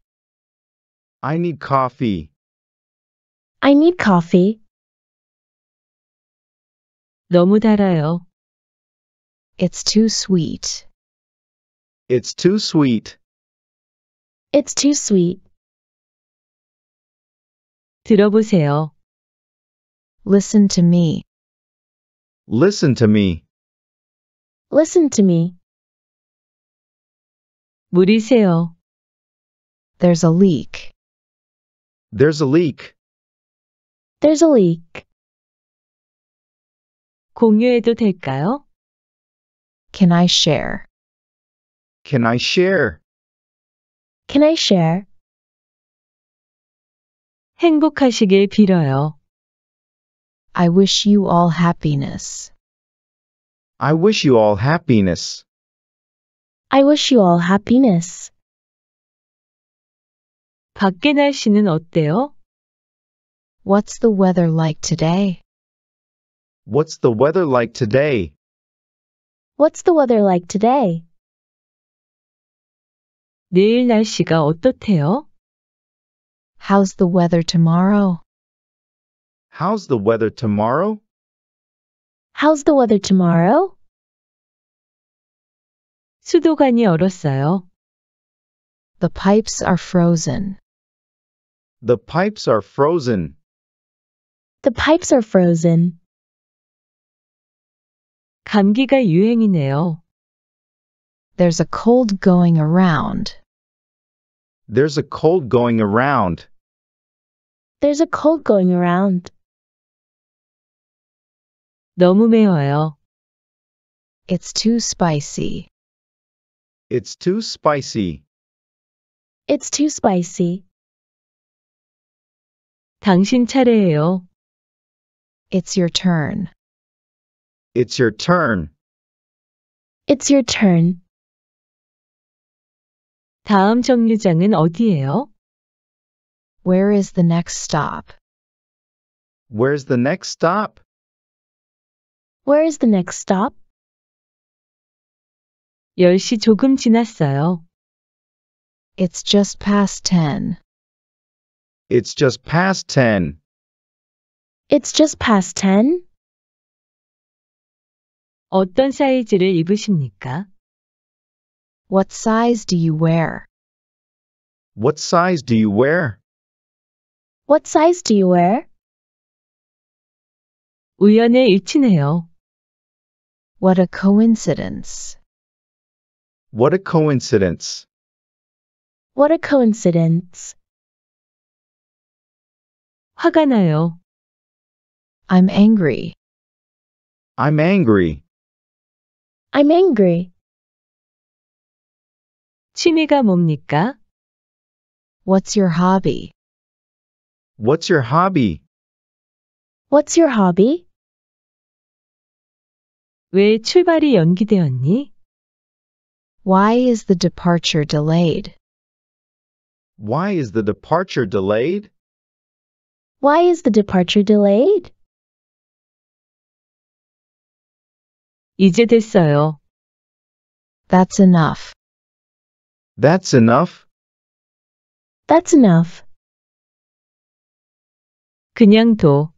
I need coffee. I need coffee. 너무 달아요. It's too sweet. It's too sweet. It's too sweet. 들어보세요. Listen to me. Listen to me. Listen to me. 물이 새요. There's a leak. There's a leak. There's a leak. 공유해도 될까요? Can I share? Can I share? Can I share? 행복하시길 빌어요. I wish you all happiness. I wish you all happiness. I wish you all happiness. 밖에 날씨는 어때요? What's the weather like today? What's the weather like today? What's the weather like today? 내일 날씨가 어떻대요? How's the weather tomorrow? How's the weather tomorrow? How's the weather tomorrow? 수도관이 얼었어요. The pipes are frozen. The pipes are frozen. The pipes are frozen. 감기가 유행이네요. There's a cold going around. There's a cold going around. There's a cold going around. 너무 매워요. It's too spicy. It's too spicy. It's too spicy. 당신 차례예요. It's your turn. It's your turn. It's your turn. 다음 정류장은 어디예요? Where is the next stop? Where's the next stop? Where is the next stop? 10시 조금 지났어요. It's just past 10. It's just past 10. It's just past 10. 어떤 사이즈를 입으십니까? What size do you wear? What size do you wear? What size do you wear? 우연의 일치네요. What a coincidence. What a coincidence. What a coincidence. 화가 나요. I'm angry. I'm angry. I'm angry. 취미가 뭡니까? What's your hobby? What's your hobby? What's your hobby? 왜 출발이 연기되었니? Why is the departure delayed? Why is the departure delayed? Why is the departure delayed? 이제 됐어요. That's enough. That's enough. That's enough. 그냥 둬.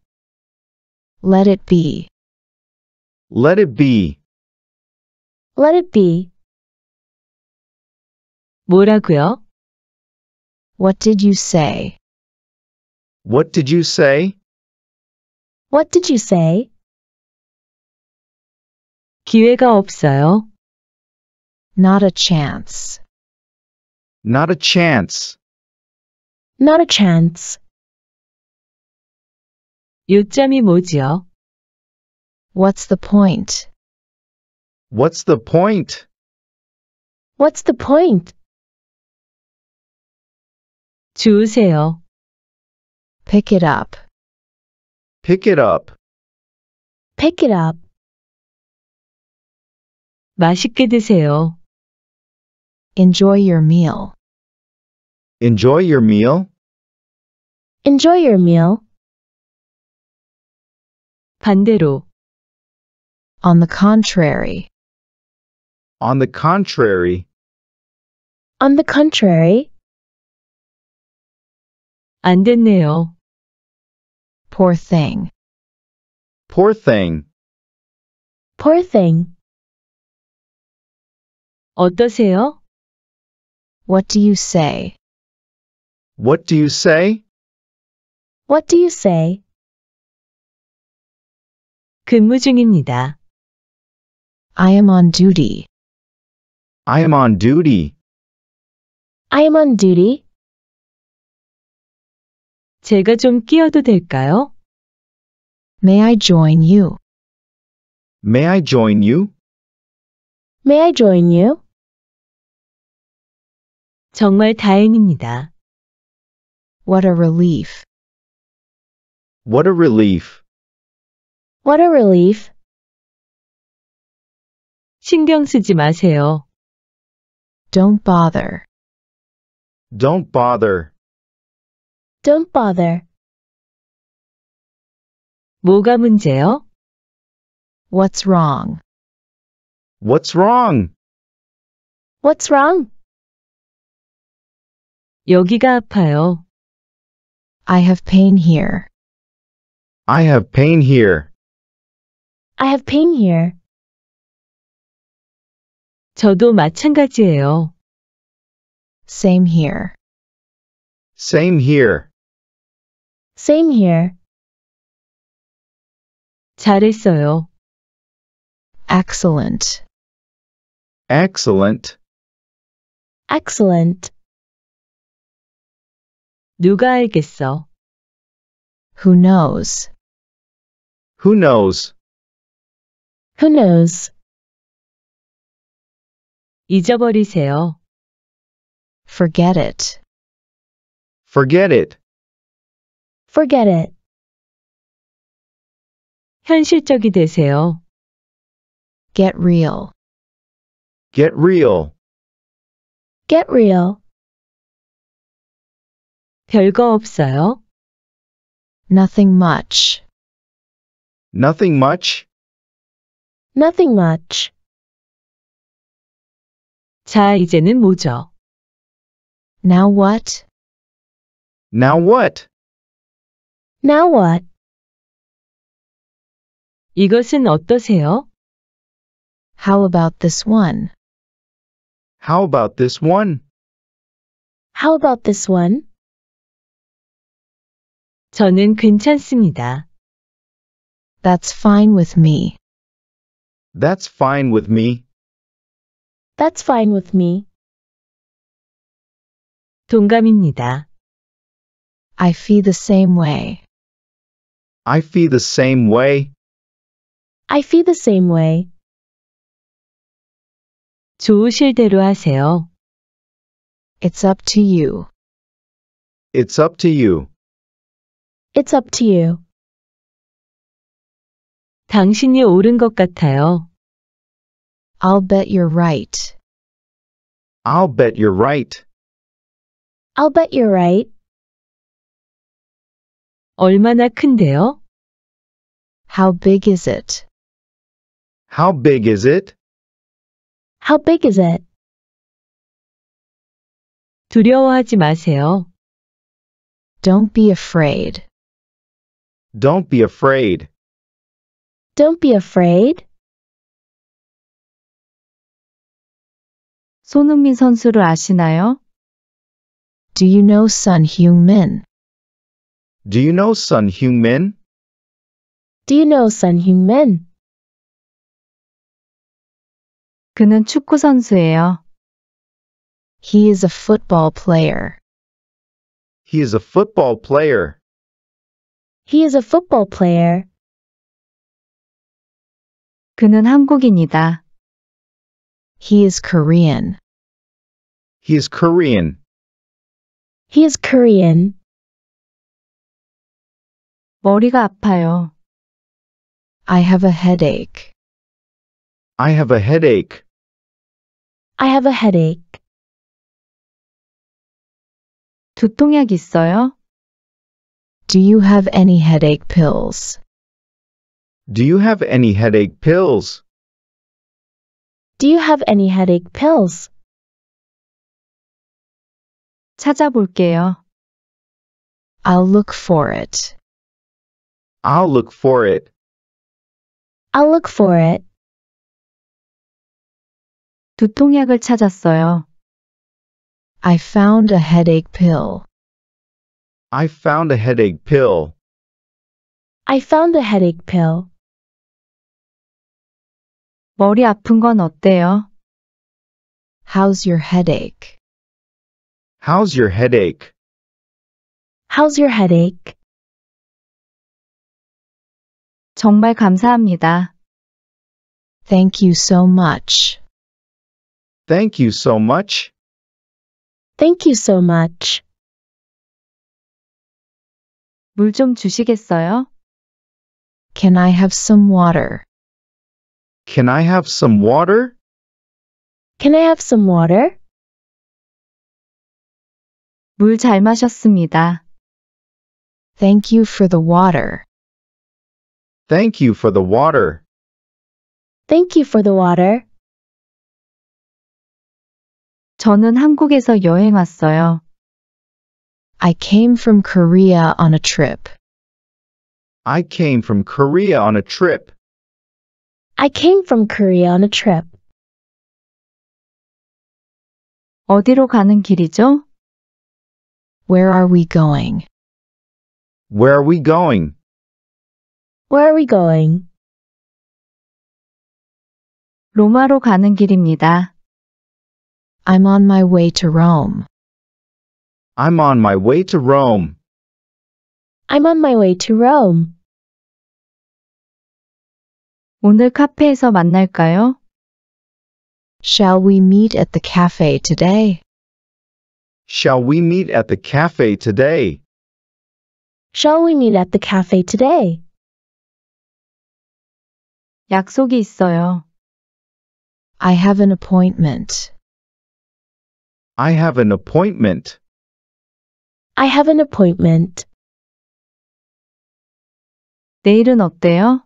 Let it be. Let it be. Let it be. 뭐라고요? What did you say? What did you say? What did you say? 기회가 없어요. Not a chance. Not a chance. Not a chance. 요점이 뭐지요? What's the point? What's the point? What's the point? 주우세요. Pick it up. Pick it up. Pick it up. 맛있게 드세요. Enjoy your meal. Enjoy your meal. Enjoy your meal. 반대로. On the contrary. On the contrary, On the contrary, 안 됐네요. Poor thing. poor thing. poor thing. 어떠세요? What do you say? What do you say? What do you say? 근무 중입니다. I am on duty. I am on duty. I am on duty. 제가 좀 끼어도 될까요? May I join you? May I join you? May I join you? 정말 다행입니다. What a relief. What a relief. What a relief. 신경 쓰지 마세요. Don't bother. Don't bother. Don't bother. 뭐가 문제요? What's wrong? What's wrong? What's wrong? 여기가 아파요. I have pain here. I have pain here. I have pain here. 저도 마찬가지예요. Same here. Same here. Same here. 잘했어요. Excellent. Excellent. Excellent. 누가 알겠어? Who knows? Who knows? Who knows? 잊어버리세요. Forget it. Forget it. Forget it. 현실적이 되세요. Get real. Get real. Get real. 별거 없어요. Nothing much. Nothing much. Nothing much. 자, 이제는 뭐죠? Now what? Now what? Now what? 이것은 어떠세요? How about this one? How about this one? How about this one? 저는 괜찮습니다. That's fine with me. That's fine with me. That's fine with me. 동감입니다. I feel the same way. I feel the same way. I feel the same way. 좋으실 대로 하세요. It's up to you. It's up to you. It's up to you. 당신이 옳은 것 같아요. I'll bet you're right. I'll bet you're right. I'll bet you're right. 얼마나 큰데요? How big is it? How big is it? How big is it? 두려워하지 마세요. Don't be afraid. Don't be afraid. Don't be afraid. 손흥민 선수를 아시나요? Do you know Son Heung-min? Do you know Son Heung-min? Do you know Son Heung-min? 그는 축구 선수예요. He is a football player. He is a football player. He is a football player. 그는 한국인이다. He is Korean. He is Korean. He is Korean. 머리가 아파요. I have a headache. I have a headache. I have a headache. 두통약 있어요? Do you have any headache pills? Do you have any headache pills? Do you have any headache pills? 찾아볼게요. I'll look for it. I'll look for it. I'll look for it. 두통약을 찾았어요. I found a headache pill. I found a headache pill. I found a headache pill. 머리 아픈 건 어때요? How's your headache? How's your headache? How's your headache? 정말 감사합니다. Thank you so much. Thank you so much. Thank you so much. 물 좀 주시겠어요? Can I have some water? Can I have some water? Can I have some water? 물 잘 마셨습니다. Thank you for the water. Thank you for the water. Thank you for the water. 저는 한국에서 여행 왔어요. I came from Korea on a trip. I came from Korea on a trip. I came from Korea on a trip. 어디로 가는 길이죠? Where are we going? Where are we going? Where are we going? 로마로 가는 길입니다. I'm on my way to Rome. I'm on my way to Rome. I'm on my way to Rome. 오늘 카페에서 만날까요? Shall we meet at the cafe today? Shall we meet at the cafe today? Shall we meet at the cafe today? 약속이 있어요. I have an appointment. I have an appointment. I have an appointment. 내일은 어때요?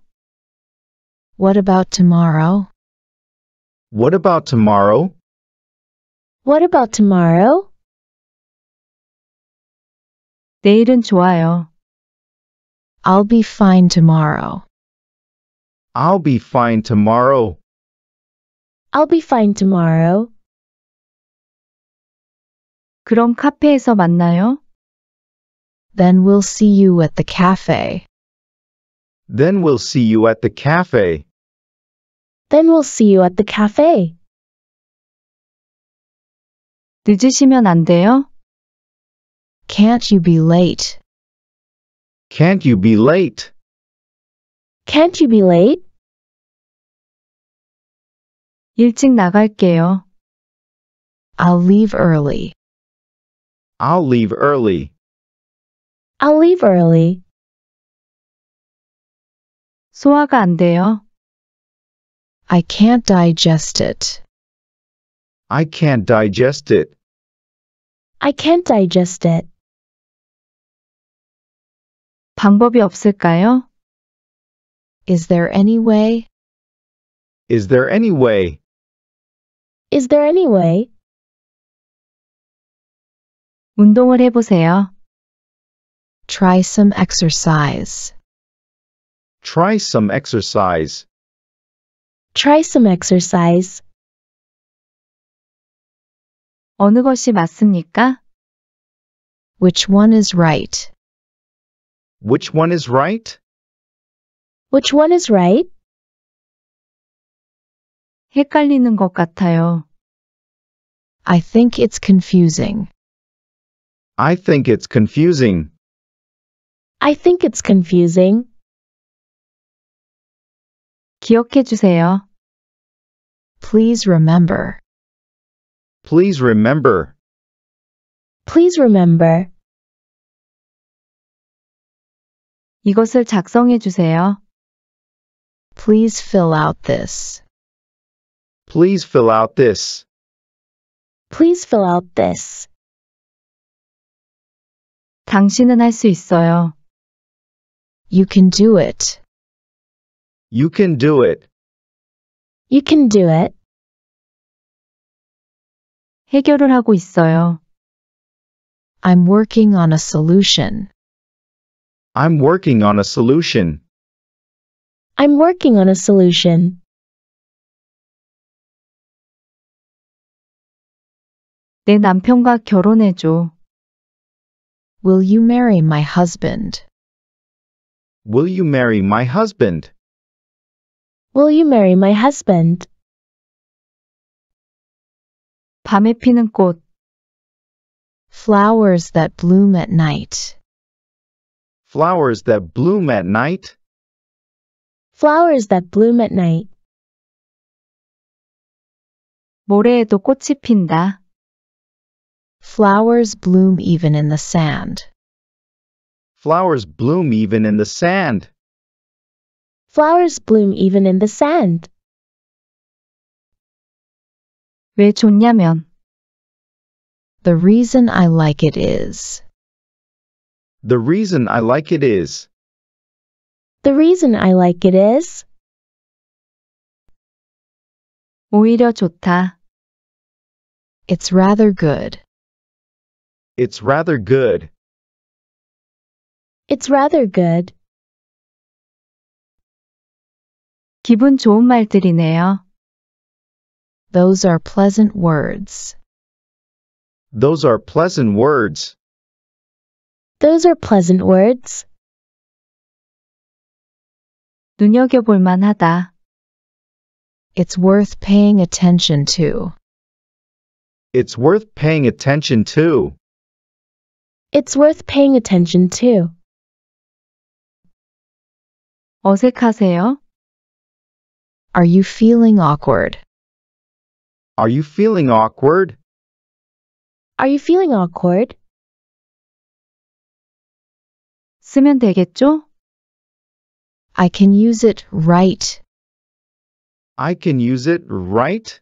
What about tomorrow? What about tomorrow? What about tomorrow? 내일은 좋아요. I'll be fine tomorrow. I'll be fine tomorrow. I'll be fine tomorrow. 그럼 카페에서 만나요? Then we'll see you at the cafe. Then we'll see you at the cafe. Then we'll see you at the cafe. 늦으시면 안 돼요? Can't you be late? Can't you be late? Can't you be late? 일찍 나갈게요. I'll leave early. I'll leave early. I'll leave early. 소화가 안 돼요. I can't digest it. I can't digest it. I can't digest it. 방법이 없을까요? Is there any way? Is there any way? Is there any way? 운동을 해보세요. Try some exercise. Try some exercise. Try some exercise. 어느 것이 맞습니까? Which one is right? Which one is right? Which one is right? 헷갈리는 것 같아요. I think it's confusing. I think it's confusing. I think it's confusing. 기억해 주세요. Please remember. Please remember. Please remember. 이것을 작성해 주세요. Please fill out this. Please fill out this. Please fill out this. 당신은 할 수 있어요. You can do it. You can do it. You can do it. 해결을 하고 있어요. I'm working on a solution. I'm working on a solution. I'm working on a solution. 내 남편과 결혼해 줘. Will you marry my husband? Will you marry my husband? Will you marry my husband? 밤에 피는 꽃. Flowers that bloom at night. Flowers that bloom at night. Flowers that bloom at night. 모래에도 꽃이 핀다. Flowers bloom even in the sand. Flowers bloom even in the sand. Flowers bloom even in the sand. 왜 좋냐면, The reason I like it is. The reason I like it is. The reason I like it is. 오히려 좋다. It's rather good. It's rather good. It's rather good. 기분 좋은 말들이네요. Those are pleasant words. Those are pleasant words. Those are pleasant words. 눈여겨볼 만하다. It's worth paying attention to. It's worth paying attention to. It's worth paying attention to. 어색하세요? Are you feeling awkward? Are you feeling awkward? Are you feeling awkward? 쓰면 되겠죠? I can use it right. I can use it, right?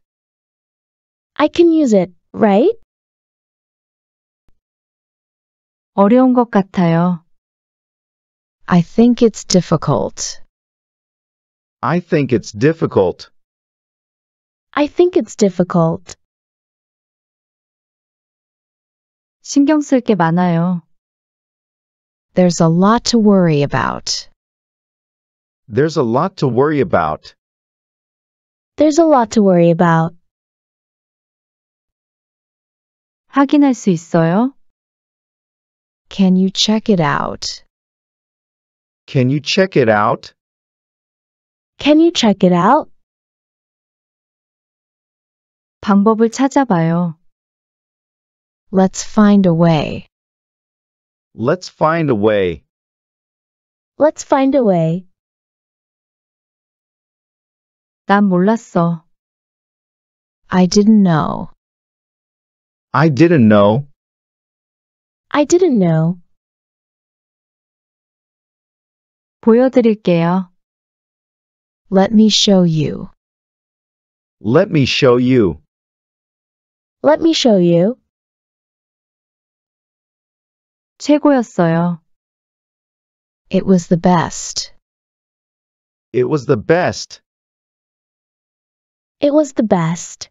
I can use it, right? 어려운 것 같아요. I think it's difficult. I think it's difficult. I think it's difficult. 신경 쓸 게 많아요. There's a lot to worry about. There's a lot to worry about. There's a lot to worry about. 확인할 수 있어요? Can you check it out? Can you check it out? Can you check it out? 방법을 찾아봐요. Let's find a way. Let's find a way. Let's find a way. 난 몰랐어. I didn't know. I didn't know. I didn't know. 보여드릴게요. Let me show you. Let me show you. Let me show you. 최고였어요. It was the best. It was the best. It was the best.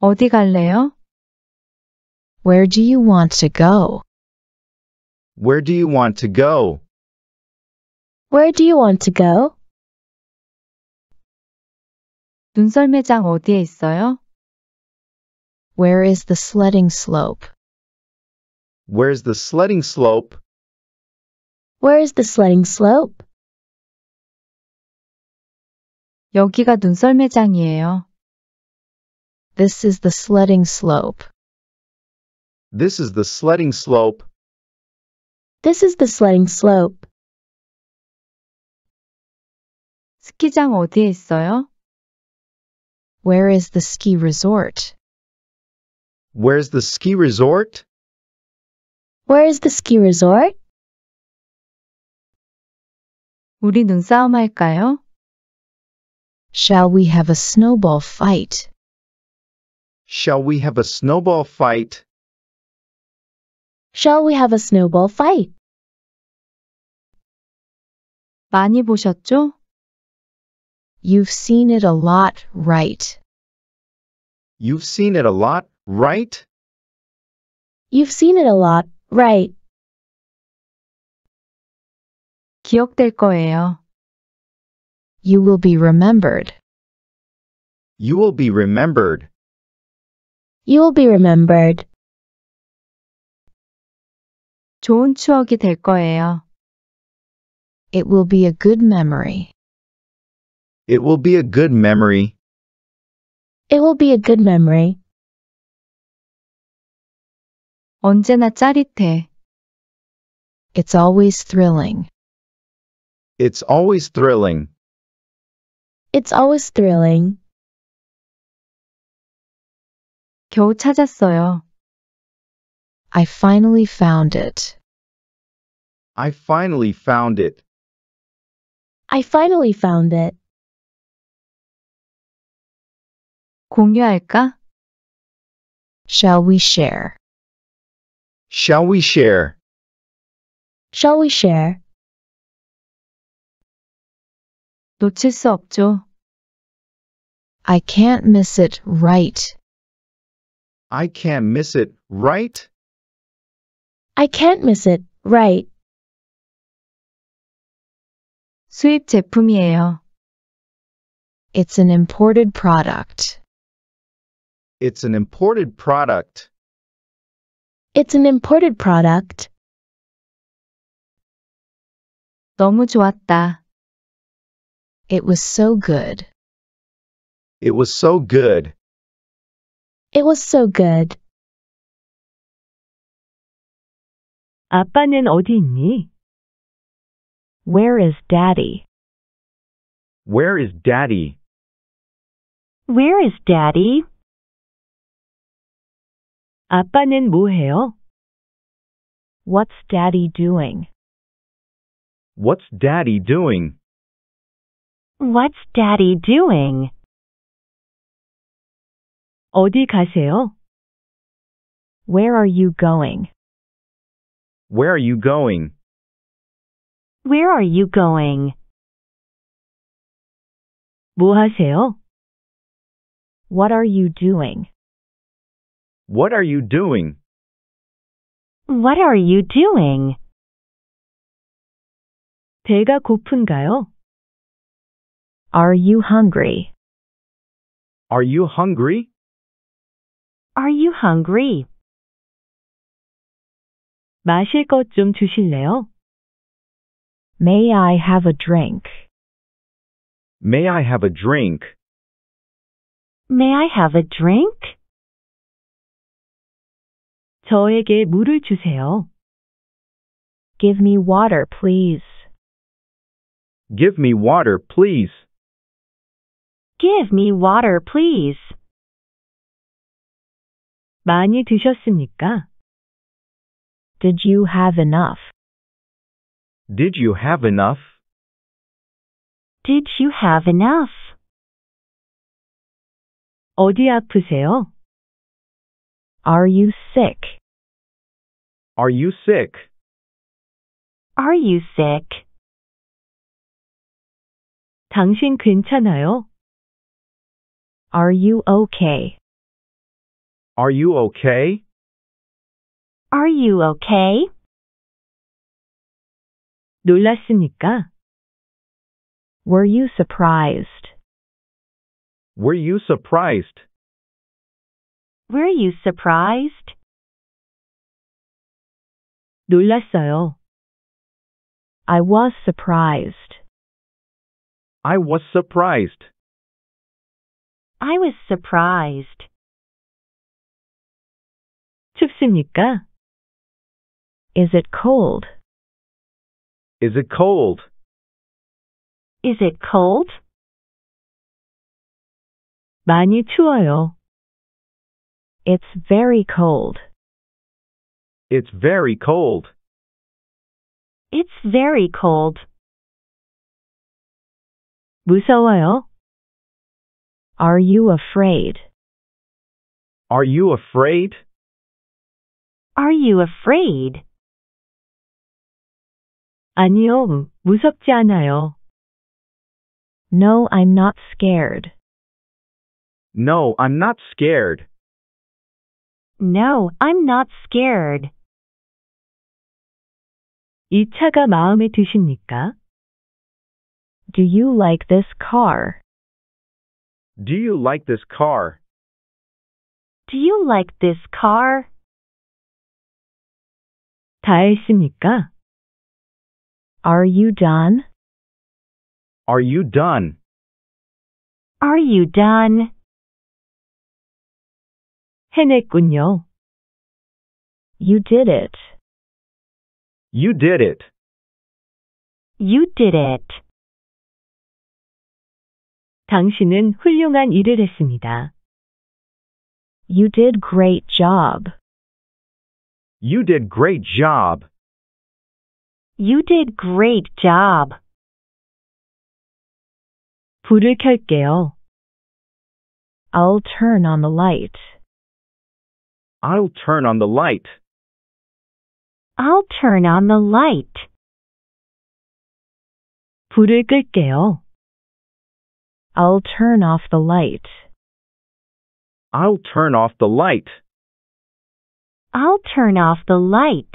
어디 갈래요? Where do you want to go? Where do you want to go? Where do you want to go? 눈썰매장 어디에 있어요? Where is the sledding slope? Where's the sledding slope? Where is the sledding slope? 여기가 눈썰매장이에요. This is the sledding slope. This is the sledding slope. This is the sledding slope. 스키장 어디에 있어요? Where is the ski resort? Where's the ski resort? Where is the ski resort? 우리 눈싸움 할까요? Shall we have a snowball fight? Shall we have a snowball fight? Shall we have a snowball fight? 많이 보셨죠? You've seen it a lot, right? You've seen it a lot, right? You've seen it a lot, right? 기억될 거예요. You will be remembered. You will be remembered. You will be remembered. 좋은 추억이 될 거예요. It will be a good memory. It will be a good memory. It will be a good memory. 언제나 짜릿해. It's always thrilling. It's always thrilling. It's always thrilling. 겨우 찾았어요. I finally found it. I finally found it. I finally found it. 공유할까? Shall we share? Shall we share? Shall we share? 놓칠 수 없죠. I can't miss it, right? I can't miss it, right? I can't miss it, right? 수입 제품이에요. It's an imported product. It's an imported product. It's an imported product. 너무 좋았다. It was so good. It was so good. It was so good. 아빠는 어디 있니? Where is daddy? Where is daddy? Where is daddy? 아빠는 뭐 해요? What's daddy doing? What's daddy doing? What's daddy doing? 어디 가세요? Where are you going? Where are you going? Where are you going? 뭐 하세요? What are you doing? What are you doing? What are you doing? 배가 고픈가요? Are you hungry? Are you hungry? Are you hungry? 마실 것 좀 주실래요? May I have a drink? May I have a drink? May I have a drink? 저에게 물을 주세요. Give me water, please. Give me water, please. Give me water, please. 많이 드셨습니까? Did you have enough? Did you have enough? Did you have enough? 어디 아프세요? Are you sick? Are you sick? Are you sick? 당신 괜찮아요? Are you okay? Are you okay? Are you okay? 놀랐습니까? Were you surprised? Were you surprised? Were you surprised? 놀랐어요. I was surprised. I was surprised. I was surprised. 춥습니까? Is it cold? Is it cold? Is it cold? 많이 추워요. It's very cold. It's very cold. It's very cold. 무서워요. Are you afraid? Are you afraid? Are you afraid? 아니요, 무섭지 않아요. No, I'm not scared. No, I'm not scared. No, I'm not scared. 이 차가 마음에 드십니까? Do you like this car? Do you like this car? Do you like this car? 다 했습니까? Are you done? Are you done? Are you done? 해냈군요. You did it. You did it. You did it. 당신은 훌륭한 일을 했습니다. You did great job. You did great job. You did great job. 불을 켤게요. I'll turn on the light. I'll turn on the light. I'll turn on the light. 불을 끌게요. I'll turn off the light. I'll turn off the light. I'll turn off the light.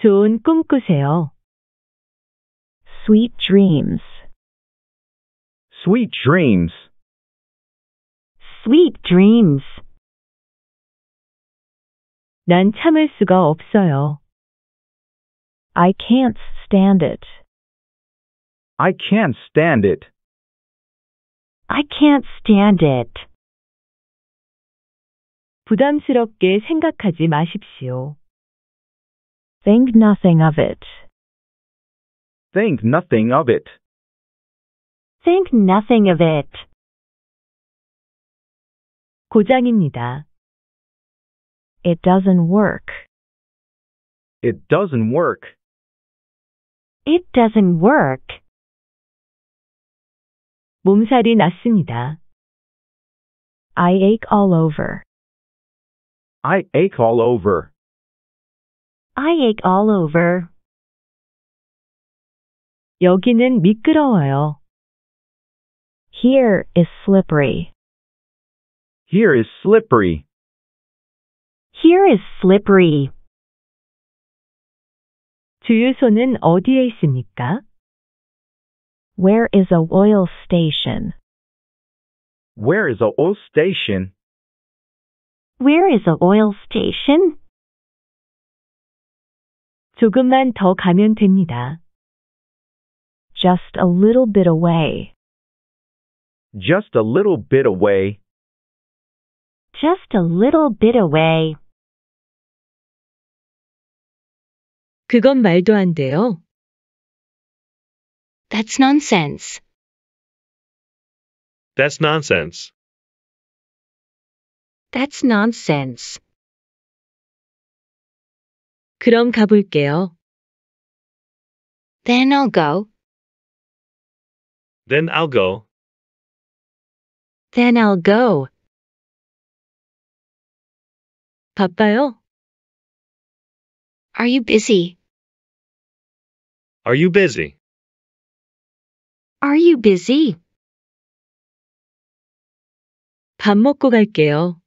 좋은 꿈 꾸세요. Sweet dreams. Sweet dreams. Sweet dreams. 난 참을 수가 없어요. I can't stand it. I can't stand it. I can't stand it. 부담스럽게 생각하지 마십시오. Think nothing of it. Think nothing of it. Think nothing of it. 고장입니다. It doesn't work. It doesn't work. It doesn't work. 몸살이 났습니다. I ache all over. I ache all over. I ache all over. 여기는 미끄러워요. Here is slippery. Here is slippery. Here is slippery. 주유소는 어디에 있습니까? Where is a oil station? Where is a oil station? Where is a oil station? 조금만 더 가면 됩니다. Just a little bit away. Just a little bit away. Just a little bit away. 그건 말도 안 돼요. That's nonsense. That's nonsense. That's nonsense. 그럼 가볼게요. Then I'll go. Then I'll go. Then I'll go. 바빠요? Are you busy? Are you busy? Are you busy? 밥 먹고 갈게요.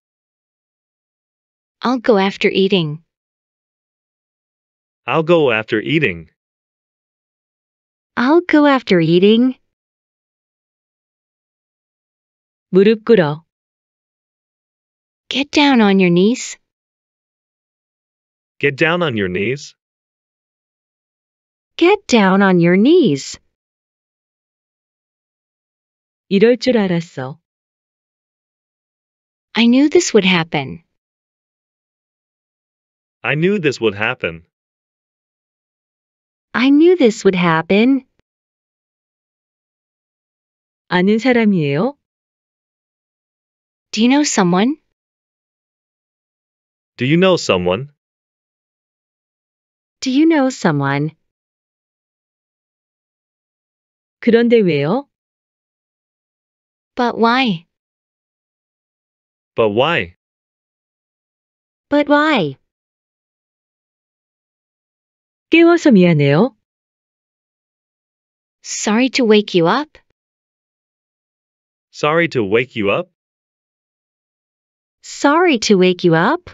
I'll go after eating. I'll go after eating. I'll go after eating. 무릎 꿇어. Get down on your knees. Get down on your knees. Get down on your knees. 이럴 줄 알았어. I knew this would happen. I knew this would happen. I knew this would happen. 아는 사람이에요? Do you know someone? Do you know someone? Do you know someone? 그런데 왜요? But why? But why? But why? 깨워서 미안해요. Sorry to wake you up. Sorry to wake you up. Sorry to wake you up.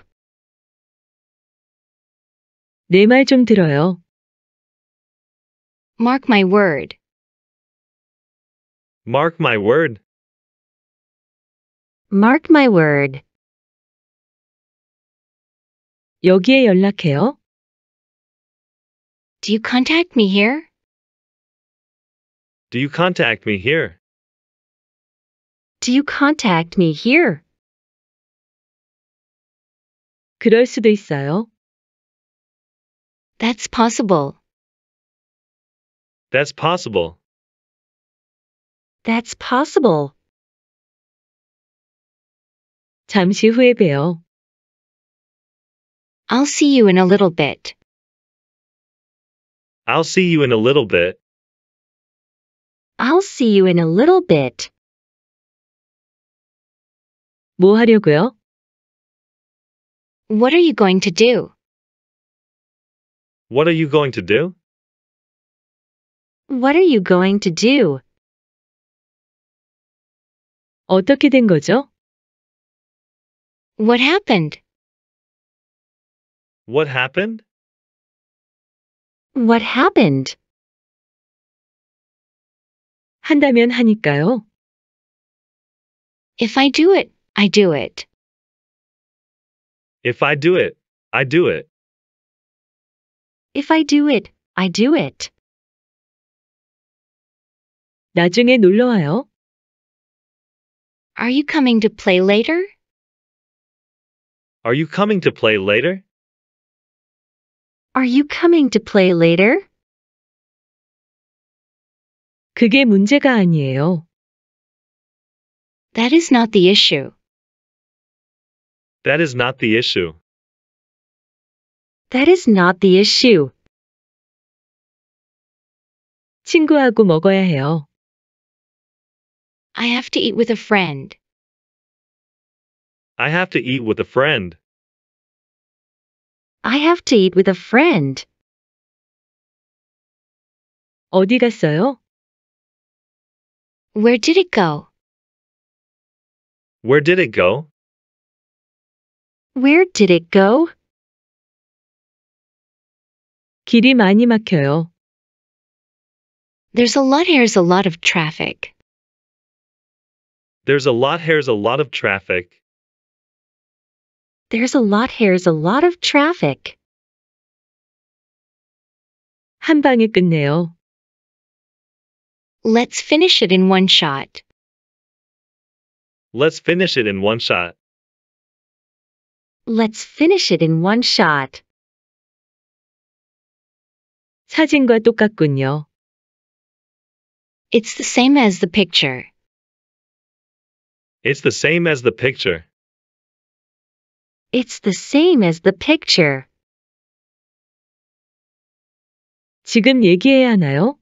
내 말 좀 들어요. Mark my word. Mark my word. Mark my word. 여기에 연락해요. Do you contact me here? Do you contact me here? Do you contact me here? 그럴 수도 있어요. That's possible. That's possible. That's possible. 잠시 후에 봬요. I'll see you in a little bit. I'll see you in a little bit. I'll see you in a little bit. 뭐 하려고요? What are you going to do? What are you going to do? What are you going to do? 어떻게 된 거죠? What happened? What happened? What happened? 한다면 하니까요. If I do it, I do it. If I do it, I do it. If I do it, I do it. 나중에 놀러 와요. Are you coming to play later? Are you coming to play later? Are you coming to play later? 그게 문제가 아니에요. That is not the issue. That is not the issue. That is not the issue. 친구하고 먹어야 해요. I have to eat with a friend. I have to eat with a friend. I have to eat with a friend. 어디 갔어요? Where did it go? Where did it go? Where did it go? 길이 많이 막혀요. There's a lot here's a lot of traffic. There's a lot here's a lot of traffic. There's a lot here's a lot of traffic. 한 방에 끝내요. Let's finish it in one shot. Let's finish it in one shot. Let's finish it in one shot. 사진과 똑같군요. It's the same as the picture. It's the same as the picture. It's the same as the picture. 지금 얘기해야 하나요?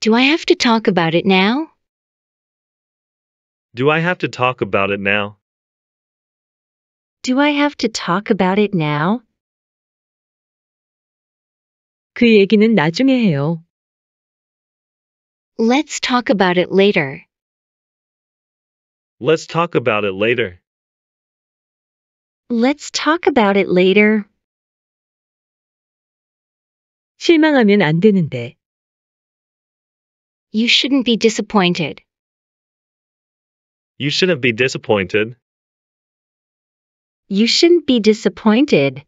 Do I have to talk about it now? Do I have to talk about it now? Do I have to talk about it now? 그 얘기는 나중에 해요. Let's talk about it later. Let's talk about it later. Let's talk about it later. 실망하면 안 되는데. You shouldn't be disappointed. You shouldn't be disappointed. You shouldn't be disappointed.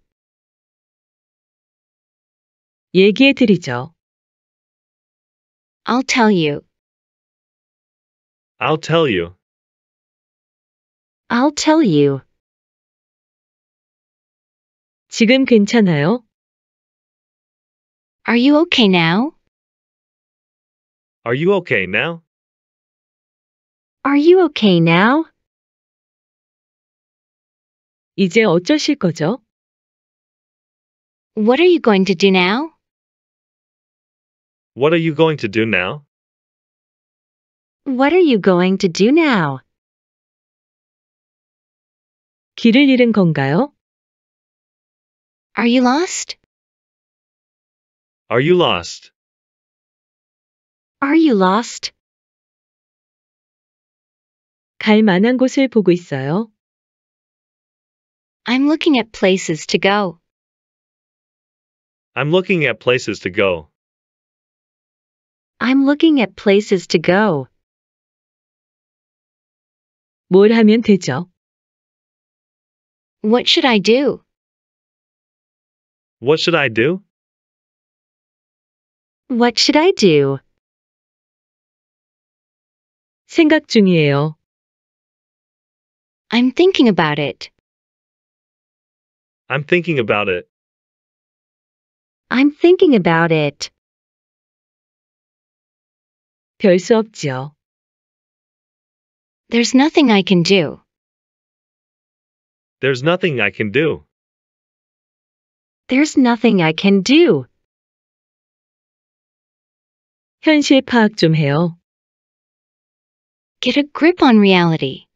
얘기해 드리죠. I'll tell you. I'll tell you. I'll tell you. 지금 괜찮아요? Are you okay now? Are you okay now? Are you okay now? 이제 어쩌실 거죠? What are you going to do now? What are you going to do now? What are you going to do now? 길을 잃은 건가요? Are you lost? Are you lost? Are you lost? 갈 만한 곳을 보고 있어요. I'm looking at places to go. I'm looking at places to go. I'm looking at places to go. 뭘 하면 되죠? What should I do? What should I do? What should I do? 생각 중이에요. I'm thinking about it. I'm thinking about it. I'm thinking about it. 별 수 없지요. There's nothing I can do. There's nothing I can do. There's nothing I can do. 현실 파악 좀 해요. Get a grip on reality.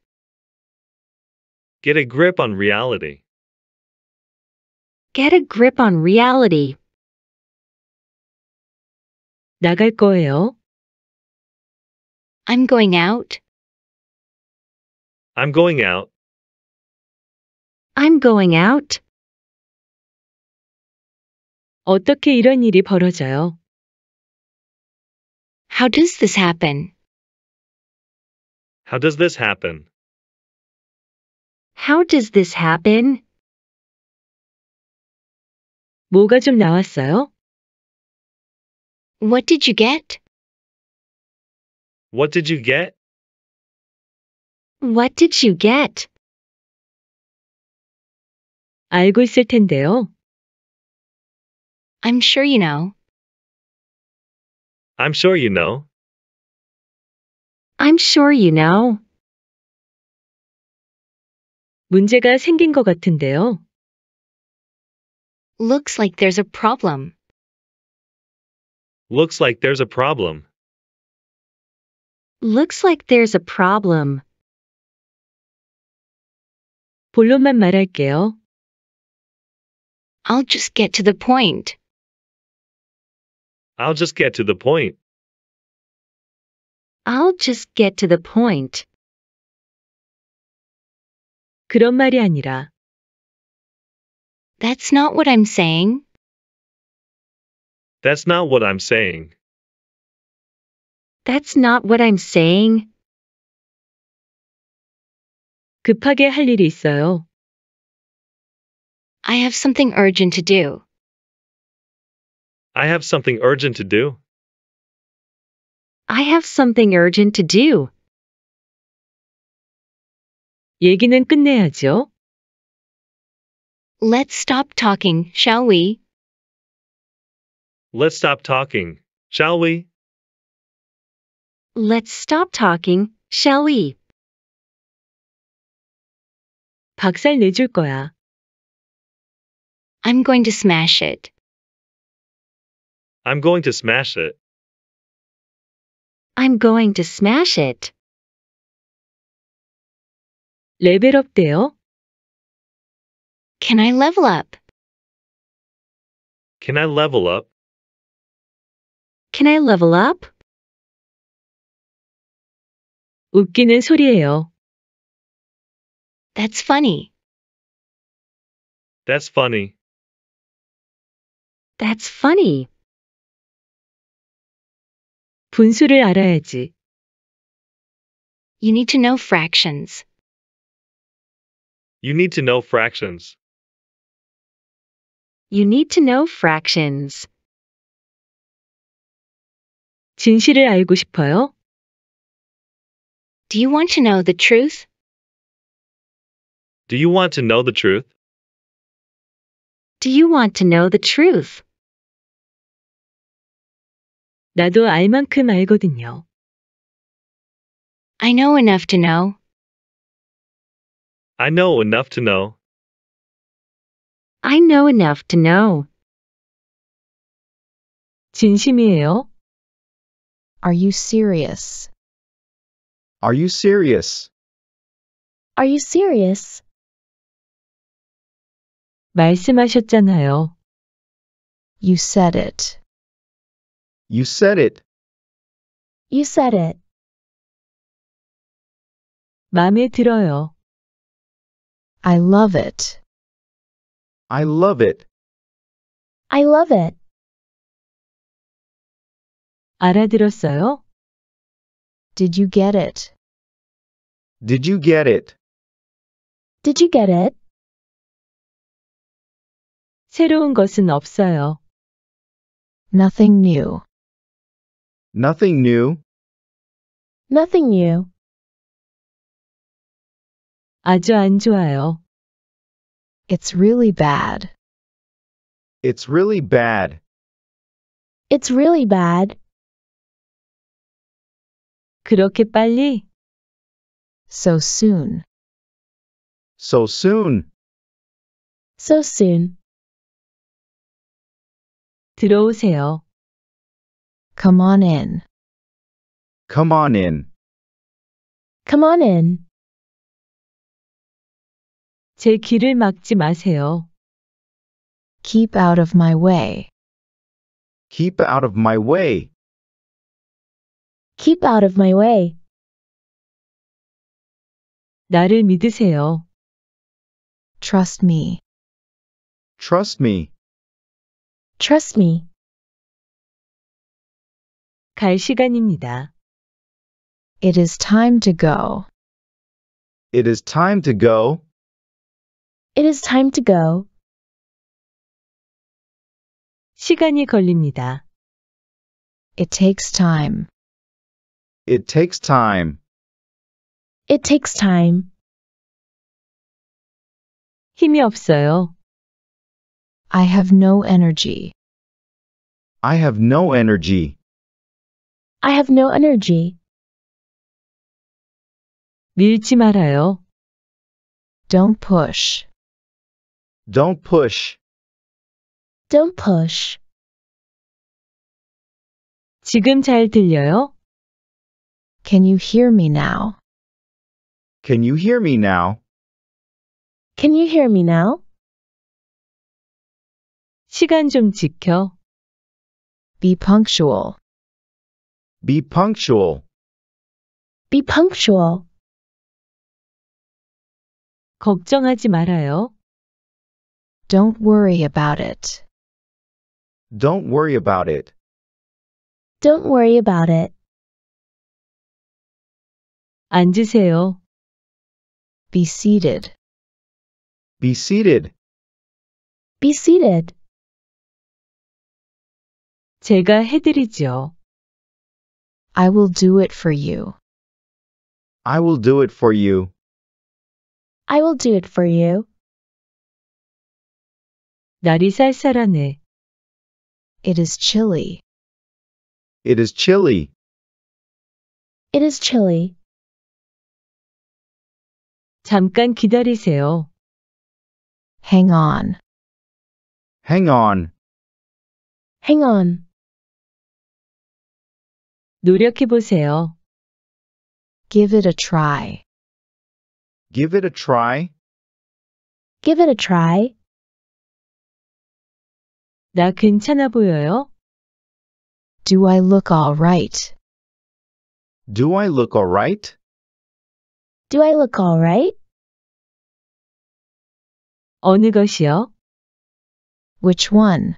Get a grip on reality. Get a grip on reality. 나갈 거예요. I'm going out. I'm going out. I'm going out. 어떻게 이런 일이 벌어져요? How does this happen? How does this happen? How does this happen? 뭐가 좀 나왔어요? What did you get? What did you get? What did you get? 알고 있을 텐데요. I'm sure you know. I'm sure you know. I'm sure you know. 문제가 생긴 것 같은데요. Looks like there's a problem. Looks like there's a problem. Looks like there's a problem. 본론만 말할게요. I'll just get to the point. I'll just get to the point. I'll just get to the point. 그런 말이 아니라 That's not what I'm saying. That's not what I'm saying. That's not what I'm saying. 급하게 할 일이 있어요. I have something urgent to do. I have something urgent to do. I have something urgent to do. 얘기는 끝내야죠. Let's stop talking, shall we? Let's stop talking, shall we? Let's stop talking, shall we? 박살 내줄 거야. I'm going to smash it. I'm going to smash it. I'm going to smash it. 레벨업 돼요. Can I level up? Can I level up? Can I level up? 웃기는 소리예요. That's funny. That's funny. That's funny. 분수를 알아야지. You need to know fractions. You need to know fractions. You need to know fractions. 진실을 알고 싶어요? Do you want to know the truth? Do you want to know the truth? Do you want to know the truth? 나도 알 만큼 알거든요. I know enough to know. I know enough to know. I know enough to know. 진심이에요? Are you serious? Are you serious? Are you serious? 말씀하셨잖아요. You said it. You said it. You said it. 마음에 들어요. I love it. I love it. I love it. 알아들었어요? Did you get it? Did you get it? Did you get it? 새로운 것은 없어요. Nothing new. Nothing new. Nothing new. 아주 안 좋아요. It's really bad. It's really bad. It's really bad. 그렇게 빨리? So soon. So soon. So soon. 들어오세요. Come on in. Come on in. Come on in. 제 길을 막지 마세요. Keep out of my way. Keep out of my way. Keep out of my way. 나를 믿으세요. Trust me. Trust me. Trust me. 갈 시간입니다. It is time to go. It is time to go. It is time to go. 시간이 걸립니다. It takes time. It takes time. It takes time. 힘이 없어요. I have no energy. I have no energy. I have no energy. 밀지 말아요. Don't push. Don't push. Don't push. 지금 잘 들려요? Can you hear me now? Can you hear me now? Can you hear me now? 시간 좀 지켜. Be punctual. Be punctual. Be punctual. 걱정하지 말아요. Don't worry about it. Don't worry about it. Don't worry about it. 앉으세요. Be seated. Be seated. Be seated. 제가 해드리죠. I will do it for you. I will do it for you. I will do it for you. 날이 쌀쌀하네. It is chilly. It is chilly. It is chilly. 잠깐 기다리세요. Hang on. Hang on. Hang on. 노력해보세요. Give it a try. Give it a try. Give it a try. 나 괜찮아 보여요? Do I look alright? Do I look alright? Do I look alright? 어느 것이요? Which one?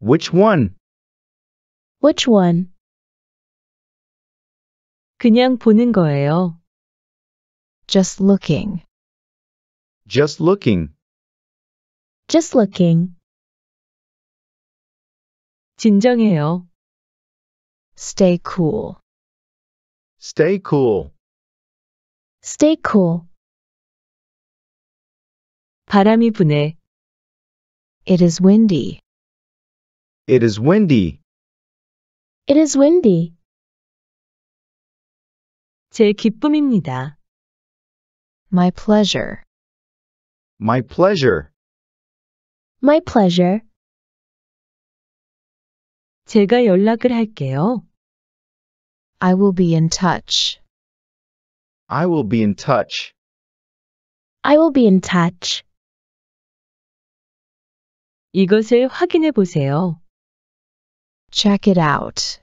Which one? Which one? 그냥 보는 거예요. Just looking. Just looking. Just looking. 진정해요. Stay cool. Stay cool. Stay cool. 바람이 부네. It is windy. It is windy. It is windy. 제 기쁨입니다. My pleasure. My pleasure. My pleasure. 제가 연락을 할게요. I will be in touch. I will be in touch. I will be in touch. 이것을 확인해 보세요. Check it out.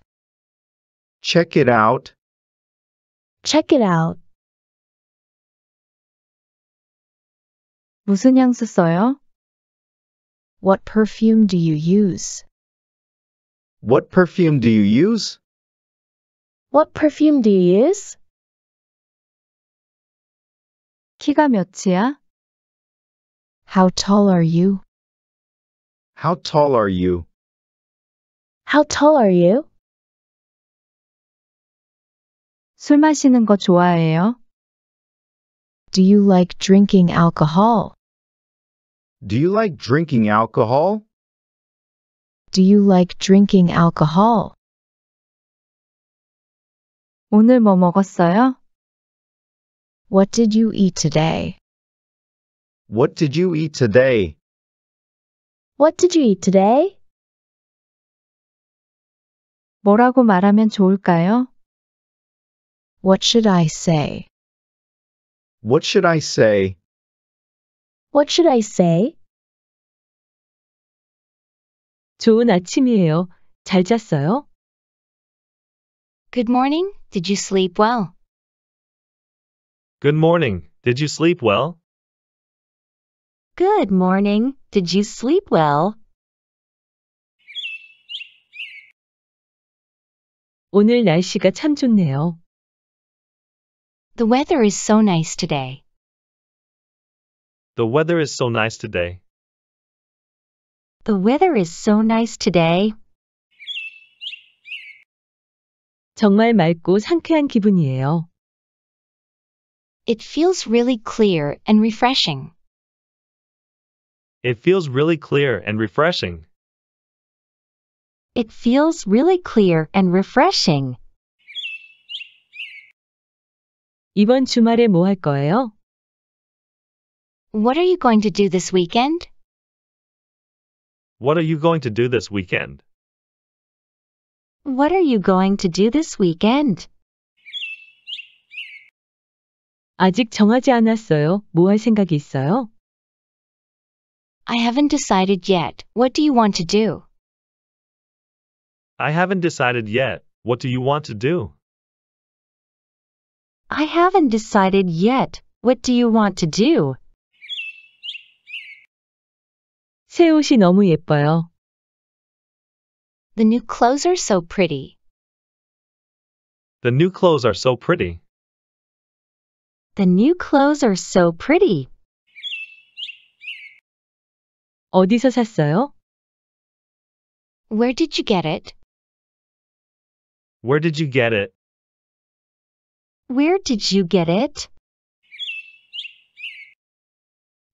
Check it out. Check it out. 무슨 향수 써요? What perfume do you use? What perfume do you use? What perfume do you use? 키가 몇이야? How tall are you? How tall are you? How tall are you? 술 마시는 거 좋아해요? Do you like drinking alcohol? Do you like drinking alcohol? Do you like drinking alcohol? 오늘 뭐 먹었어요? What did you eat today? What did you eat today? What did you eat today? 뭐라고 말하면 좋을까요? What should I say? What should I say? What should I say? 좋은 아침이에요. 잘 잤어요? Good morning. Did you sleep well? Good morning. Did you sleep well? Good morning. Did you sleep well? 오늘 날씨가 참 좋네요. The weather is so nice today. The weather is so nice today. The weather is so nice today. 정말 맑고 상쾌한 기분이에요. It feels really clear and refreshing. It feels really clear and refreshing. It feels really clear and refreshing. 이번 주말에 뭐 할 거예요? What are you going to do this weekend? What are you going to do this weekend? What are you going to do this weekend? 아직 정하지 않았어요. 뭐 할 생각이 있어요? I haven't decided yet. What do you want to do? I haven't decided yet. What do you want to do? I haven't decided yet. What do you want to do? 새 옷이 너무 예뻐요. The new clothes are so pretty. The new clothes are so pretty. The new clothes are so pretty. 어디서 샀어요? Where did you get it? Where did you get it? Where did you get it?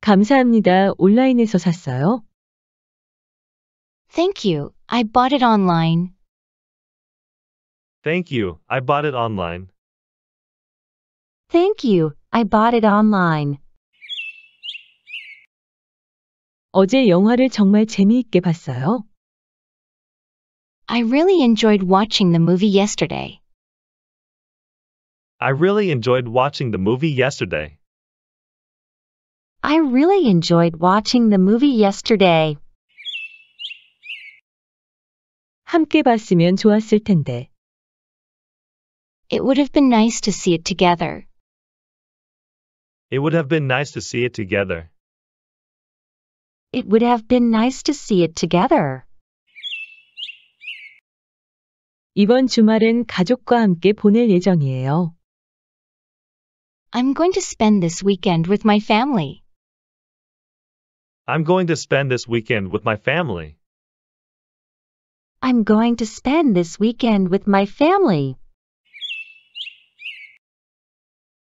감사합니다. 온라인에서 샀어요. Thank you. I bought it online. Thank you. I bought it online. Thank you. I bought it online. 어제 영화를 정말 재미있게 봤어요. I really enjoyed watching the movie yesterday. I really enjoyed watching the movie yesterday. I really enjoyed watching the movie yesterday. 함께 봤으면 좋았을 텐데. It would have been nice to see it together. It would have been nice to see it together. It would have been nice to see it together. 이번 주말은 가족과 함께 보낼 예정이에요. I'm going to spend this weekend with my family. I'm going to spend this weekend with my family. I'm going to spend this weekend with my family.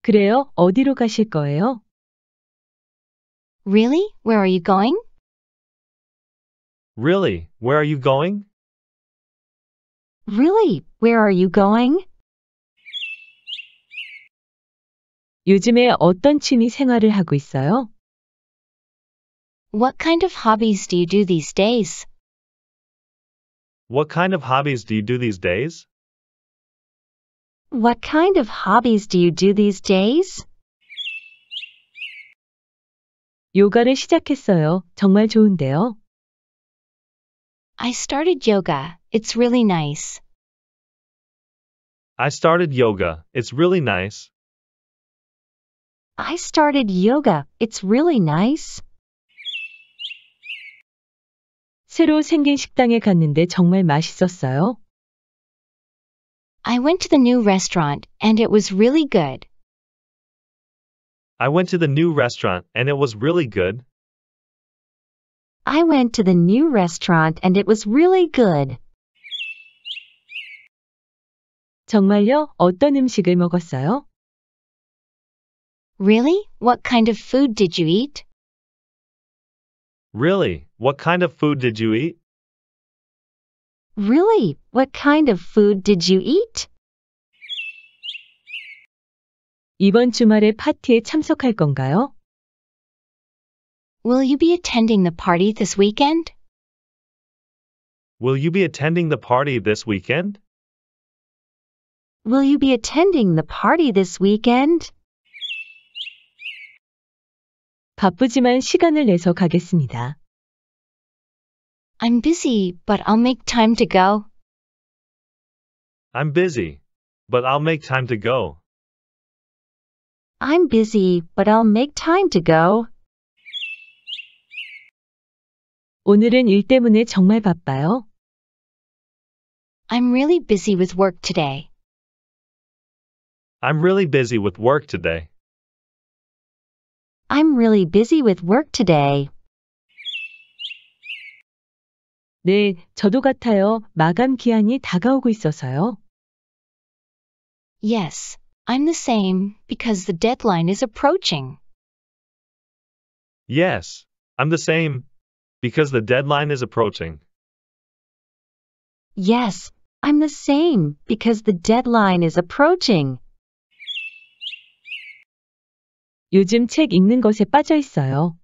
그래요? 어디로 가실 거예요? Really? Where are you going? Really? Where are you going? Really? Where are you going? 요즘에 어떤 취미 생활을 하고 있어요? What kind of hobbies do you do these days? What kind of hobbies do you do these days? What kind of hobbies do you do these days? 요가를 시작했어요. 정말 좋은데요. I started yoga. It's really nice. I started yoga. It's really nice. I started yoga. It's really nice. 새로 생긴 식당에 갔는데 정말 맛있었어요. I went to the new restaurant and it was really good. I went to the new restaurant and it was really good. I went to the new restaurant and it was really good. 정말요? 어떤 음식을 먹었어요? Really? What kind of food did you eat? Really? What kind of food did you eat? Really? What kind of food did you eat? 이번 주말에 파티에 참석할 건가요? Will you be attending the party this weekend? Will you be attending the party this weekend? Will you be attending the party this weekend? 바쁘지만 시간을 내서 가겠습니다. I'm busy, but I'll make time to go. I'm busy, but I'll make time to go. I'm busy, but I'll make time to go. 오늘은 일 때문에 정말 바빠요. I'm really busy with work today. I'm really busy with work today. I'm really busy with work today. 네, 저도 같아요. 마감 기한이 다가오고 있어서요. Yes, I'm the same because the deadline is approaching. Yes, I'm the same. Because the deadline is approaching. Yes, I'm the same because the deadline is approaching. 요즘 책 읽는 것에 빠져 있어요.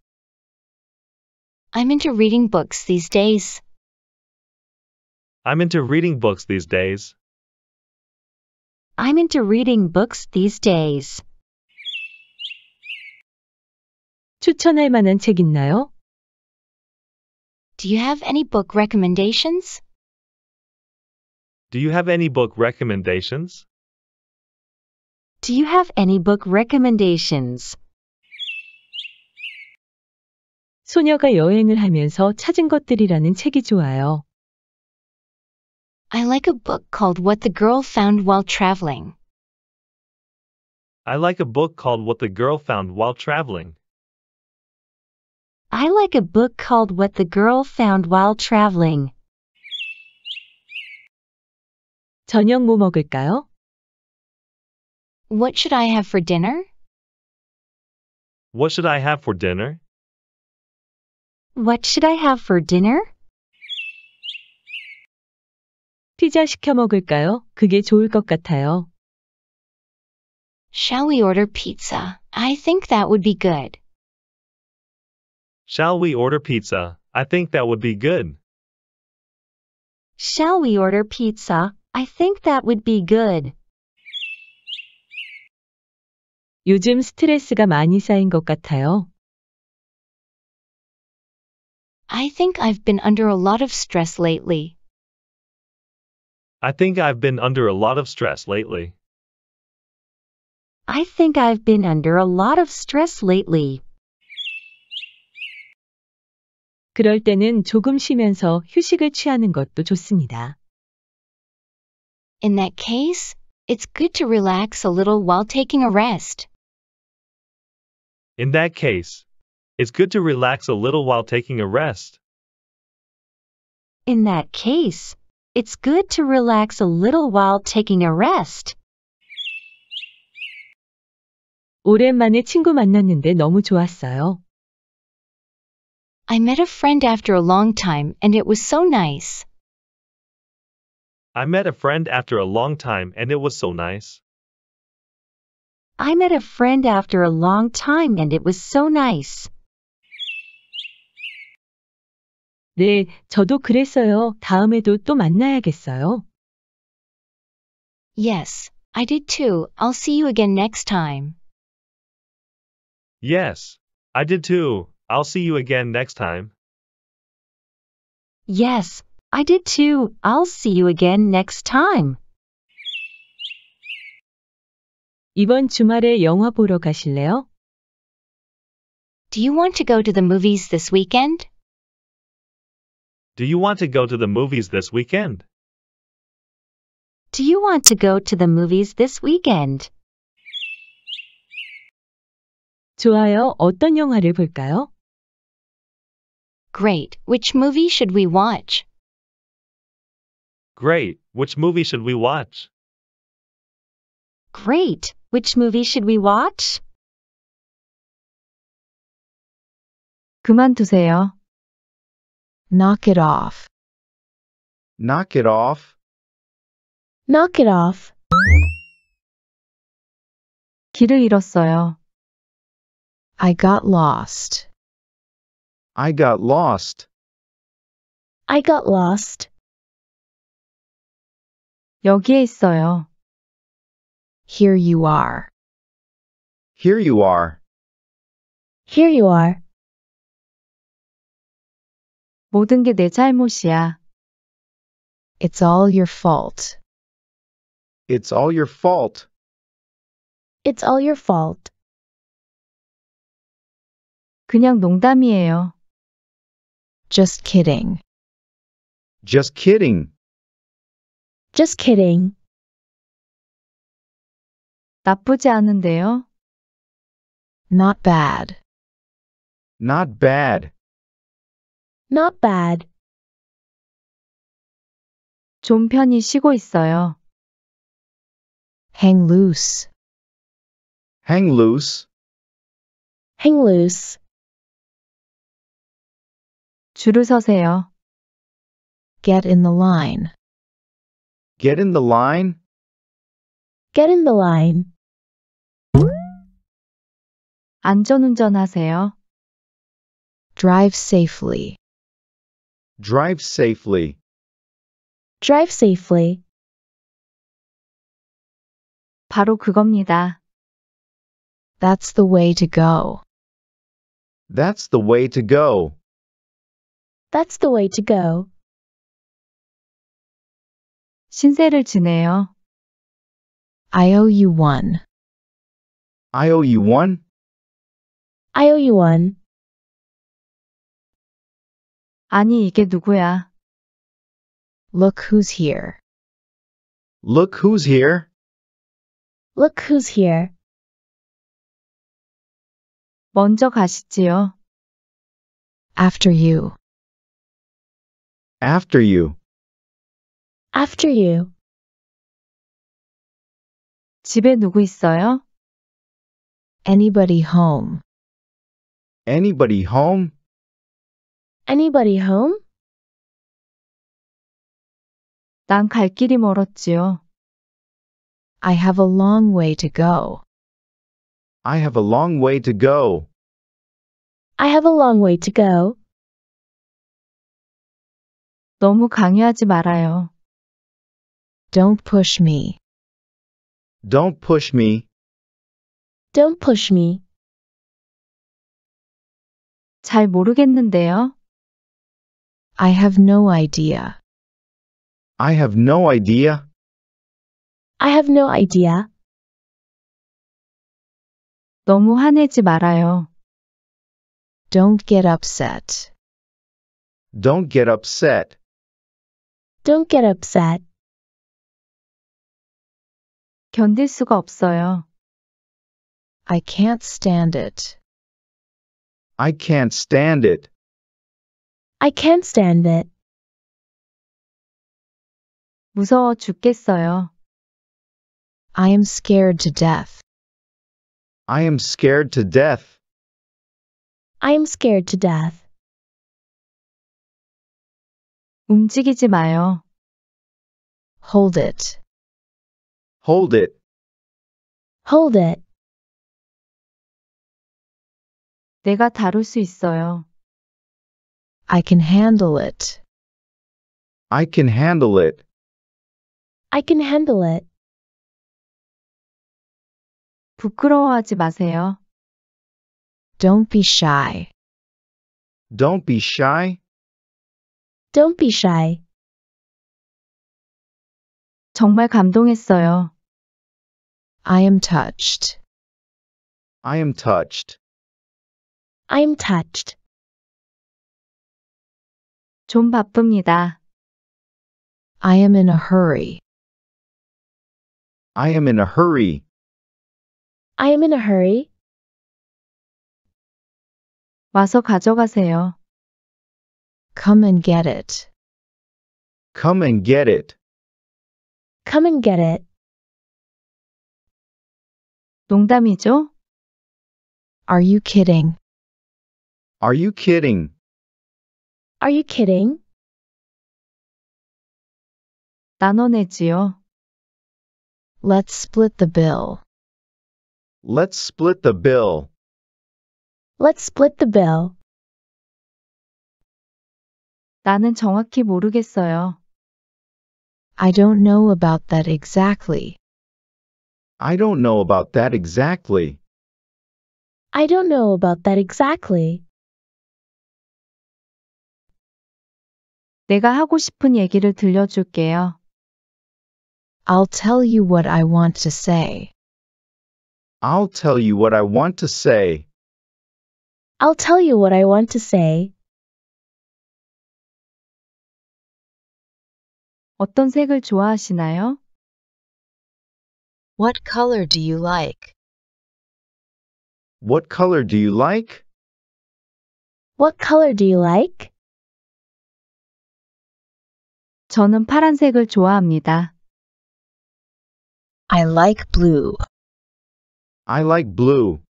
I'm into reading books these days. I'm into reading books these days. I'm into reading books these days. 추천할 만한 책 있나요? Do you have any book recommendations? Do you have any book recommendations? Do you have any book recommendations? 소녀가 여행을 하면서 찾은 것들이라는 책이 좋아요. I like a book called What the Girl Found While Traveling. I like a book called What the Girl Found While Traveling. I like a book called What the Girl Found While Traveling. 저녁 뭐 먹을까요? What should I have for dinner? What should I have for dinner? What should I have for dinner? 피자 시켜 먹을까요? 그게 좋을 것 같아요. Shall we order pizza? I think that would be good. Shall we order pizza? I think that would be good. Shall we order pizza? I think that would be good. 요즘 스트레스가 많이 쌓인 것 같아요. I think I've been under a lot of stress lately. I think I've been under a lot of stress lately. I think I've been under a lot of stress lately. 그럴 때는 조금 쉬면서 휴식을 취하는 것도 좋습니다. In that case, it's good to relax a little while taking a rest. In that case, it's good to relax a little while taking a rest. In that case, it's good to relax a little while taking a rest. 오랜만에 친구 만났는데 너무 좋았어요. I met a friend after a long time and it was so nice. I met a friend after a long time and it was so nice. I met a friend after a long time and it was so nice. 네, 저도 그랬어요. 다음에도 또 만나야겠어요. Yes, I did too. I'll see you again next time. Yes, I did too. I'll see you again next time. Yes, I did too. I'll see you again next time. 이번 주말에 영화 보러 가실래요? Do you want to go to the movies this weekend? Do you want to go to the movies this weekend? Do you want to go to the movies this weekend? 좋아요. 어떤 영화를 볼까요? Great. Which movie should we watch? Great. Which movie should we watch? Great. Which movie should we watch? 그만두세요. Knock it off. Knock it off. Knock it off. 길을 잃었어요. I got lost. I got lost. I got lost. 여기에 있어요. Here you are. Here you are. Here you are. 모든 게 내 잘못이야. It's all your fault. It's all your fault. It's all your fault. 그냥 농담이에요. Just kidding. Just kidding. Just kidding. 나쁘지 않은데요. Not bad. Not bad. Not bad. 좀 편히 쉬고 있어요. Hang loose. Hang loose. Hang loose. 줄을 서세요. Get in the line. Get in the line. Get in the line. 안전운전하세요. Drive safely. Drive safely. Drive safely. 바로 그겁니다. That's the way to go. That's the way to go. That's the way to go. 신세를 지내요. I owe you one. I owe you one. I owe you one. 아니, 이게 누구야? Look who's here. Look who's here. Look who's here. 먼저 가시지요. After you. After you. After you. 집에 누구 있어요? Anybody home? Anybody home? Anybody home? 난 갈 길이 멀었지요. I have a long way to go. I have a long way to go. I have a long way to go. 너무 강요하지 말아요. Don't push me. Don't push me. Don't push me. 잘 모르겠는데요. I have no idea. I have no idea. I have no idea. 너무 화내지 말아요. Don't get upset. Don't get upset. Don't get upset. 견딜 수가 없어요. I can't stand it. I can't stand it. I can't stand it. 무서워 죽겠어요. I am scared to death. I am scared to death. I am scared to death. 움직이지 마요. Hold it. Hold it. Hold it. 내가 다룰 수 있어요. I can handle it. I can handle it. I can handle it. 부끄러워하지 마세요. Don't be shy. Don't be shy. Don't be shy. 정말 감동했어요. I am touched. I am touched. I am touched. 좀 바쁩니다. I am in a hurry. I am in a hurry. I am in a hurry. 와서 가져가세요. Come and get it. Come and get it. Come and get it. 농담이죠? Are you kidding? Are you kidding? Are you kidding? 나눠내지요. Let's split the bill. Let's split the bill. Let's split the bill. 나는 정확히 모르겠어요. I don't know about that exactly. I don't know about that exactly. I don't know about that exactly. 내가 하고 싶은 얘기를 들려줄게요. I'll tell you what I want to say. I'll tell you what I want to say. I'll tell you what I want to say. 어떤 색을 좋아하시나요? What color do you like? What color do you like? What color do you like? 저는 파란색을 좋아합니다. I like blue. I like blue.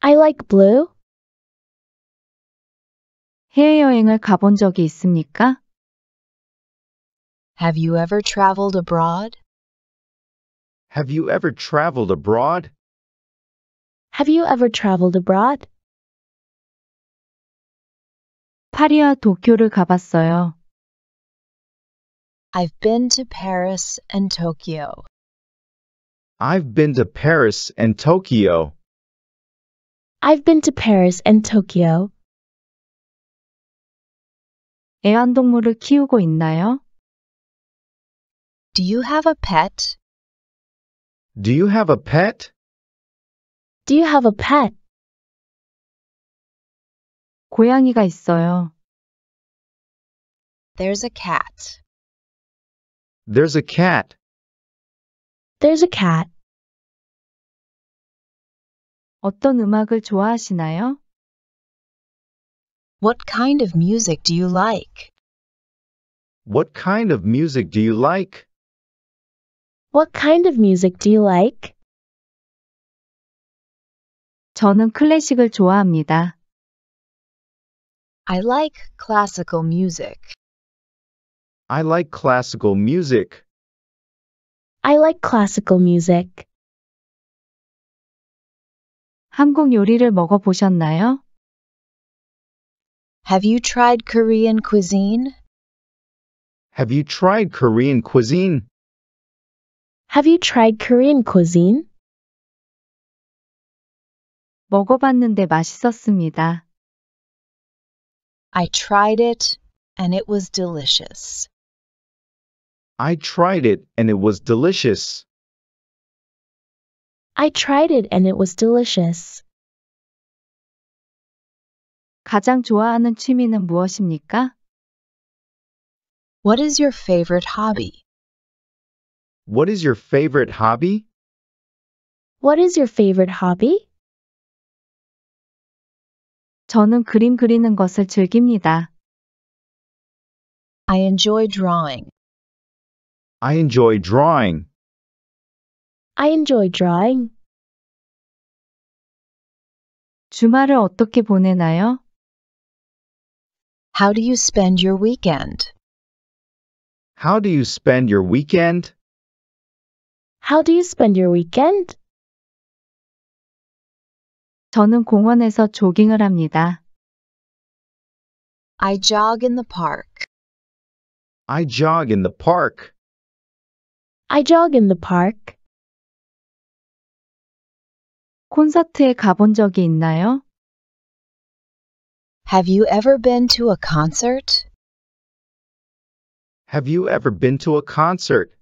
I like blue. 해외여행을 가본 적이 있습니까? Have you ever traveled abroad? Have you ever traveled abroad? Have you ever traveled abroad? 파리와 도쿄를 가봤어요. I've been to Paris and Tokyo. I've been to Paris and Tokyo. I've been to Paris and Tokyo. 애완동물을 키우고 있나요? Do you have a pet? Do you have a pet? Do you have a pet? 고양이가 있어요. There's a cat. There's a cat. There's a cat. 어떤 음악을 좋아하시나요? What kind of music do you like? What kind of music do you like? What kind of music do you like? 저는 클래식을 좋아합니다. I like classical music. I like classical music. I like classical music. 한국 요리를 먹어보셨나요? Have you tried Korean cuisine? Have you tried Korean cuisine? Have you tried Korean cuisine? 먹어봤는데 맛있었습니다. I tried it and it was delicious. I tried it and it was delicious. I tried it and it was delicious. 가장 좋아하는 취미는 무엇입니까? What is your favorite hobby? What is your favorite hobby? What is your favorite hobby? 저는 그림 그리는 것을 즐깁니다. I enjoy drawing. I enjoy drawing. I enjoy drawing. 주말을 어떻게 보내나요? How do you spend your weekend? How do you spend your weekend? How do you spend your weekend? 저는 공원에서 조깅을 합니다. I jog in the park. I jog in the park. I jog in the park. 콘서트에 가본 적이 있나요? Have you ever been to a concert? Have you ever been to a concert?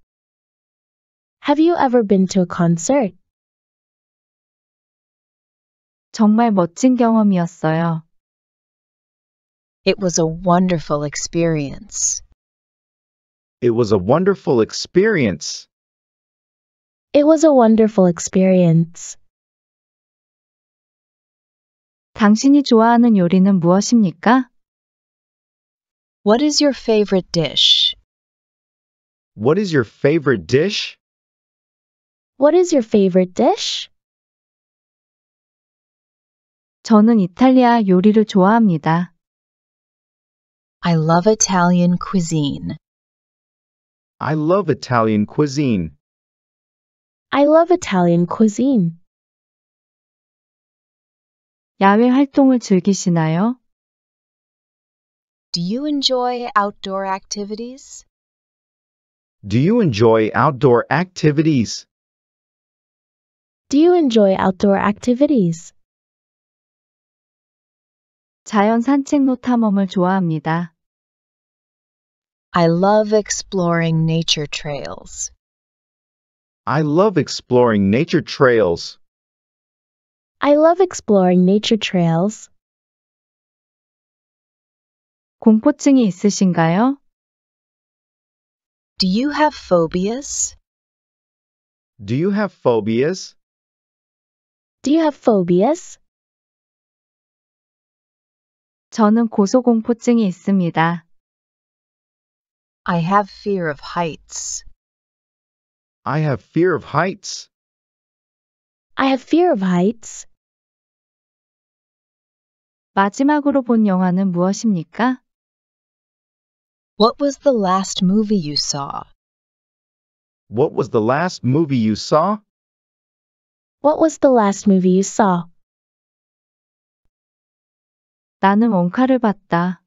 Have you ever been to a concert? 정말 멋진 경험이었어요. It was a wonderful experience. It was a wonderful experience. It was a wonderful experience. 당신이 좋아하는 요리는 무엇입니까? What is your favorite dish? What is your favorite dish? What is your favorite dish? 저는 이탈리아 요리를 좋아합니다. I love Italian cuisine. I love Italian cuisine. I love Italian cuisine. 야외 활동을 즐기시나요? Do you enjoy outdoor activities? Do you enjoy outdoor activities? Do you enjoy outdoor activities? 자연 산책로 탐험을 좋아합니다. I love exploring nature trails. I love exploring nature trails. I love exploring nature trails. 공포증이 있으신가요? Do you have phobias? Do you have phobias? Do you have phobias? 저는 고소공포증이 있습니다. I have fear of heights. I have fear of heights. I have fear of heights. 마지막으로 본 영화는 무엇입니까? What was the last movie you saw? What was the last movie you saw? What was the last movie you saw? 나는 원카를 봤다.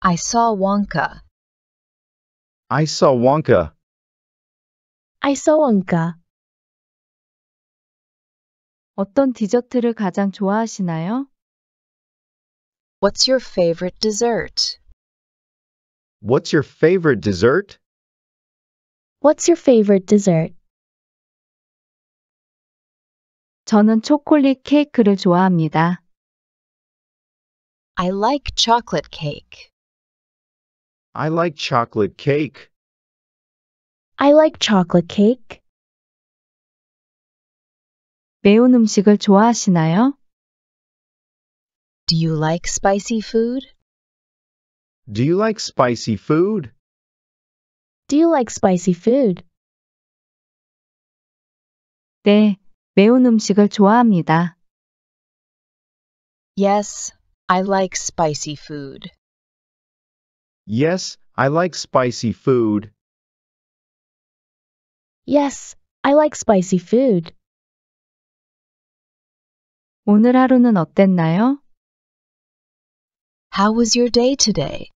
I saw Wonka. I saw Wonka. I saw Wonka. 어떤 디저트를 가장 좋아하시나요? What's your favorite dessert? What's your favorite dessert? What's your favorite dessert? 저는 초콜릿 케이크를 좋아합니다. I like chocolate cake. I like chocolate cake. I like chocolate cake. 매운 음식을 좋아하시나요? Do you like spicy food? Do you like spicy food? Do you like spicy food? 네, 매운 음식을 좋아합니다. Yes, I like spicy food. Yes, I like spicy food. Yes, I like spicy food. 오늘 하루는 어땠나요? How was your day today?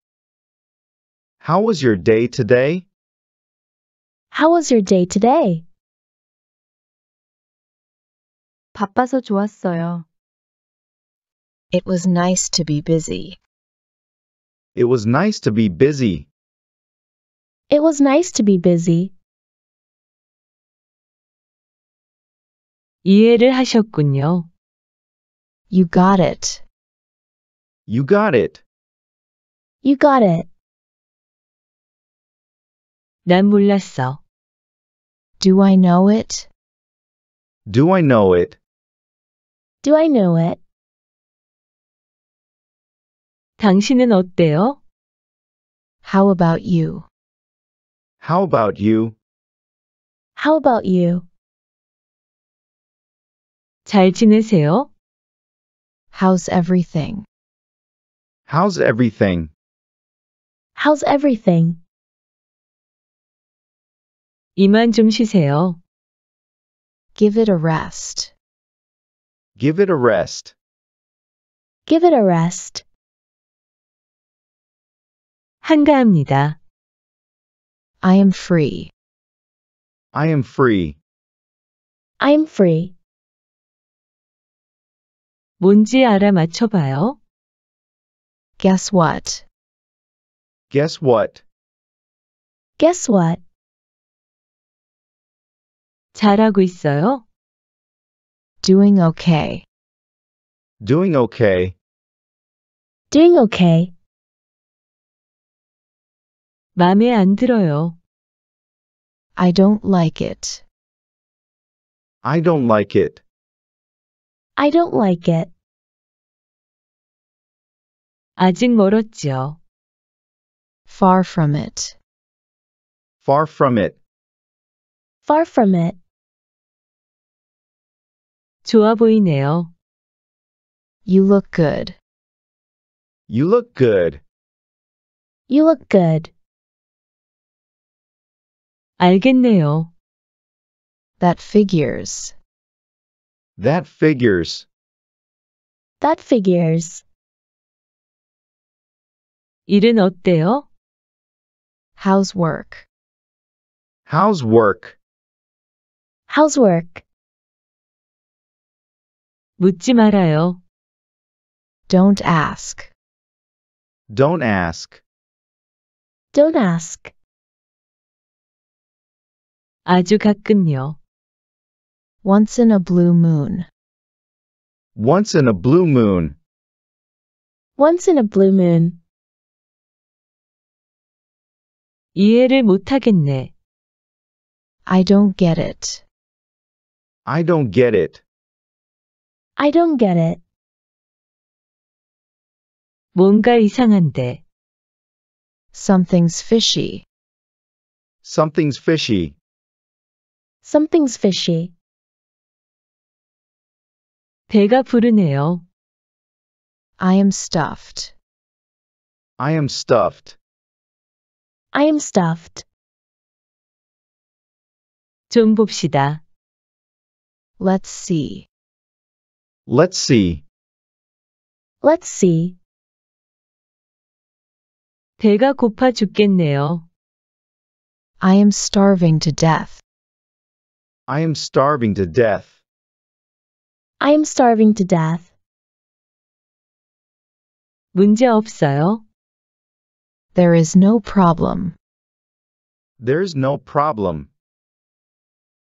How was your day today? How was your day today? 바빠서 좋았어요. It was nice to be busy. It was nice to be busy. It was nice to be busy. 이해를 하셨군요. You got it. You got it. You got it. 난 몰랐어. Do I know it? Do I know it? Do I know it? 당신은 어때요? How about you? How about you? How about you? 잘 지내세요? How's everything? How's everything? How's everything? 이만 좀 쉬세요. Give it a rest. Give it a rest. Give it a rest. 한가합니다. I am free. I am free. I am free. 뭔지 알아 맞춰봐요. Guess what? Guess what? Guess what? 잘하고 있어요? Doing okay. Doing okay. Doing okay. 마음에 안 들어요. I don't like it. I don't like it. I don't like it. 아직 멀었지요. Far from it. Far from it. Far from it. 좋아 보이네요. You look good. You look good. You look good. 알겠네요. That figures. That figures. That figures. 일은 어때요? How's work? How's work? How's work? 묻지 말아요. Don't ask. Don't ask. Don't ask. 아주 가끔요. Once in a blue moon. Once in a blue moon. Once in a blue moon. 이해를 못하겠네. I don't get it. I don't get it. I don't get it. 뭔가 이상한데. Something's fishy. Something's fishy. Something's fishy. 배가 부르네요. I am stuffed. I am stuffed. I am stuffed. 좀 봅시다. Let's see. Let's see. Let's see. 배가 고파 죽겠네요. I am starving to death. I am starving to death. I am starving to death. 문제 없어요. There is no problem. There's no problem.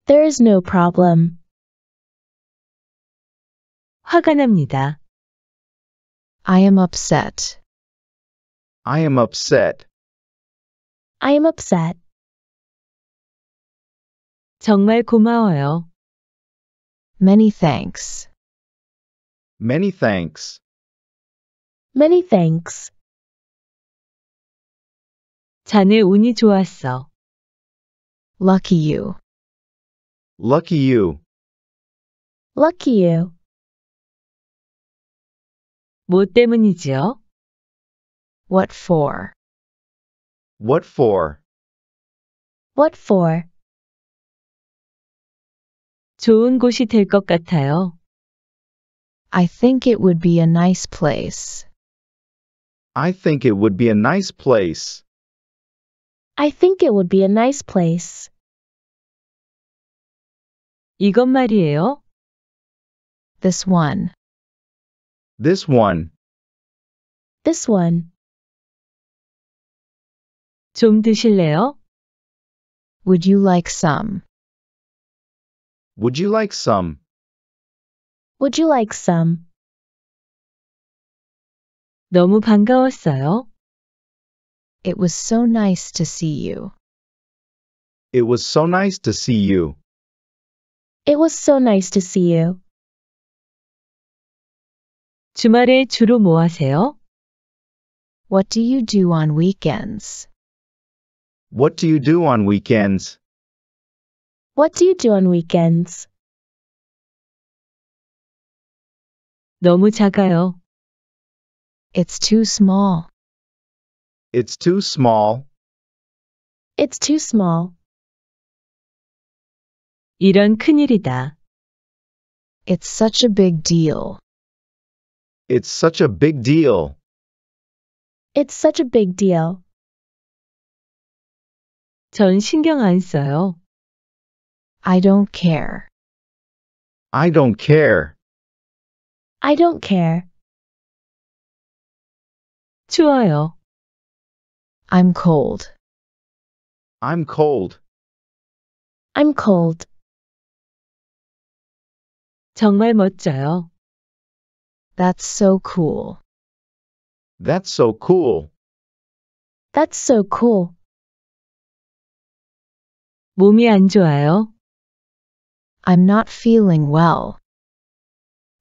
There is no problem. 화가 납니다. I am upset. I am upset. I am upset. 정말 고마워요. Many thanks. Many thanks. Many thanks. 자네 운이 좋았어. Lucky you. Lucky you. Lucky you. 뭐 때문이지요? What for? What for? What for? 좋은 곳이 될 것 같아요. I think it would be a nice place. I think it would be a nice place. I think it would be a nice place. 이것 말이에요. This one. This one. This one. 좀 드실래요? Would you like some? Would you like some? Would you like some? 너무 반가웠어요. It was so nice to see you. It was so nice to see you. It was so nice to see you. 주말에 주로 뭐 하세요? What do you do on weekends? What do you do on weekends? What do you do on weekends? 너무 작아요. It's too small. It's too small. It's too small. 이런 큰일이다. It's such a big deal. It's such a big deal. It's such a big deal. 전 신경 안 써요. I don't care. I don't care. I don't care. 추워요. I'm cold. I'm cold. I'm cold. 정말 멋져요. That's so cool. That's so cool. That's so cool. 몸이 안 좋아요. I'm not feeling well.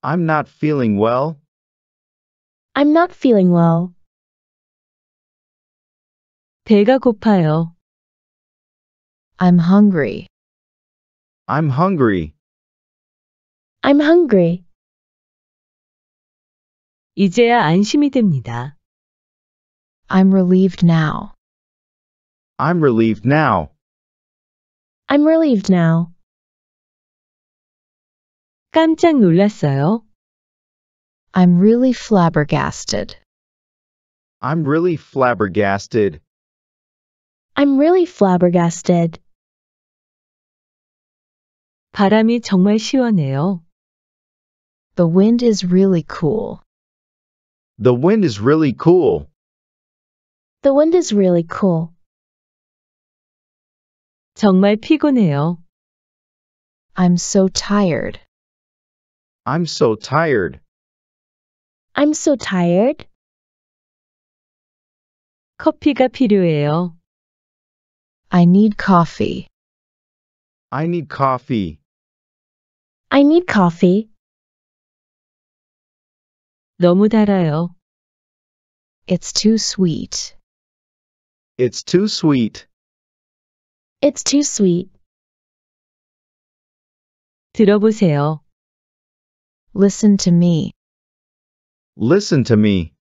I'm not feeling well. I'm not feeling well. 배가 고파요. I'm hungry. I'm hungry. I'm hungry. 이제야 안심이 됩니다. I'm relieved now. I'm relieved now. I'm relieved now. 깜짝 놀랐어요. I'm really flabbergasted. I'm really flabbergasted. I'm really flabbergasted. 바람이 정말 시원해요. The wind is really cool. The wind is really cool. The wind is really cool. 정말 피곤해요. I'm so tired. I'm so tired. I'm so tired. 커피가 필요해요. I need coffee. I need coffee. I need coffee. 너무 달아요. It's too sweet. It's too sweet. It's too sweet. 들어보세요. Listen to me. Listen to me.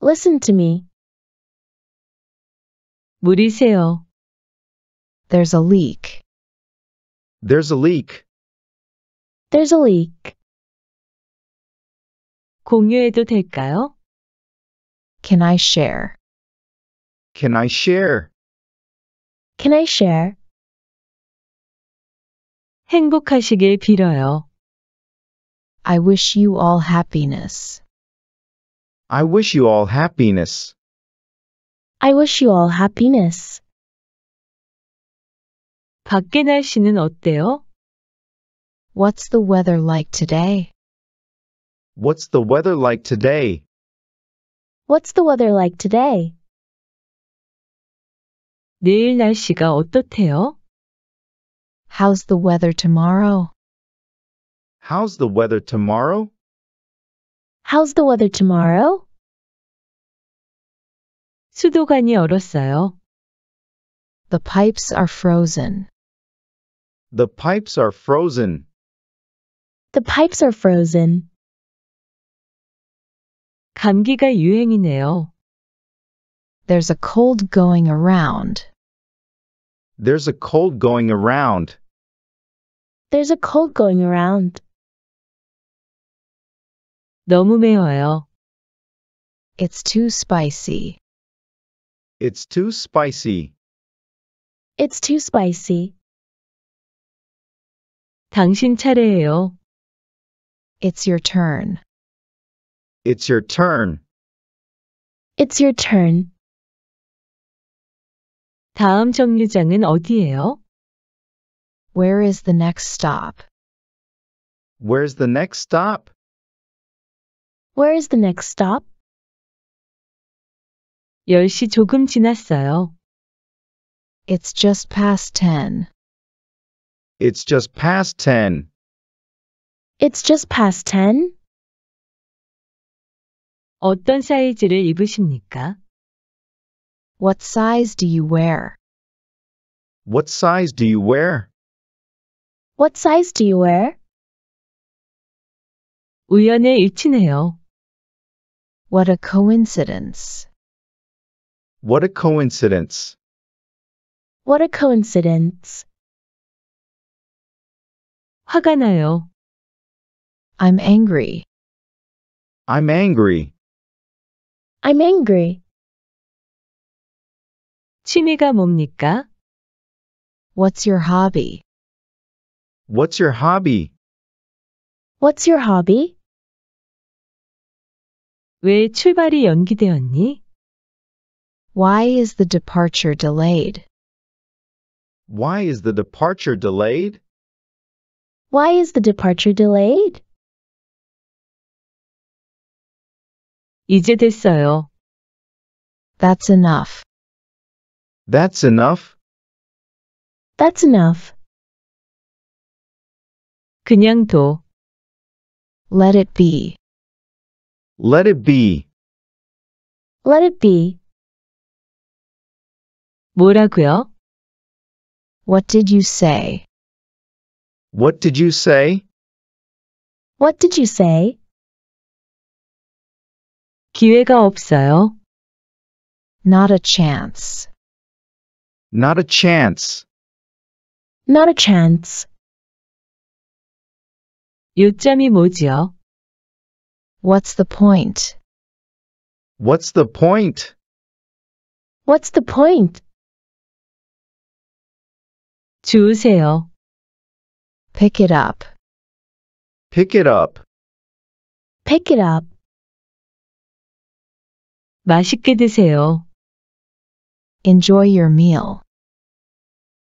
Listen to me. 물이 새요. There's a leak. There's a leak. There's a leak. 공유해도 될까요? Can I share? Can I share? Can I share? 행복하시길 빌어요. I wish you all happiness. I wish you all happiness. I wish you all happiness. 밖에 날씨는 어때요? What's the weather like today? What's the weather like today? What's the weather like today? 내일 날씨가 어떻대요? How's the weather tomorrow? How's the weather tomorrow? How's the weather tomorrow? 수도관이 얼었어요. The pipes are frozen. The pipes are frozen. The pipes are frozen. 감기가 유행이네요. There's a cold going around. There's a cold going around. There's a cold going around. 너무 매워요. It's too spicy. It's too spicy. It's too spicy. 당신 차례예요. It's your turn. It's your turn. It's your turn. 다음 정류장은 어디예요? Where is the next stop? Where's the next stop? Where is the next stop? 10시 조금 지났어요. It's just past 10. It's just past 10. It's just past 10. 어떤 사이즈를 입으십니까? What size do you wear? What size do you wear? What size do you wear? 우연의 일치네요. What a coincidence. What a coincidence. What a coincidence. 화가 나요. I'm angry. I'm angry. I'm angry. 취미가 뭡니까? What's your hobby? What's your hobby? What's your hobby? 왜 출발이 연기되었니? Why is the departure delayed? Why is the departure delayed? Why is the departure delayed? 이제 됐어요. That's enough. That's enough. That's enough. 그냥 둬. Let it be. Let it be. Let it be. 뭐라고요? What did you say? What did you say? What did you say? 기회가 없어요. Not a chance. Not a chance. Not a chance. 요점이 뭐지요? What's the point? What's the point? What's the point? 주우세요. Pick it up. Pick it up. Pick it up. 맛있게 드세요. Enjoy your meal.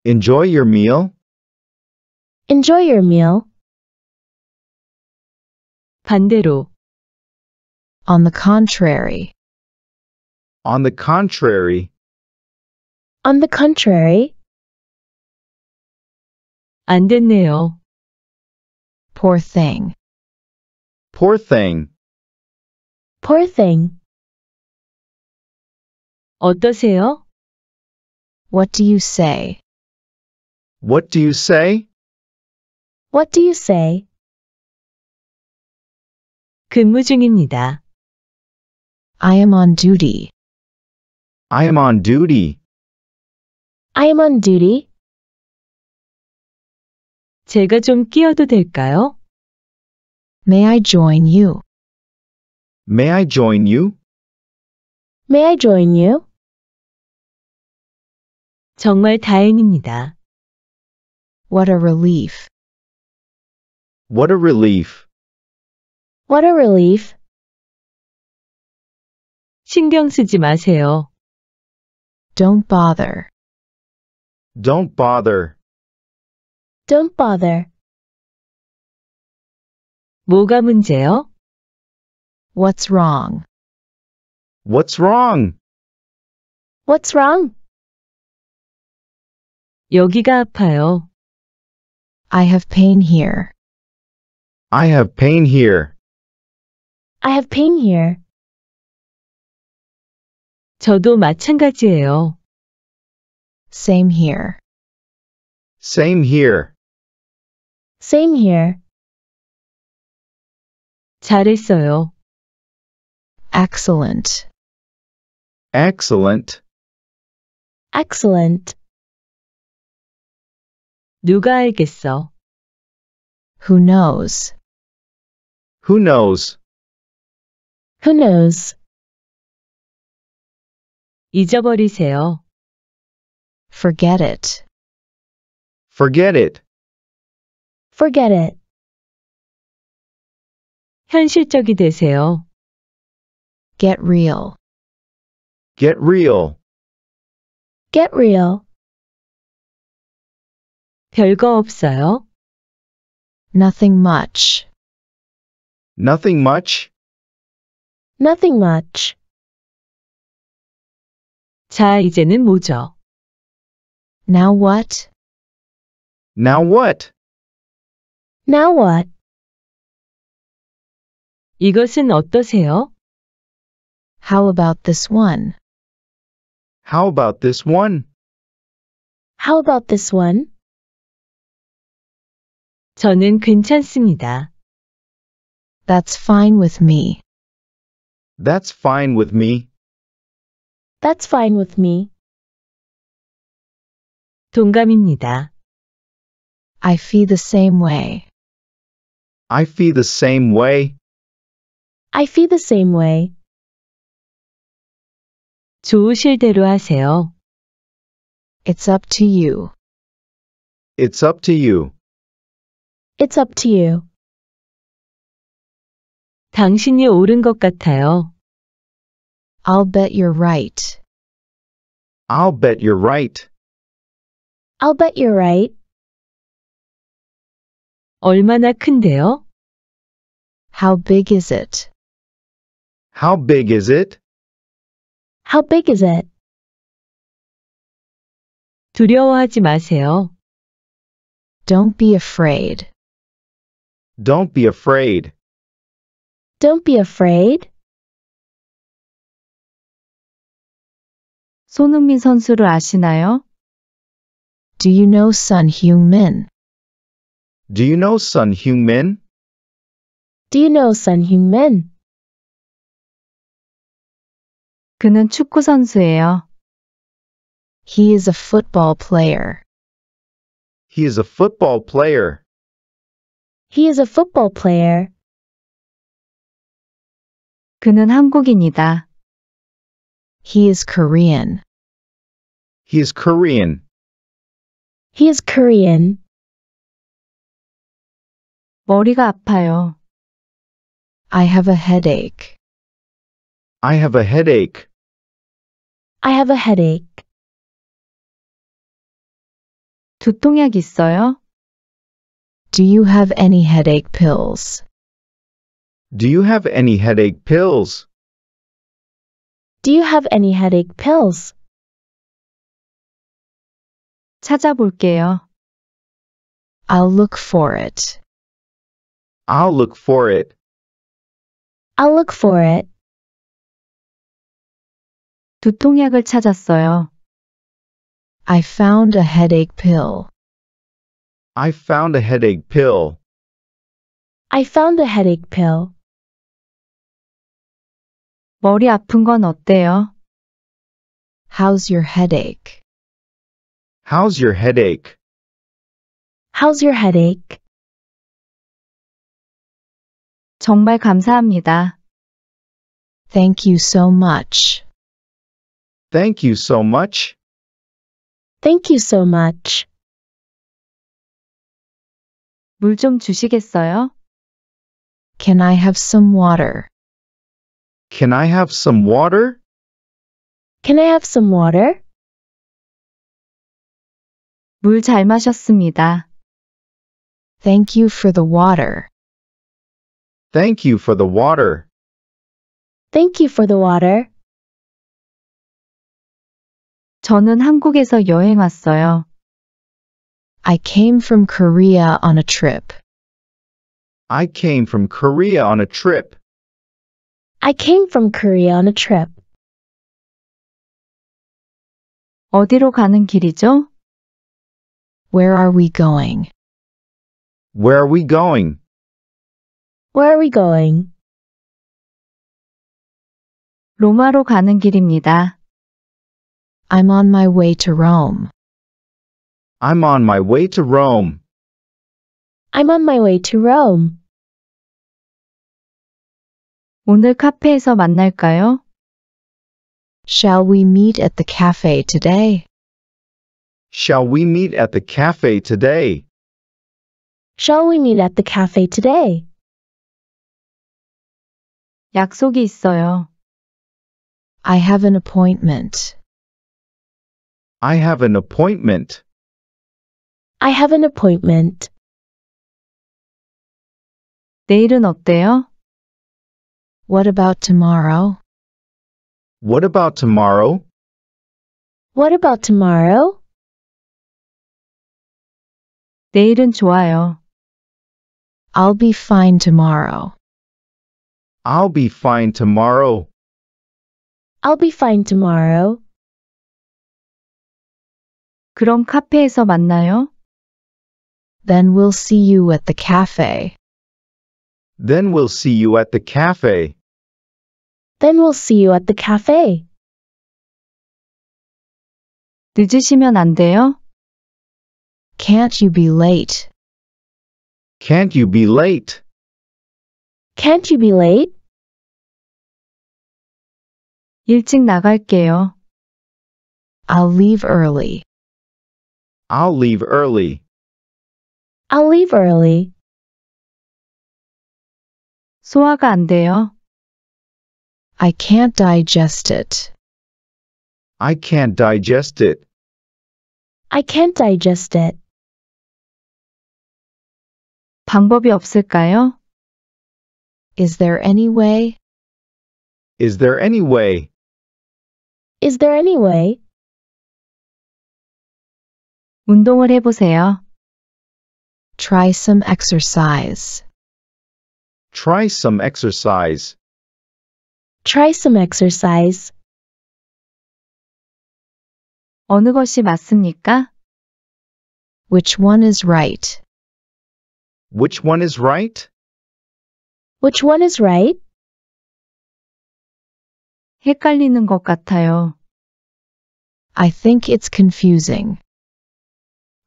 Enjoy your meal. Enjoy your meal. 반대로. On the contrary. On the contrary, On the contrary, 안 됐네요. Poor thing. poor thing. poor thing. 어떠세요? What do you say? What do you say? What do you say? 근무 중입니다. I am on duty. I am on duty. I am on duty. 제가 좀 끼어도 될까요? May I join you? May I join you? May I join you? 정말 다행입니다. What a relief. What a relief. What a relief. 신경 쓰지 마세요. Don't bother. Don't bother. Don't bother. 뭐가 문제요? What's wrong? What's wrong? What's wrong? 여기가 아파요. I have pain here. I have pain here. I have pain here. 저도 마찬가지예요. Same here. Same here. Same here. 잘했어요. Excellent. Excellent. Excellent. 누가 알겠어? Who knows? Who knows? Who knows? 잊어버리세요. Forget it. Forget it. Forget it. 현실적이 되세요. Get real. Get real. Get real. 별거 없어요. Nothing much. Nothing much. Nothing much. 자, 이제는 뭐죠? Now what? Now what? Now what? 이것은 어떠세요? How about this one? How about this one? How about this one? 저는 괜찮습니다. That's fine with me. That's fine with me. That's fine with me. 동감입니다. I feel the same way. I feel the same way. I feel the same way. 좋으실 대로 하세요. It's up to you. It's up to you. It's up to you. 당신이 옳은 것 같아요. I'll bet you're right. I'll bet you're right. I'll bet you're right. 얼마나 큰데요? How big is it? How big is it? How big is it? 두려워하지 마세요. Don't be afraid. Don't be afraid. Don't be afraid. 손흥민 선수를 아시나요? Do you know Son Heung-min? Do you know Son Heung-min? Do you know Son Heung-min? 그는 축구 선수예요. He is a football player. He is a football player. He is a football player. 그는 한국인이다. He is Korean. He is Korean. He is Korean. 머리가 아파요. I have a headache. I have a headache. I have a headache. 두통약 있어요? Do you have any headache pills? Do you have any headache pills? Do you have any headache pills? 찾아볼게요. I'll look for it. I'll look for it. I'll look for it. 두통약을 찾았어요. I found a headache pill. I found a headache pill. I found a headache pill. 머리 아픈 건 어때요? How's your headache? How's your headache? How's your headache? 정말 감사합니다. Thank you so much. Thank you so much. Thank you so much. 물 좀 주시겠어요? Can I have some water? Can I have some water? Can I have some water? 물 잘 마셨습니다. Thank you for the water. Thank you for the water. Thank you for the water. 저는 한국에서 여행 왔어요. I came from Korea on a trip. I came from Korea on a trip. I came from Korea on a trip. 어디로 가는 길이죠? Where are we going? Where are we going? Where are we going? 로마로 가는 길입니다. I'm on my way to Rome. I'm on my way to Rome. I'm on my way to Rome. 오늘 카페에서 만날까요? Shall we meet at the cafe today? Shall we meet at the cafe today? Shall we meet at the cafe today? 약속이 있어요. I have an appointment. I have an appointment. I have an appointment. 내일은 어때요? What about tomorrow? What about tomorrow? What about tomorrow? 내일은 좋아요. I'll be fine tomorrow. I'll be fine tomorrow. I'll be fine tomorrow. 그럼 카페에서 만나요? Then we'll see you at the cafe. Then we'll see you at the cafe. Then we'll see you at the cafe. 늦으시면 안 돼요? Can't you be late? Can't you be late? Can't you be late? 일찍 나갈게요. I'll leave early. I'll leave early. I'll leave early. 소화가 안 돼요. I can't digest it. I can't digest it. I can't digest it. 방법이 없을까요? Is there any way? Is there any way? Is there any way? 운동을 해보세요. Try some exercise. Try some exercise. Try some exercise. 어느 것이 맞습니까? Which one is right? Which one is right? Which one is right? 헷갈리는 것 같아요. I think it's confusing.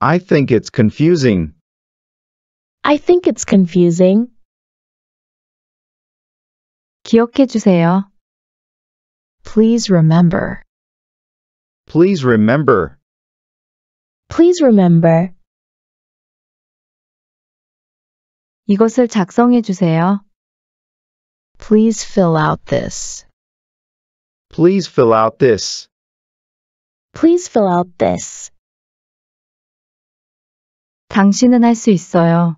I think it's confusing. I think it's confusing. 기억해 주세요. Please remember. Please remember. Please remember. 이것을 작성해 주세요. Please fill out this. Please fill out this. Please fill out this. 당신은 할 수 있어요.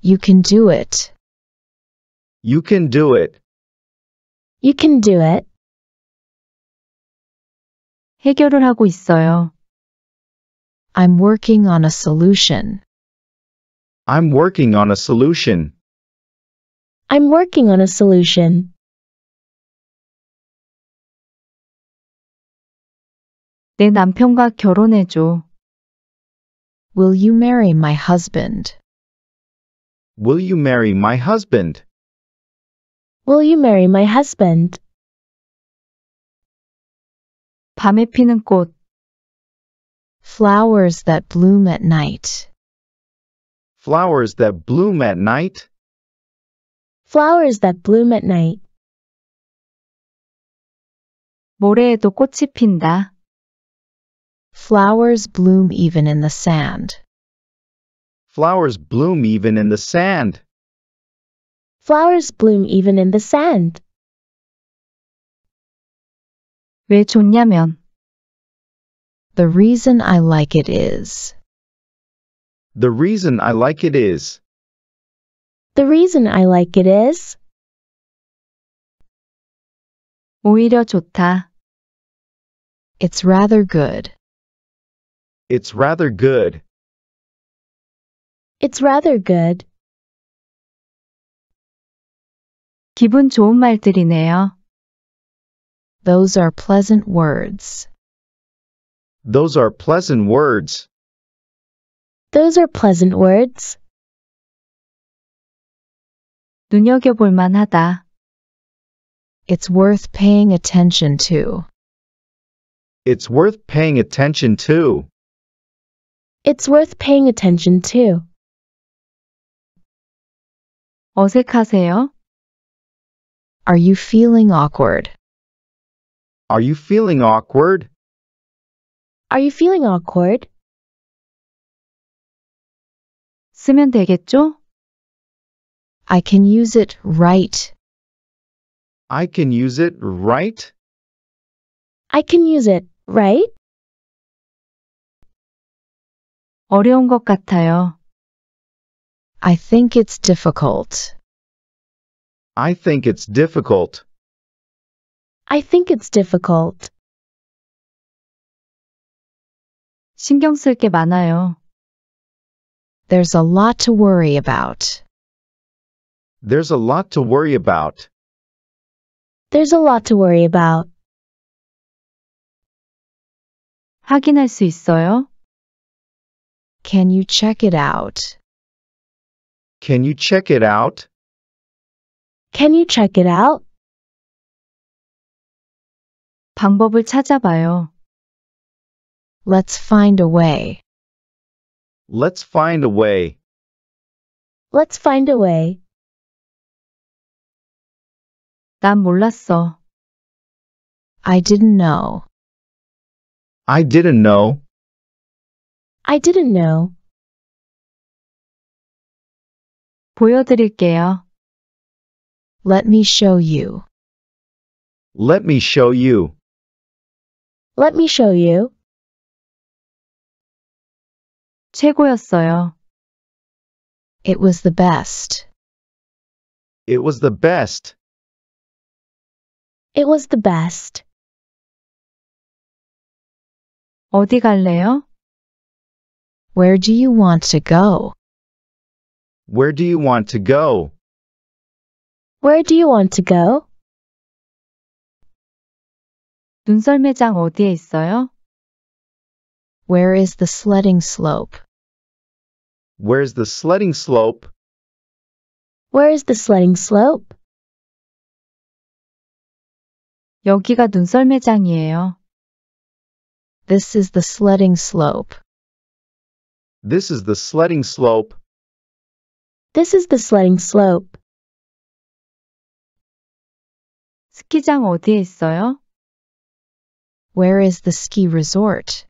You can do it. You can do it. You can do it. 해결을 하고 있어요. I'm working on a solution. I'm working on a solution. I'm working on a solution. 내 남편과 결혼해 줘. Will you marry my husband? Will you marry my husband? Will you marry my husband? 밤에 피는 꽃. Flowers that bloom at night. Flowers that bloom at night? Flowers that bloom at night. 모래에도 꽃이 핀다. Flowers bloom even in the sand. Flowers bloom even in the sand. Flowers bloom even in the sand. 왜 좋냐면, The reason I like it is. The reason I like it is. The reason I like it is. 오히려 좋다. It's rather good. It's rather good. It's rather good. 기분 좋은 말들이네요. Those are pleasant words. Those are pleasant words. Those are pleasant words. 눈여겨볼 만하다. It's worth paying attention to. It's worth paying attention to. It's worth paying attention to. 어색하세요? Are you feeling awkward? Are you feeling awkward? Are you feeling awkward? 쓰면 되겠죠? I can use it right. I can use it, right? I can use it, right? 어려운 것 같아요. I think it's difficult. I think it's difficult. I think it's difficult. 신경 쓸 게 많아요. There's a lot to worry about. There's a lot to worry about. There's a lot to worry about. 확인할 수 있어요? Can you check it out? Can you check it out? Can you check it out? 방법을 찾아봐요. Let's find a way. Let's find a way. Let's find a way. 난 몰랐어. I didn't know. I didn't know. I didn't know. 보여드릴게요. Let me show you. Let me show you. Let me show you. 최고였어요. It was the best. It was the best. It was the best. 어디 갈래요? Where do you want to go? Where do you want to go? Where do you want to go? 눈썰매장 어디에 있어요? Where is the sledding slope? Where's the sledding slope? Where is the sledding slope? 여기가 눈썰매장이에요. This is the sledding slope. This is the sledding slope. This is the sledding slope. 스키장 어디에 있어요? Where is the ski resort?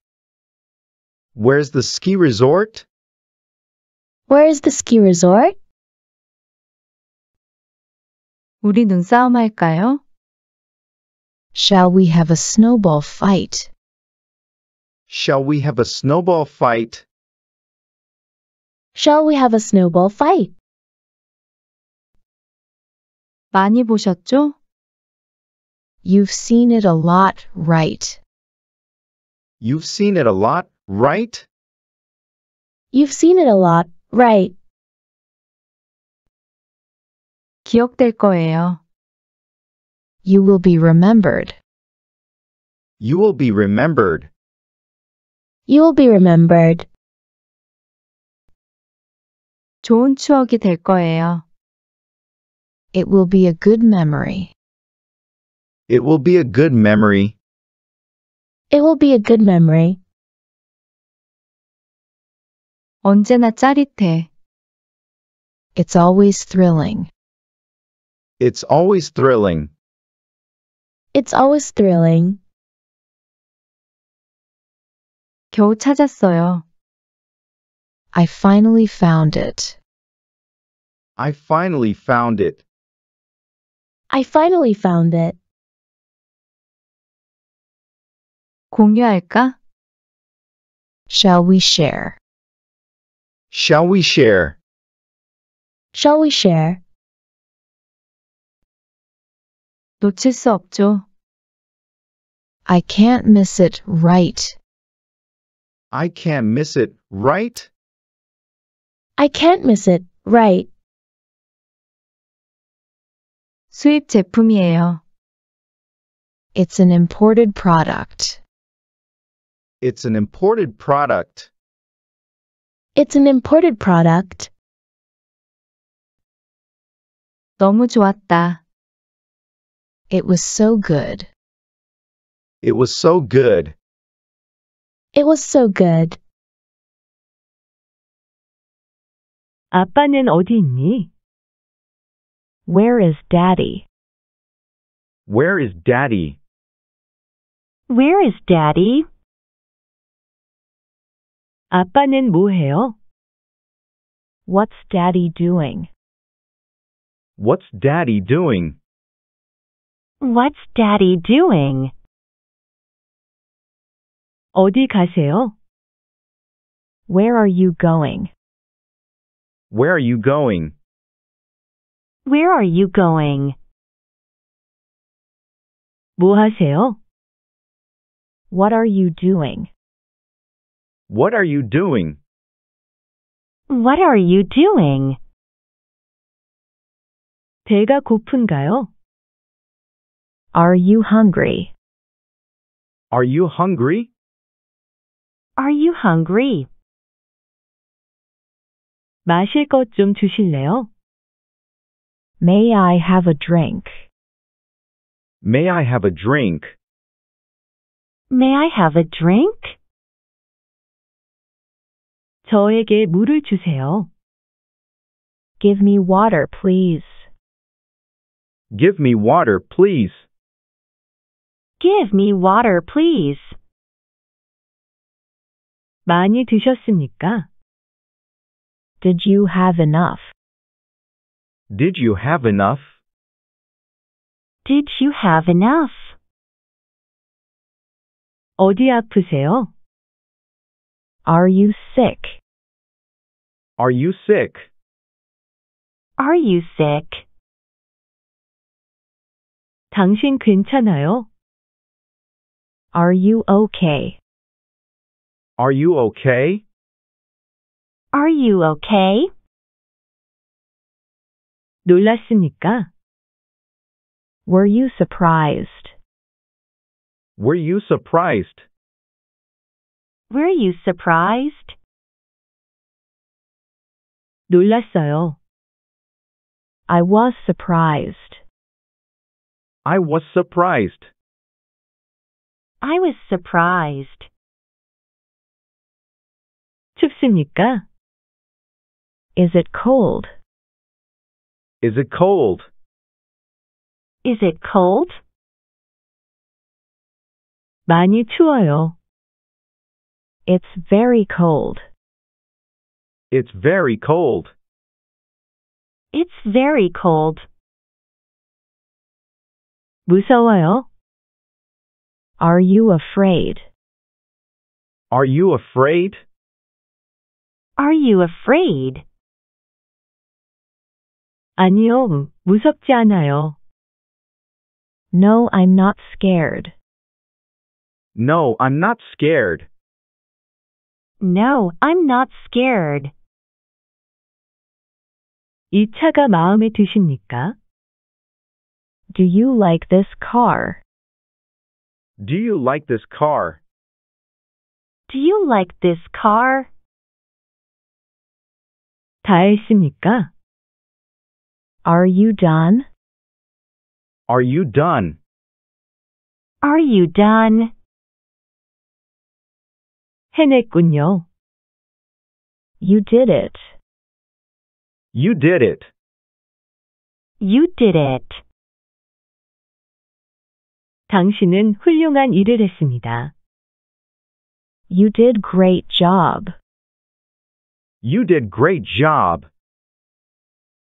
Where's the ski resort? Where is the ski resort? 우리 눈싸움 할까요? Shall we have a snowball fight? Shall we have a snowball fight? Shall we have a snowball fight? 많이 보셨죠? You've seen it a lot, right? You've seen it a lot, right? You've seen it a lot, right? 기억될 거예요. You will be remembered. You will be remembered. You will be remembered. 좋은 추억이 될 거예요. It will be a good memory. It will be a good memory. It will be a good memory. 언제나 짜릿해. It's always thrilling. It's always thrilling. It's always thrilling. 겨우 찾았어요. I finally found it. I finally found it. I finally found it. 공유할까? Shall we share? Shall we share? Shall we share? 놓칠 수 없죠. I can't miss it, right? I can't miss it, right? I can't miss it, right? 수입 제품이에요. It's an imported product. It's an imported product. It's an imported product. 너무 좋았다. It was so good. It was so good. It was so good. 아빠는 어디 있니? Where is daddy? Where is daddy? Where is daddy? 아빠는 뭐 해요? What's daddy doing? What's daddy doing? What's daddy doing? 어디 가세요? Where are you going? Where are you going? Where are you going? 뭐 하세요? What are you doing? What are you doing? What are you doing? 배가 고픈가요? Are you hungry? Are you hungry? Are you hungry? 마실 것 좀 주실래요? May I have a drink? May I have a drink? May I have a drink? 저에게 물을 주세요. Give me water, please. Give me water, please. Give me water, please. 많이 드셨습니까? Did you have enough? Did you have enough? Did you have enough? 어디 아프세요? Are you sick? Are you sick? Are you sick? 당신 괜찮아요? Are you okay? Are you okay? Are you okay? 놀랐습니까? Were you surprised? Were you surprised? Were you surprised? 놀랐어요. I was surprised. I was surprised. I was surprised. 춥습니까? Is it cold? Is it cold? Is it cold? 많이 추워요. It's very cold. It's very cold. It's very cold. 무서워요? Are you afraid? Are you afraid? Are you afraid? 아니요, 무섭지 않아요. No, I'm not scared. No, I'm not scared. No, I'm not scared. 이 차가 마음에 드십니까? Do you like this car? Do you like this car? Do you like this car? 다 했습니까? Are you done? Are you done? Are you done? 해냈군요. You did it. You did it. You did it. 당신은 훌륭한 일을 했습니다. You did great job. You did great job.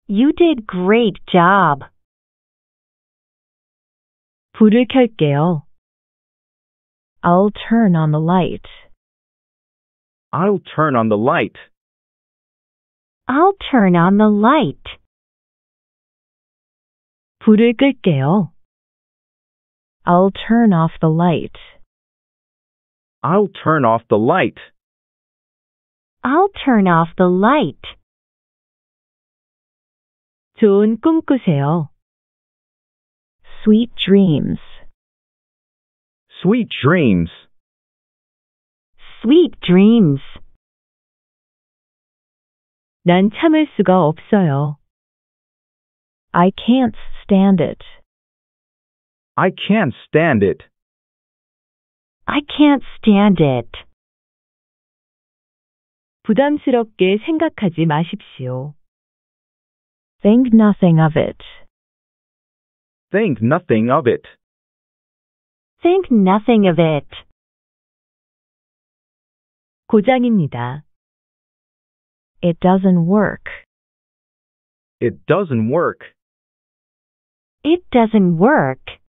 You did great job. 불을 켤게요. I'll turn on the light. I'll turn on the light. I'll turn on the light. 불을 끌게요. I'll turn off the light. I'll turn off the light. I'll turn off the light. 좋은 꿈 꾸세요. Sweet dreams. Sweet dreams. Sweet dreams. 난 참을 수가 없어요. I can't stand it. I can't stand it. I can't stand it. 부담스럽게 생각하지 마십시오. Think nothing of it. Think nothing of it. Think nothing of it. 고장입니다. It doesn't work. It doesn't work. It doesn't work.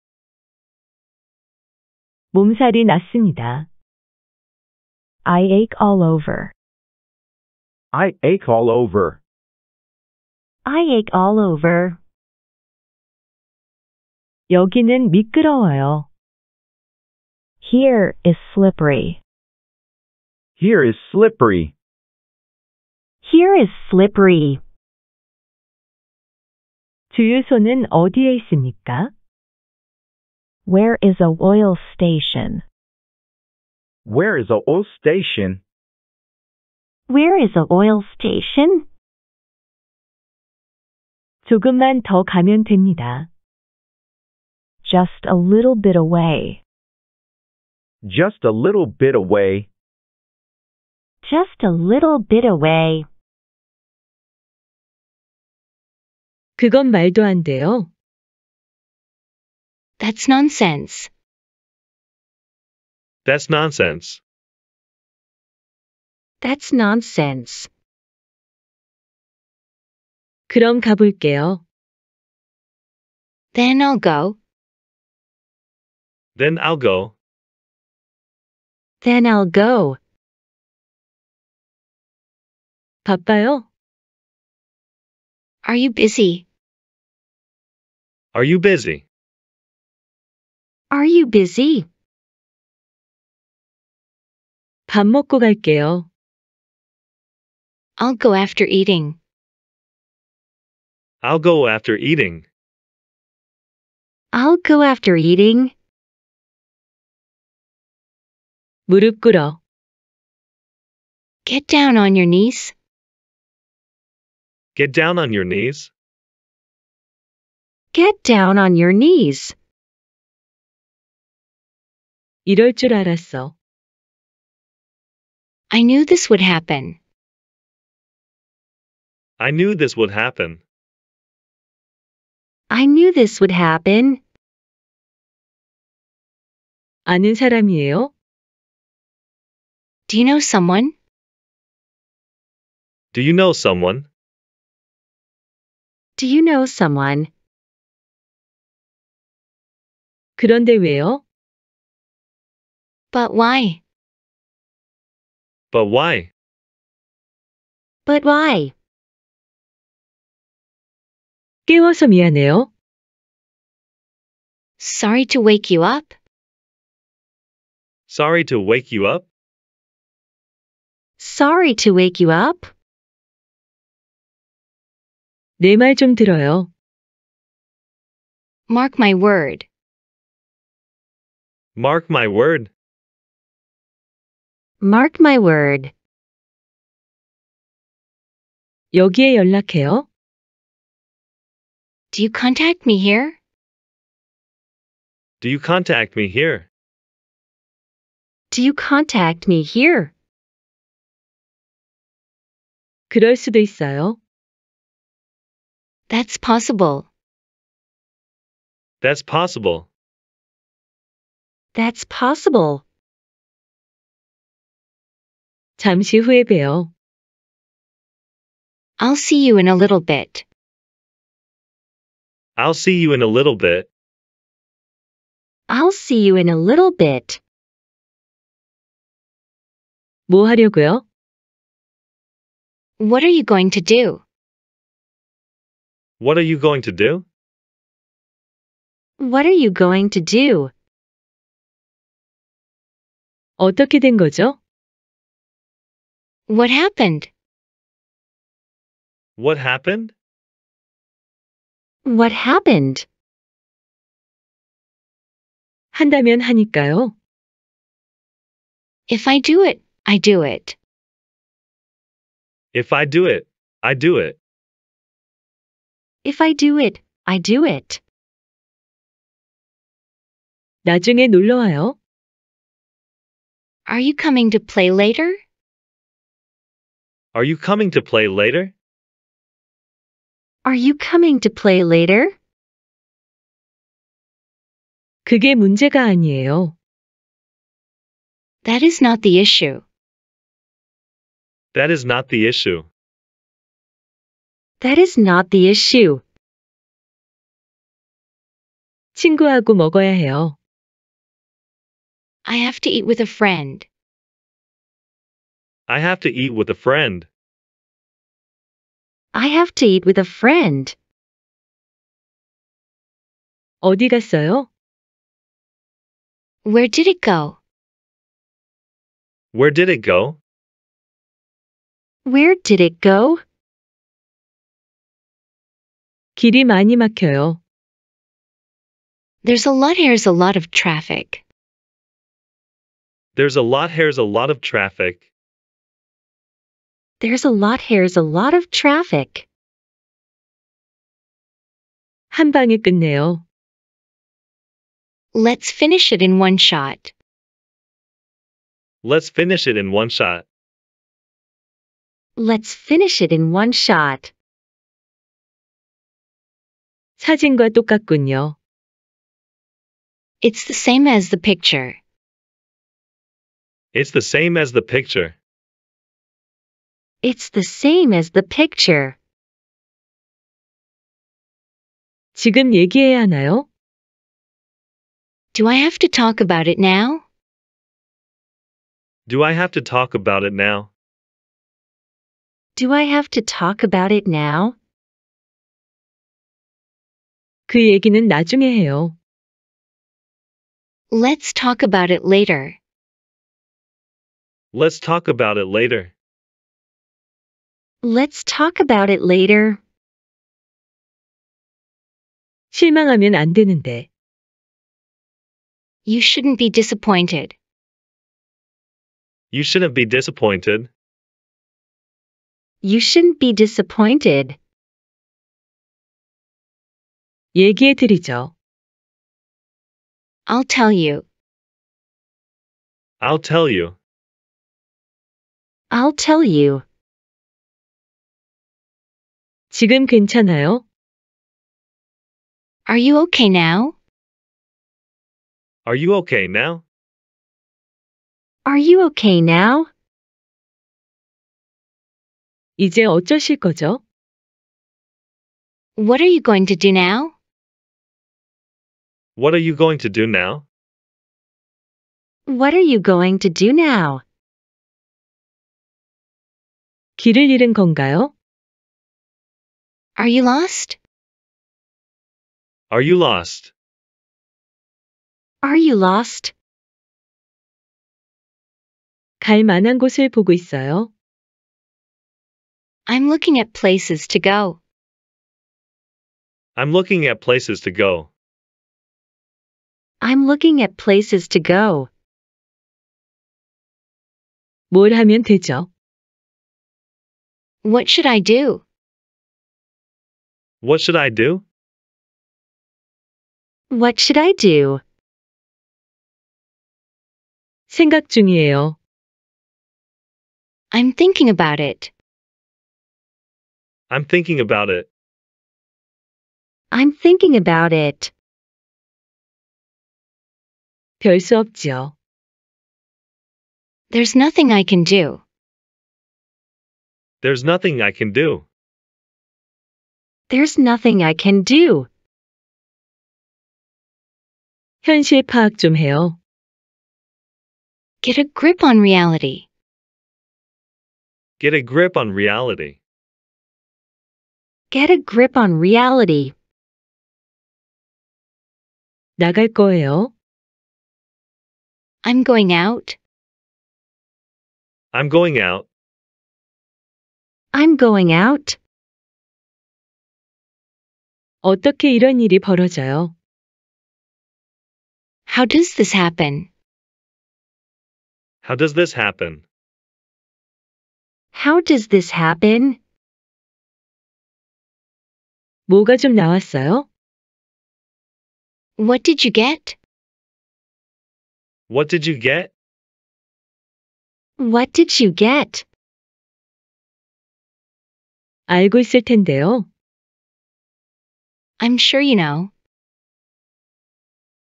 몸살이 났습니다. I ache all over. I ache all over. I ache all over. 여기는 미끄러워요. Here is slippery. Here is slippery. Here is slippery. 주유소는 어디에 있습니까? Where is a oil station? Where is a oil station? Where is a oil station? 조금만 더 가면 됩니다. Just a little bit away. Just a little bit away. Just a little bit away. 그건 말도 안 돼요. That's nonsense. That's nonsense. That's nonsense. 그럼 가볼게요. Then I'll go. Then I'll go. Then I'll go. 바빠요? Are you busy? Are you busy? Are you busy? 밥 먹고 갈게요. I'll go after eating. I'll go after eating. I'll go after eating. 무릎 꿇어. Get down on your knees. Get down on your knees. Get down on your knees. 이럴 줄 알았어. I knew this would happen. I knew this would happen. I knew this would happen. 아는 사람이에요? Do you know someone? Do you know someone? Do you know someone? 그런데 왜요? But why? But why? But why? 깨워서 미안해요. Sorry to wake you up. Sorry to wake you up. Sorry to wake you up. 내 말 좀 들어요. Mark my word. Mark my word. Mark my word. 여기에 연락해요. Do you contact me here? Do you contact me here? Do you contact me here? 그럴 수도 있어요. That's possible. That's possible. That's possible. 잠시 후에 봬요. I'll see you in a little bit. I'll see you in a little bit. I'll see you in a little bit. 뭐 하려고요? What are you going to do? What are you going to do? What are you going to do? 어떻게 된 거죠? What happened? What happened? What happened? 한다면 하니까요. If I do it, I do it. If I do it, I do it. If I do it, I do it. 나중에 놀러 와요. Are you coming to play later? Are you coming to play later? Are you coming to play later? 그게 문제가 아니에요. That is not the issue. That is not the issue. That is not the issue. 친구하고 먹어야 해요. I have to eat with a friend. I have to eat with a friend. I have to eat with a friend. 어디 갔어요? Where did it go? Where did it go? Where did it go? 길이 많이 막혀요. There's a lot here's a lot of traffic. There's a lot here's a lot of traffic. There's a lot here's a lot of traffic. 한 방에 끝내요. Let's finish it in one shot. Let's finish it in one shot. Let's finish it in one shot. 사진과 똑같군요. It's the same as the picture. It's the same as the picture. It's the same as the picture. 지금 얘기해야 하나요? Do I have to talk about it now? Do I have to talk about it now? Do I have to talk about it now? 그 얘기는 나중에 해요. Let's talk about it later. Let's talk about it later. Let's talk about it later. 실망하면 안 되는데. You shouldn't be disappointed. You shouldn't be disappointed. You shouldn't be disappointed. 얘기해 드리죠. I'll tell you. I'll tell you. I'll tell you. 지금 괜찮아요? Are you okay now? Are you okay now? Are you okay now? 이제 어쩌실 거죠? What are you going to do now? What are you going to do now? What are you going to do now? 길을 잃은 건가요? Are you lost? Are you lost? Are you lost? 갈 만한 곳을 보고 있어요. I'm looking at places to go. I'm looking at places to go. I'm looking at places to go. 뭘 하면 되죠? What should I do? What should I do? What should I do? 생각 중이에요. I'm thinking about it. I'm thinking about it. I'm thinking about it. 별 수 없지요. There's nothing I can do. There's nothing I can do. There's nothing I can do. 현실 파악 좀 해요. Get a grip on reality. Get a grip on reality. Get a grip on reality. 나갈 거예요. I'm going out. I'm going out. I'm going out. 어떻게 이런 일이 벌어져요? How does this happen? How does this happen? How does this happen? 뭐가 좀 나왔어요? What did you get? What did you get? What did you get? 알고 있을 텐데요. I'm sure you know.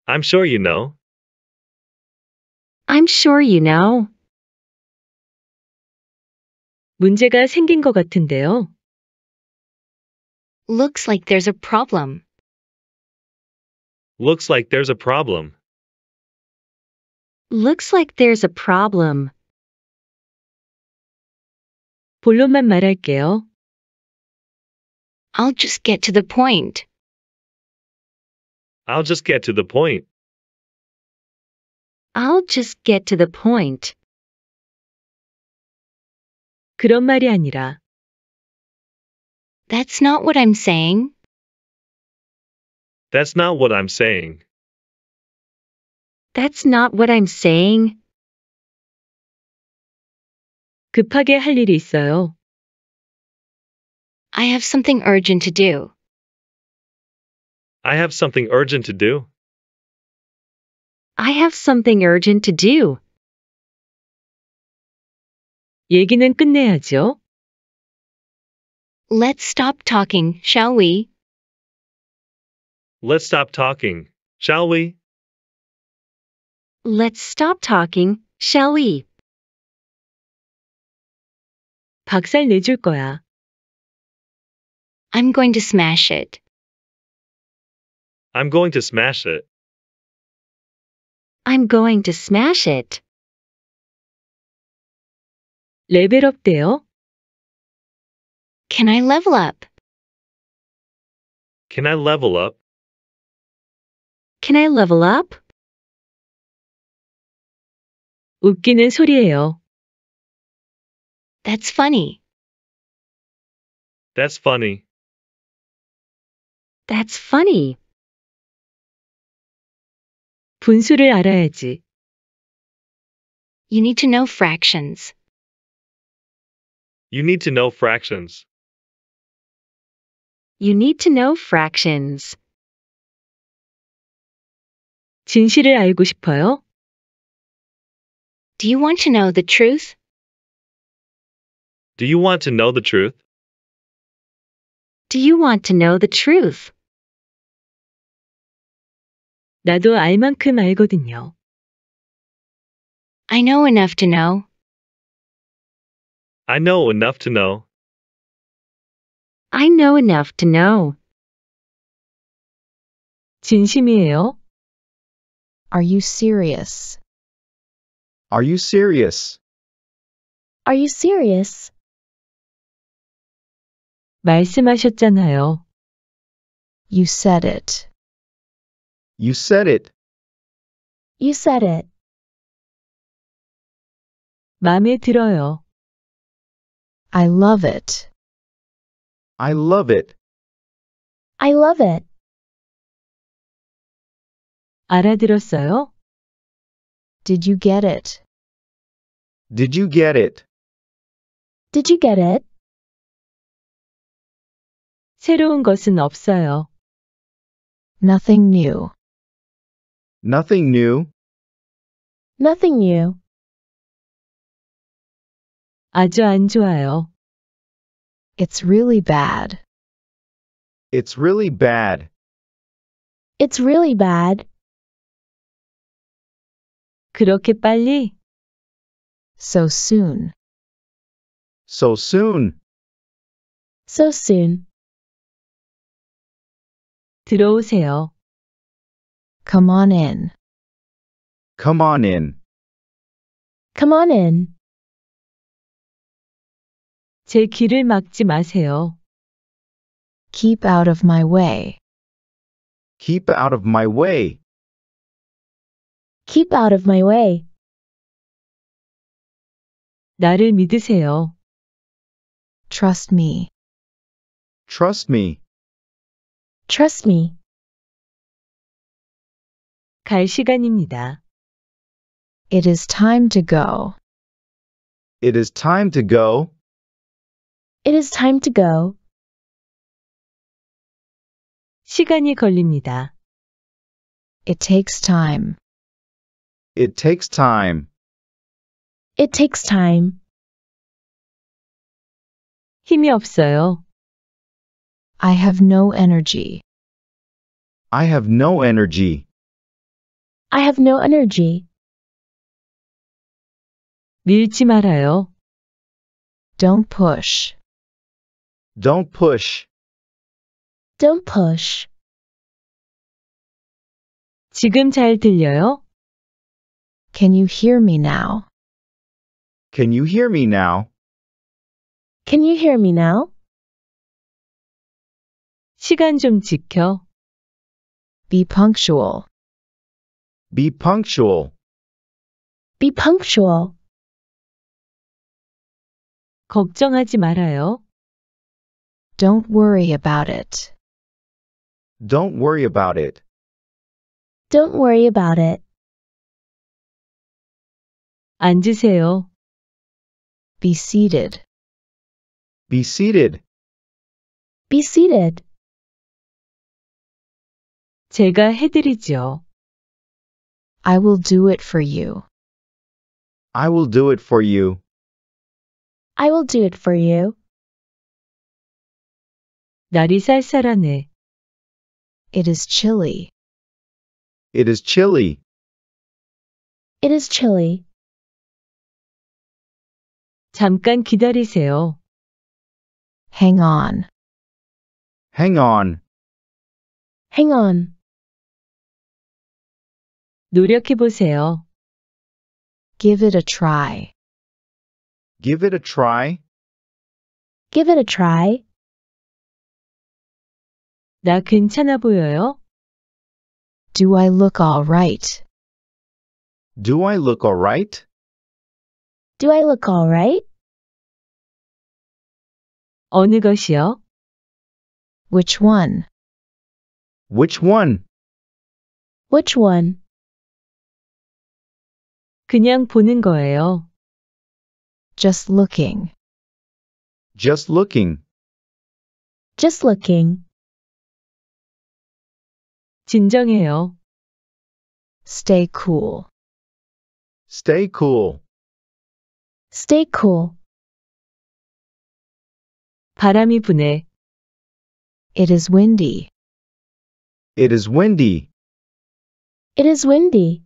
I'm sure you know. I'm sure you know. 문제가 생긴 것 같은데요. Looks like there's a problem. Looks like there's a problem. Looks like there's a problem. 본론만 말할게요. I'll just get to the point. I'll just get to the point. I'll just get to the point. 그런 말이 아니라 That's not what I'm saying. That's not what I'm saying. That's not what I'm saying. 급하게 할 일이 있어요. I have something urgent to do. I have something urgent to do. I have something urgent to do. 얘기는 끝내야죠. Let's stop talking, shall we? Let's stop talking, shall we? Let's stop talking, shall we? 박살 내줄 거야. I'm going to smash it. I'm going to smash it. I'm going to smash it. 레벨업 돼요? Can I level up? Can I level up? Can I level up? 웃기는 소리예요. That's funny. That's funny. That's funny. 분수를 알아야지. You need to know fractions. You need to know fractions. You need to know fractions. 진실을 알고 싶어요? Do you want to know the truth? Do you want to know the truth? Do you want to know the truth? 나도 알 만큼 알거든요. I know enough to know. I know enough to know. I know enough to know. 진심이에요? Are you serious? Are you serious? Are you serious? 말씀하셨잖아요. You said it. You said it. You said it. 마음에 들어요. I love it. I love it. I love it. 알아들었어요? Did you get it? Did you get it? Did you get it? 새로운 것은 없어요. Nothing new. Nothing new. Nothing new. 아주 안 좋아요. It's really bad. It's really bad. It's really bad. 그렇게 빨리? So soon. So soon. So soon. 들어오세요. Come on in. Come on in. Come on in. 제 길을 막지 마세요. Keep out of my way. Keep out of my way. Keep out of my way. 나를 믿으세요. Trust me. Trust me. Trust me. 갈 시간입니다. It is time to go. It is time to go. It is time to go. 시간이 걸립니다. It takes time. It takes time. It takes time. 힘이 없어요. I have no energy. I have no energy. I have no energy. 밀지 말아요. Don't push. Don't push. Don't push. 지금 잘 들려요? Can you hear me now? Can you hear me now? Can you hear me now? 시간 좀 지켜. Be punctual. Be punctual. Be punctual. 걱정하지 말아요. Don't worry about it. Don't worry about it. Don't worry about it. 앉으세요. Be seated. Be seated. Be seated. 제가 해드리죠. I will do it for you. I will do it for you. I will do it for you. 날이 쌀쌀하네. It is chilly. It is chilly. It is chilly. 잠깐 기다리세요. Hang on. Hang on. Hang on. 노력해보세요. Give it a try. Give it a try. Give it a try. 나 괜찮아 보여요? Do I look all right? Do I look alright? Do I look all right? 어느 것이요? Which one? Which one? Which one? 그냥 보는 거예요. Just looking. Just looking. Just looking. 진정해요. Stay cool. Stay cool. Stay cool. 바람이 부네. It is windy. It is windy. It is windy.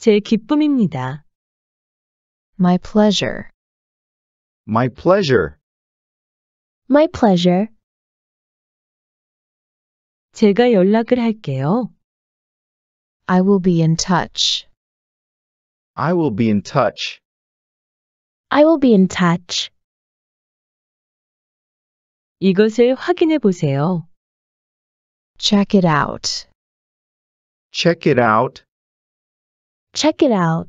제 기쁨입니다. My pleasure. My pleasure. My pleasure. 제가 연락을 할게요. I will be in touch. I will be in touch. I will be in touch. 이것을 확인해 보세요. Check it out. Check it out. Check it out.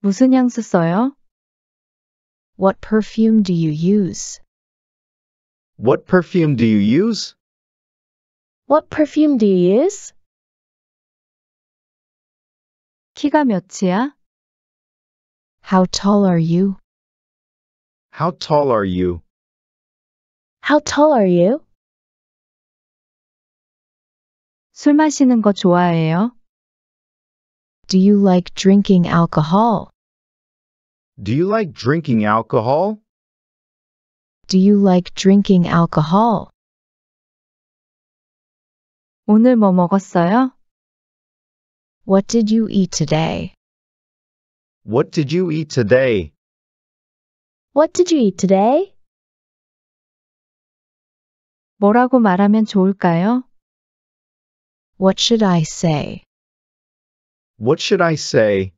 무슨 향수 써요? What perfume do you use? What perfume do you use? What perfume do you use? 키가 몇이야? How tall are you? How tall are you? How tall are you? 술 마시는 거 좋아해요? Do you like drinking alcohol? Do you like drinking alcohol? Do you like drinking alcohol? 오늘 뭐 먹었어요? What did you eat today? What did you eat today? What did you eat today? 뭐라고 말하면 좋을까요? What should I say? What should I say?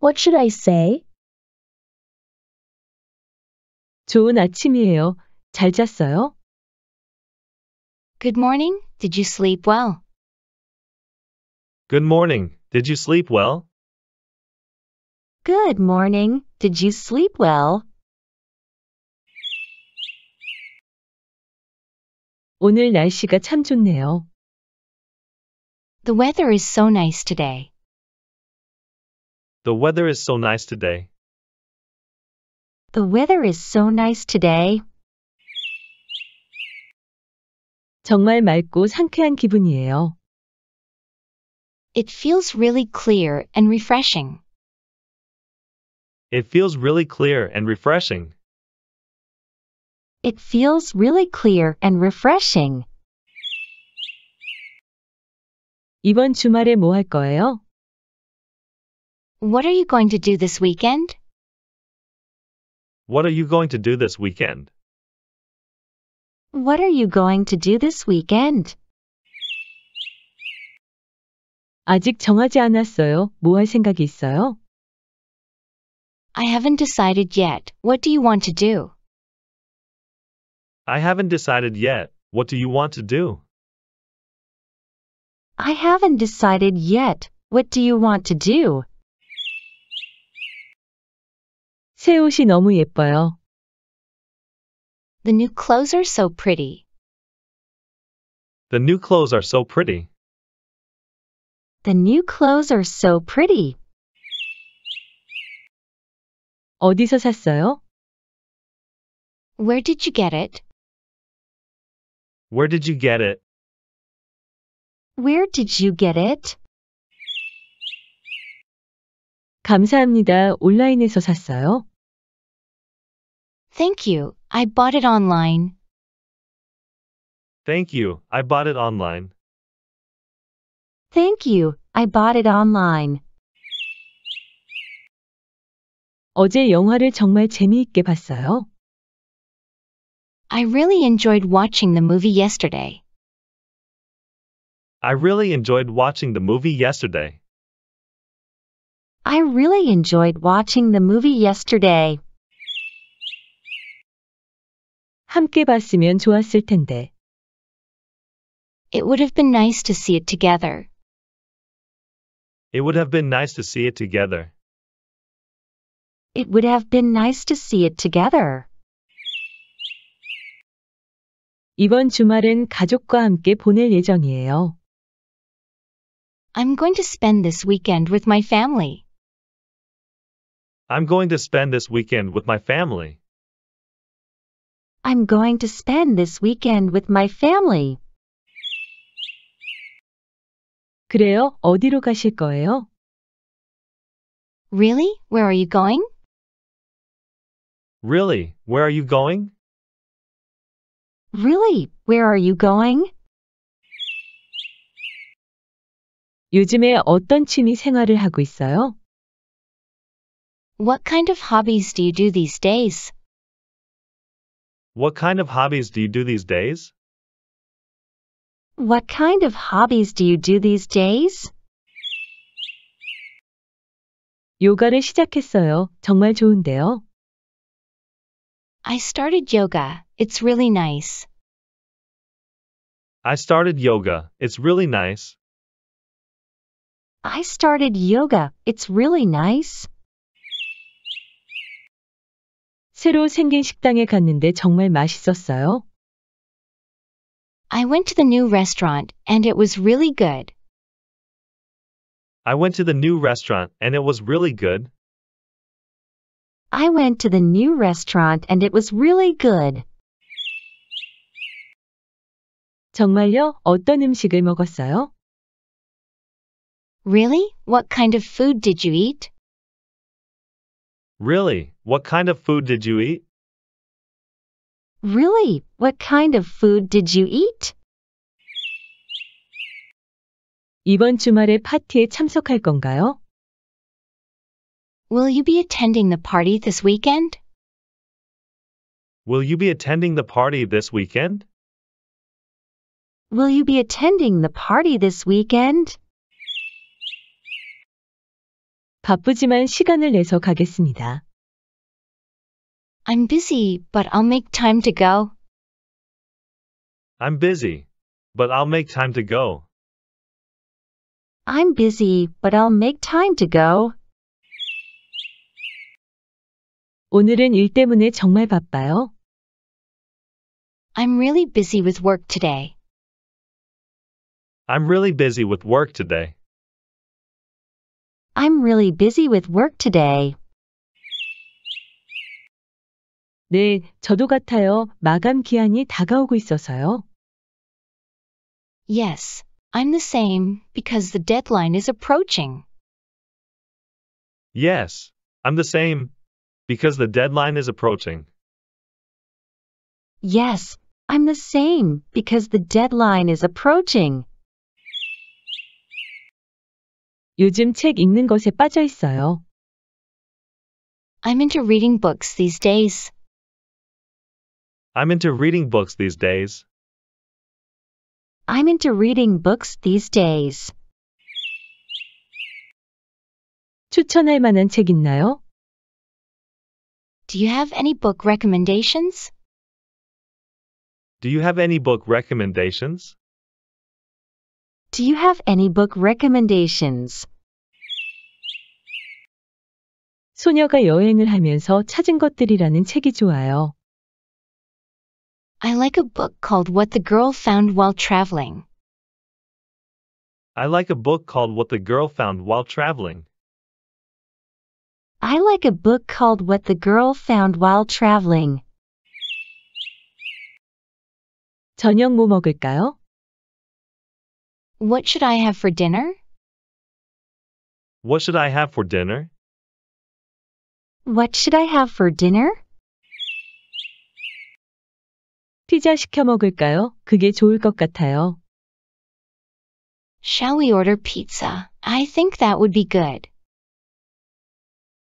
What should I say? 좋은 아침이에요. 잘 잤어요? Good morning. Did you sleep well? Good morning. Did you sleep well? Good morning. Did you sleep well? 오늘 날씨가 참 좋네요. The weather is so nice today. The weather is so nice today. The weather is so nice today. 정말 맑고 상쾌한 기분이에요. It feels really clear and refreshing. It feels really clear and refreshing. It feels really clear and refreshing. 이번 주말에 뭐 할 거예요? What are you going to do this weekend? What are you going to do this weekend? What are you going to do this weekend? 아직 정하지 않았어요. 뭐 할 생각이 있어요? I haven't decided yet. What do you want to do? I haven't decided yet. What do you want to do? I haven't decided yet. What do you want to do? 새 옷이 너무 예뻐요. The new clothes are so pretty. The new clothes are so pretty. The new clothes are so pretty. 어디서 샀어요? Where did you get it? Where did you get it? Where did you get it? 감사합니다. 온라인에서 샀어요. Thank you. I bought it online. Thank you. I bought it online. Thank you. I bought it online. 어제 영화를 정말 재미있게 봤어요. I really enjoyed watching the movie yesterday. I really enjoyed watching the movie yesterday. I really enjoyed watching the movie yesterday. 함께 봤으면 좋았을 텐데. It would have been nice to see it together. It would have been nice to see it together. It would have been nice to see it together. 이번 주말은 가족과 함께 보낼 예정이에요. I'm going to spend this weekend with my family. I'm going to spend this weekend with my family. I'm going to spend this weekend with my family. 그래요? 어디로 가실 거예요? Really? Where are you going? Really? Where are you going? Really? Where are you going? 요즘에 어떤 취미 생활을 하고 있어요? What kind of hobbies do you do these days? What kind of hobbies do you do these days? What kind of hobbies do you do these days? 요가를 시작했어요. 정말 좋은데요. I started yoga. It's really nice. I started yoga. It's really nice. I started yoga. It's really nice. 새로 생긴 식당에 갔는데 정말 맛있었어요. I went to the new restaurant and it was really good. I went to the new restaurant and it was really good. I went to the new restaurant and it was really good. 정말요? 어떤 음식을 먹었어요? Really? What kind of food did you eat? Really? What kind of food did you eat? Really? What kind of food did you eat? 이번 주말에 파티에 참석할 건가요? Will you be attending the party this weekend? Will you be attending the party this weekend? Will you be attending the party this weekend? 바쁘지만 시간을 내서 가겠습니다. I'm busy, but I'll make time to go. I'm busy, but I'll make time to go. I'm busy, but I'll make time to go. 오늘은 일 때문에 정말 바빠요. I'm really busy with work today. I'm really busy with work today. I'm really busy with work today. 네, 저도 같아요. 마감 기한이 다가오고 있어서요. Yes, I'm the same because the deadline is approaching. Yes, I'm the same. Because the deadline is approaching. Yes, I'm the same because the deadline is approaching. 요즘 책 읽는 것에 빠져 있어요. I'm into reading books these days. I'm into reading books these days. I'm into reading books these days. 추천할 만한 책 있나요? Do you have any book recommendations? Do you have any book recommendations? Do you have any book recommendations? 소녀가 여행을 하면서 찾은 것들이라는 책이 좋아요. I like a book called What the Girl Found While Traveling. I like a book called What the Girl Found While Traveling. I like a book called What the Girl Found While Traveling. 저녁 뭐 먹을까요? What should I have for dinner? What should I have for dinner? What should I have for dinner? 피자 시켜 먹을까요? 그게 좋을 것 같아요. Shall we order pizza? I think that would be good.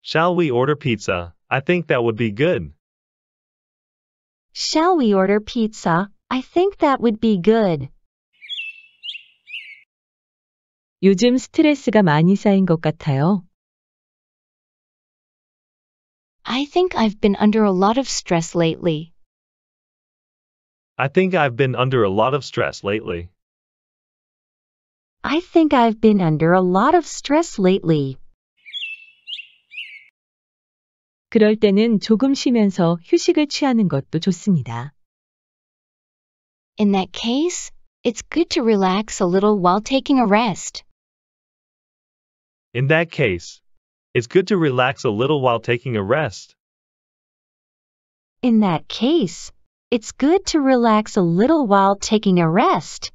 Shall we order pizza? I think that would be good. Shall we order pizza? I think that would be good. 요즘 스트레스가 많이 쌓인 것 같아요. I think I've been under a lot of stress lately. I think I've been under a lot of stress lately. I think I've been under a lot of stress lately. 그럴 때는 조금 쉬면서 휴식을 취하는 것도 좋습니다. In that case, it's good to relax a little while taking a rest. In that case, it's good to relax a little while taking a rest. In that case, it's good to relax a little while taking a rest.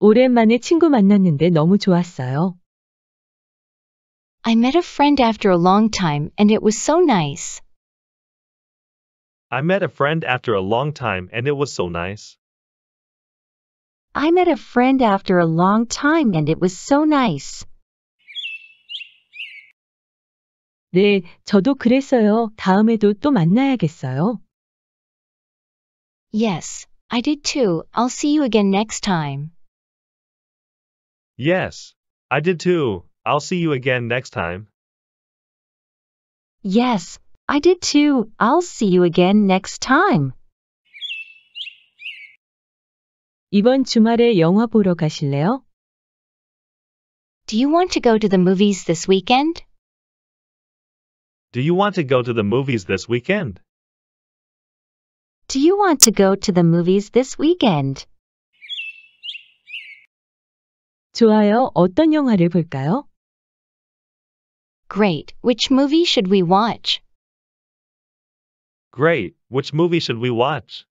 오랜만에 친구 만났는데 너무 좋았어요. I met a friend after a long time and it was so nice. I met a friend after a long time and it was so nice. I met a friend after a long time and it was so nice. 네, 저도 그랬어요. 다음에도 또 만나야겠어요. Yes, I did too. I'll see you again next time. Yes, I did too. I'll see you again next time. Yes, I did too. I'll see you again next time. 이번 주말에 영화 보러 가실래요? Do you want to go to the movies this weekend? Do you want to go to the movies this weekend? Do you want to go to the movies this weekend? 좋아요. 어떤 영화를 볼까요? Great. Which movie should we watch? Great. Which movie should we watch?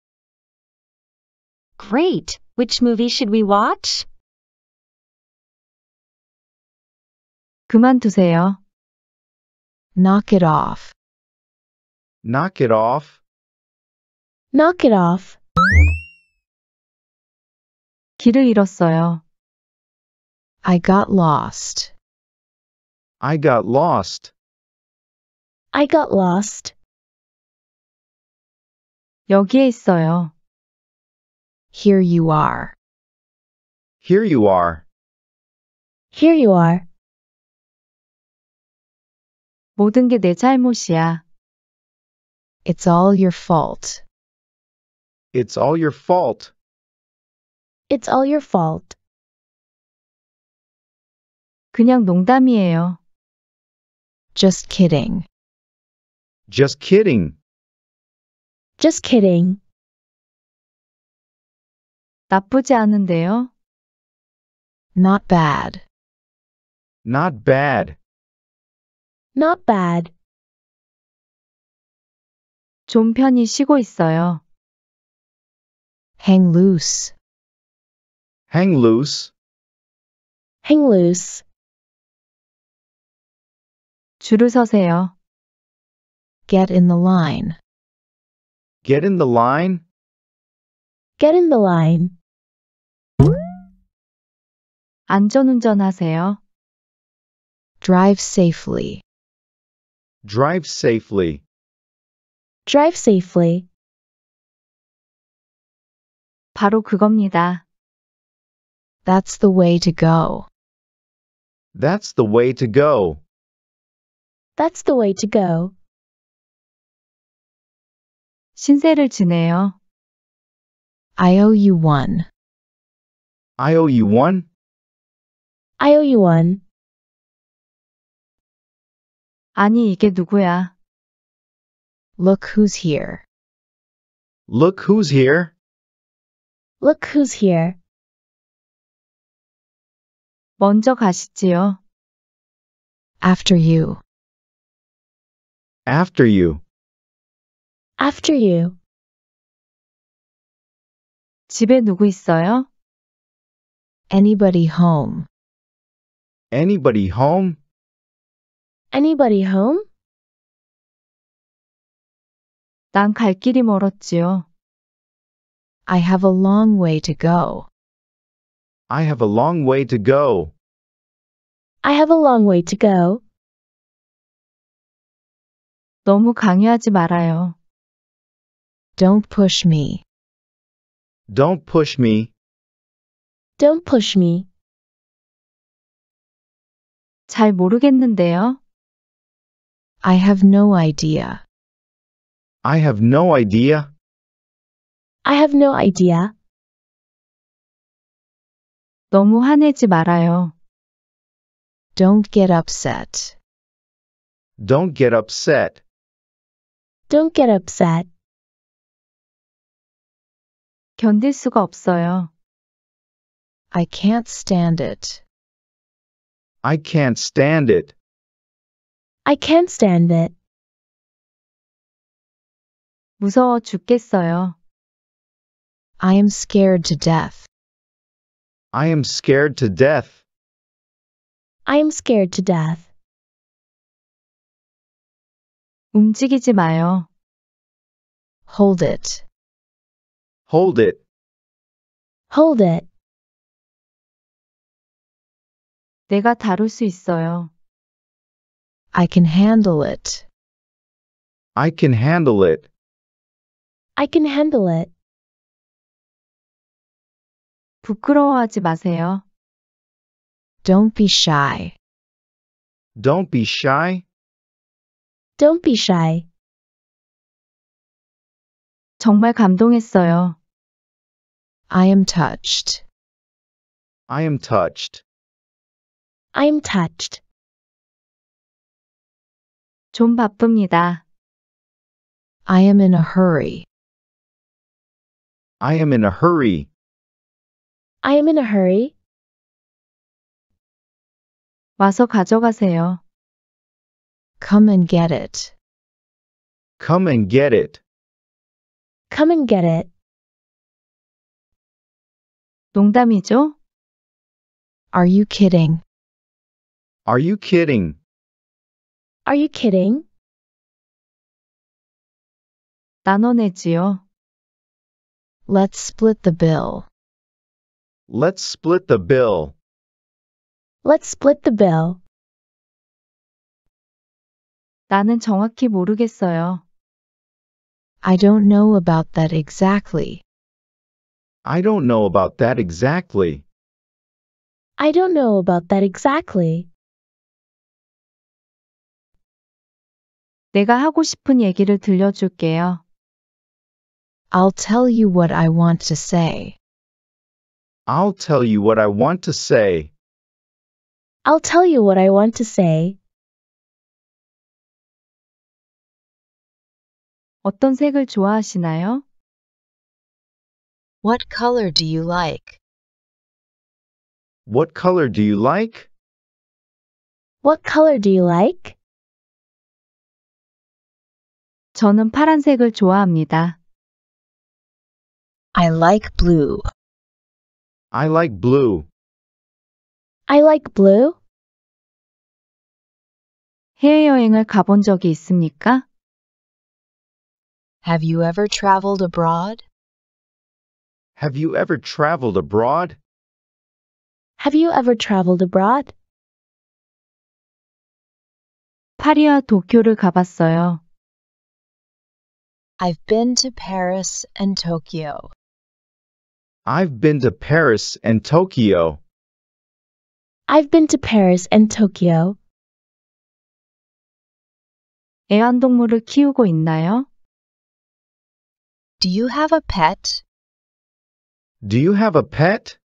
Great. Which movie should we watch? 그만두세요. Knock it off. Knock it off. Knock it off. 길을 잃었어요. I got lost. I got lost. I got lost. 여기에 있어요. Here you are. Here you are. Here you are. 모든 게 내 잘못이야. It's all your fault. It's all your fault. It's all your fault. 그냥 농담이에요. Just kidding. Just kidding. Just kidding. 나쁘지 않은데요? Not bad. Not bad. Not bad. 좀 편히 쉬고 있어요. Hang loose. Hang loose. Hang loose. 줄을 서세요. Get in the line. Get in the line. Get in the line. 안전운전하세요. Drive safely. Drive safely. Drive safely. 바로 그겁니다. That's the way to go. That's the way to go. That's the way to go. 신세를 지내요. I owe you one. I owe you one. I owe you one. 아니, 이게 누구야? Look who's here. Look who's here. Look who's here. 먼저 가시지요. After you. After you. After you. 집에 누구 있어요? Anybody home? Anybody home? Anybody home? 난 갈 길이 멀었지요. I have a long way to go. I have a long way to go. I have a long way to go. 너무 강요하지 말아요. Don't push me. Don't push me. Don't push me. 잘 모르겠는데요. I have no idea. I have no idea. I have no idea. 너무 화내지 말아요. Don't get upset. Don't get upset. Don't get upset. 견딜 수가 없어요. I can't stand it. I can't stand it. I can't stand it. 무서워 죽겠어요. I am scared to death. I am scared to death. I am scared to death. 움직이지 마요. Hold it. Hold it. Hold it. 내가 다룰 수 있어요. I can handle it. I can handle it. I can handle it. 부끄러워하지 마세요. Don't be shy. Don't be shy. Don't be shy. 정말 감동했어요. I am touched. I am touched. I am touched. 좀 바쁩니다. I am in a hurry. I am in a hurry. I am in a hurry. 와서 가져가세요. Come and get it. Come and get it. Come and get it. 농담이죠? Are you kidding? Are you kidding? Are you kidding? 나눠내지요. Let's split the bill. Let's split the bill. Let's split the bill. 나는 정확히 모르겠어요. I don't know about that exactly. I don't know about that exactly. I don't know about that exactly. 내가 하고 싶은 얘기를 들려줄게요. I'll tell you what I want to say. I'll tell you what I want to say. I'll tell you what I want to say. 어떤 색을 좋아하시나요? What color do you like? What color do you like? What color do you like? 저는 파란색을 좋아합니다. I like blue. I like blue. I like blue. 해외여행을 가본 적이 있습니까? Have you ever traveled abroad? Have you ever traveled abroad? Have you ever traveled abroad? 파리와 도쿄를 가봤어요. I've been to Paris and Tokyo. I've been to Paris and Tokyo. I've been to Paris and Tokyo. 애완동물을 키우고 있나요? Do you have a pet? Do you have a pet?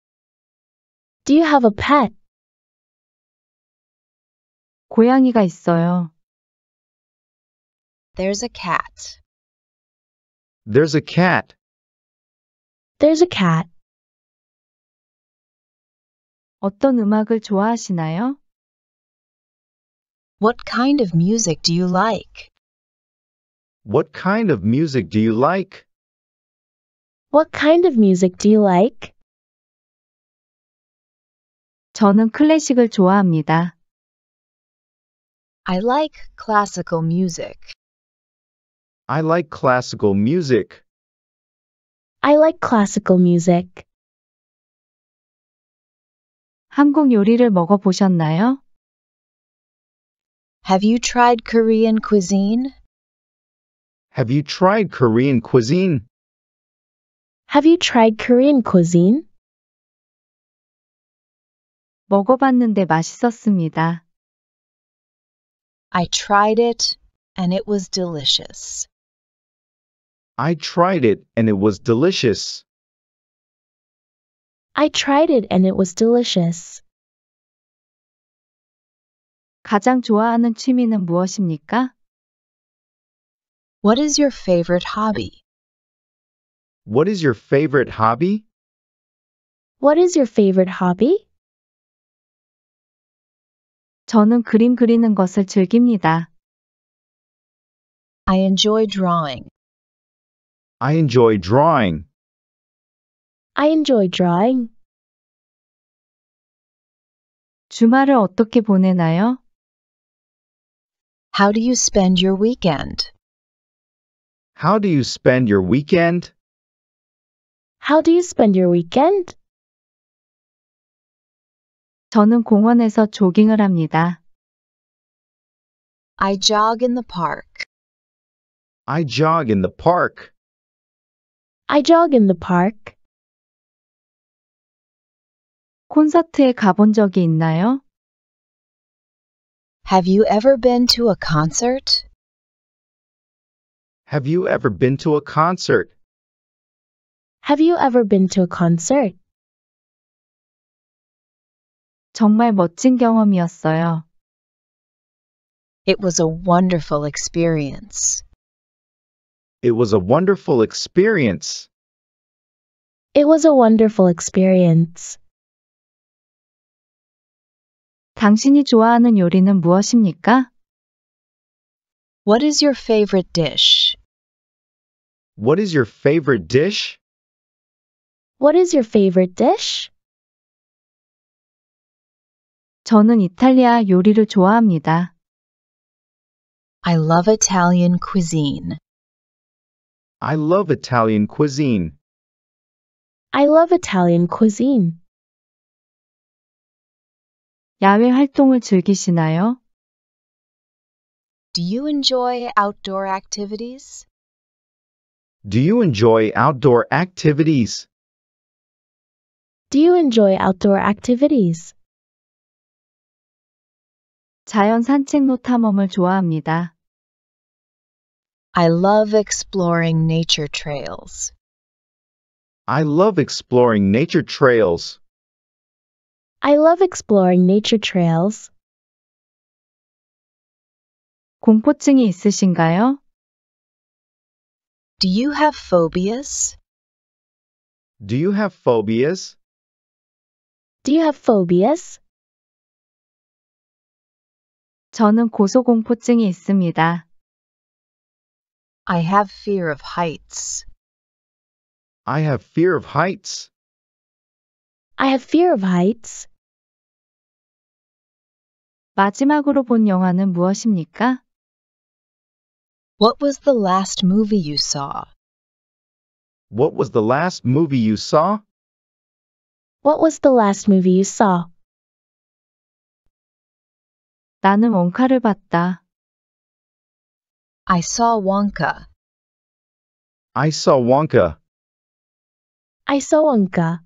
Do you have a pet? 고양이가 있어요. There's a cat. There's a cat. There's a cat. 어떤 음악을 좋아하시나요? What kind of music do you like? What kind of music do you like? What kind of music do you like? 저는 클래식을 좋아합니다. I like classical music. I like classical music. I like classical music. 한국 요리를 먹어보셨나요? Have you tried Korean cuisine? Have you tried Korean cuisine? Have you tried Korean cuisine? 먹어봤는데 맛있었습니다. I tried it and it was delicious. I tried it and it was delicious. I tried it and it was delicious. 가장 좋아하는 취미는 무엇입니까? What is your favorite hobby? What is your favorite hobby? What is your favorite hobby? 저는 그림 그리는 것을 즐깁니다. I enjoy drawing. I enjoy drawing. I enjoy drawing. 주말을 어떻게 보내나요? How do you spend your weekend? How do you spend your weekend? How do you spend your weekend? 저는 공원에서 조깅을 합니다. I jog in the park. I jog in the park. I jog in the park. 콘서트에 가본 적이 있나요? Have you ever been to a concert? Have you ever been to a concert? Have you ever been to a concert? 정말 멋진 경험이었어요. It was a wonderful experience. It was a wonderful experience. It was a wonderful experience. 당신이 좋아하는 요리는 무엇입니까? What is your favorite dish? What is your favorite dish? What is your favorite dish? 저는 이탈리아 요리를 좋아합니다. I love Italian cuisine. I love Italian cuisine. I love Italian cuisine. 야외 활동을 즐기시나요? Do you enjoy outdoor activities? Do you enjoy outdoor activities? Do you enjoy outdoor activities? 자연 산책로 탐험을 좋아합니다. I love exploring nature trails. I love exploring nature trails. I love exploring nature trails. 공포증이 있으신가요? Do you have phobias? Do you have phobias? Do you have phobias? 저는 고소공포증이 있습니다. I have fear of heights. I have fear of heights. I have fear of heights. 마지막으로 본 영화는 무엇입니까? What was the last movie you saw? What was the last movie you saw? What was the last movie you saw? 나는 원카를 봤다. I saw Wonka. I saw Wonka. I saw Wonka.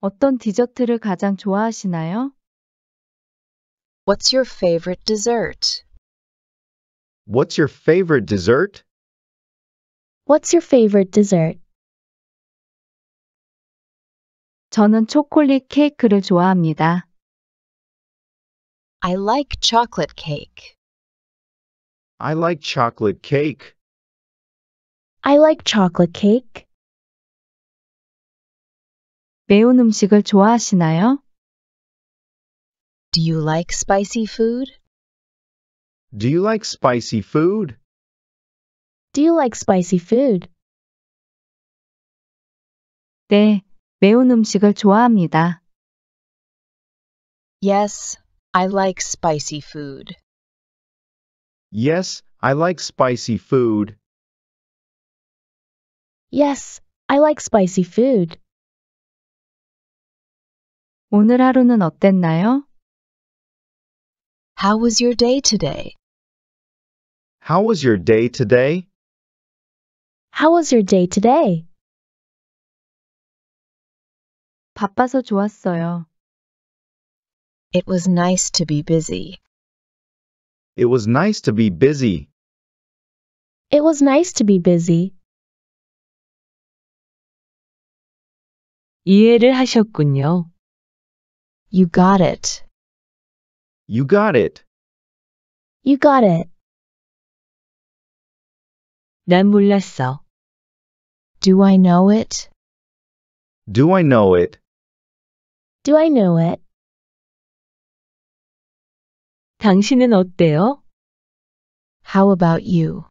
어떤 디저트를 가장 좋아하시나요? What's your favorite dessert? What's your favorite dessert? What's your favorite dessert? 저는 초콜릿 케이크를 좋아합니다. I like chocolate cake. I like chocolate cake. I like chocolate cake. 매운 음식을 좋아하시나요? Do you like spicy food? Do you like spicy food? Do you like spicy food? 네, 매운 음식을 좋아합니다. Yes, I like spicy food. Yes, I like spicy food. Yes, I like spicy food. 오늘 하루는 어땠나요? How was your day today? How was your day today? How was your day today? 바빠서 좋았어요. It was nice to be busy. It was nice to be busy. It was nice to be busy. 이해를 하셨군요. You got it. You got it. You got it. 난 몰랐어. Do I know it? Do I know it? Do I know it? 당신은 어때요? How about you?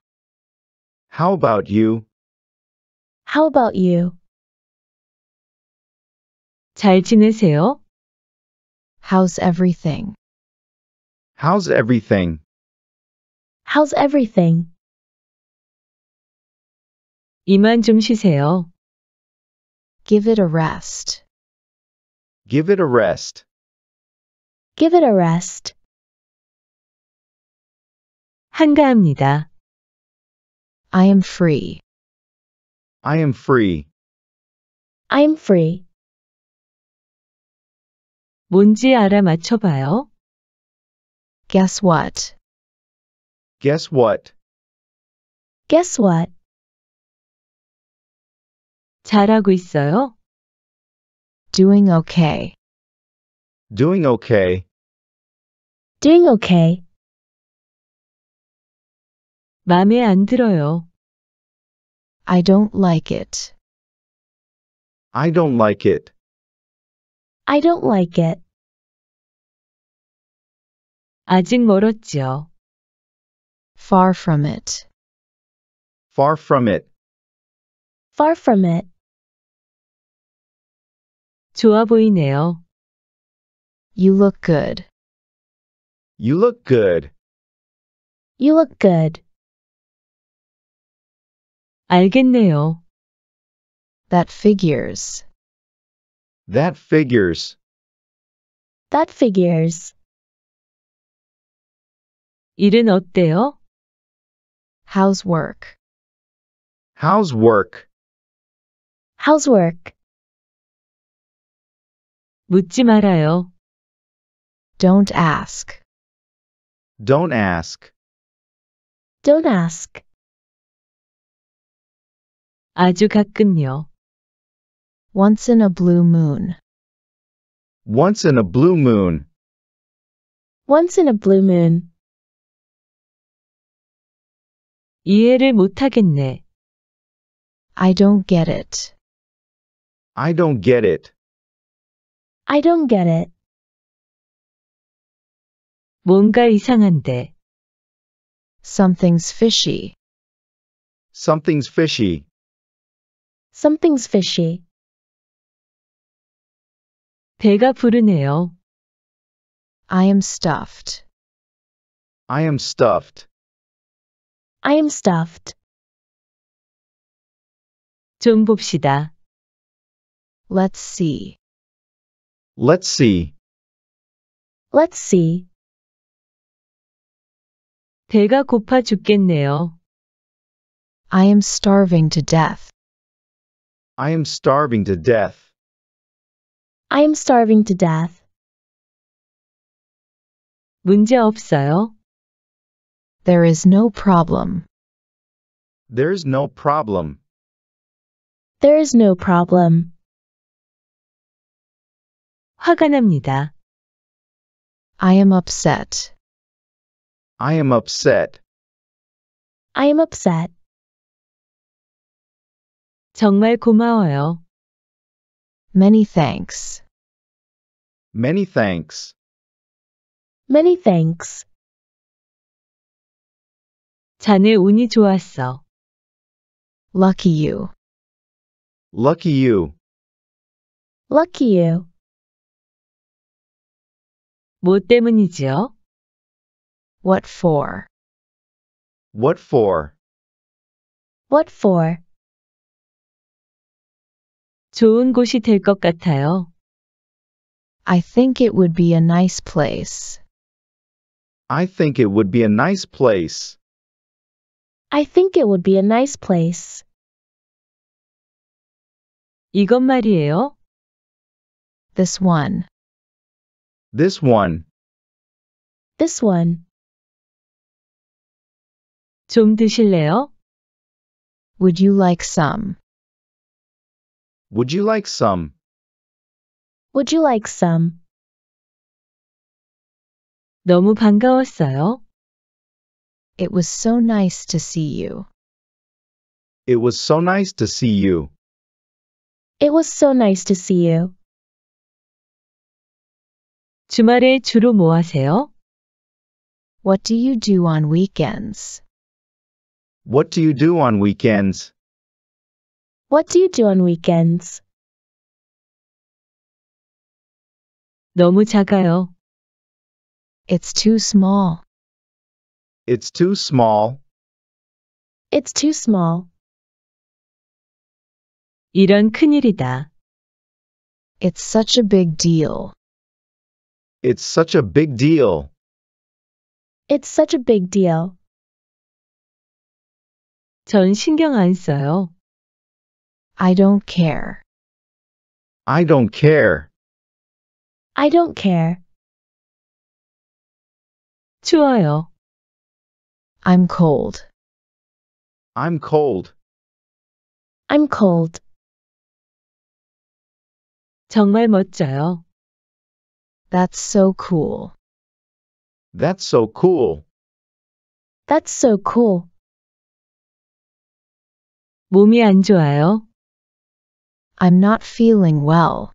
How about you? How about you? 잘 지내세요? How's everything? How's everything? How's everything? 이만 좀 쉬세요. Give it a rest. Give it a rest. Give it a rest. 한가합니다. I am free. I am free. I am free. 뭔지 알아 맞춰봐요. Guess what? Guess what? Guess what? 잘하고 있어요? Doing okay. Doing okay. Doing okay. 마음에 안 들어요. I don't like it. I don't like it. I don't like it. 아직 멀었지요. Far from it. Far from it. Far from it. 좋아 보이네요. You look good. You look good. You look good. 알겠네요. That figures. That figures. That figures. 일은 어때요? How's work? How's work? How's work? 묻지 말아요. Don't ask. Don't ask. Don't ask. 아주 가끔요. Once in a blue moon. Once in a blue moon. Once in a blue moon. 이해를 못하겠네. I don't get it. I don't get it. I don't get it. 뭔가 이상한데. Something's fishy. Something's fishy. Something's fishy. 배가 부르네요. I am stuffed. I am stuffed. I am stuffed. 좀 봅시다. Let's see. Let's see. Let's see. 배가 고파 죽겠네요. I am starving to death. I am starving to death. I am starving to death. 문제 없어요. There is no problem. There's no problem. There is no problem. 화가 납니다. I am upset. I am upset. I am upset. 정말 고마워요. Many thanks. Many thanks. Many thanks. 자네 운이 좋았어. Lucky you. Lucky you. Lucky you. 뭐 때문이지요? What for? What for? What for? 좋은 곳이 될 것 같아요. I think it would be a nice place. I think it would be a nice place. I think it would be a nice place. 이것 말이에요. This one. This one. This one. 좀 드실래요? Would you like some? Would you like some? Would you like some? 너무 반가웠어요. It was so nice to see you. It was so nice to see you. It was so nice to see you. 주말에 주로 뭐 하세요? What do you do on weekends? What do you do on weekends? What do you do on weekends? 너무 작아요. It's too small. It's too small. It's too small. 이런 큰일이다. It's such a big deal. It's such a big deal. It's such a big deal. 전 신경 안 써요. I don't care. I don't care. I don't care. 추워요. I'm cold. I'm cold. I'm cold. 정말 멋져요. That's so cool. That's so cool. That's so cool. 몸이 안 좋아요. I'm not feeling well.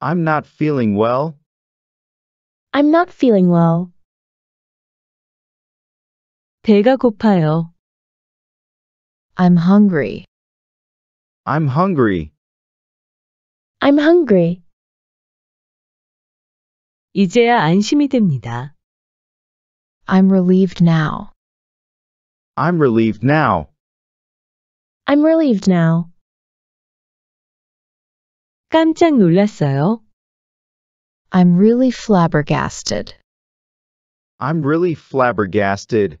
I'm not feeling well. I'm not feeling well. 배가 고파요. I'm hungry. I'm hungry. I'm hungry. 이제야 안심이 됩니다. I'm relieved now. I'm relieved now. I'm relieved now. 깜짝 놀랐어요. I'm really flabbergasted. I'm really flabbergasted.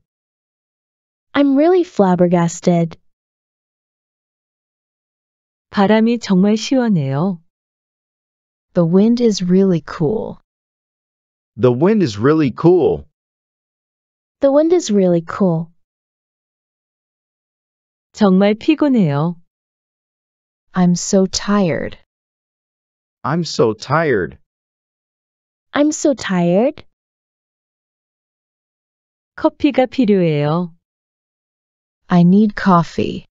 I'm really flabbergasted. 바람이 정말 시원해요. The wind is really cool. The wind is really cool. The wind is really cool. 정말 피곤해요. I'm so tired. I'm so tired. I'm so tired. 커피가 필요해요. I need coffee.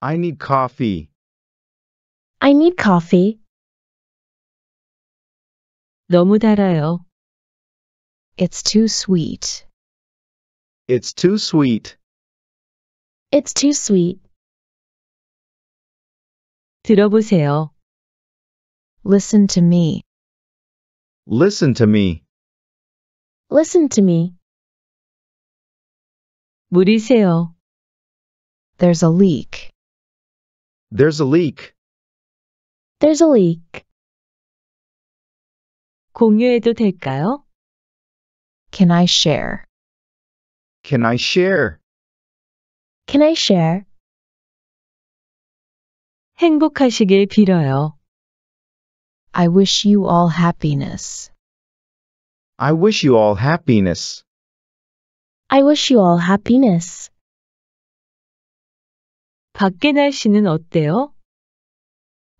I need coffee. I need coffee. 너무 달아요. It's too sweet. It's too sweet. It's too sweet. 들어보세요. Listen to me. Listen to me. Listen to me. 물이 새요. There's a leak. There's a leak. There's a leak. 공유해도 될까요? Can I share? Can I share? Can I share? 행복하시길 빌어요. I wish you all happiness. I wish you all happiness. I wish you all happiness. 밖에 날씨는 어때요?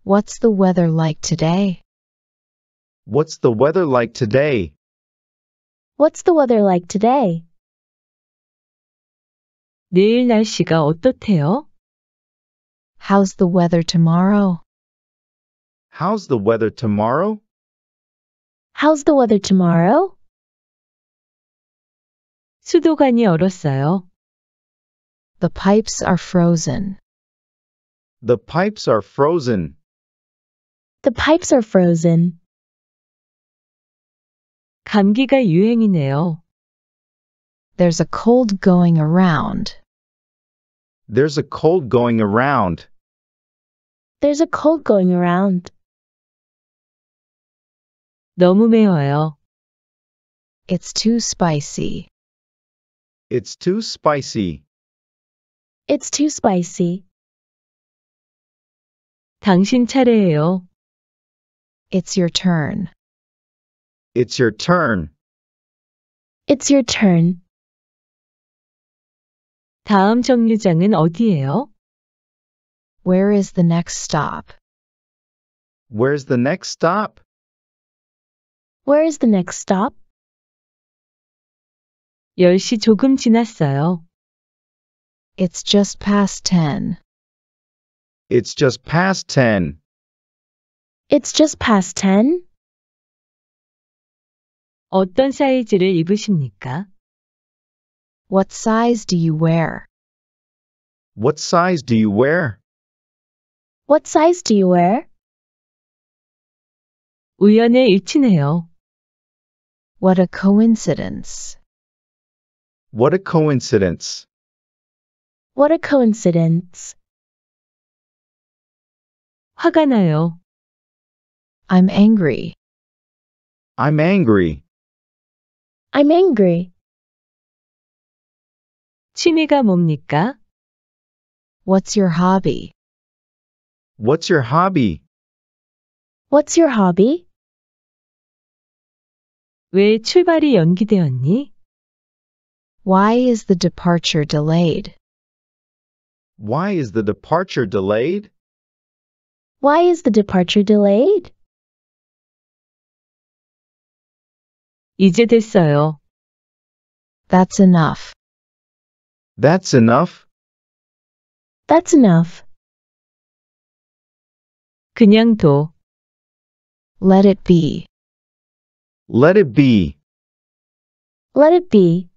What's the weather like today? What's the weather like today? What's the weather like today? 내일 날씨가 어떻대요? How's the weather tomorrow? How's the weather tomorrow? How's the weather tomorrow? 수도관이 얼었어요. The pipes are frozen. The pipes are frozen. The pipes are frozen. 감기가 유행이네요. There's a cold going around. There's a cold going around. There's a cold going around. 너무 매워요. It's too spicy. It's too spicy. It's too spicy. 당신 차례예요. It's your turn. It's your turn. It's your turn. 다음 정류장은 어디예요? Where is the next stop? Where's the next stop? Where is the next stop? 10시 조금 지났어요. It's just past 10. It's just past 10. It's just past 10. 어떤 사이즈를 입으십니까? What size do you wear? What size do you wear? What size do you wear? 우연의 일치네요. What a coincidence. What a coincidence. What a coincidence. 화가 나요. I'm angry. I'm angry. I'm angry. 취미가 뭡니까? What's your hobby? What's your hobby? What's your hobby? 왜 출발이 연기되었니? Why is the departure delayed? Why is the departure delayed? Why is the departure delayed? 이제 됐어요. That's enough. That's enough. That's enough. 그냥 둬. Let it be. Let it be. Let it be.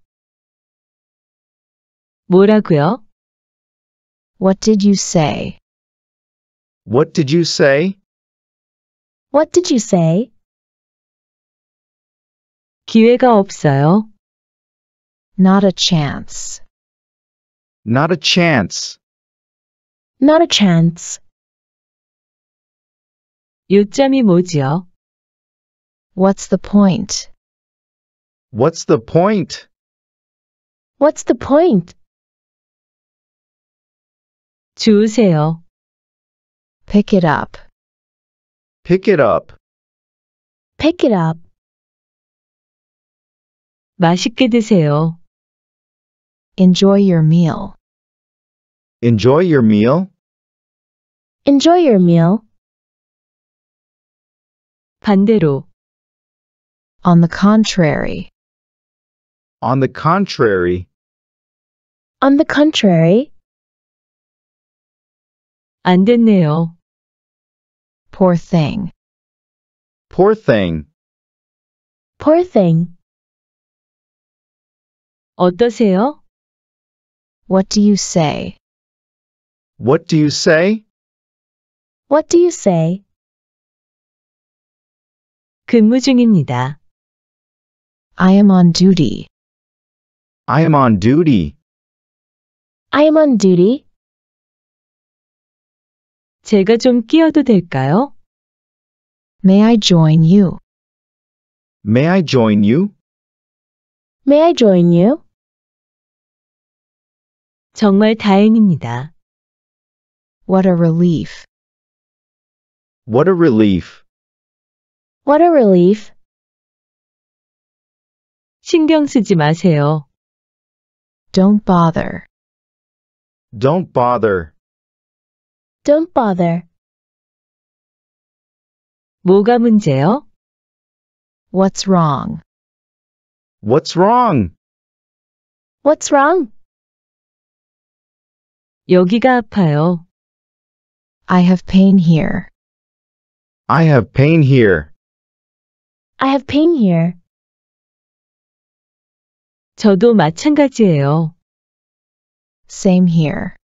뭐라고요? What did you say? What did you say? What did you say? 기회가 없어요. Not a chance. Not a chance. Not a chance. 요점이 뭐지요? What's the point? What's the point? What's the point? 주우세요. Pick it up. Pick it up. Pick it up. 맛있게 드세요. Enjoy your meal. Enjoy your meal. Enjoy your meal. 반대로. On the contrary. On the contrary. On the contrary, 안 됐네요. Poor thing. Poor thing. poor thing. 어떠세요? What do you say? What do you say? What do you say? 근무 중입니다. I am on duty. I am on duty. I am on duty. 제가 좀 끼어도 될까요? May I join you? May I join you? May I join you? 정말 다행입니다. What a relief. What a relief. What a relief. 신경 쓰지 마세요. Don't bother. Don't bother. Don't bother. 뭐가 문제요? What's wrong? What's wrong? What's wrong? 여기가 아파요. I have pain here. I have pain here. I have pain here. 저도 마찬가지예요. Same here.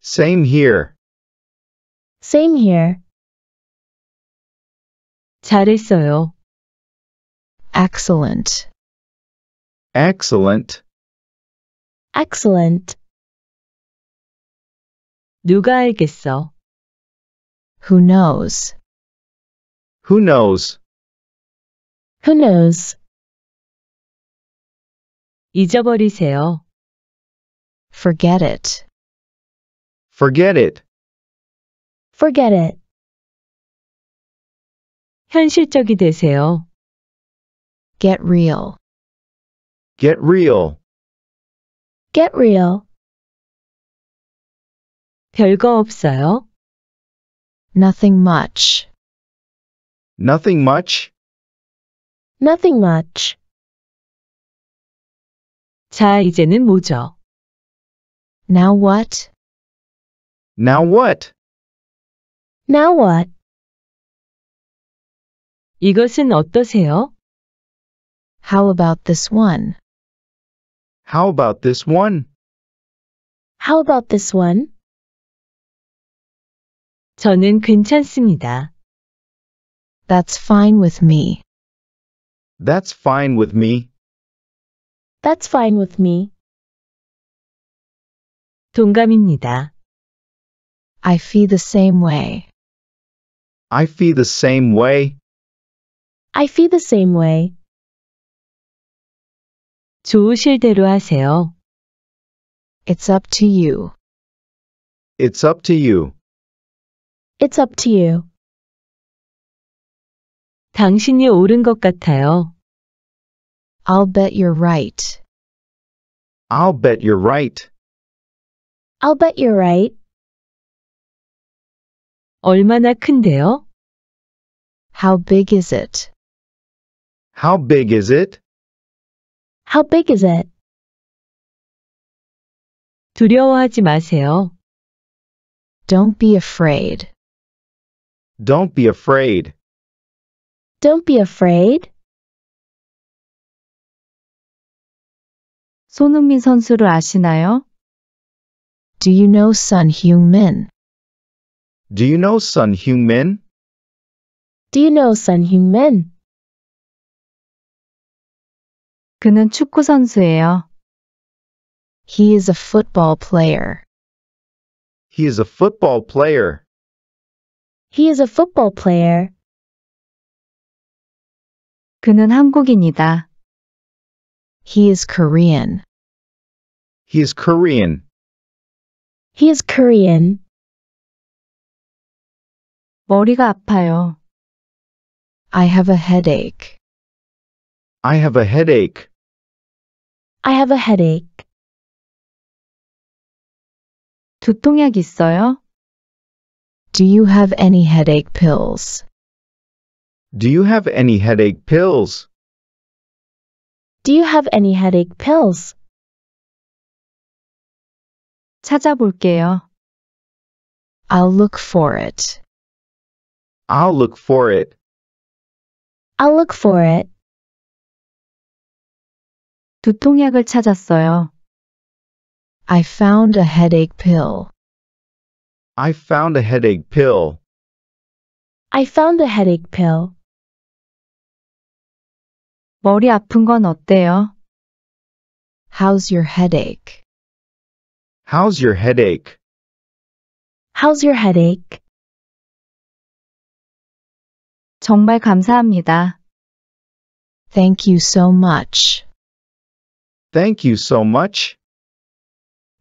Same here. Same here. 잘했어요. Excellent. Excellent. Excellent. 누가 알겠어? Who knows? Who knows? Who knows? 잊어버리세요. Forget it. Forget it. Forget it. 현실적이 되세요. Get real. Get real. Get real. 별거 없어요. Nothing much. Nothing much. Nothing much. 자, 이제는 뭐죠? Now what? Now what? Now what? 이것은 어떠세요? How about this one? How about this one? How about this one? 저는 괜찮습니다. That's fine with me. That's fine with me. That's fine with me. 동감입니다. I feel the same way. I feel the same way. I feel the same way. 좋으실 대로 하세요. It's up to you. It's up to you. It's up to you. 당신이 옳은 것 같아요. I'll bet you're right. I'll bet you're right. I'll bet you're right. 얼마나 큰데요? How big is it? How big is it? How big is it? 두려워하지 마세요. Don't be afraid. Don't be afraid. Don't be afraid. 손흥민 선수를 아시나요? Do you know Son Heung-min? Do you know Son Heung-min? Do you know Son Heung-min? 그는 축구 선수예요. He is a football player. He is a football player. He is a football player. 그는 한국인이다. He is Korean. He is Korean. He is Korean. 머리가 아파요. I have a headache. I have a headache. I have a headache. 두통약 있어요? Do you have any headache pills? Do you have any headache pills? Do you have any headache pills? 찾아볼게요. I'll look for it. I'll look for it. I'll look for it. 두통약을 찾았어요. I found a headache pill. I found a headache pill. I found a headache pill. 머리 아픈 건 어때요? How's your headache? How's your headache? How's your headache? 정말 감사합니다. Thank you so much. Thank you so much.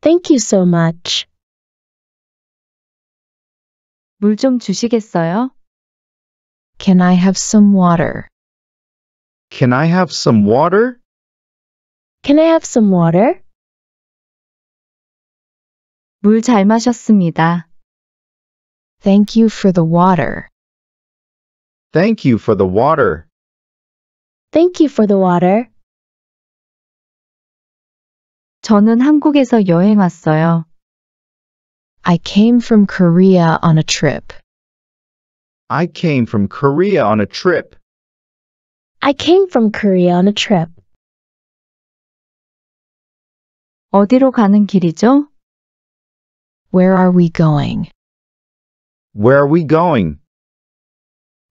Thank you so much. 물 좀 주시겠어요? Can I have some water? Can I have some water? Can I have some water? 물 잘 마셨습니다. Thank you for the water. Thank you for the water. Thank you for the water. 저는 한국에서 여행 왔어요. I came from Korea on a trip. I came from Korea on a trip. I came from Korea on a trip. 어디로 가는 길이죠? Where are we going? Where are we going?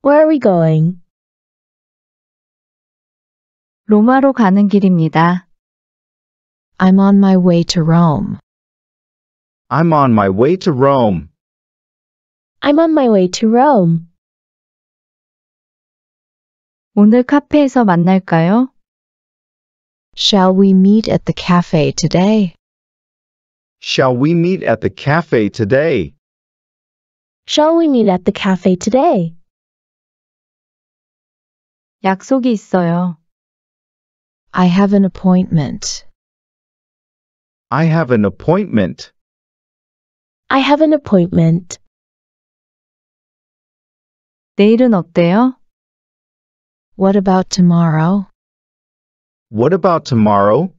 Where are we going? 로마로 가는 길입니다. I'm on my way to Rome. I'm on my way to Rome. I'm on my way to Rome. 오늘 카페에서 만날까요? Shall we meet at the cafe today? Shall we meet at the cafe today? Shall we meet at the cafe today? 약속이 있어요. I have an appointment. I have an appointment. I have an appointment. 내일은 어때요? What about tomorrow? What about tomorrow?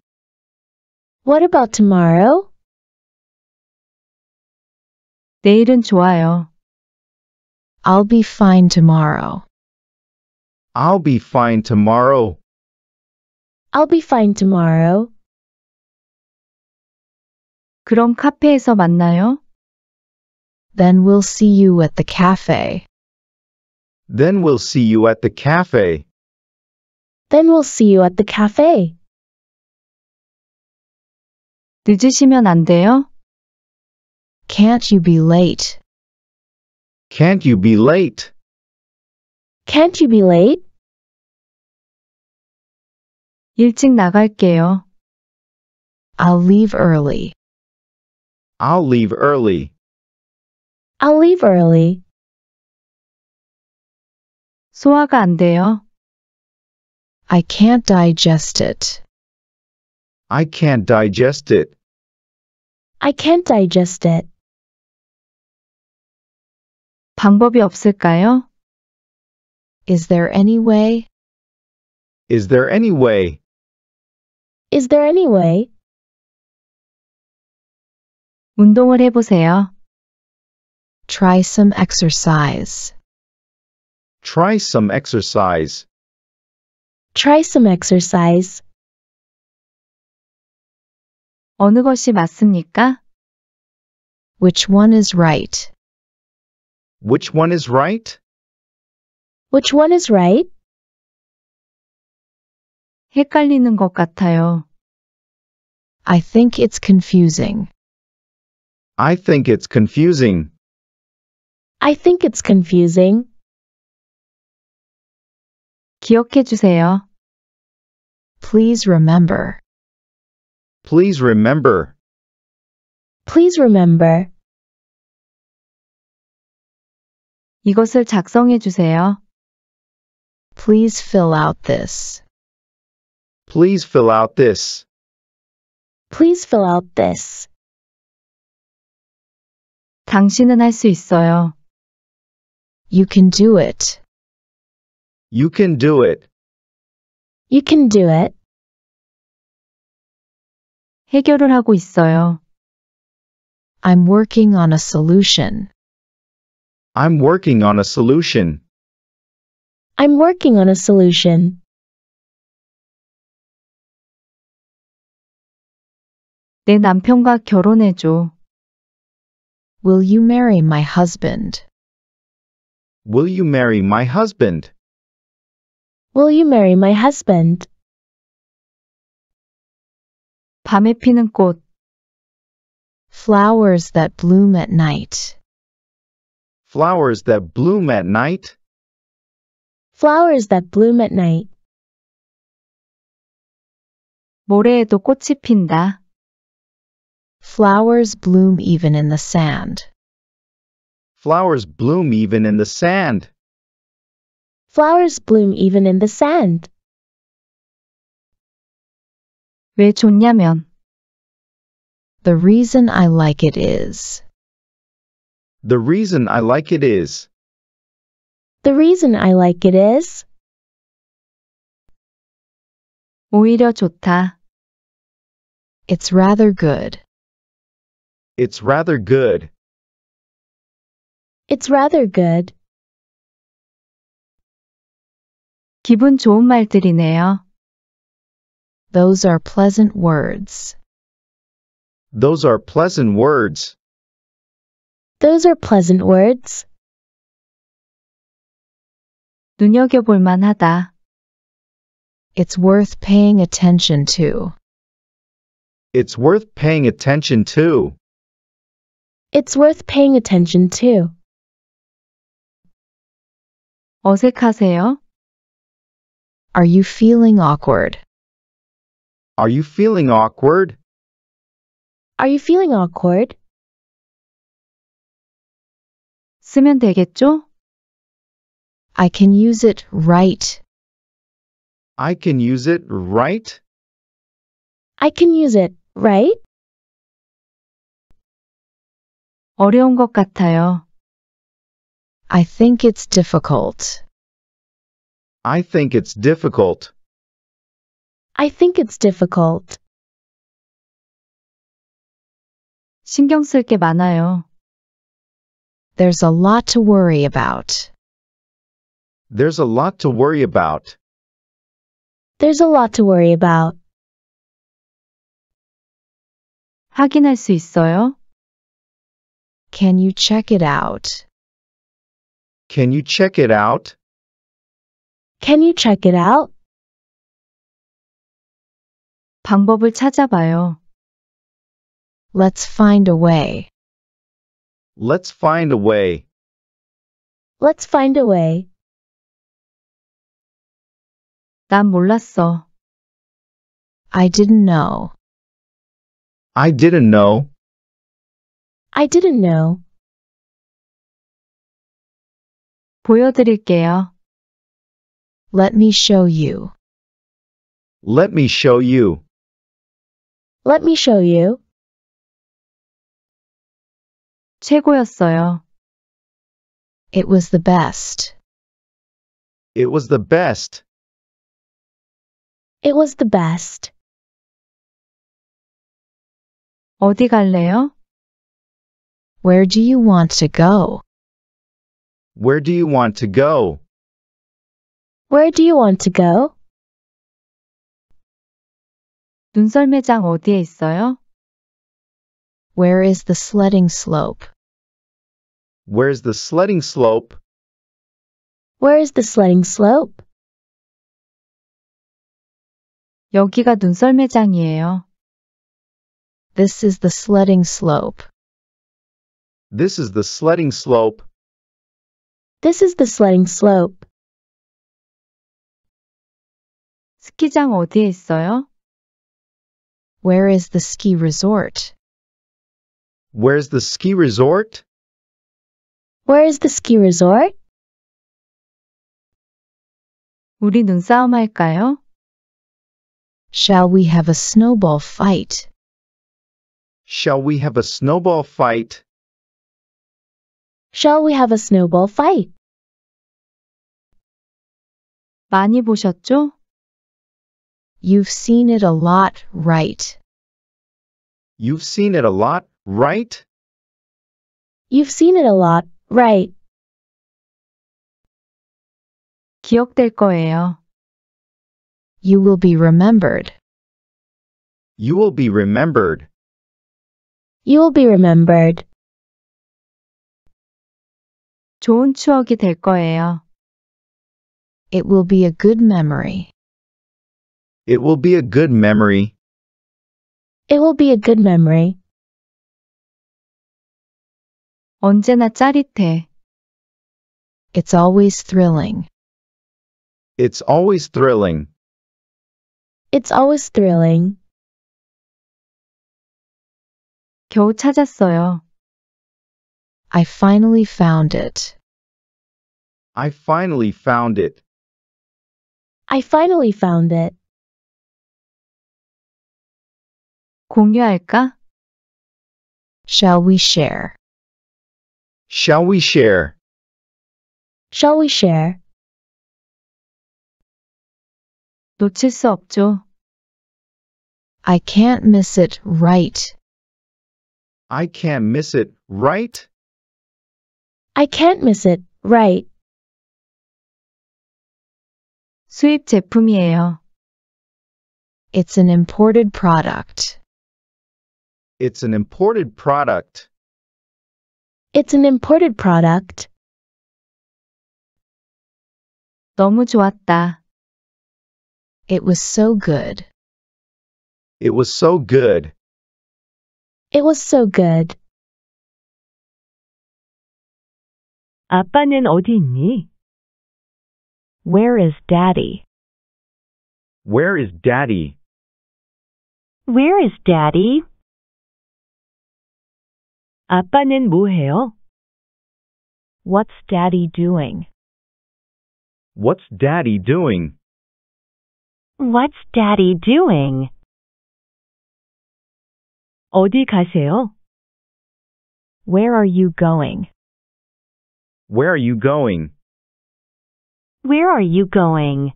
What about tomorrow? 내일은 좋아요. I'll be fine tomorrow. I'll be fine tomorrow. I'll be fine tomorrow. 그럼 카페에서 만나요? Then we'll see you at the cafe. Then we'll see you at the cafe. Then we'll see you at the cafe. 늦으시면 안 돼요? Can't you be late? Can't you be late? Can't you be late? 일찍 나갈게요. I'll leave early. I'll leave early. I'll leave early. 소화가 안 돼요. I can't digest it. I can't digest it. I can't digest it. 방법이 없을까요? Is there any way? Is there any way? Is there any way? 운동을 해보세요. Try some exercise. Try some exercise. Try some exercise. 어느 것이 맞습니까? Which one is right? Which one is right? Which one is right? 헷갈리는 것 같아요. I think it's confusing. I think it's confusing. I think it's confusing. 기억해 주세요. Please remember. Please remember. Please remember. 이것을 작성해 주세요. Please fill out this. Please fill out this. Please fill out this. 당신은 할 수 있어요. You can do it. You can do it. You can do it. 해결을 하고 있어요. I'm working on a solution. I'm working on a solution. I'm working on a solution. 내 남편과 결혼해줘. Will you marry my husband? Will you marry my husband? Will you marry my husband? 밤에 피는 꽃. Flowers that bloom at night. Flowers that bloom at night. Flowers that bloom at night. 모래에도 꽃이 핀다. Flowers bloom even in the sand. Flowers bloom even in the sand. Flowers bloom even in the sand. 왜 좋냐면, The reason I like it is. The reason I like it is. The reason I like it is. 오히려 좋다. It's rather good. It's rather good. It's rather good. 기분 좋은 말들이네요. Those are pleasant words. Those are pleasant words. Those are pleasant words. 눈여겨볼 만하다. It's worth paying attention to. It's worth paying attention to. It's worth paying attention to. 어색하세요? Are you feeling awkward? Are you feeling awkward? Are you feeling awkward? 쓰면 되겠죠? I can use it right. I can use it, right? I can use it, right? 어려운 것 같아요. I think it's difficult. I think it's difficult. I think it's difficult. 신경 쓸 게 많아요. There's a lot to worry about. There's a lot to worry about. There's a lot to worry about. 확인할 수 있어요? Can you check it out? Can you check it out? Can you check it out? 방법을 찾아봐요. Let's find a way. Let's find a way. Let's find a way. 난 몰랐어. I didn't know. I didn't know. I didn't know. 보여드릴게요. Let me show you. Let me show you. Let me show you. 최고였어요. It was the best. It was the best. It was the best. 어디 갈래요? Where do you want to go? Where do you want to go? Where do you want to go? 눈썰매장 어디에 있어요? Where is the sledding slope? Where's the sledding slope? Where is the sledding slope? 여기가 눈썰매장이에요. This is the sledding slope. This is the sledding slope. This is the sledding slope. 스키장 어디에 있어요? Where is the ski resort? Where's the ski resort? Where is the ski resort? 우리 눈싸움 할까요? Shall we have a snowball fight? Shall we have a snowball fight? Shall we have a snowball fight? 많이 보셨죠? You've seen it a lot, right? You've seen it a lot, right? You've seen it a lot, right? 기억될 거예요. You will be remembered. You will be remembered. You will be remembered. 좋은 추억이 될 거예요. It will be a good memory. It will be a good memory. It will be a good memory. 언제나 짜릿해. It's always thrilling. It's always thrilling. It's always thrilling. 겨우 찾았어요. I finally found it. I finally found it. I finally found it. 공유할까? Shall we share? Shall we share? Shall we share? 놓칠 수 없죠. I can't miss it, right? I can't miss it, right? I can't miss it, right? 수입 제품이에요. It's an imported product. It's an imported product. It's an imported product. 너무 좋았다. It was so good. It was so good. It was so good. 아빠는 어디 있니? Where is daddy? Where is daddy? Where is daddy? 아빠는 뭐 해요? What's daddy doing? What's daddy doing? What's daddy doing? 어디 가세요? Where are you going? Where are you going? Where are you going?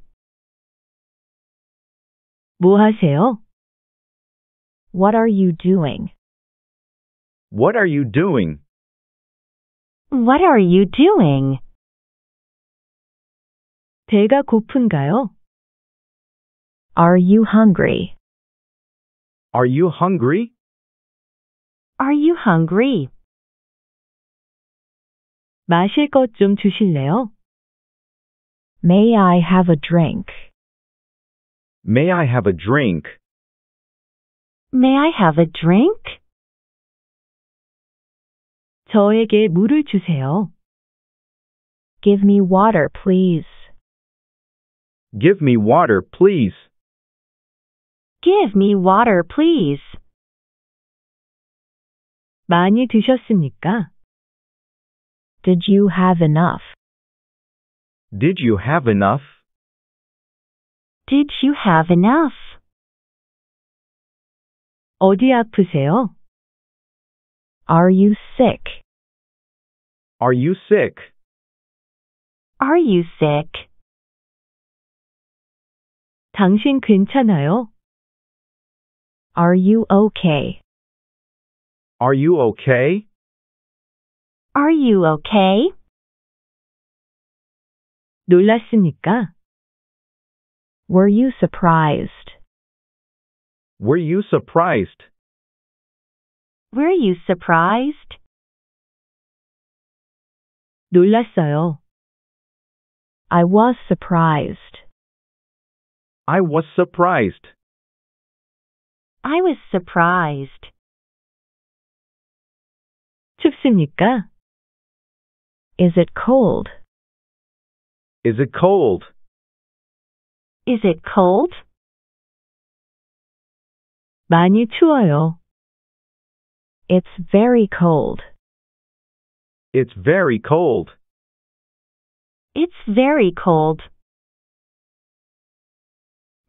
뭐 하세요? What are you doing? What are you doing? What are you doing? 배가 고픈가요? Are you hungry? Are you hungry? Are you hungry? 마실 것 좀 주실래요? May I have a drink? May I have a drink? May I have a drink? 저에게 물을 주세요. Give me water, please. Give me water, please. Give me water, please. 많이 드셨습니까? Did you have enough? Did you have enough? Did you have enough? 어디 아프세요? Are you sick? Are you sick? Are you sick? 당신 괜찮아요? Are you okay? Are you okay? Are you okay? 놀랐습니까? Were you surprised? Were you surprised? Were you surprised? 놀랐어요. I was surprised. I was surprised. I was surprised. 춥습니까? Is it cold? Is it cold? Is it cold? 많이 추워요. It's very cold. It's very cold. It's very cold.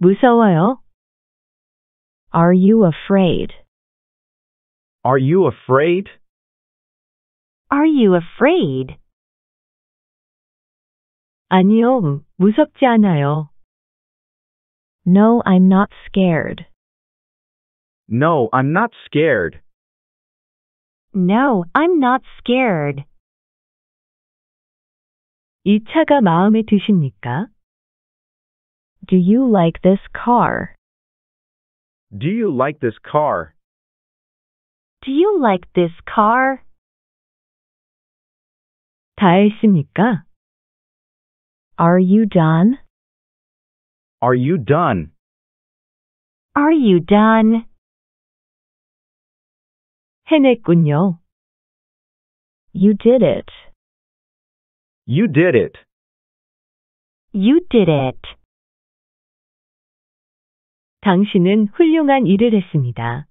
무서워요? Are you afraid? Are you afraid? Are you afraid? 아니요, 무섭지 않아요. No, I'm not scared. No, I'm not scared. No, I'm not scared. 이 차가 마음에 드십니까? Do you like this car? Do you like this car? Do you like this car? 다 했습니까? Are you done? Are you done? Are you done? 해냈군요. You did it. You did it. You did it. 당신은 훌륭한 일을 했습니다.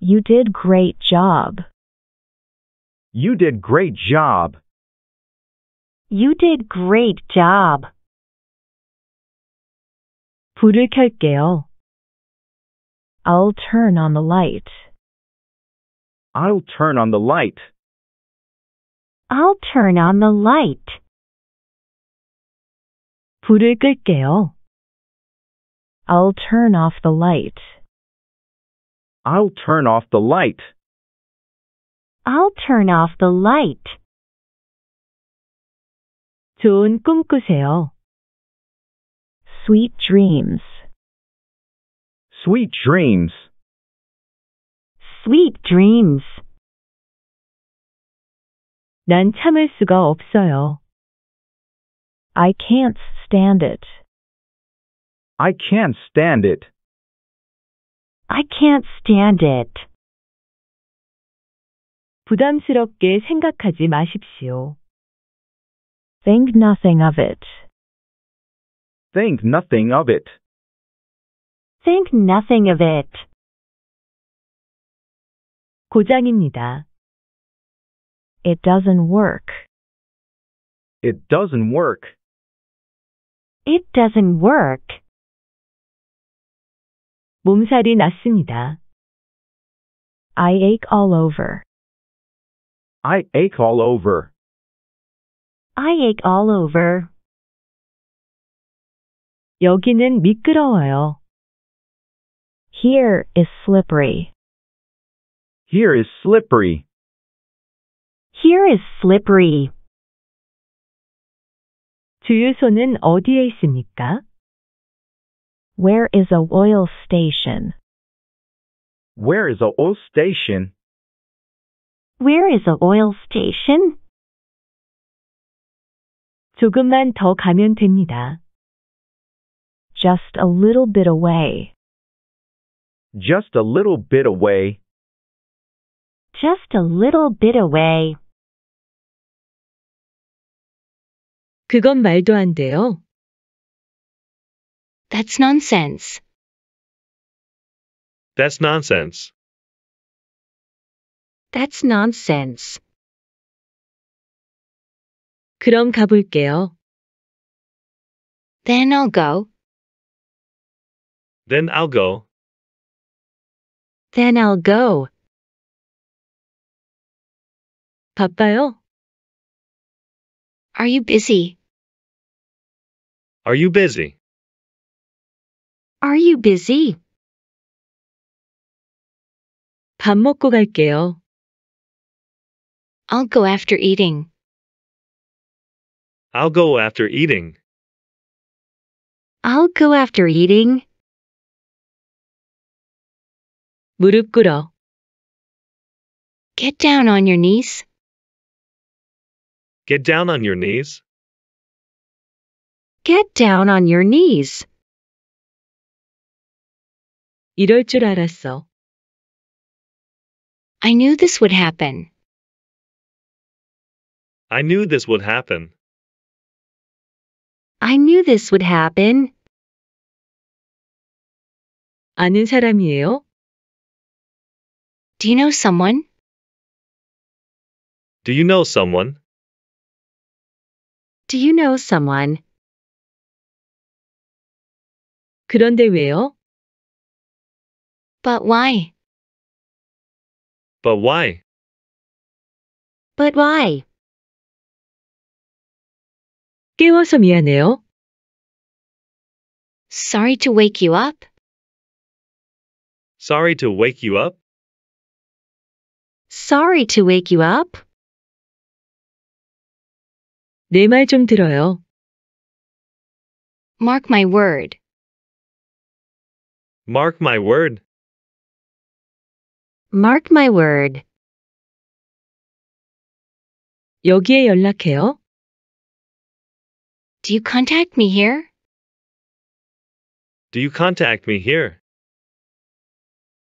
You did great job. You did great job. You did great job. 불을 켤게요. I'll turn on the light. I'll turn on the light. I'll turn on the light. 불을 끌게요. I'll turn off the light. I'll turn off the light. I'll turn off the light. 좋은 꿈 꾸세요. Sweet dreams. Sweet dreams. Sweet dreams. 난 참을 수가 없어요. I can't stand it. I can't stand it. I can't stand it. 부담스럽게 생각하지 마십시오. Think nothing of it. Think nothing of it. Think nothing of it. 고장입니다. It doesn't work. It doesn't work. It doesn't work. 몸살이 났습니다. I ache all over. I ache all over. I ache all over. 여기는 미끄러워요. Here is slippery. Here is slippery. Here is slippery. 주유소는 어디에 있습니까? Where is a oil station? Where is a oil station? Where is a oil station? 조금만 더 가면 됩니다. Just a little bit away. Just a little bit away. Just a little bit away. 그건 말도 안 돼요. That's nonsense. That's nonsense. That's nonsense. 그럼 가볼게요. Then I'll go. Then I'll go. Then I'll go. 바빠요? Are you busy? Are you busy? Are you busy? 밥 먹고 갈게요. I'll go after eating. I'll go after eating. I'll go after eating. 무릎 꿇어. Get down on your knees. Get down on your knees. Get down on your knees. 이럴 줄 알았어. I knew this would happen. I knew this would happen. I knew this would happen. 아는 사람이에요? Do you know someone? Do you know someone? Do you know someone? 그런데 왜요? But why? But why? But why? 깨워서 미안해요. Sorry to wake you up. Sorry to wake you up. Sorry to wake you up. 내 말 좀 들어요. Mark my word. Mark my word. Mark my word. 여기에 연락해요. Do you contact me here? Do you contact me here?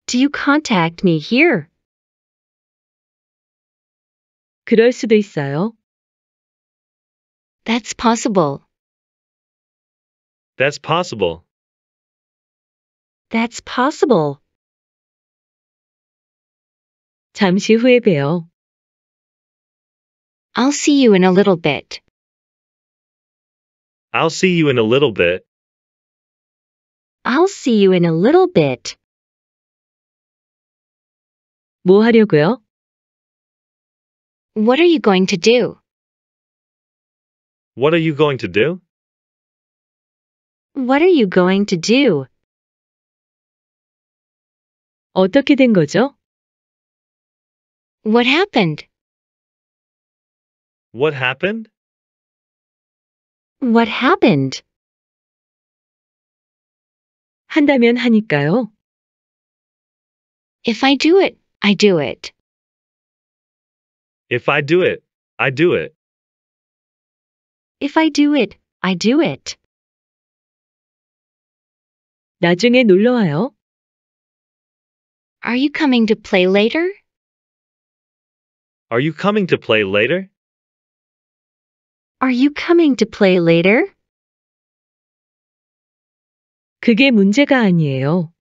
Do you contact me here? 그럴 수도 있어요. That's possible. That's possible. That's possible. 잠시 후에 봬요. I'll see you in a little bit. I'll see you in a little bit. I'll see you in a little bit. 뭐 하려고요? What are you going to do? What are you going to do? What are you going to do? 어떻게 된 거죠? What happened? What happened? What happened? 한다면 하니까요. If I do it, I do it. If I do it, I do it. If I do it, I do it. 나중에 놀러 와요. Are you coming to play later? Are you coming to play later? Are you coming to play later? 그게 문제가 아니에요.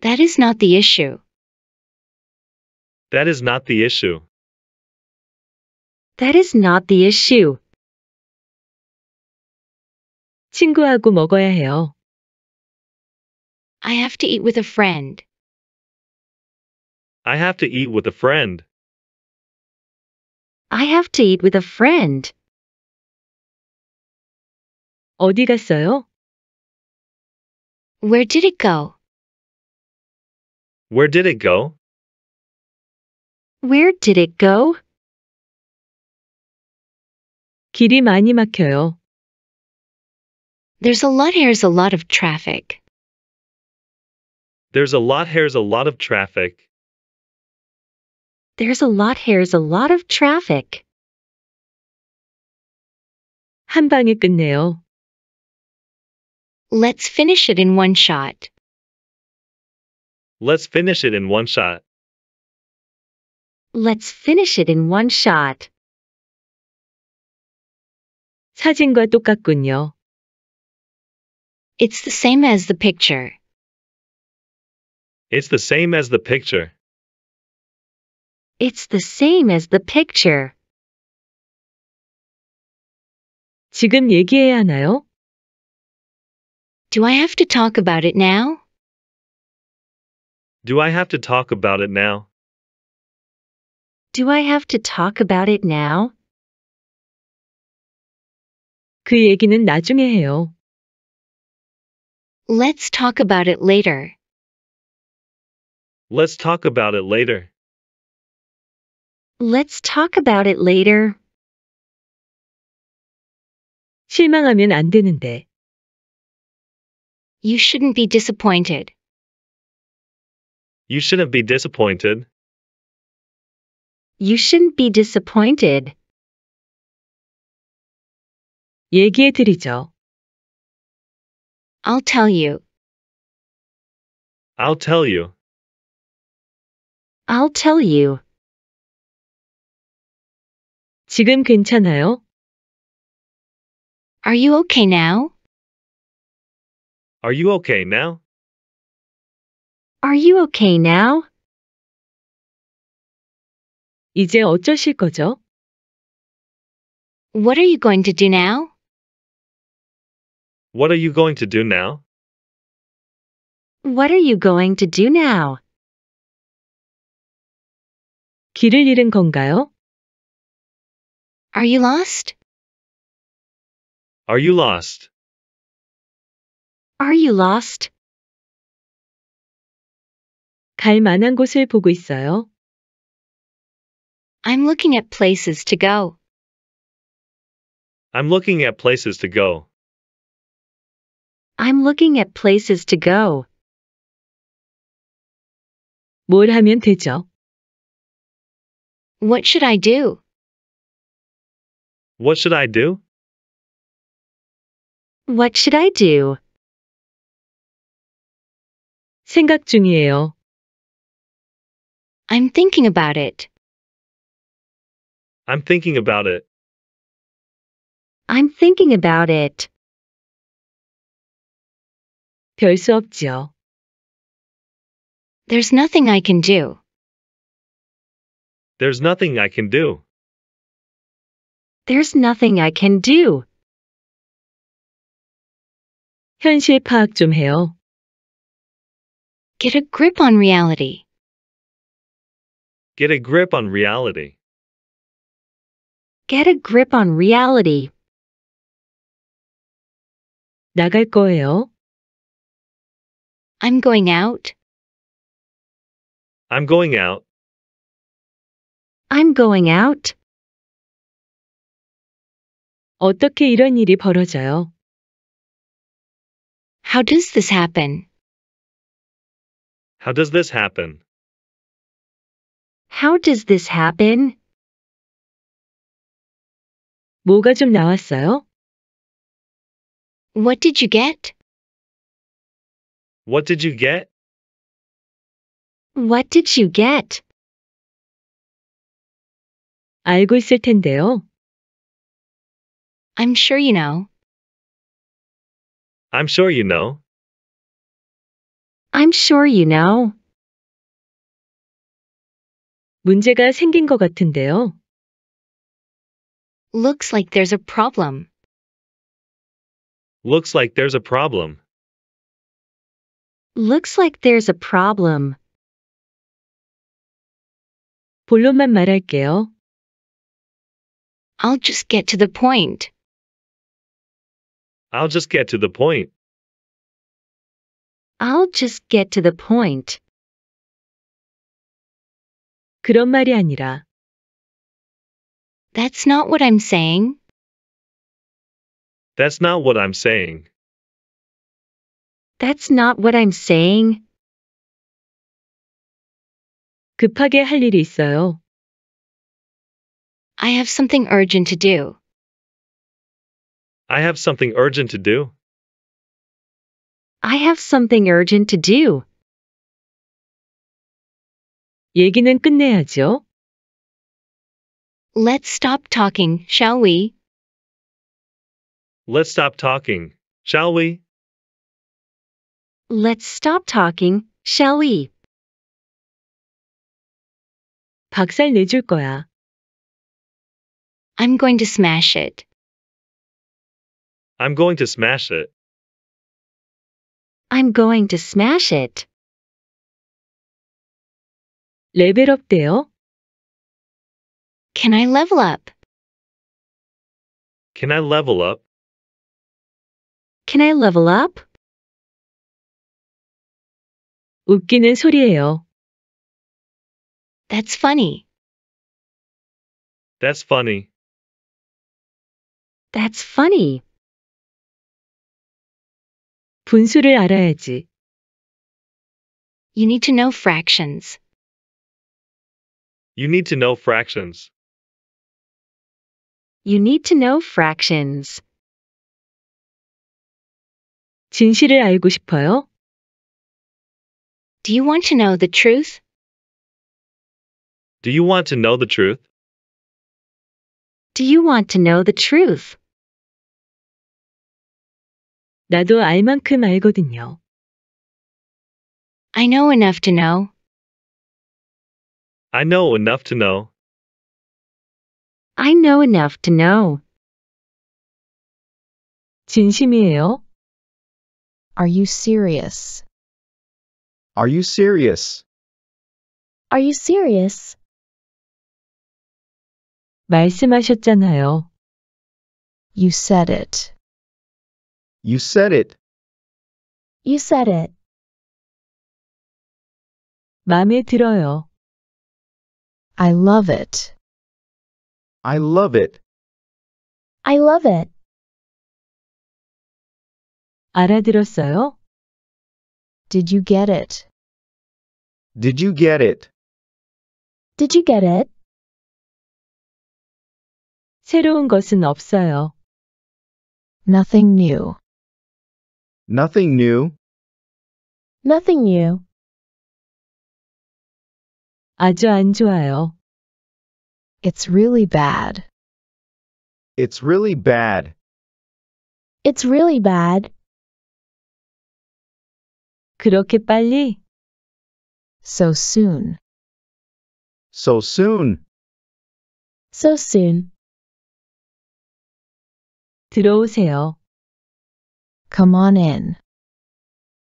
That is not the issue. That is not the issue. That is not the issue. 친구하고 먹어야 해요. I have to eat with a friend. I have to eat with a friend. I have to eat with a friend. 어디 갔어요? Where did it go? Where did it go? Where did it go? 길이 많이 막혀요. There's a lot here's a lot of traffic. There's a lot here's a lot of traffic. There's a lot here's a lot of traffic. 한 방에 끝내요. Let's finish it in one shot. Let's finish it in one shot. Let's finish it in one shot. 사진과 똑같군요. It's the same as the picture. It's the same as the picture. It's the same as the picture. 지금 얘기해야 하나요? Do I have to talk about it now? Do I have to talk about it now? Do I have to talk about it now? 그 얘기는 나중에 해요. Let's talk about it later. Let's talk about it later. Let's talk about it later. 실망하면 안 되는데. You shouldn't be disappointed. You shouldn't be disappointed. You shouldn't be disappointed. 얘기해 드리죠. I'll tell you. I'll tell you. I'll tell you. 지금 괜찮아요? Are you okay now? Are you okay now? Are you okay now? 이제 어쩌실 거죠? What are you going to do now? What are you going to do now? What are you going to do now? 길을 잃은 건가요? Are you lost? Are you lost? Are you lost? 갈 만한 곳을 보고 있어요. I'm looking at places to go. I'm looking at places to go. I'm looking at places to go. 뭘 하면 되죠? What should I do? What should I do? What should I do? 생각 중이에요. I'm thinking about it. I'm thinking about it. I'm thinking about it. 별 수 없지요. There's nothing I can do. There's nothing I can do. There's nothing I can do. 현실 파악 좀 해요. Get a grip on reality. Get a grip on reality. Get a grip on reality. 나갈 거예요. I'm going out. I'm going out. I'm going out. 어떻게 이런 일이 벌어져요? How does this happen? How does this happen? How does this happen? 뭐가 좀 나왔어요? What did you get? What did you get? What did you get? 알고 있을 텐데요. I'm sure you know. I'm sure you know. I'm sure you know. 문제가 생긴 것 같은데요. Looks like there's a problem. Looks like there's a problem. Looks like there's a problem. 본론만 말할게요. I'll just get to the point. I'll just get to the point. I'll just get to the point. 그런 말이 아니라 That's not what I'm saying. That's not what I'm saying. That's not what I'm saying. 급하게 할 일이 있어요. I have something urgent to do. I have something urgent to do. I have something urgent to do. 얘기는 끝내야죠. Let's stop talking, shall we? Let's stop talking, shall we? Let's stop talking, shall we? 박살 내줄 거야. I'm going to smash it. I'm going to smash it. I'm going to smash it. 레벨업 돼요? Can I level up? Can I level up? Can I level up? 웃기는 소리예요. That's funny. That's funny. That's funny. 분수를 알아야지. You need to know fractions. You need to know fractions. You need to know fractions. 진실을 알고 싶어요? Do you want to know the truth? Do you want to know the truth? Do you want to know the truth? 나도 알 만큼 알거든요. I know enough to know. I know enough to know. I know enough to know. 진심이에요? Are you serious? Are you serious? Are you serious? 말씀하셨잖아요. You said it. You said it. You said it. 마음에 들어요. I love it. I love it. I love it. 알아들었어요? Did you get it? Did you get it? Did you get it? 새로운 것은 없어요. Nothing new. Nothing new. Nothing new. 아주 안 좋아요. It's really bad. It's really bad. It's really bad. 그렇게 빨리? So soon. So soon. So soon. 들어오세요. Come on in.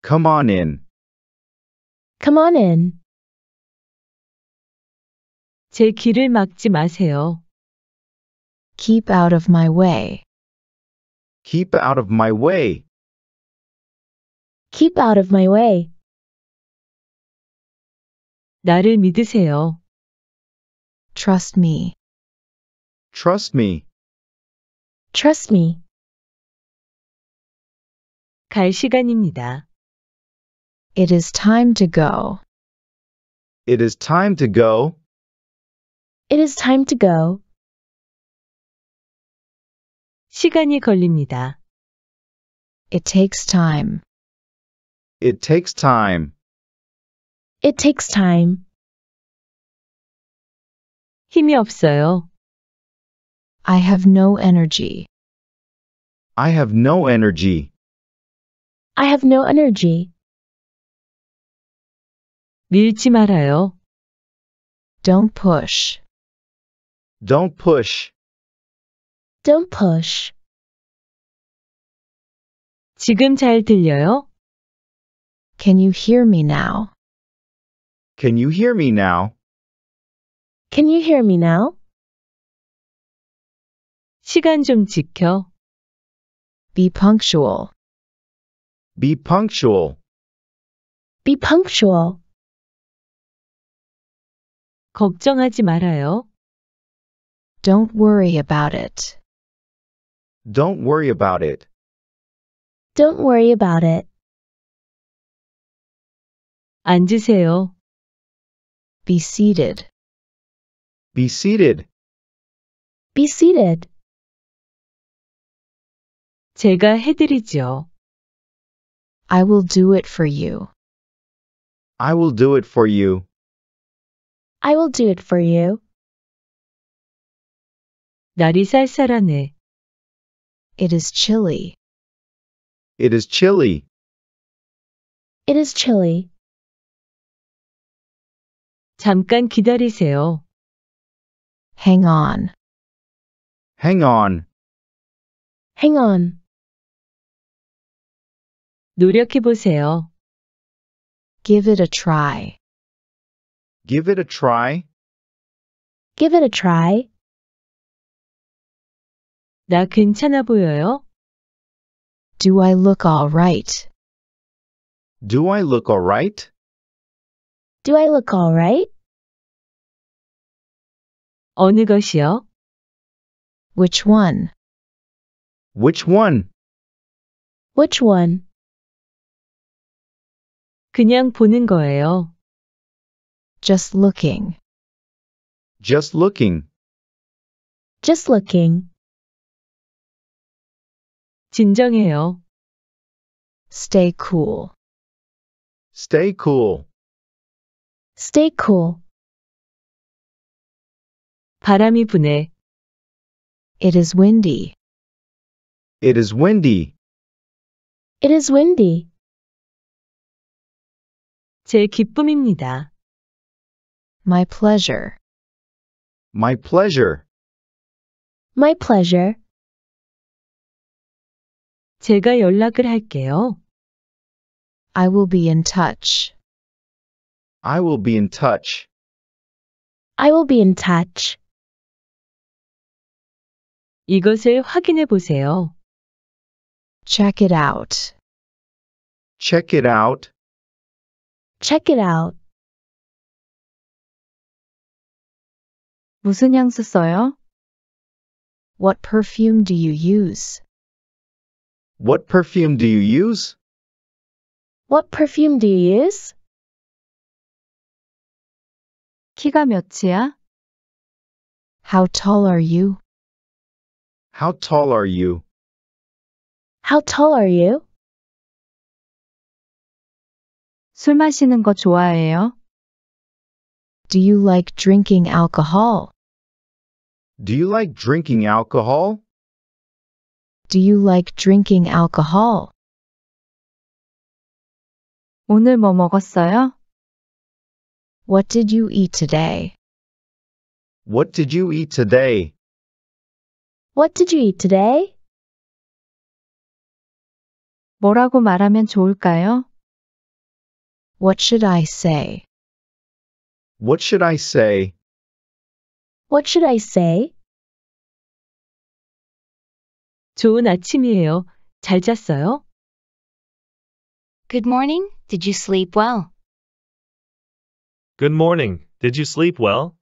Come on in. Come on in. 제 길을 막지 마세요. Keep out of my way. Keep out of my way. Keep out of my way. 나를 믿으세요. Trust me. Trust me. Trust me. 갈 시간입니다. It is time to go. It is time to go. It is time to go. 시간이 걸립니다. It takes time. It takes time. It takes time. 힘이 없어요. I have no energy. I have no energy. I have no energy. 밀지 말아요. Don't push. Don't push. Don't push. 지금 잘 들려요? Can you hear me now? Can you hear me now? Can you hear me now? 시간 좀 지켜. Be punctual. Be punctual. Be punctual. 걱정하지 말아요. Don't worry about it. Don't worry about it. Don't worry about it. 앉으세요. Be seated. Be seated. Be seated. 제가 해드리죠. I will do it for you. I will do it for you. I will do it for you. 날이 쌀쌀하네. It is chilly. It is chilly. It is chilly. 잠깐 기다리세요. Hang on. Hang on. Hang on. 노력해보세요. Give it a try. Give it a try. Give it a try. 나 괜찮아 보여요? Do I look all right? Do I look alright? Do I look alright? 어느 것이요? Which one? Which one? Which one? 그냥 보는 거예요. Just looking. Just looking. Just looking. 진정해요. Stay cool. Stay cool. Stay cool. 바람이 부네. It is windy. It is windy. It is windy. 제 기쁨입니다. My pleasure. My pleasure. My pleasure. 제가 연락을 할게요. I will be in touch. I will be in touch. I will be in touch. 이것을 확인해 보세요. Check it out. Check it out. Check it out. 무슨 향수 써요? What perfume do you use? What perfume do you use? What perfume do you use? 키가 몇이야? How tall are you? How tall are you? How tall are you? 술 마시는 거 좋아해요? Do you like drinking alcohol? Do you like drinking alcohol? Do you like drinking alcohol? 오늘 뭐 먹었어요? What did you eat today? What did you eat today? What did you eat today? 뭐라고 말하면 좋을까요? What should I say? What should I say? What should I say? 좋은 아침이에요. 잘 잤어요? Good morning. Did you sleep well? Good morning. Did you sleep well?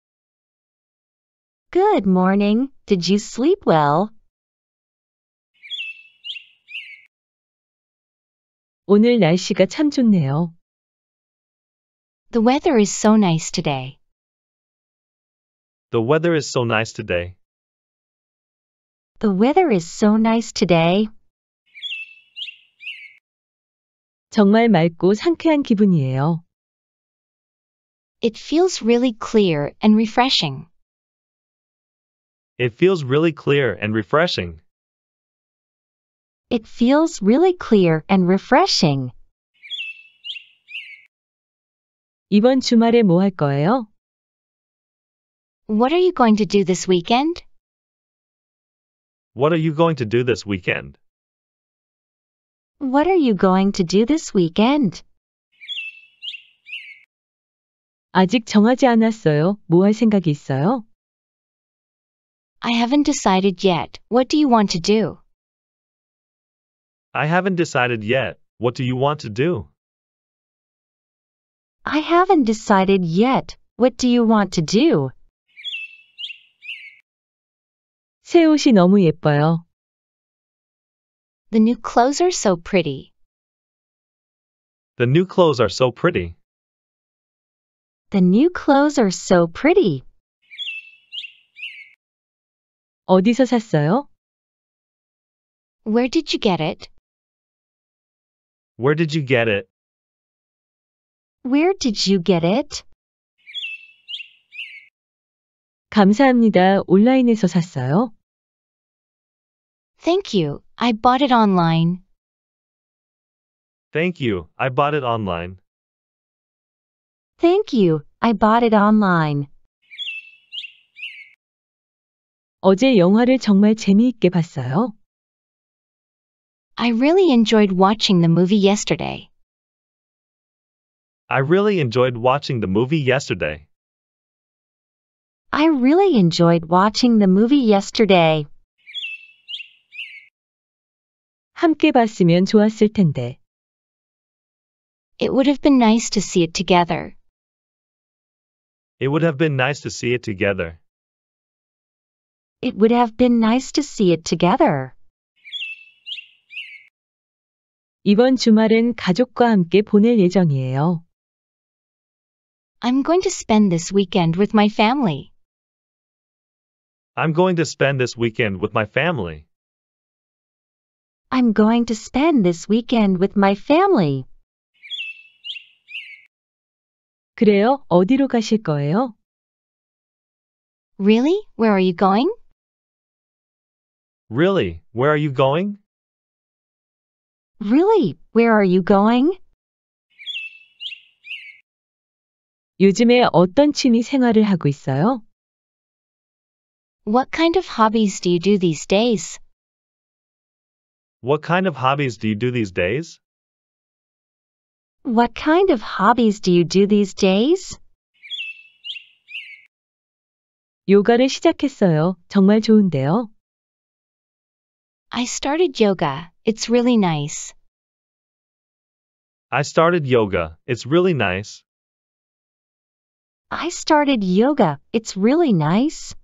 Good morning. Did you sleep well? 오늘 날씨가 참 좋네요. The weather is so nice today. The weather is so nice today. The weather is so nice today. 정말 맑고 상쾌한 기분이에요. It feels really clear and refreshing. It feels really clear and refreshing. It feels really clear and refreshing. 이번 주말에 뭐 할 거예요? What are you going to do this weekend? What are you going to do this weekend? What are you going to do this weekend? 아직 정하지 않았어요. 뭐 할 생각이 있어요? I haven't decided yet. What do you want to do? I haven't decided yet. What do you want to do? I haven't decided yet. What do you want to do? 새 옷이 너무 예뻐요. The new clothes are so pretty. The new clothes are so pretty. The new clothes are so pretty. 어디서 샀어요? Where did you get it? Where did you get it? Where did you get it? 감사합니다. 온라인에서 샀어요. Thank you. I bought it online. Thank you. I bought it online. Thank you. I bought it online. 어제 영화를 정말 재미있게 봤어요. I really enjoyed watching the movie yesterday. I really enjoyed watching the movie yesterday. I really enjoyed watching the movie yesterday. 함께 봤으면 좋았을 텐데. It would have been nice to see it together. It would have been nice to see it together. It would have been nice to see it together. 이번 주말은 가족과 함께 보낼 예정이에요. I'm going to spend this weekend with my family. I'm going to spend this weekend with my family. I'm going to spend this weekend with my family. 그래요? 어디로 가실 거예요? Really? Where are you going? Really? Where are you going? Really? Where are you going? 요즘에 어떤 취미 생활을 하고 있어요? What kind of hobbies do you do these days? What kind of hobbies do you do these days? What kind of hobbies do you do these days? 요가를 시작했어요. 정말 좋은데요. I started yoga. It's really nice. I started yoga. It's really nice. I started yoga. It's really nice.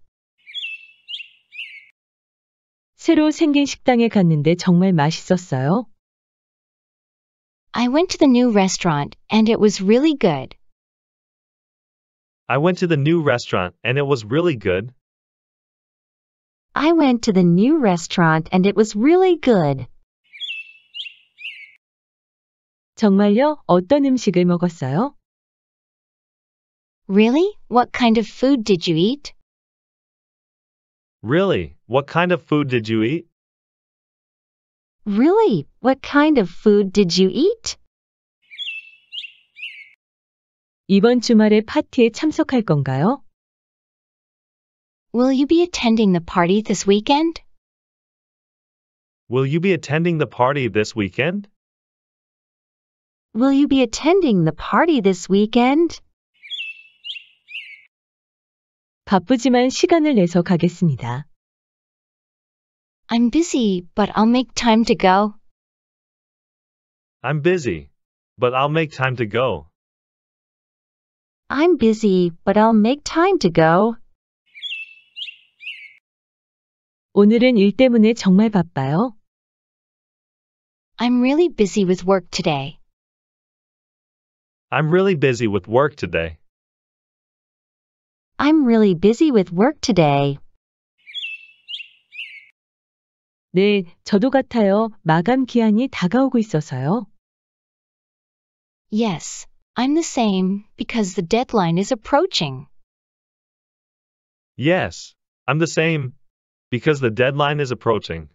새로 생긴 식당에 갔는데 정말 맛있었어요. I went to the new restaurant and it was really good. I went to the new restaurant and it was really good. I went to the new restaurant and it was really good. 정말요? 어떤 음식을 먹었어요? Really? What kind of food did you eat? Really? What kind of food did you eat? Really? What kind of food did you eat? 이번 주말에 파티에 참석할 건가요? Will you be attending the party this weekend? Will you be attending the party this weekend? Will you be attending the party this weekend? 바쁘지만 시간을 내서 가겠습니다. I'm busy, but I'll make time to go. I'm busy, but I'll make time to go. I'm busy, but I'll make time to go. 오늘은 일 때문에 정말 바빠요. I'm really busy with work today. I'm really busy with work today. I'm really busy with work today. 네, 저도 같아요. 마감 기한이 다가오고 있어서요. Yes, I'm the same because the deadline is approaching. Yes, I'm the same. Because the deadline is approaching.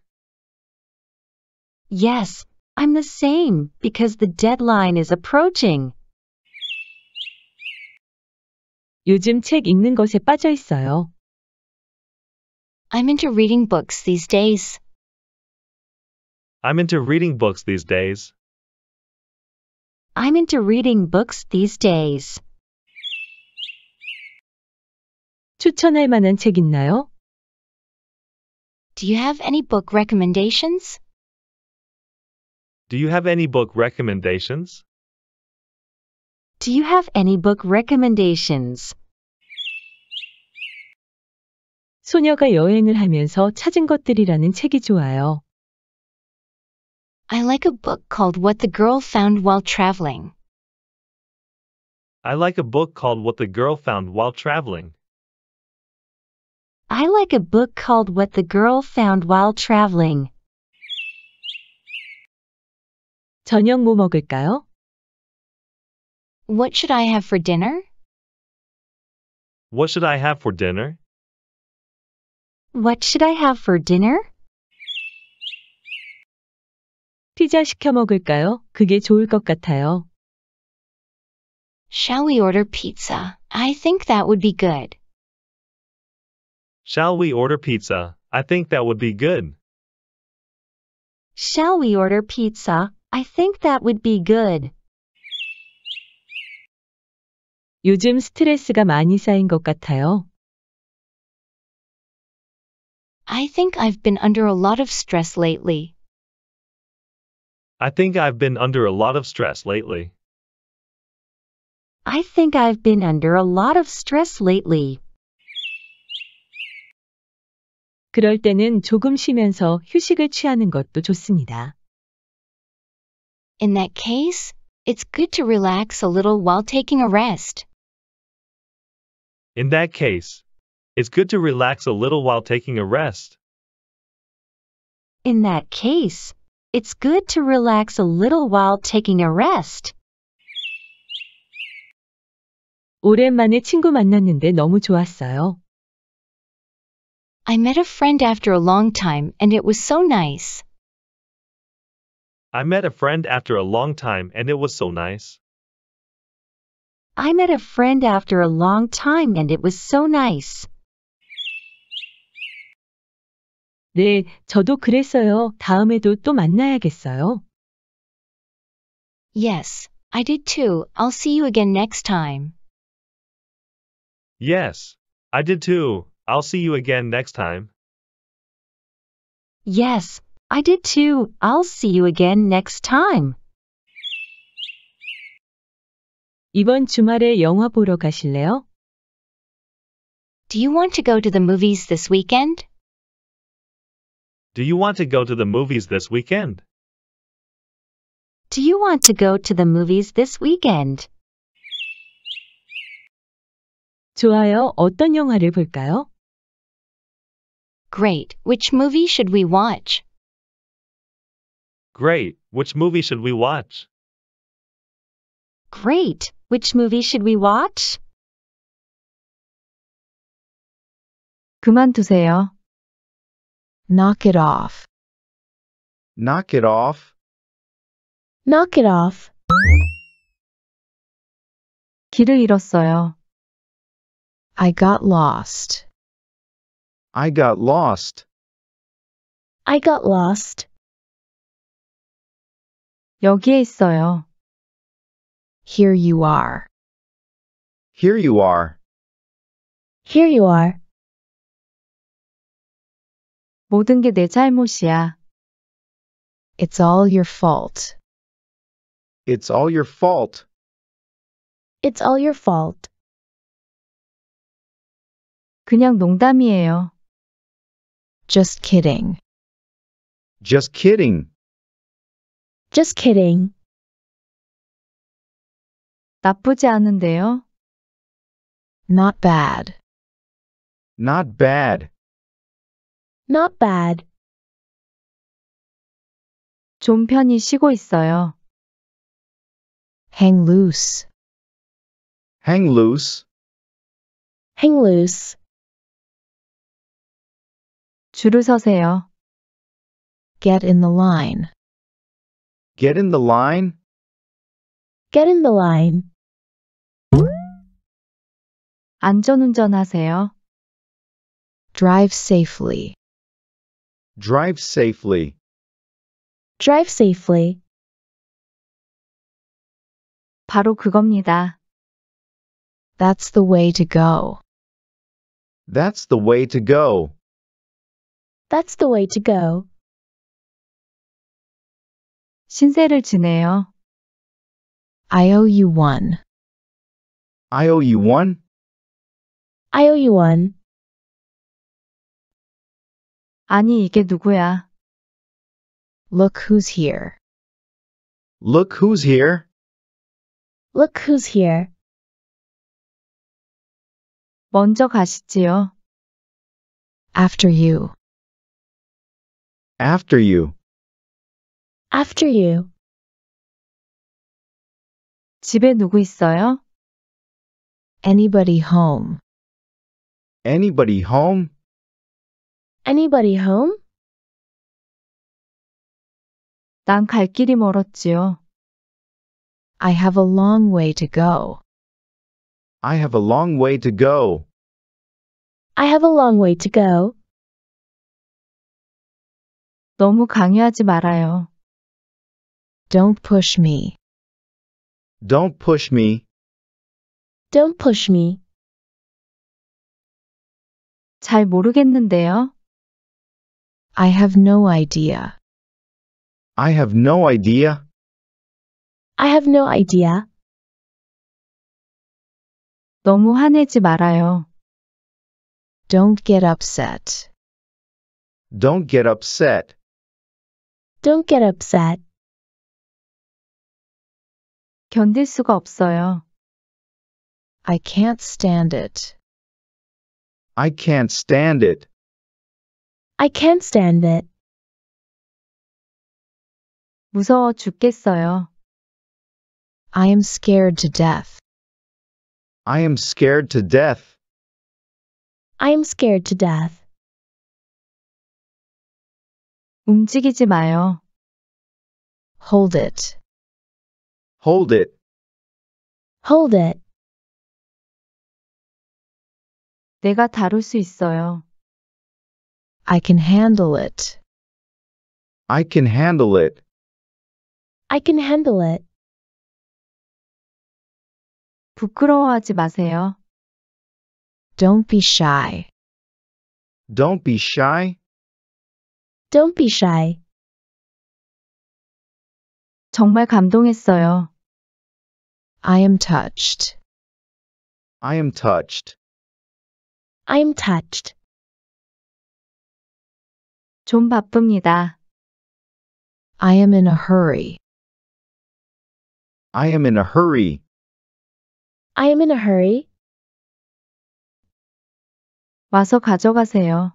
Yes, I'm the same because the deadline is approaching. 요즘 책 읽는 것에 빠져 있어요. I'm into reading books these days. I'm into reading books these days. I'm into reading books these days. 추천할 만한 책 있나요? Do you have any book recommendations? Do you have any book recommendations? Do you have any book recommendations? 소녀가 여행을 하면서 찾은 것들이라는 책이 좋아요. I like a book called What the Girl Found While Traveling. I like a book called What the Girl Found While Traveling. I like a book called What the Girl Found While Traveling. 저녁 뭐 먹을까요? What should I have for dinner? What should I have for dinner? What should I have for dinner? 피자 시켜 먹을까요? 그게 좋을 것 같아요. Shall we order pizza? I think that would be good. Shall we order pizza? I think that would be good. Shall we order pizza? I think that would be good. 요즘 스트레스가 많이 쌓인 것 같아요. I think I've been under a lot of stress lately. I think I've been under a lot of stress lately. I think I've been under a lot of stress lately. 그럴 때는 조금 쉬면서 휴식을 취하는 것도 좋습니다. In that case, it's good to relax a little while taking a rest. In that case, it's good to relax a little while taking a rest. In that case, it's good to relax a little while taking a rest. 오랜만에 친구 만났는데 너무 좋았어요. I met a friend after a long time and it was so nice. I met a friend after a long time and it was so nice. I met a friend after a long time and it was so nice. 네, 저도 그랬어요. 다음에도 또 만나야겠어요. Yes, I did too. I'll see you again next time. Yes, I did too. I'll see you again next time. Yes, I did too. I'll see you again next time. 이번 주말에 영화 보러 가실래요? Do you want to go to the movies this weekend? Do you want to go to the movies this weekend? Do you want to go to the movies this weekend? 좋아요. 어떤 영화를 볼까요? Great. Which movie should we watch? Great. Which movie should we watch? Great. Which movie should we watch? 그만두세요. Knock it off. Knock it off. Knock it off. 길을 잃었어요. I got lost. I got lost. I got lost. 여기에 있어요. Here you are. Here you are. Here you are. 모든 게 내 잘못이야. It's all your fault. It's all your fault. It's all your fault. 그냥 농담이에요. Just kidding. Just kidding. Just kidding. 나쁘지 않은데요. Not bad. Not bad. Not bad. 좀 편히 쉬고 있어요. Hang loose. Hang loose. Hang loose. 줄을 서세요. Get in the line. Get in the line. Get in the line. 안전운전하세요. Drive safely. Drive safely. Drive safely. 바로 그겁니다. That's the way to go. That's the way to go. That's the way to go. 신세를 지내요. I owe you one. I owe you one. I owe you one. 아니 이게 누구야? Look who's here. Look who's here. Look who's here. 먼저 가시지요. After you. After you. After you. 집에 누구 있어요? Anybody home? Anybody home? Anybody home? 난 갈 길이 멀었지요. I have a long way to go. I have a long way to go. I have a long way to go. 너무 강요하지 말아요. Don't push me. Don't push me. Don't push me. 잘 모르겠는데요. I have no idea. I have no idea. I have no idea. 너무 화내지 말아요. Don't get upset. Don't get upset. Don't get upset. 견딜 수가 없어요. I can't stand it. I can't stand it. I can't stand it. 무서워 죽겠어요. I am scared to death. I am scared to death. I am scared to death. 움직이지 마요. Hold it. Hold it. Hold it. 내가 다룰 수 있어요. I can handle it. I can handle it. I can handle it. 부끄러워하지 마세요. Don't be shy. Don't be shy. Don't be shy. 정말 감동했어요. I am touched. I am touched. I am touched. 좀 바쁩니다. I am in a hurry. I am in a hurry. I am in a hurry. 와서 가져가세요.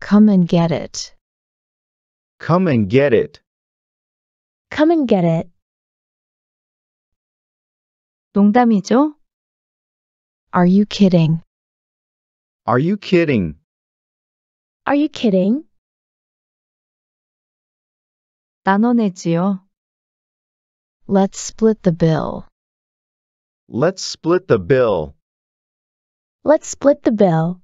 Come and get it. Come and get it. Come and get it. 농담이죠? Are you kidding? Are you kidding? Are you kidding? 나눠내지요. Let's split the bill. Let's split the bill. Let's split the bill.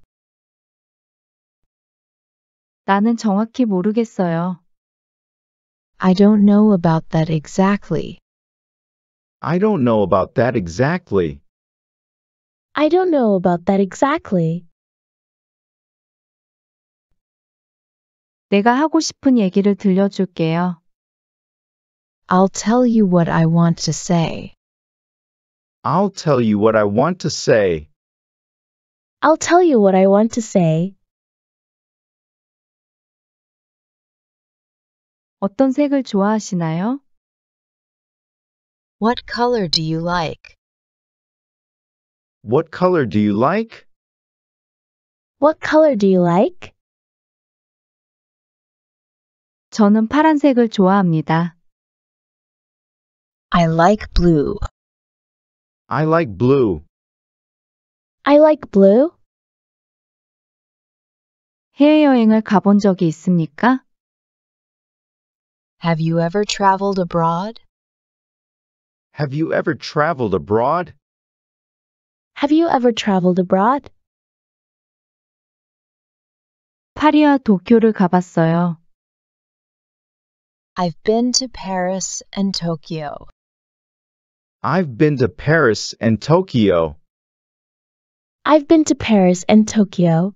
나는 정확히 모르겠어요. I don't know about that exactly. I don't know about that exactly. I don't know about that exactly. 내가 하고 싶은 얘기를 들려줄게요. I'll tell you what I want to say. I'll tell you what I want to say. I'll tell you what I want to say. 어떤 색을 좋아하시나요? What color do you like? What color do you like? What color do you like? 저는 파란색을 좋아합니다. I like blue. I like blue. I like blue. 해외여행을 가본 적이 있습니까? Have you ever traveled abroad? Have you ever traveled abroad? Have you ever traveled abroad? 파리와 도쿄를 가봤어요. I've been to Paris and Tokyo. I've been to Paris and Tokyo. I've been to Paris and Tokyo.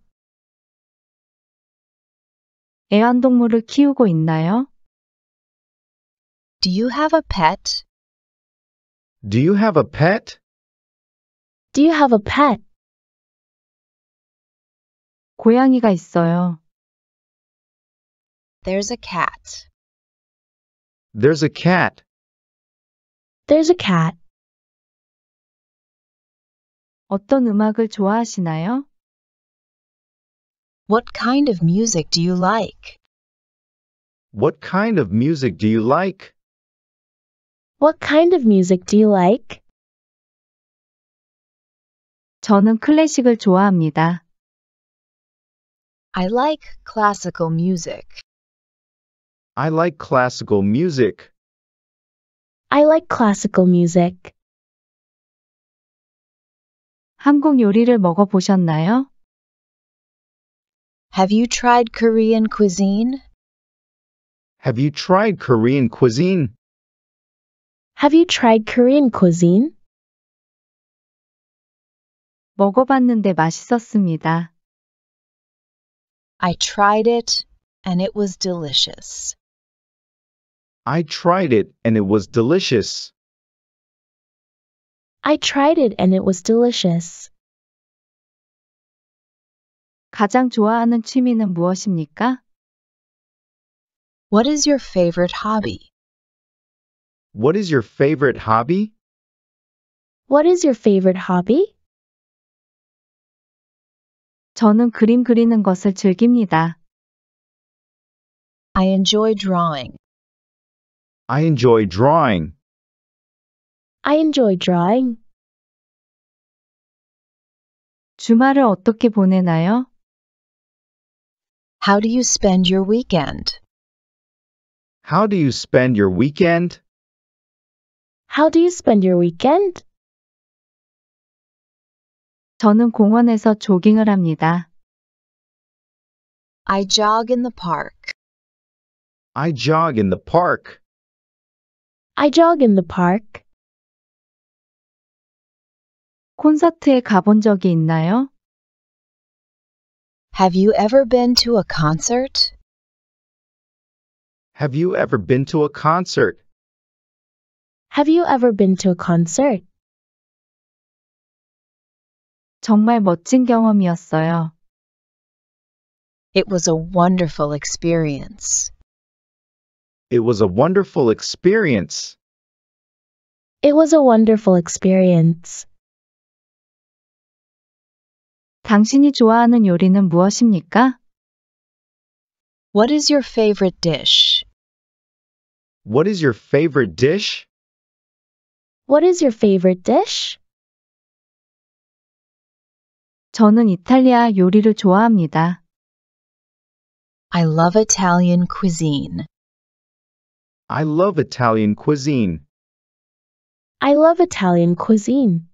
애완동물을 키우고 있나요? Do you have a pet? Do you have a pet? Do you have a pet? 고양이가 있어요. There's a cat. There's a cat. There's a cat. 어떤 음악을 좋아하시나요? What kind of music do you like? What kind of music do you like? What kind of music do you like? 저는 클래식을 좋아합니다. I like classical music. I like classical music. I like classical music. 한국 요리를 먹어보셨나요? Have you tried Korean cuisine? Have you tried Korean cuisine? Have you tried Korean cuisine? 먹어봤는데 맛있었습니다. I tried it and it was delicious. I tried it and it was delicious. I tried it and it was delicious. 가장 좋아하는 취미는 무엇입니까? What is your favorite hobby? What is your favorite hobby? What is your favorite hobby? 저는 그림 그리는 것을 즐깁니다. I enjoy drawing. I enjoy drawing. I enjoy drawing. 주말을 어떻게 보내나요? How do you spend your weekend? How do you spend your weekend? How do you spend your weekend? 저는 공원에서 조깅을 합니다. I jog in the park. I jog in the park. I jog in the park. 콘서트에 가본 적이 있나요? Have you ever been to a concert? Have you ever been to a concert? Have you ever been to a concert? 정말 멋진 경험이었어요. It was a wonderful experience. It was a wonderful experience. It was a wonderful experience. 당신이 좋아하는 요리는 무엇입니까? What is your favorite dish? What is your favorite dish? What is your favorite dish? 저는 이탈리아 요리를 좋아합니다. I love Italian cuisine. I love Italian cuisine. I love Italian cuisine.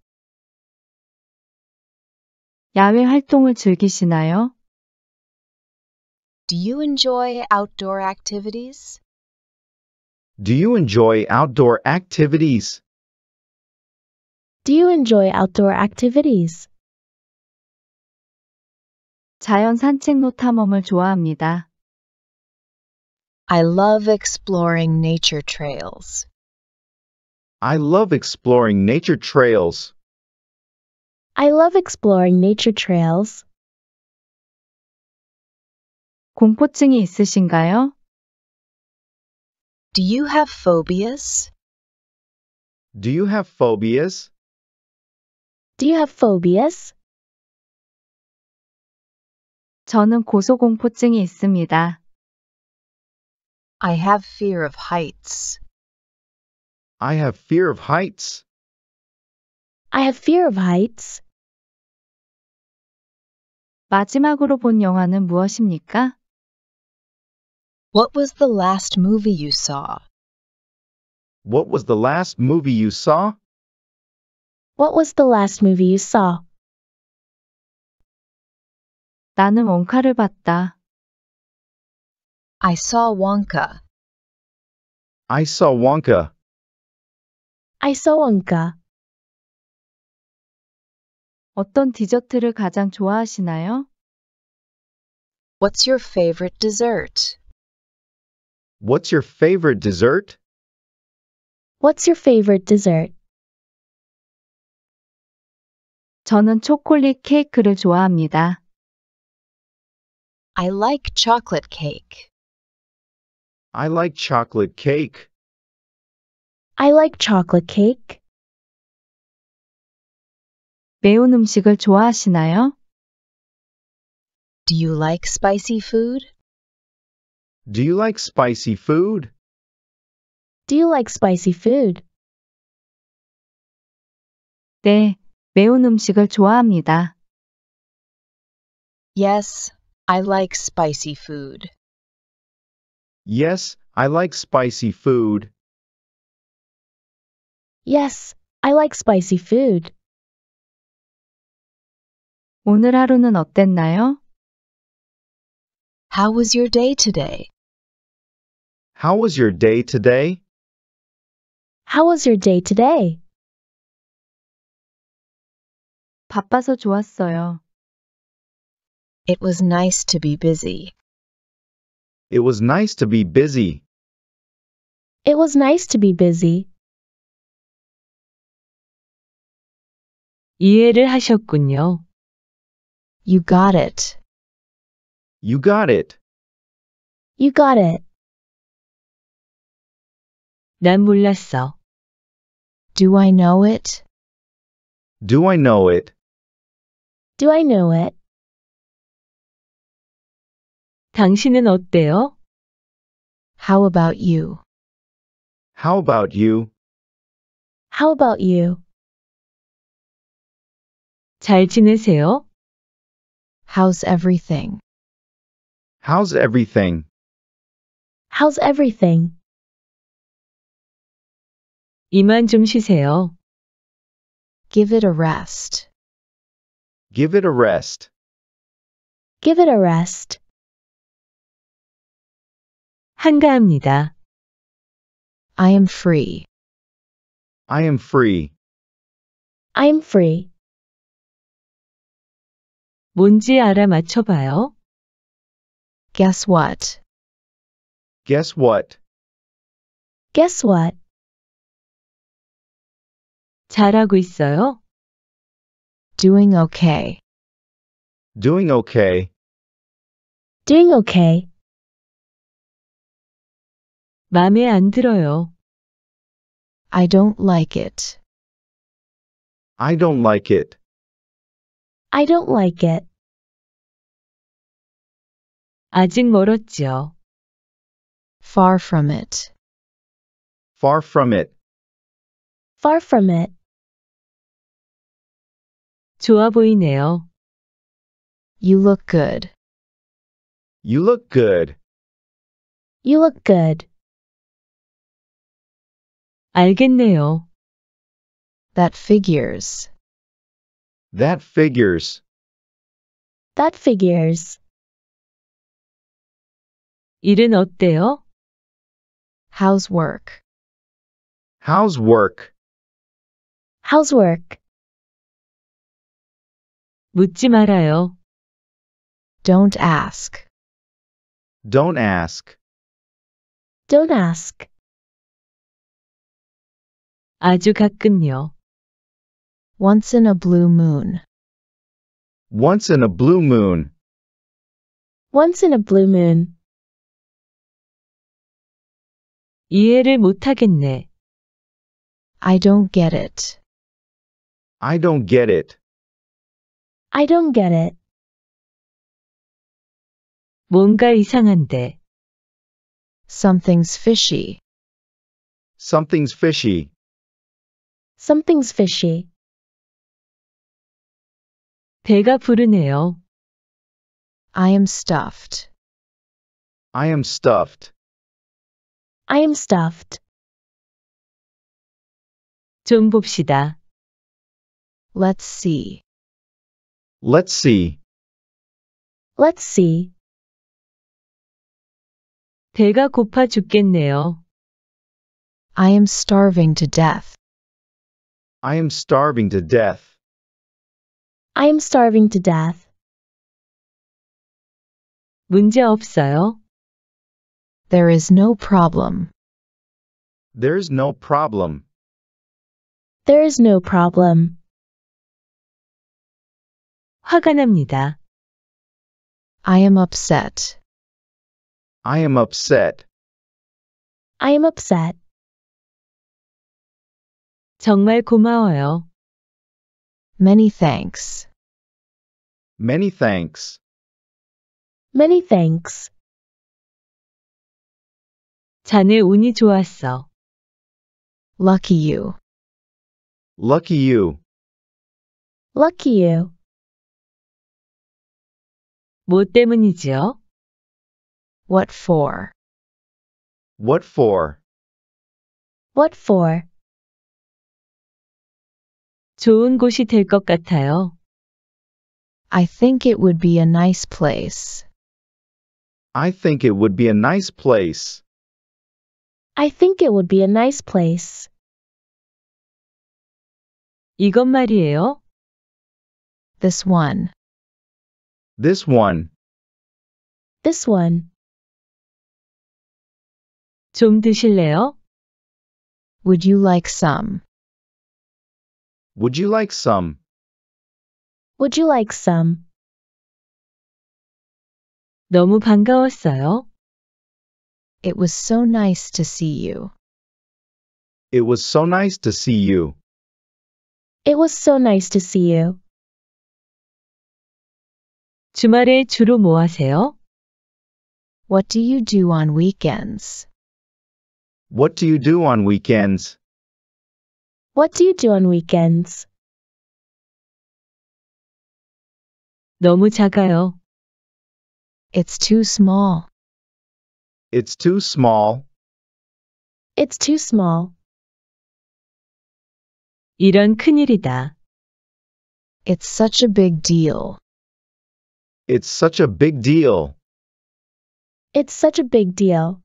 야외 활동을 즐기시나요? Do you enjoy outdoor activities? Do you enjoy outdoor activities? Do you enjoy outdoor activities? 자연 산책로 탐험을 좋아합니다. I love exploring nature trails. I love exploring nature trails. I love exploring nature trails. 공포증이 있으신가요? Do you have phobias? Do you have phobias? Do you have phobias? 저는 고소공포증이 있습니다. I have fear of heights. I have fear of heights. I have fear of heights. 마지막으로 본 영화는 무엇입니까? What was the last movie you saw? What was the last movie you saw? What was the last movie you saw? 나는 원카를 봤다. I saw Wonka. I saw Wonka. I saw Wonka. 어떤 디저트를 가장 좋아하시나요? What's your favorite dessert? What's your favorite dessert? What's your favorite dessert? 저는 초콜릿 케이크를 좋아합니다. I like chocolate cake. I like chocolate cake. I like chocolate cake. 매운 음식을 좋아하시나요? Do you like spicy food? Do you like spicy food? Do you like spicy food? 네, 매운 음식을 좋아합니다. Yes, I like spicy food. Yes, I like spicy food. Yes, I like spicy food. 오늘 하루는 어땠나요? How was your day today? How was your day today? How was your day today? 바빠서 좋았어요. It was nice to be busy. It was nice to be busy. It was nice to be busy. 이해를 하셨군요. You got it. You got it. You got it. 난 몰랐어. Do I know it? Do I know it? Do I know it? 당신은 어때요? How about you? How about you? How about you? 잘 지내세요? How's everything? How's everything? How's everything? 이만 좀 쉬세요. Give it a rest. Give it a rest. Give it a rest. 한가합니다. I am free. I am free. I am free. 뭔지 알아 맞춰봐요. Guess what? Guess what? Guess what? 잘하고 있어요? Doing okay. Doing okay. Doing okay. 마음에 안 들어요. I don't like it. I don't like it. I don't like it. 아직 멀었지요. Far from it. Far from it. Far from it. 좋아 보이네요. You look good. You look good. You look good. 알겠네요. That figures. That figures. That figures. 일은 어때요? How's work? How's work? How's work? 묻지 말아요. Don't ask. Don't ask. Don't ask. 아주 가끔요. Once in a blue moon. Once in a blue moon. Once in a blue moon. 이해를 못하겠네. I don't get it. I don't get it. I don't get it. 뭔가 이상한데. Something's fishy. Something's fishy. Something's fishy. 배가 부르네요. I am stuffed. I am stuffed. I am stuffed. 좀 봅시다. Let's see. Let's see. Let's see. 배가 고파 죽겠네요. I am starving to death. I am starving to death. I am starving to death. 문제 없어요. There is no problem. There's no problem. There is no problem. 화가 납니다. I am upset. I am upset. I am upset. 정말 고마워요. Many thanks. Many thanks. Many thanks. 자네 운이 좋았어. Lucky you. Lucky you. Lucky you. 뭐 때문이지요? What for? What for? What for? 좋은 곳이 될 것 같아요. I think it would be a nice place. I think it would be a nice place. I think it would be a nice place. 이것 말이에요. This one. This one. This one. 좀 드실래요? Would you like some? Would you like some? Would you like some? 너무 반가웠어요. It was so nice to see you. It was so nice to see you. It was so nice to see you. 주말에 주로 뭐 하세요? What do you do on weekends? What do you do on weekends? What do you do on weekends? 너무 작아요. It's too small. It's too small. It's too small. 이런 큰일이다. It's such a big deal. It's such a big deal. It's such a big deal.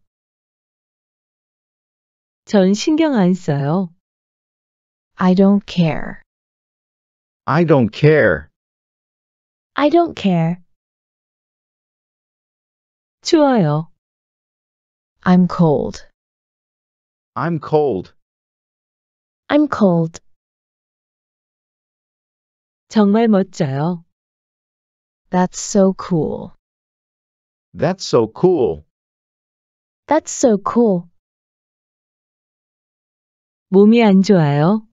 전 신경 안 써요. I don't care. I don't care. I don't care. 추워요. I'm cold. I'm cold. I'm cold. 정말 멋져요. That's so cool. That's so cool. That's so cool. 몸이 안 좋아요.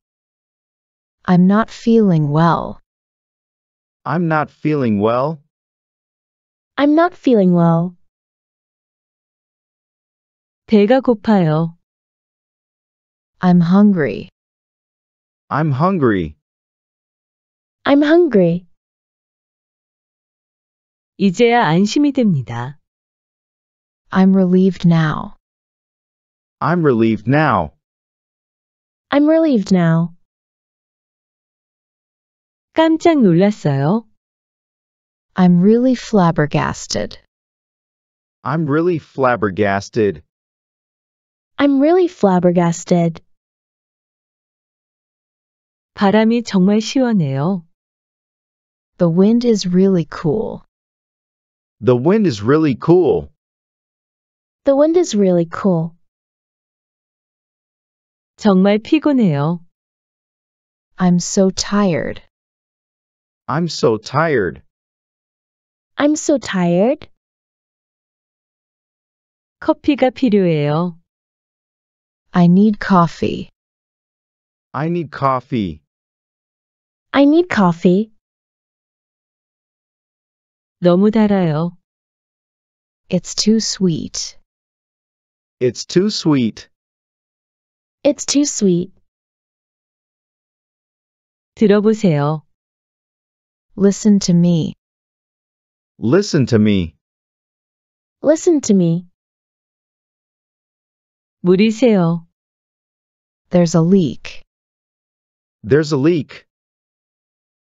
I'm not feeling well. I'm not feeling well. I'm not feeling well. 배가 고파요. I'm hungry. I'm hungry. I'm hungry. 이제야 안심이 됩니다. I'm relieved now. I'm relieved now. I'm relieved now. 깜짝 놀랐어요. I'm really flabbergasted. I'm really flabbergasted. I'm really flabbergasted. 바람이 정말 시원해요. The wind is really cool. The wind is really cool. The wind is really cool. 정말 피곤해요. I'm so tired. I'm so tired. I'm so tired. 커피가 필요해요. I need coffee. I need coffee. I need coffee. 너무 달아요. It's too sweet. It's too sweet. It's too sweet. 들어보세요. Listen to me. Listen to me. Listen to me. 물이 새요. There's a leak. There's a leak.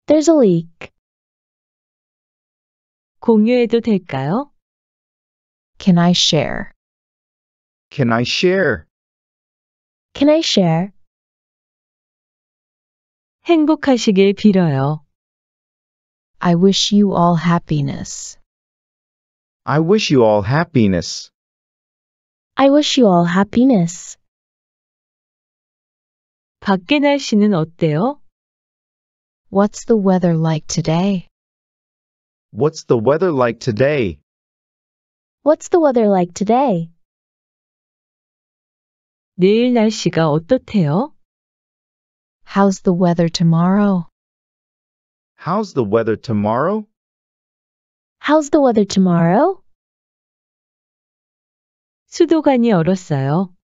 There's a leak. 공유해도 될까요? Can I share? Can I share? Can I share? 행복하시길 빌어요. I wish you all happiness. I wish you all happiness. I wish you all happiness. 밖에 날씨는 어때요? What's the weather like today? What's the weather like today? What's the weather like today? 내일 날씨가 어떻대요? How's the weather tomorrow? How's the weather tomorrow? How's the weather tomorrow? 수도관이 얼었어요.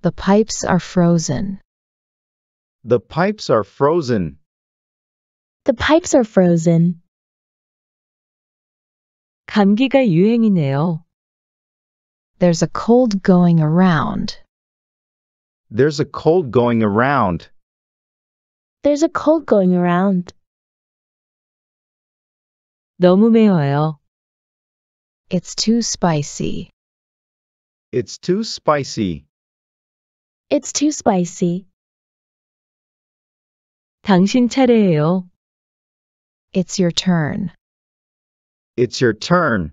The pipes are frozen. The pipes are frozen. The pipes are frozen. 감기가 유행이네요. There's a cold going around. There's a cold going around. There's a cold going around. 너무 매워요. It's too spicy. It's too spicy. It's too spicy. 당신 차례예요. It's your turn. It's your turn.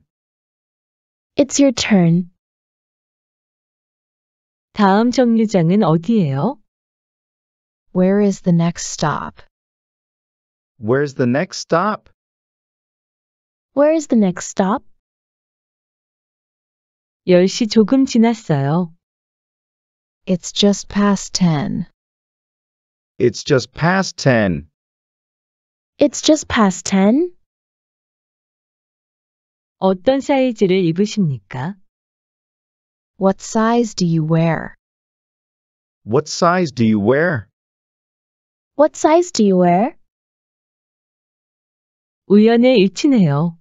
It's your turn. 다음 정류장은 어디예요? Where is the next stop? Where's the next stop? Where is the next stop? 10시 조금 지났어요. It's just past 10. It's just past 10. It's just past 10. 어떤 사이즈를 입으십니까? What size do you wear? What size do you wear? What size do you wear? 우연에 일치네요.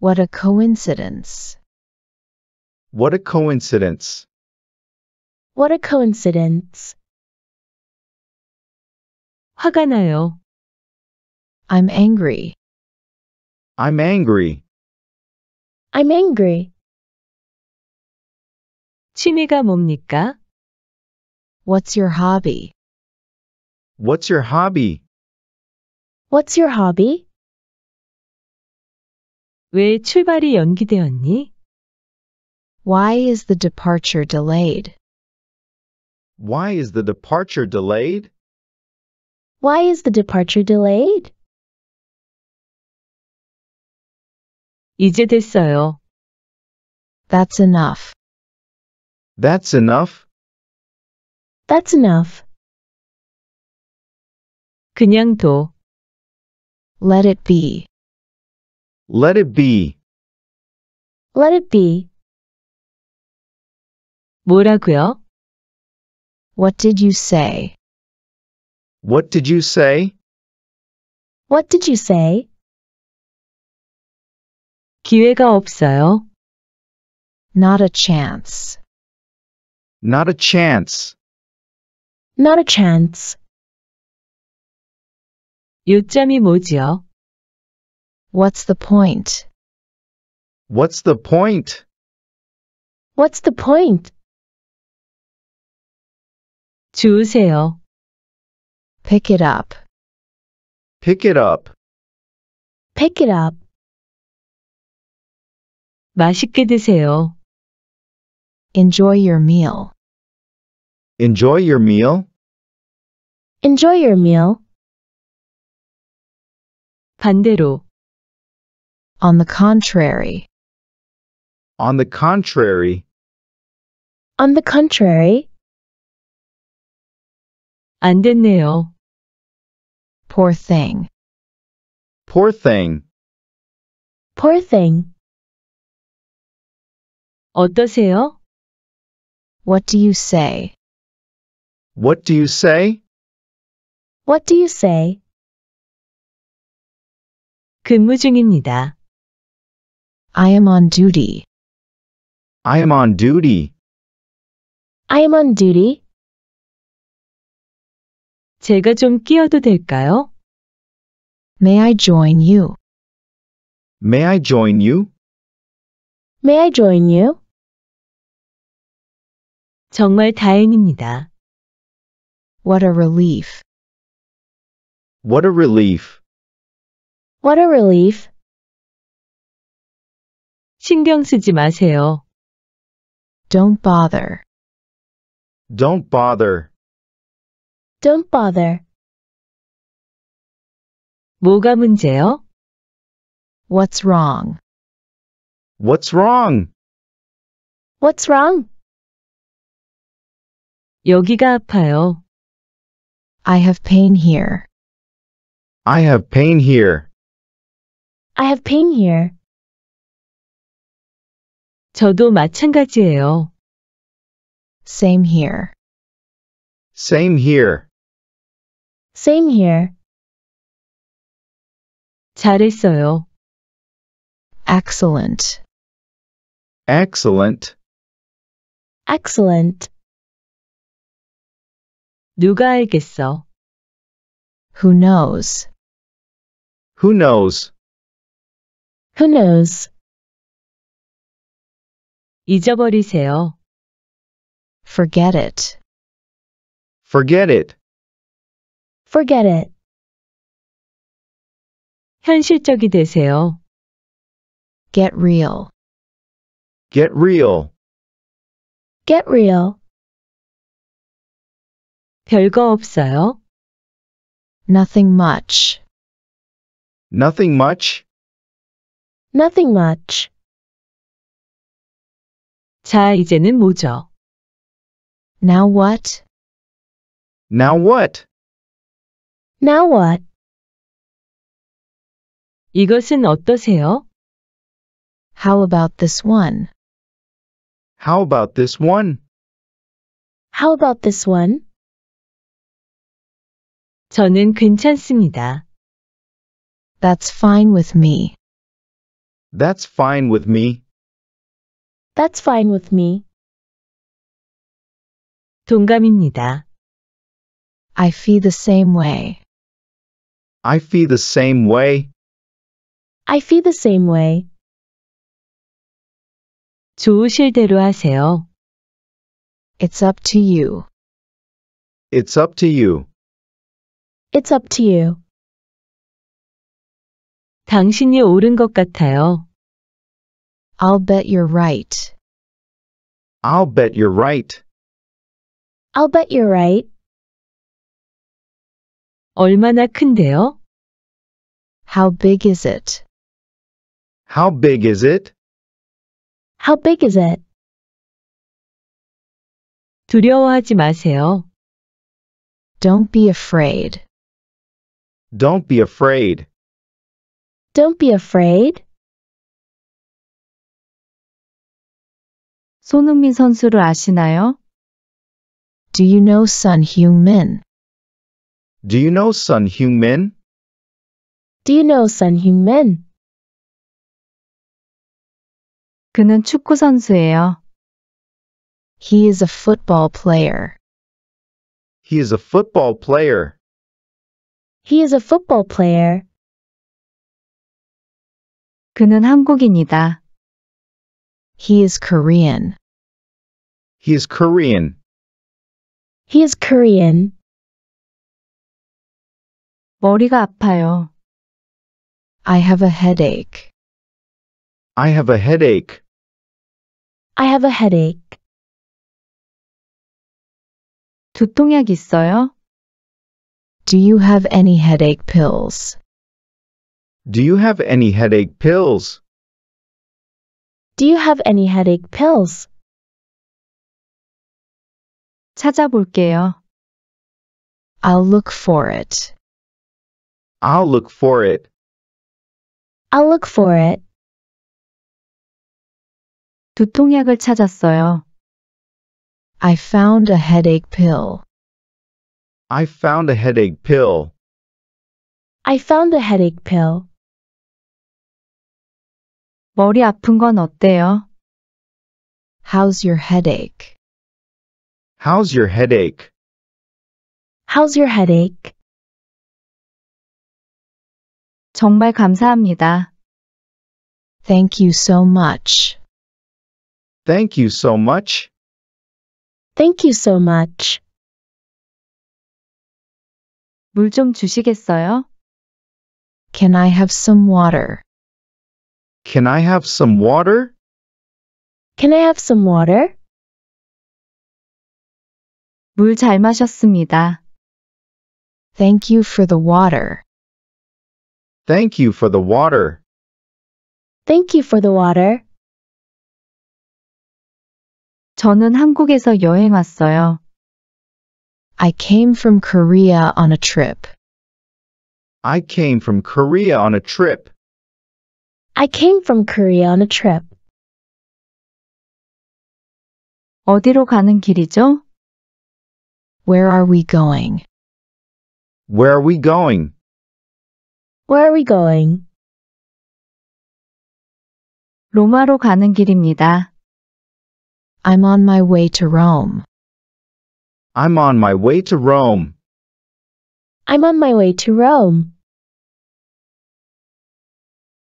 What a coincidence. What a coincidence. What a coincidence. 화가 나요. I'm angry. I'm angry. I'm angry. 취미가 뭡니까? What's your hobby? What's your hobby? What's your hobby? 왜 출발이 연기되었니? Why is the departure delayed? Why is the departure delayed? Why is the departure delayed? 이제 됐어요. That's enough. That's enough. That's enough. 그냥 둬. Let it be. Let it be. Let it be. 뭐라고요? What did you say? What did you say? What did you say? 기회가 없어요. Not a chance. Not a chance. Not a chance. 요점이 뭐지요? What's the point? What's the point? What's the point? 주우세요. Pick it up. Pick it up. Pick it up. 맛있게 드세요. Enjoy your meal. Enjoy your meal. Enjoy your meal. 반대로. On the contrary. On the contrary, On the contrary, 안 됐네요. Poor thing. poor thing. poor thing. 어떠세요? What do you say? What do you say? What do you say? 근무 중입니다. I am on duty. I am on duty. I am on duty. 제가 좀 끼어도 될까요? May I join you? May I join you? May I join you? 정말 다행입니다. What a relief. What a relief. What a relief. 신경 쓰지 마세요. Don't bother. Don't bother. Don't bother. 뭐가 문제요? What's wrong? What's wrong? What's wrong? 여기가 아파요. I have pain here. I have pain here. I have pain here. 저도 마찬가지예요. Same here. Same here. Same here. 잘했어요. Excellent. Excellent. Excellent. 누가 알겠어? Who knows? Who knows? Who knows? 잊어버리세요. Forget it. Forget it. Forget it. 현실적이 되세요. Get real. Get real. Get real. 별거 없어요. Nothing much. Nothing much. Nothing much. 자, 이제는 뭐죠? Now what? Now what? Now what? 이것은 어떠세요? How about this one? How about this one? How about this one? 저는 괜찮습니다. That's fine with me. That's fine with me. That's fine with me. 동감입니다. I feel the same way. I feel the same way. I feel the same way. 좋으실 대로 하세요. It's up to you. It's up to you. It's up to you. 당신이 옳은 것 같아요. I'll bet you're right. I'll bet you're right. I'll bet you're right. 얼마나 큰데요? How big is it? How big is it? How big is it? 두려워하지 마세요. Don't be afraid. Don't be afraid. Don't be afraid. 손흥민 선수를 아시나요? Do you know Son Heung-min? Do you know Son Heung-min? Do you know Son Heung-min? 그는 축구 선수예요. He is a football player. He is a football player. He is a football player. 그는 한국인이다. He is Korean. He is Korean. He is Korean. 머리가 아파요. I have a headache. I have a headache. I have a headache. 두통약 있어요? Do you have any headache pills? Do you have any headache pills? Do you have any headache pills? 찾아볼게요. I'll look for it. I'll look for it. I'll look for it. 두통약을 찾았어요. I found a headache pill. I found a headache pill. I found a headache pill. 머리 아픈 건 어때요? How's your headache? How's your headache? How's your headache? 정말 감사합니다. Thank you so much. Thank you so much. Thank you so much. 물 좀 주시겠어요? Can I have some water? Can I have some water? Can I have some water? 물 잘 마셨습니다. Thank you for the water. Thank you for the water. Thank you for the water. 저는 한국에서 여행 왔어요. I came from Korea on a trip. I came from Korea on a trip. I came from Korea on a trip. 어디로 가는 길이죠? Where are we going? Where are we going? Where are we going? 로마로 가는 길입니다. I'm on my way to Rome. I'm on my way to Rome. I'm on my way to Rome.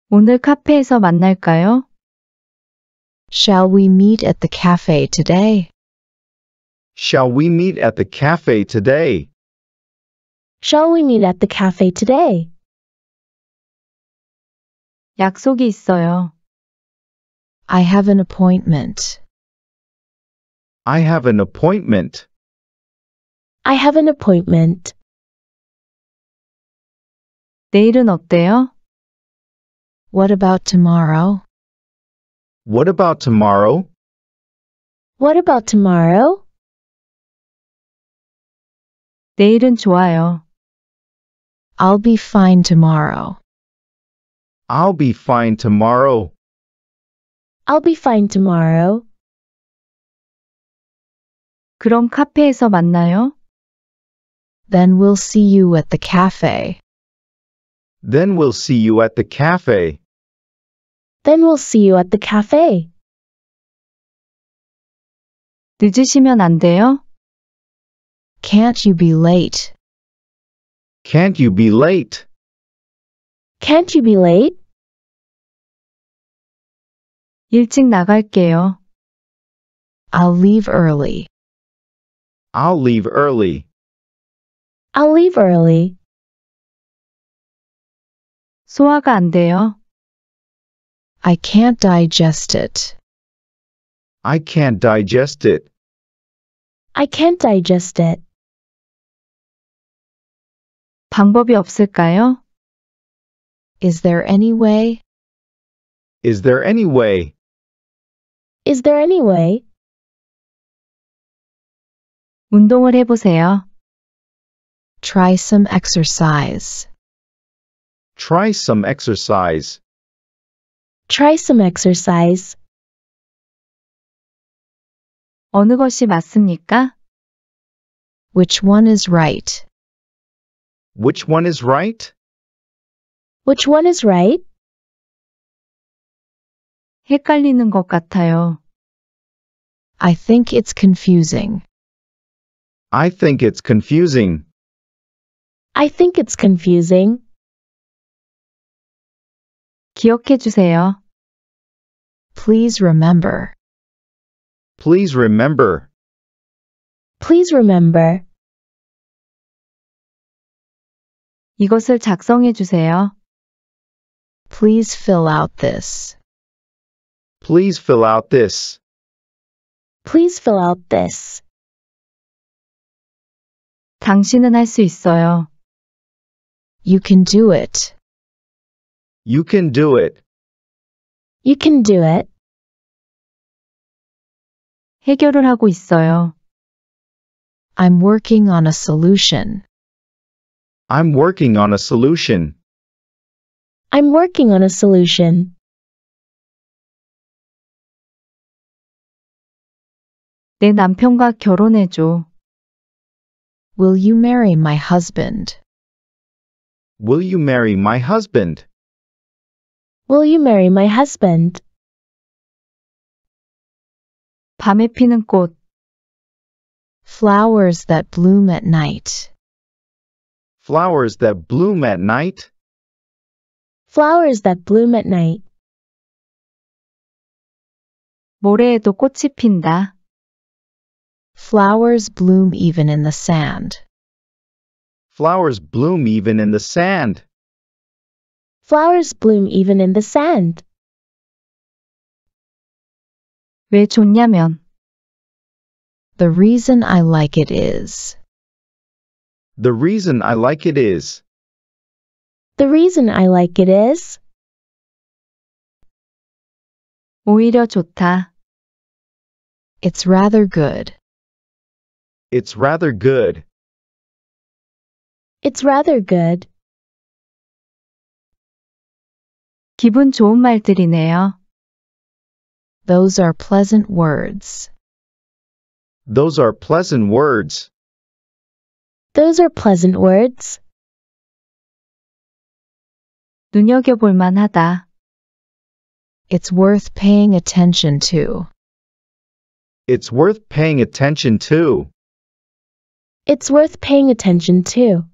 오늘 카페에서 만날까요? Shall we meet at the cafe today? Shall we meet at the cafe today? Shall we meet at the cafe today? 약속이 있어요. I have an appointment. I have an appointment. I have an appointment. 내일은 어때요? What about tomorrow? What about tomorrow? What about tomorrow? 내일은 좋아요. I'll be fine tomorrow. I'll be fine tomorrow. I'll be fine tomorrow. 그럼 카페에서 만나요? Then we'll see you at the cafe. Then we'll see you at the cafe. Then we'll see you at the cafe. 늦으시면 안 돼요? Can't you be late? Can't you be late? Can't you be late? 일찍 나갈게요. I'll leave early. I'll leave early. I'll leave early. 소화가 안 돼요. I can't digest it. I can't digest it. I can't digest it. 방법이 없을까요? Is there any way? Is there any way? Is there any way? 운동을 해보세요. Try some exercise. Try some exercise. Try some exercise. 어느 것이 맞습니까? Which one is right? Which one is right? Which one is right? 헷갈리는 것 같아요. I think it's confusing. I think it's confusing. I think it's confusing. 기억해 주세요. Please remember. Please remember. Please remember. 이것을 작성해 주세요. Please fill out this. Please fill out this. Please fill out this. 당신은 할 수 있어요. You can do it. You can do it. You can do it. 해결을 하고 있어요. I'm working on a solution. I'm working on a solution. I'm working on a solution. 내 남편과 결혼해줘. Will you marry my husband? Will you marry my husband? Will you marry my husband? 밤에 피는 꽃. Flowers that bloom at night. Flowers that bloom at night. Flowers that bloom at night. 모래에도 꽃이 핀다. Flowers bloom even in the sand. Flowers bloom even in the sand. Flowers bloom even in the sand. 왜 좋냐면, The reason I like it is. The reason I like it is. The reason I like it is. 오히려 좋다. It's rather good. It's rather good. It's rather good. 기분 좋은 말들이네요. Those are pleasant words. Those are pleasant words. Those are pleasant words. 눈여겨볼 만하다. It's worth paying attention to. It's worth paying attention to. It's worth paying attention to.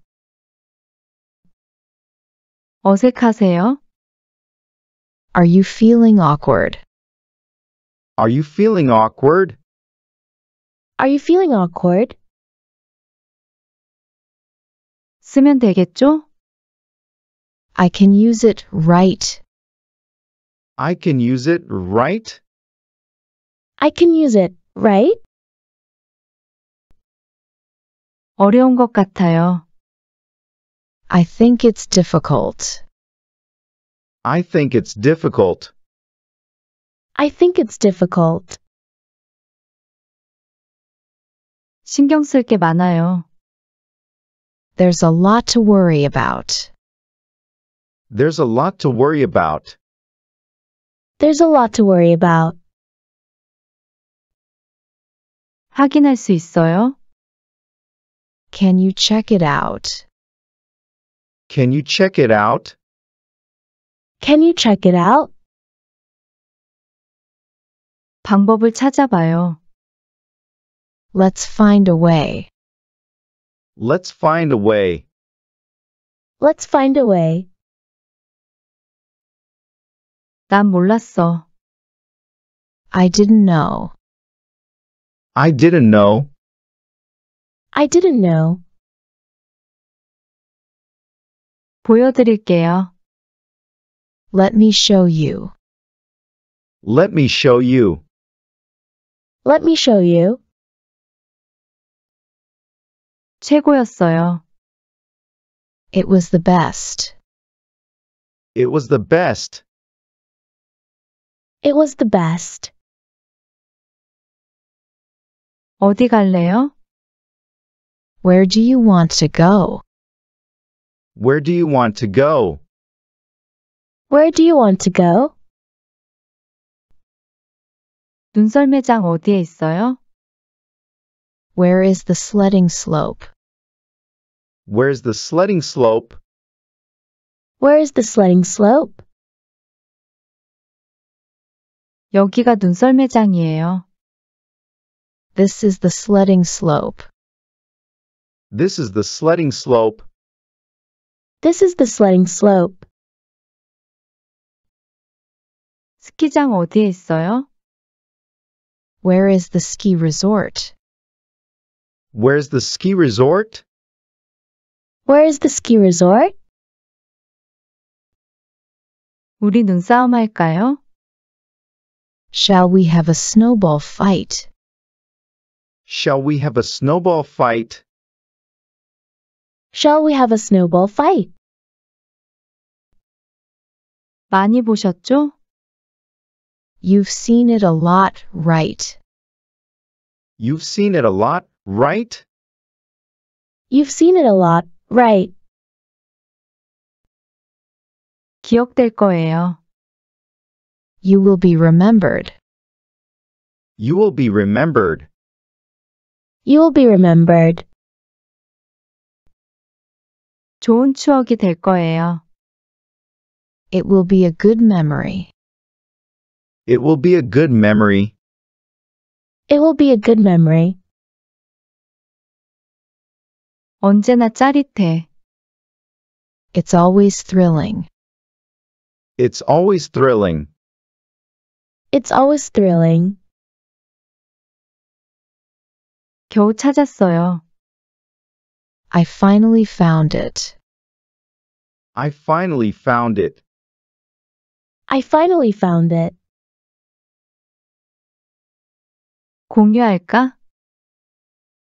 어색하세요? Are you feeling awkward? Are you feeling awkward? Are you feeling awkward? 쓰면 되겠죠? I can use it right. I can use it, right? I can use it, right? 어려운 것 같아요. I think it's difficult. I think it's difficult. I think it's difficult. 신경 쓸 게 많아요. There's a lot to worry about. There's a lot to worry about. There's a lot to worry about. 확인할 수 있어요? Can you check it out? Can you check it out? Can you check it out? 방법을 찾아봐요. Let's find a way. Let's find a way. Let's find a way. 난 몰랐어. I didn't know. I didn't know. I didn't know. 보여드릴게요. Let me show you. Let me show you. Let me show you. 최고였어요. It was the best. It was the best. It was the best. 어디 갈래요? Where do you want to go? Where do you want to go? Where do you want to go? 눈썰매장 어디에 있어요? Where is the sledding slope? Where's the sledding slope? Where is the sledding slope? 여기가 눈썰매장이에요. This is the sledding slope. This is the sledding slope. This is the sledding slope. 스키장 어디에 있어요? Where is the ski resort? Where's the ski resort? Where is the ski resort? 우리 눈싸움 할까요? Shall we have a snowball fight? Shall we have a snowball fight? Shall we have a snowball fight? 많이 보셨죠? You've seen it a lot, right? You've seen it a lot, right? You've seen it a lot, right? 기억될 거예요. You will be remembered. You will be remembered. You will be remembered. 좋은 추억이 될 거예요. It will be a good memory. It will be a good memory. It will be a good memory. 언제나 짜릿해. It's always thrilling. It's always thrilling. It's always thrilling. 겨우 찾았어요. I finally found it. I finally found it. I finally found it. 공유할까?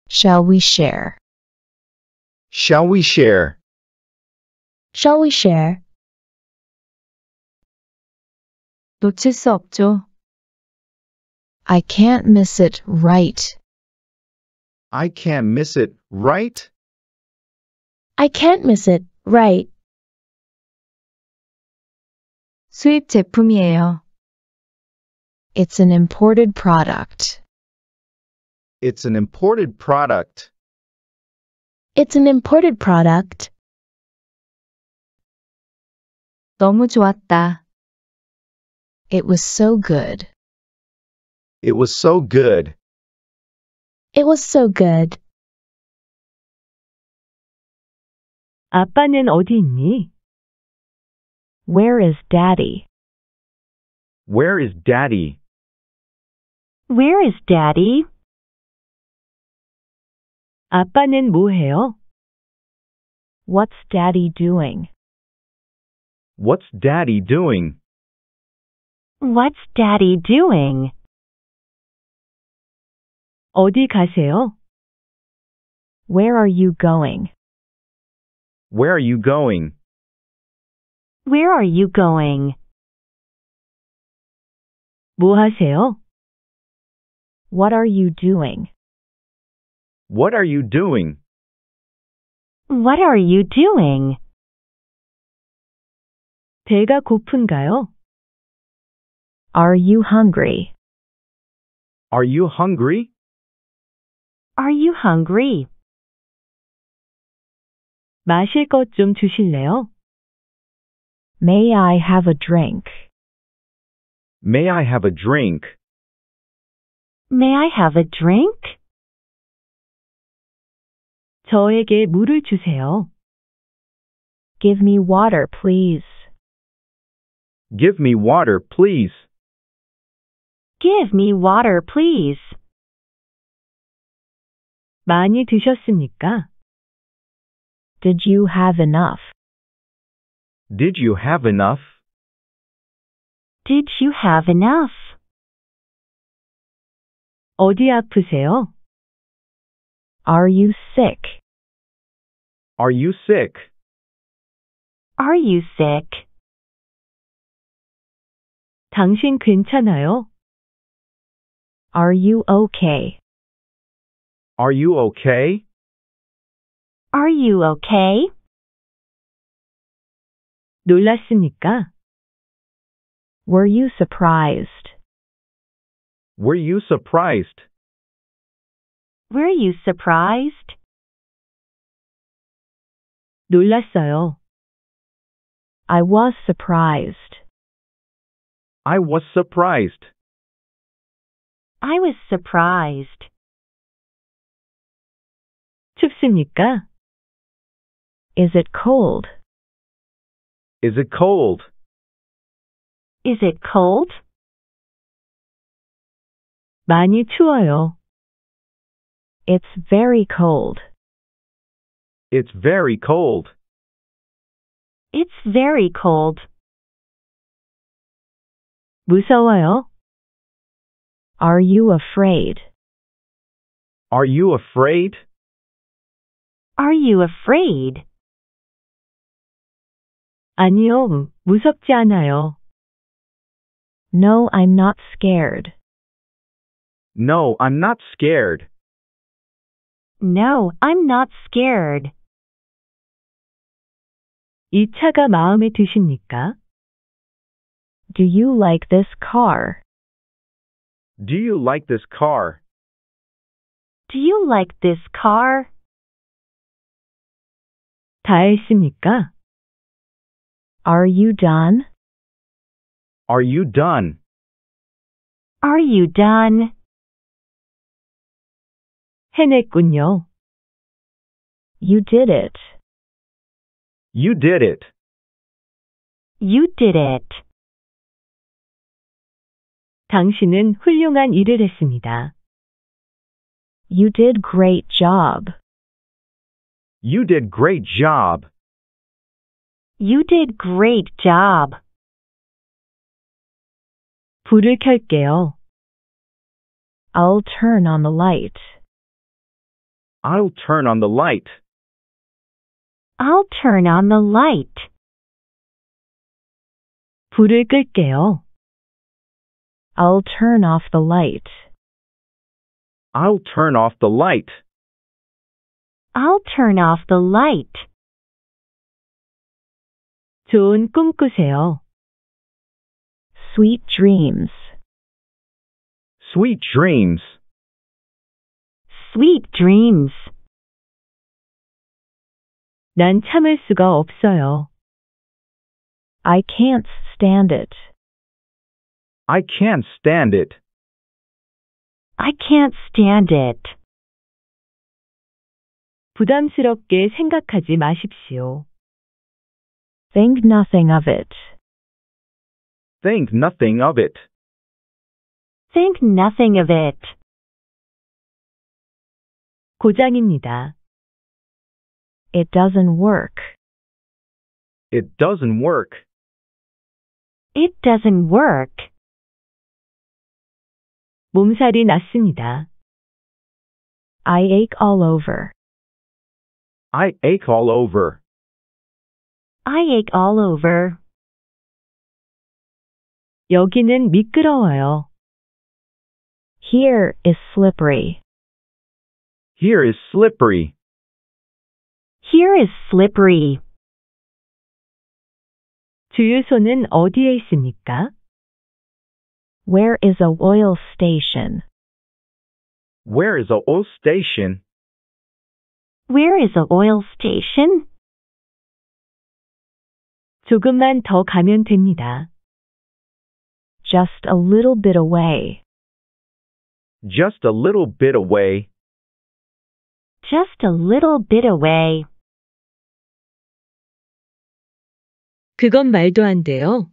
Shall we share? Shall we share? Shall we share? 놓칠 수 없죠. I can't miss it, right? I can't miss it, right? I can't miss it, right? 수입 제품이에요. It's an imported product. It's an imported product. It's an imported product. 너무 좋았다. It was so good. It was so good. It was so good. 아빠는 어디 있니? Where is daddy? Where is daddy? Where is daddy? 아빠는 뭐 해요? What's daddy doing? What's daddy doing? What's daddy doing? 어디 가세요? Where are you going? Where are you going? Where are you going? 뭐 하세요? What are you doing? What are you doing? What are you doing? 배가 고픈가요? Are you hungry? Are you hungry? Are you hungry? 마실 것 좀 주실래요? May I have a drink? May I have a drink? May I have a drink? 저에게 물을 주세요. Give me water, please. Give me water, please. Give me water, please. 많이 드셨습니까? Did you have enough? Did you have enough? Did you have enough? 어디 아프세요? Are you sick? Are you sick? Are you sick? 당신 괜찮아요? Are you okay? Are you okay? Are you okay? 놀랐습니까? Were you surprised? Were you surprised? Were you surprised? 놀랐어요. I was surprised. I was surprised. I was surprised. 춥습니까? Is it cold? Is it cold? Is it cold? 많이 추워요. It's very cold. It's very cold. It's very cold. 무서워요? Are you afraid? Are you afraid? Are you afraid? 아니요, 무섭지 않아요. No, I'm not scared. No, I'm not scared. No, I'm not scared. 이 차가 마음에 드십니까? Do you like this car? Do you like this car? Do you like this car? 다 했습니까? Are you done? Are you done? Are you done? 해냈군요. You did it. You did it. You did it. 당신은 훌륭한 일을 했습니다. You did great job. You did great job. You did great job. 불을 켤게요. I'll turn on the light. I'll turn on the light. I'll turn on the light. 불을 끌게요. I'll turn off the light. I'll turn off the light. I'll turn off the light. 좋은 꿈 꾸세요. Sweet dreams. Sweet dreams. Sweet dreams. 난 참을 수가 없어요. I can't stand it. I can't stand it. I can't stand it. 부담스럽게 생각하지 마십시오. Think nothing of it. Think nothing of it. Think nothing of it. 고장입니다. It doesn't work. It doesn't work. It doesn't work. 몸살이 났습니다. I ache all over. I ache all over. I ache all over. 여기는 미끄러워요. Here is slippery. Here is slippery. Here is slippery. 주유소는 어디에 있습니까? Where is a oil station? Where is a oil station? Where is a oil station? 조금만 더 가면 됩니다. Just a little bit away. Just a little bit away. Just a little bit away. 그건 말도 안 돼요.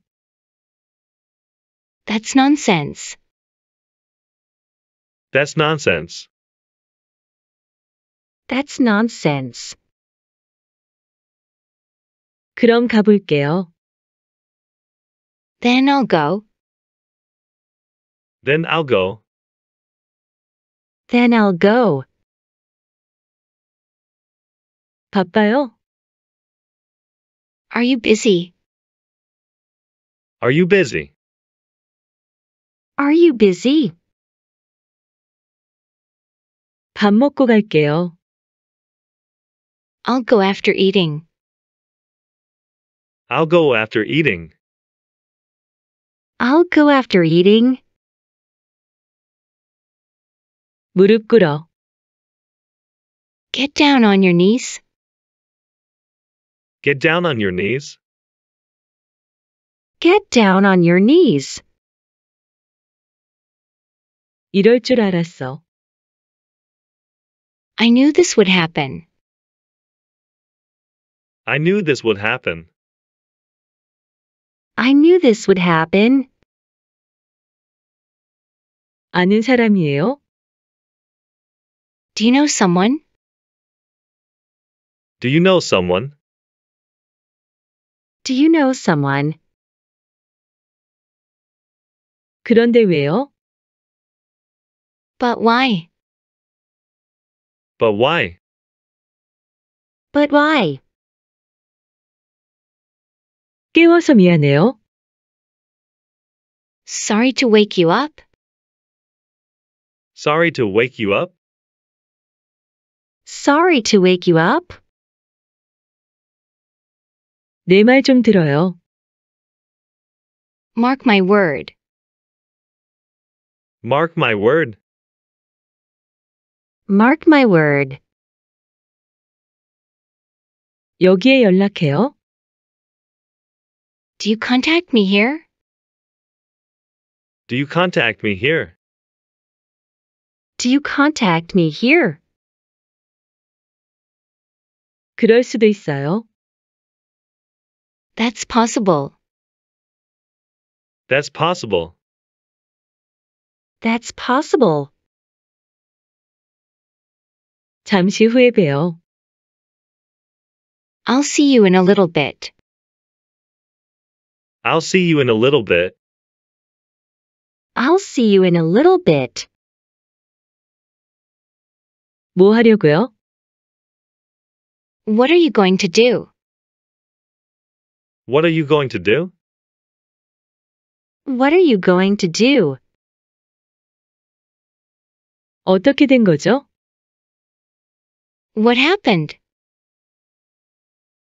That's nonsense. That's nonsense. That's nonsense. 그럼 가볼게요. Then I'll go. Then I'll go. Then I'll go. 바빠요? Are you busy? Are you busy? Are you busy? 밥 먹고 갈게요. I'll go after eating. I'll go after eating. I'll go after eating. 무릎 꿇어. Get down on your knees. Get down on your knees. Get down on your knees. 이럴 줄 알았어. I knew this would happen. I knew this would happen. I knew this would happen. 아는 사람이에요? Do you know someone? Do you know someone? Do you know someone? 그런데 왜요? But why? But why? But why? 깨워서 미안해요. Sorry to wake you up. Sorry to wake you up. Sorry to wake you up. 내 말 좀 들어요. Mark my word. Mark my word. Mark my word. 여기에 연락해요. Do you contact me here? Do you contact me here? Do you contact me here? 그럴 수도 있어요. That's possible. That's possible. That's possible. 잠시 후에 봬요. I'll see you in a little bit. I'll see you in a little bit. I'll see you in a little bit. 뭐 하려고요? What are you going to do? What are you going to do? What are you going to do? 어떻게 된 거죠? What happened?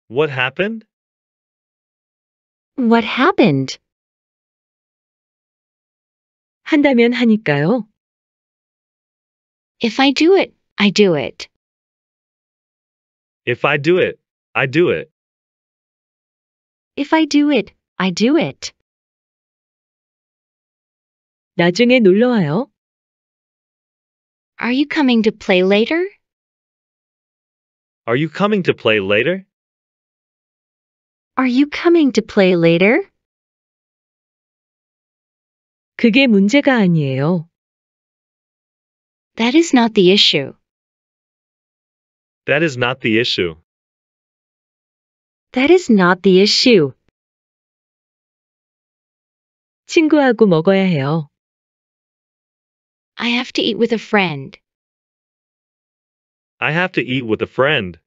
What happened? What happened? 한다면 하니까요. If I do it, I do it. If I do it, I do it. If I do it, I do it. 나중에 놀러 와요. Are you coming to play later? Are you coming to play later? Are you coming to play later? 그게 문제가 아니에요. That is not the issue. That is not the issue. That is not the issue. 친구하고 먹어야 해요. I have to eat with a friend. I have to eat with a friend.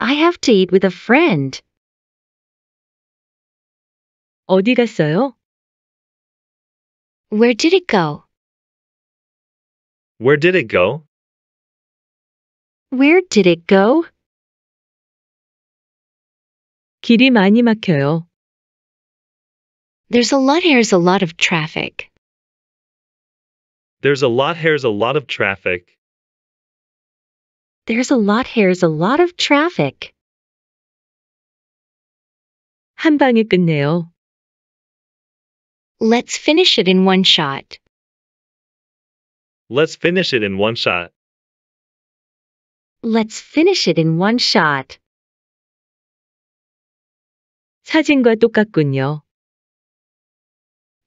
I have to eat with a friend. 어디 갔어요? Where did it go? Where did it go? Where did it go? 길이 많이 막혀요. There's a lot here's a lot of traffic. There's a lot here's a lot of traffic. There's a lot here's a lot of traffic. 한 방에 끝내요. Let's finish it in one shot. Let's finish it in one shot. Let's finish it in one shot. 사진과 똑같군요.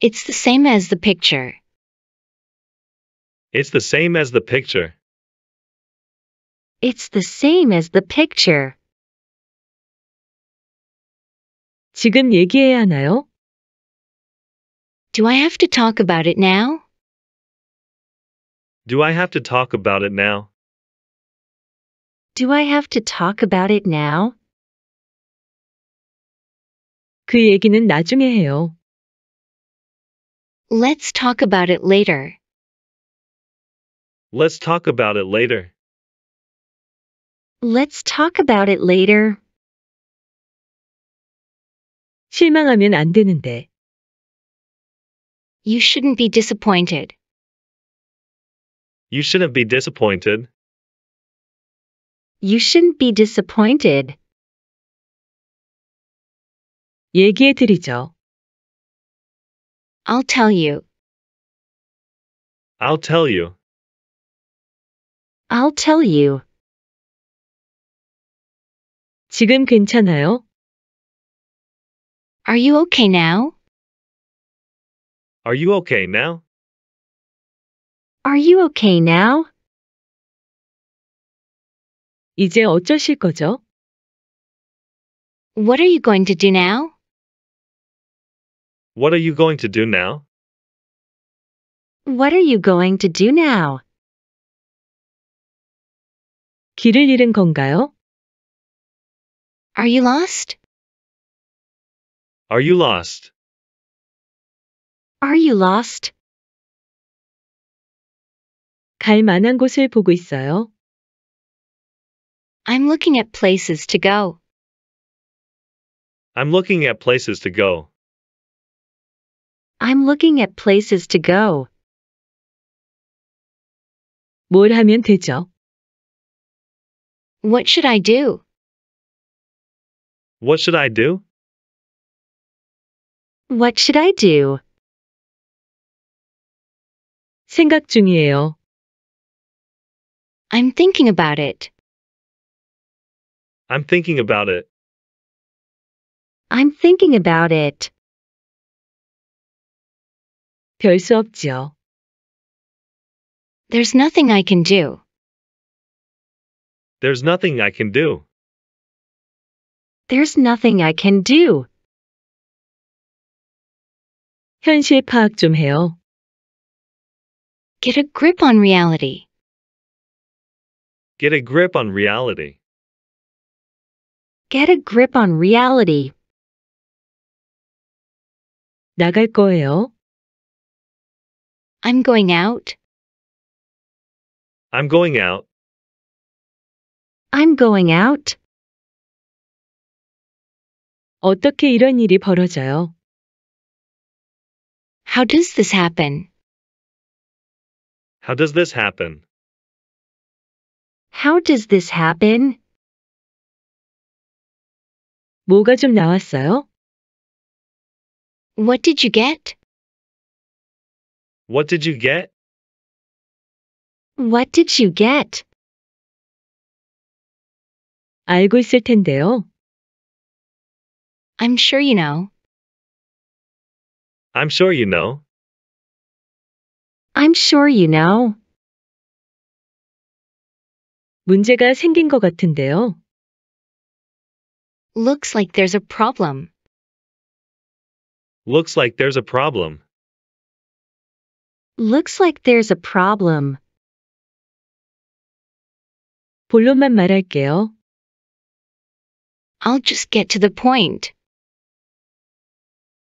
It's the same as the picture. It's the same as the picture. It's the same as the picture. 지금 얘기해야 하나요? Do I have to talk about it now? Do I have to talk about it now? Do I have to talk about it now? 그 얘기는 나중에 해요. Let's talk about it later. Let's talk about it later. Let's talk about it later. 실망하면 안 되는데. You shouldn't be disappointed. You shouldn't be disappointed. You shouldn't be disappointed. 얘기해 드리죠. I'll tell you. I'll tell you. I'll tell you. 지금 괜찮아요? Are you okay now? Are you okay now? Are you okay now? 이제 어쩌실 거죠? What are you going to do now? What are you going to do now? What are you going to do now? 길을 잃은 건가요? Are you lost? Are you lost? Are you lost? 갈 만한 곳을 보고 있어요. I'm looking at places to go. I'm looking at places to go. I'm looking at places to go. 뭘 하면 되죠? What should I do? What should I do? What should I do? 생각 중이에요. I'm thinking about it. I'm thinking about it. I'm thinking about it. 별 수 없지요. There's nothing I can do. There's nothing I can do. There's nothing I can do. 현실 파악 좀 해요. Get a grip on reality. Get a grip on reality. Get a grip on reality. 나갈 거예요. I'm going out. I'm going out. I'm going out. 어떻게 이런 일이 벌어져요? How does this happen? How does this happen? How does this happen? 뭐가 좀 나왔어요? What did you get? What did you get? What did you get? 알고 있을 텐데요. I'm sure you know. I'm sure you know. I'm sure you know. 문제가 생긴 것 같은데요. Looks like there's a problem. Looks like there's a problem. Looks like there's a problem. 본론만 말할게요. I'll just get to the point.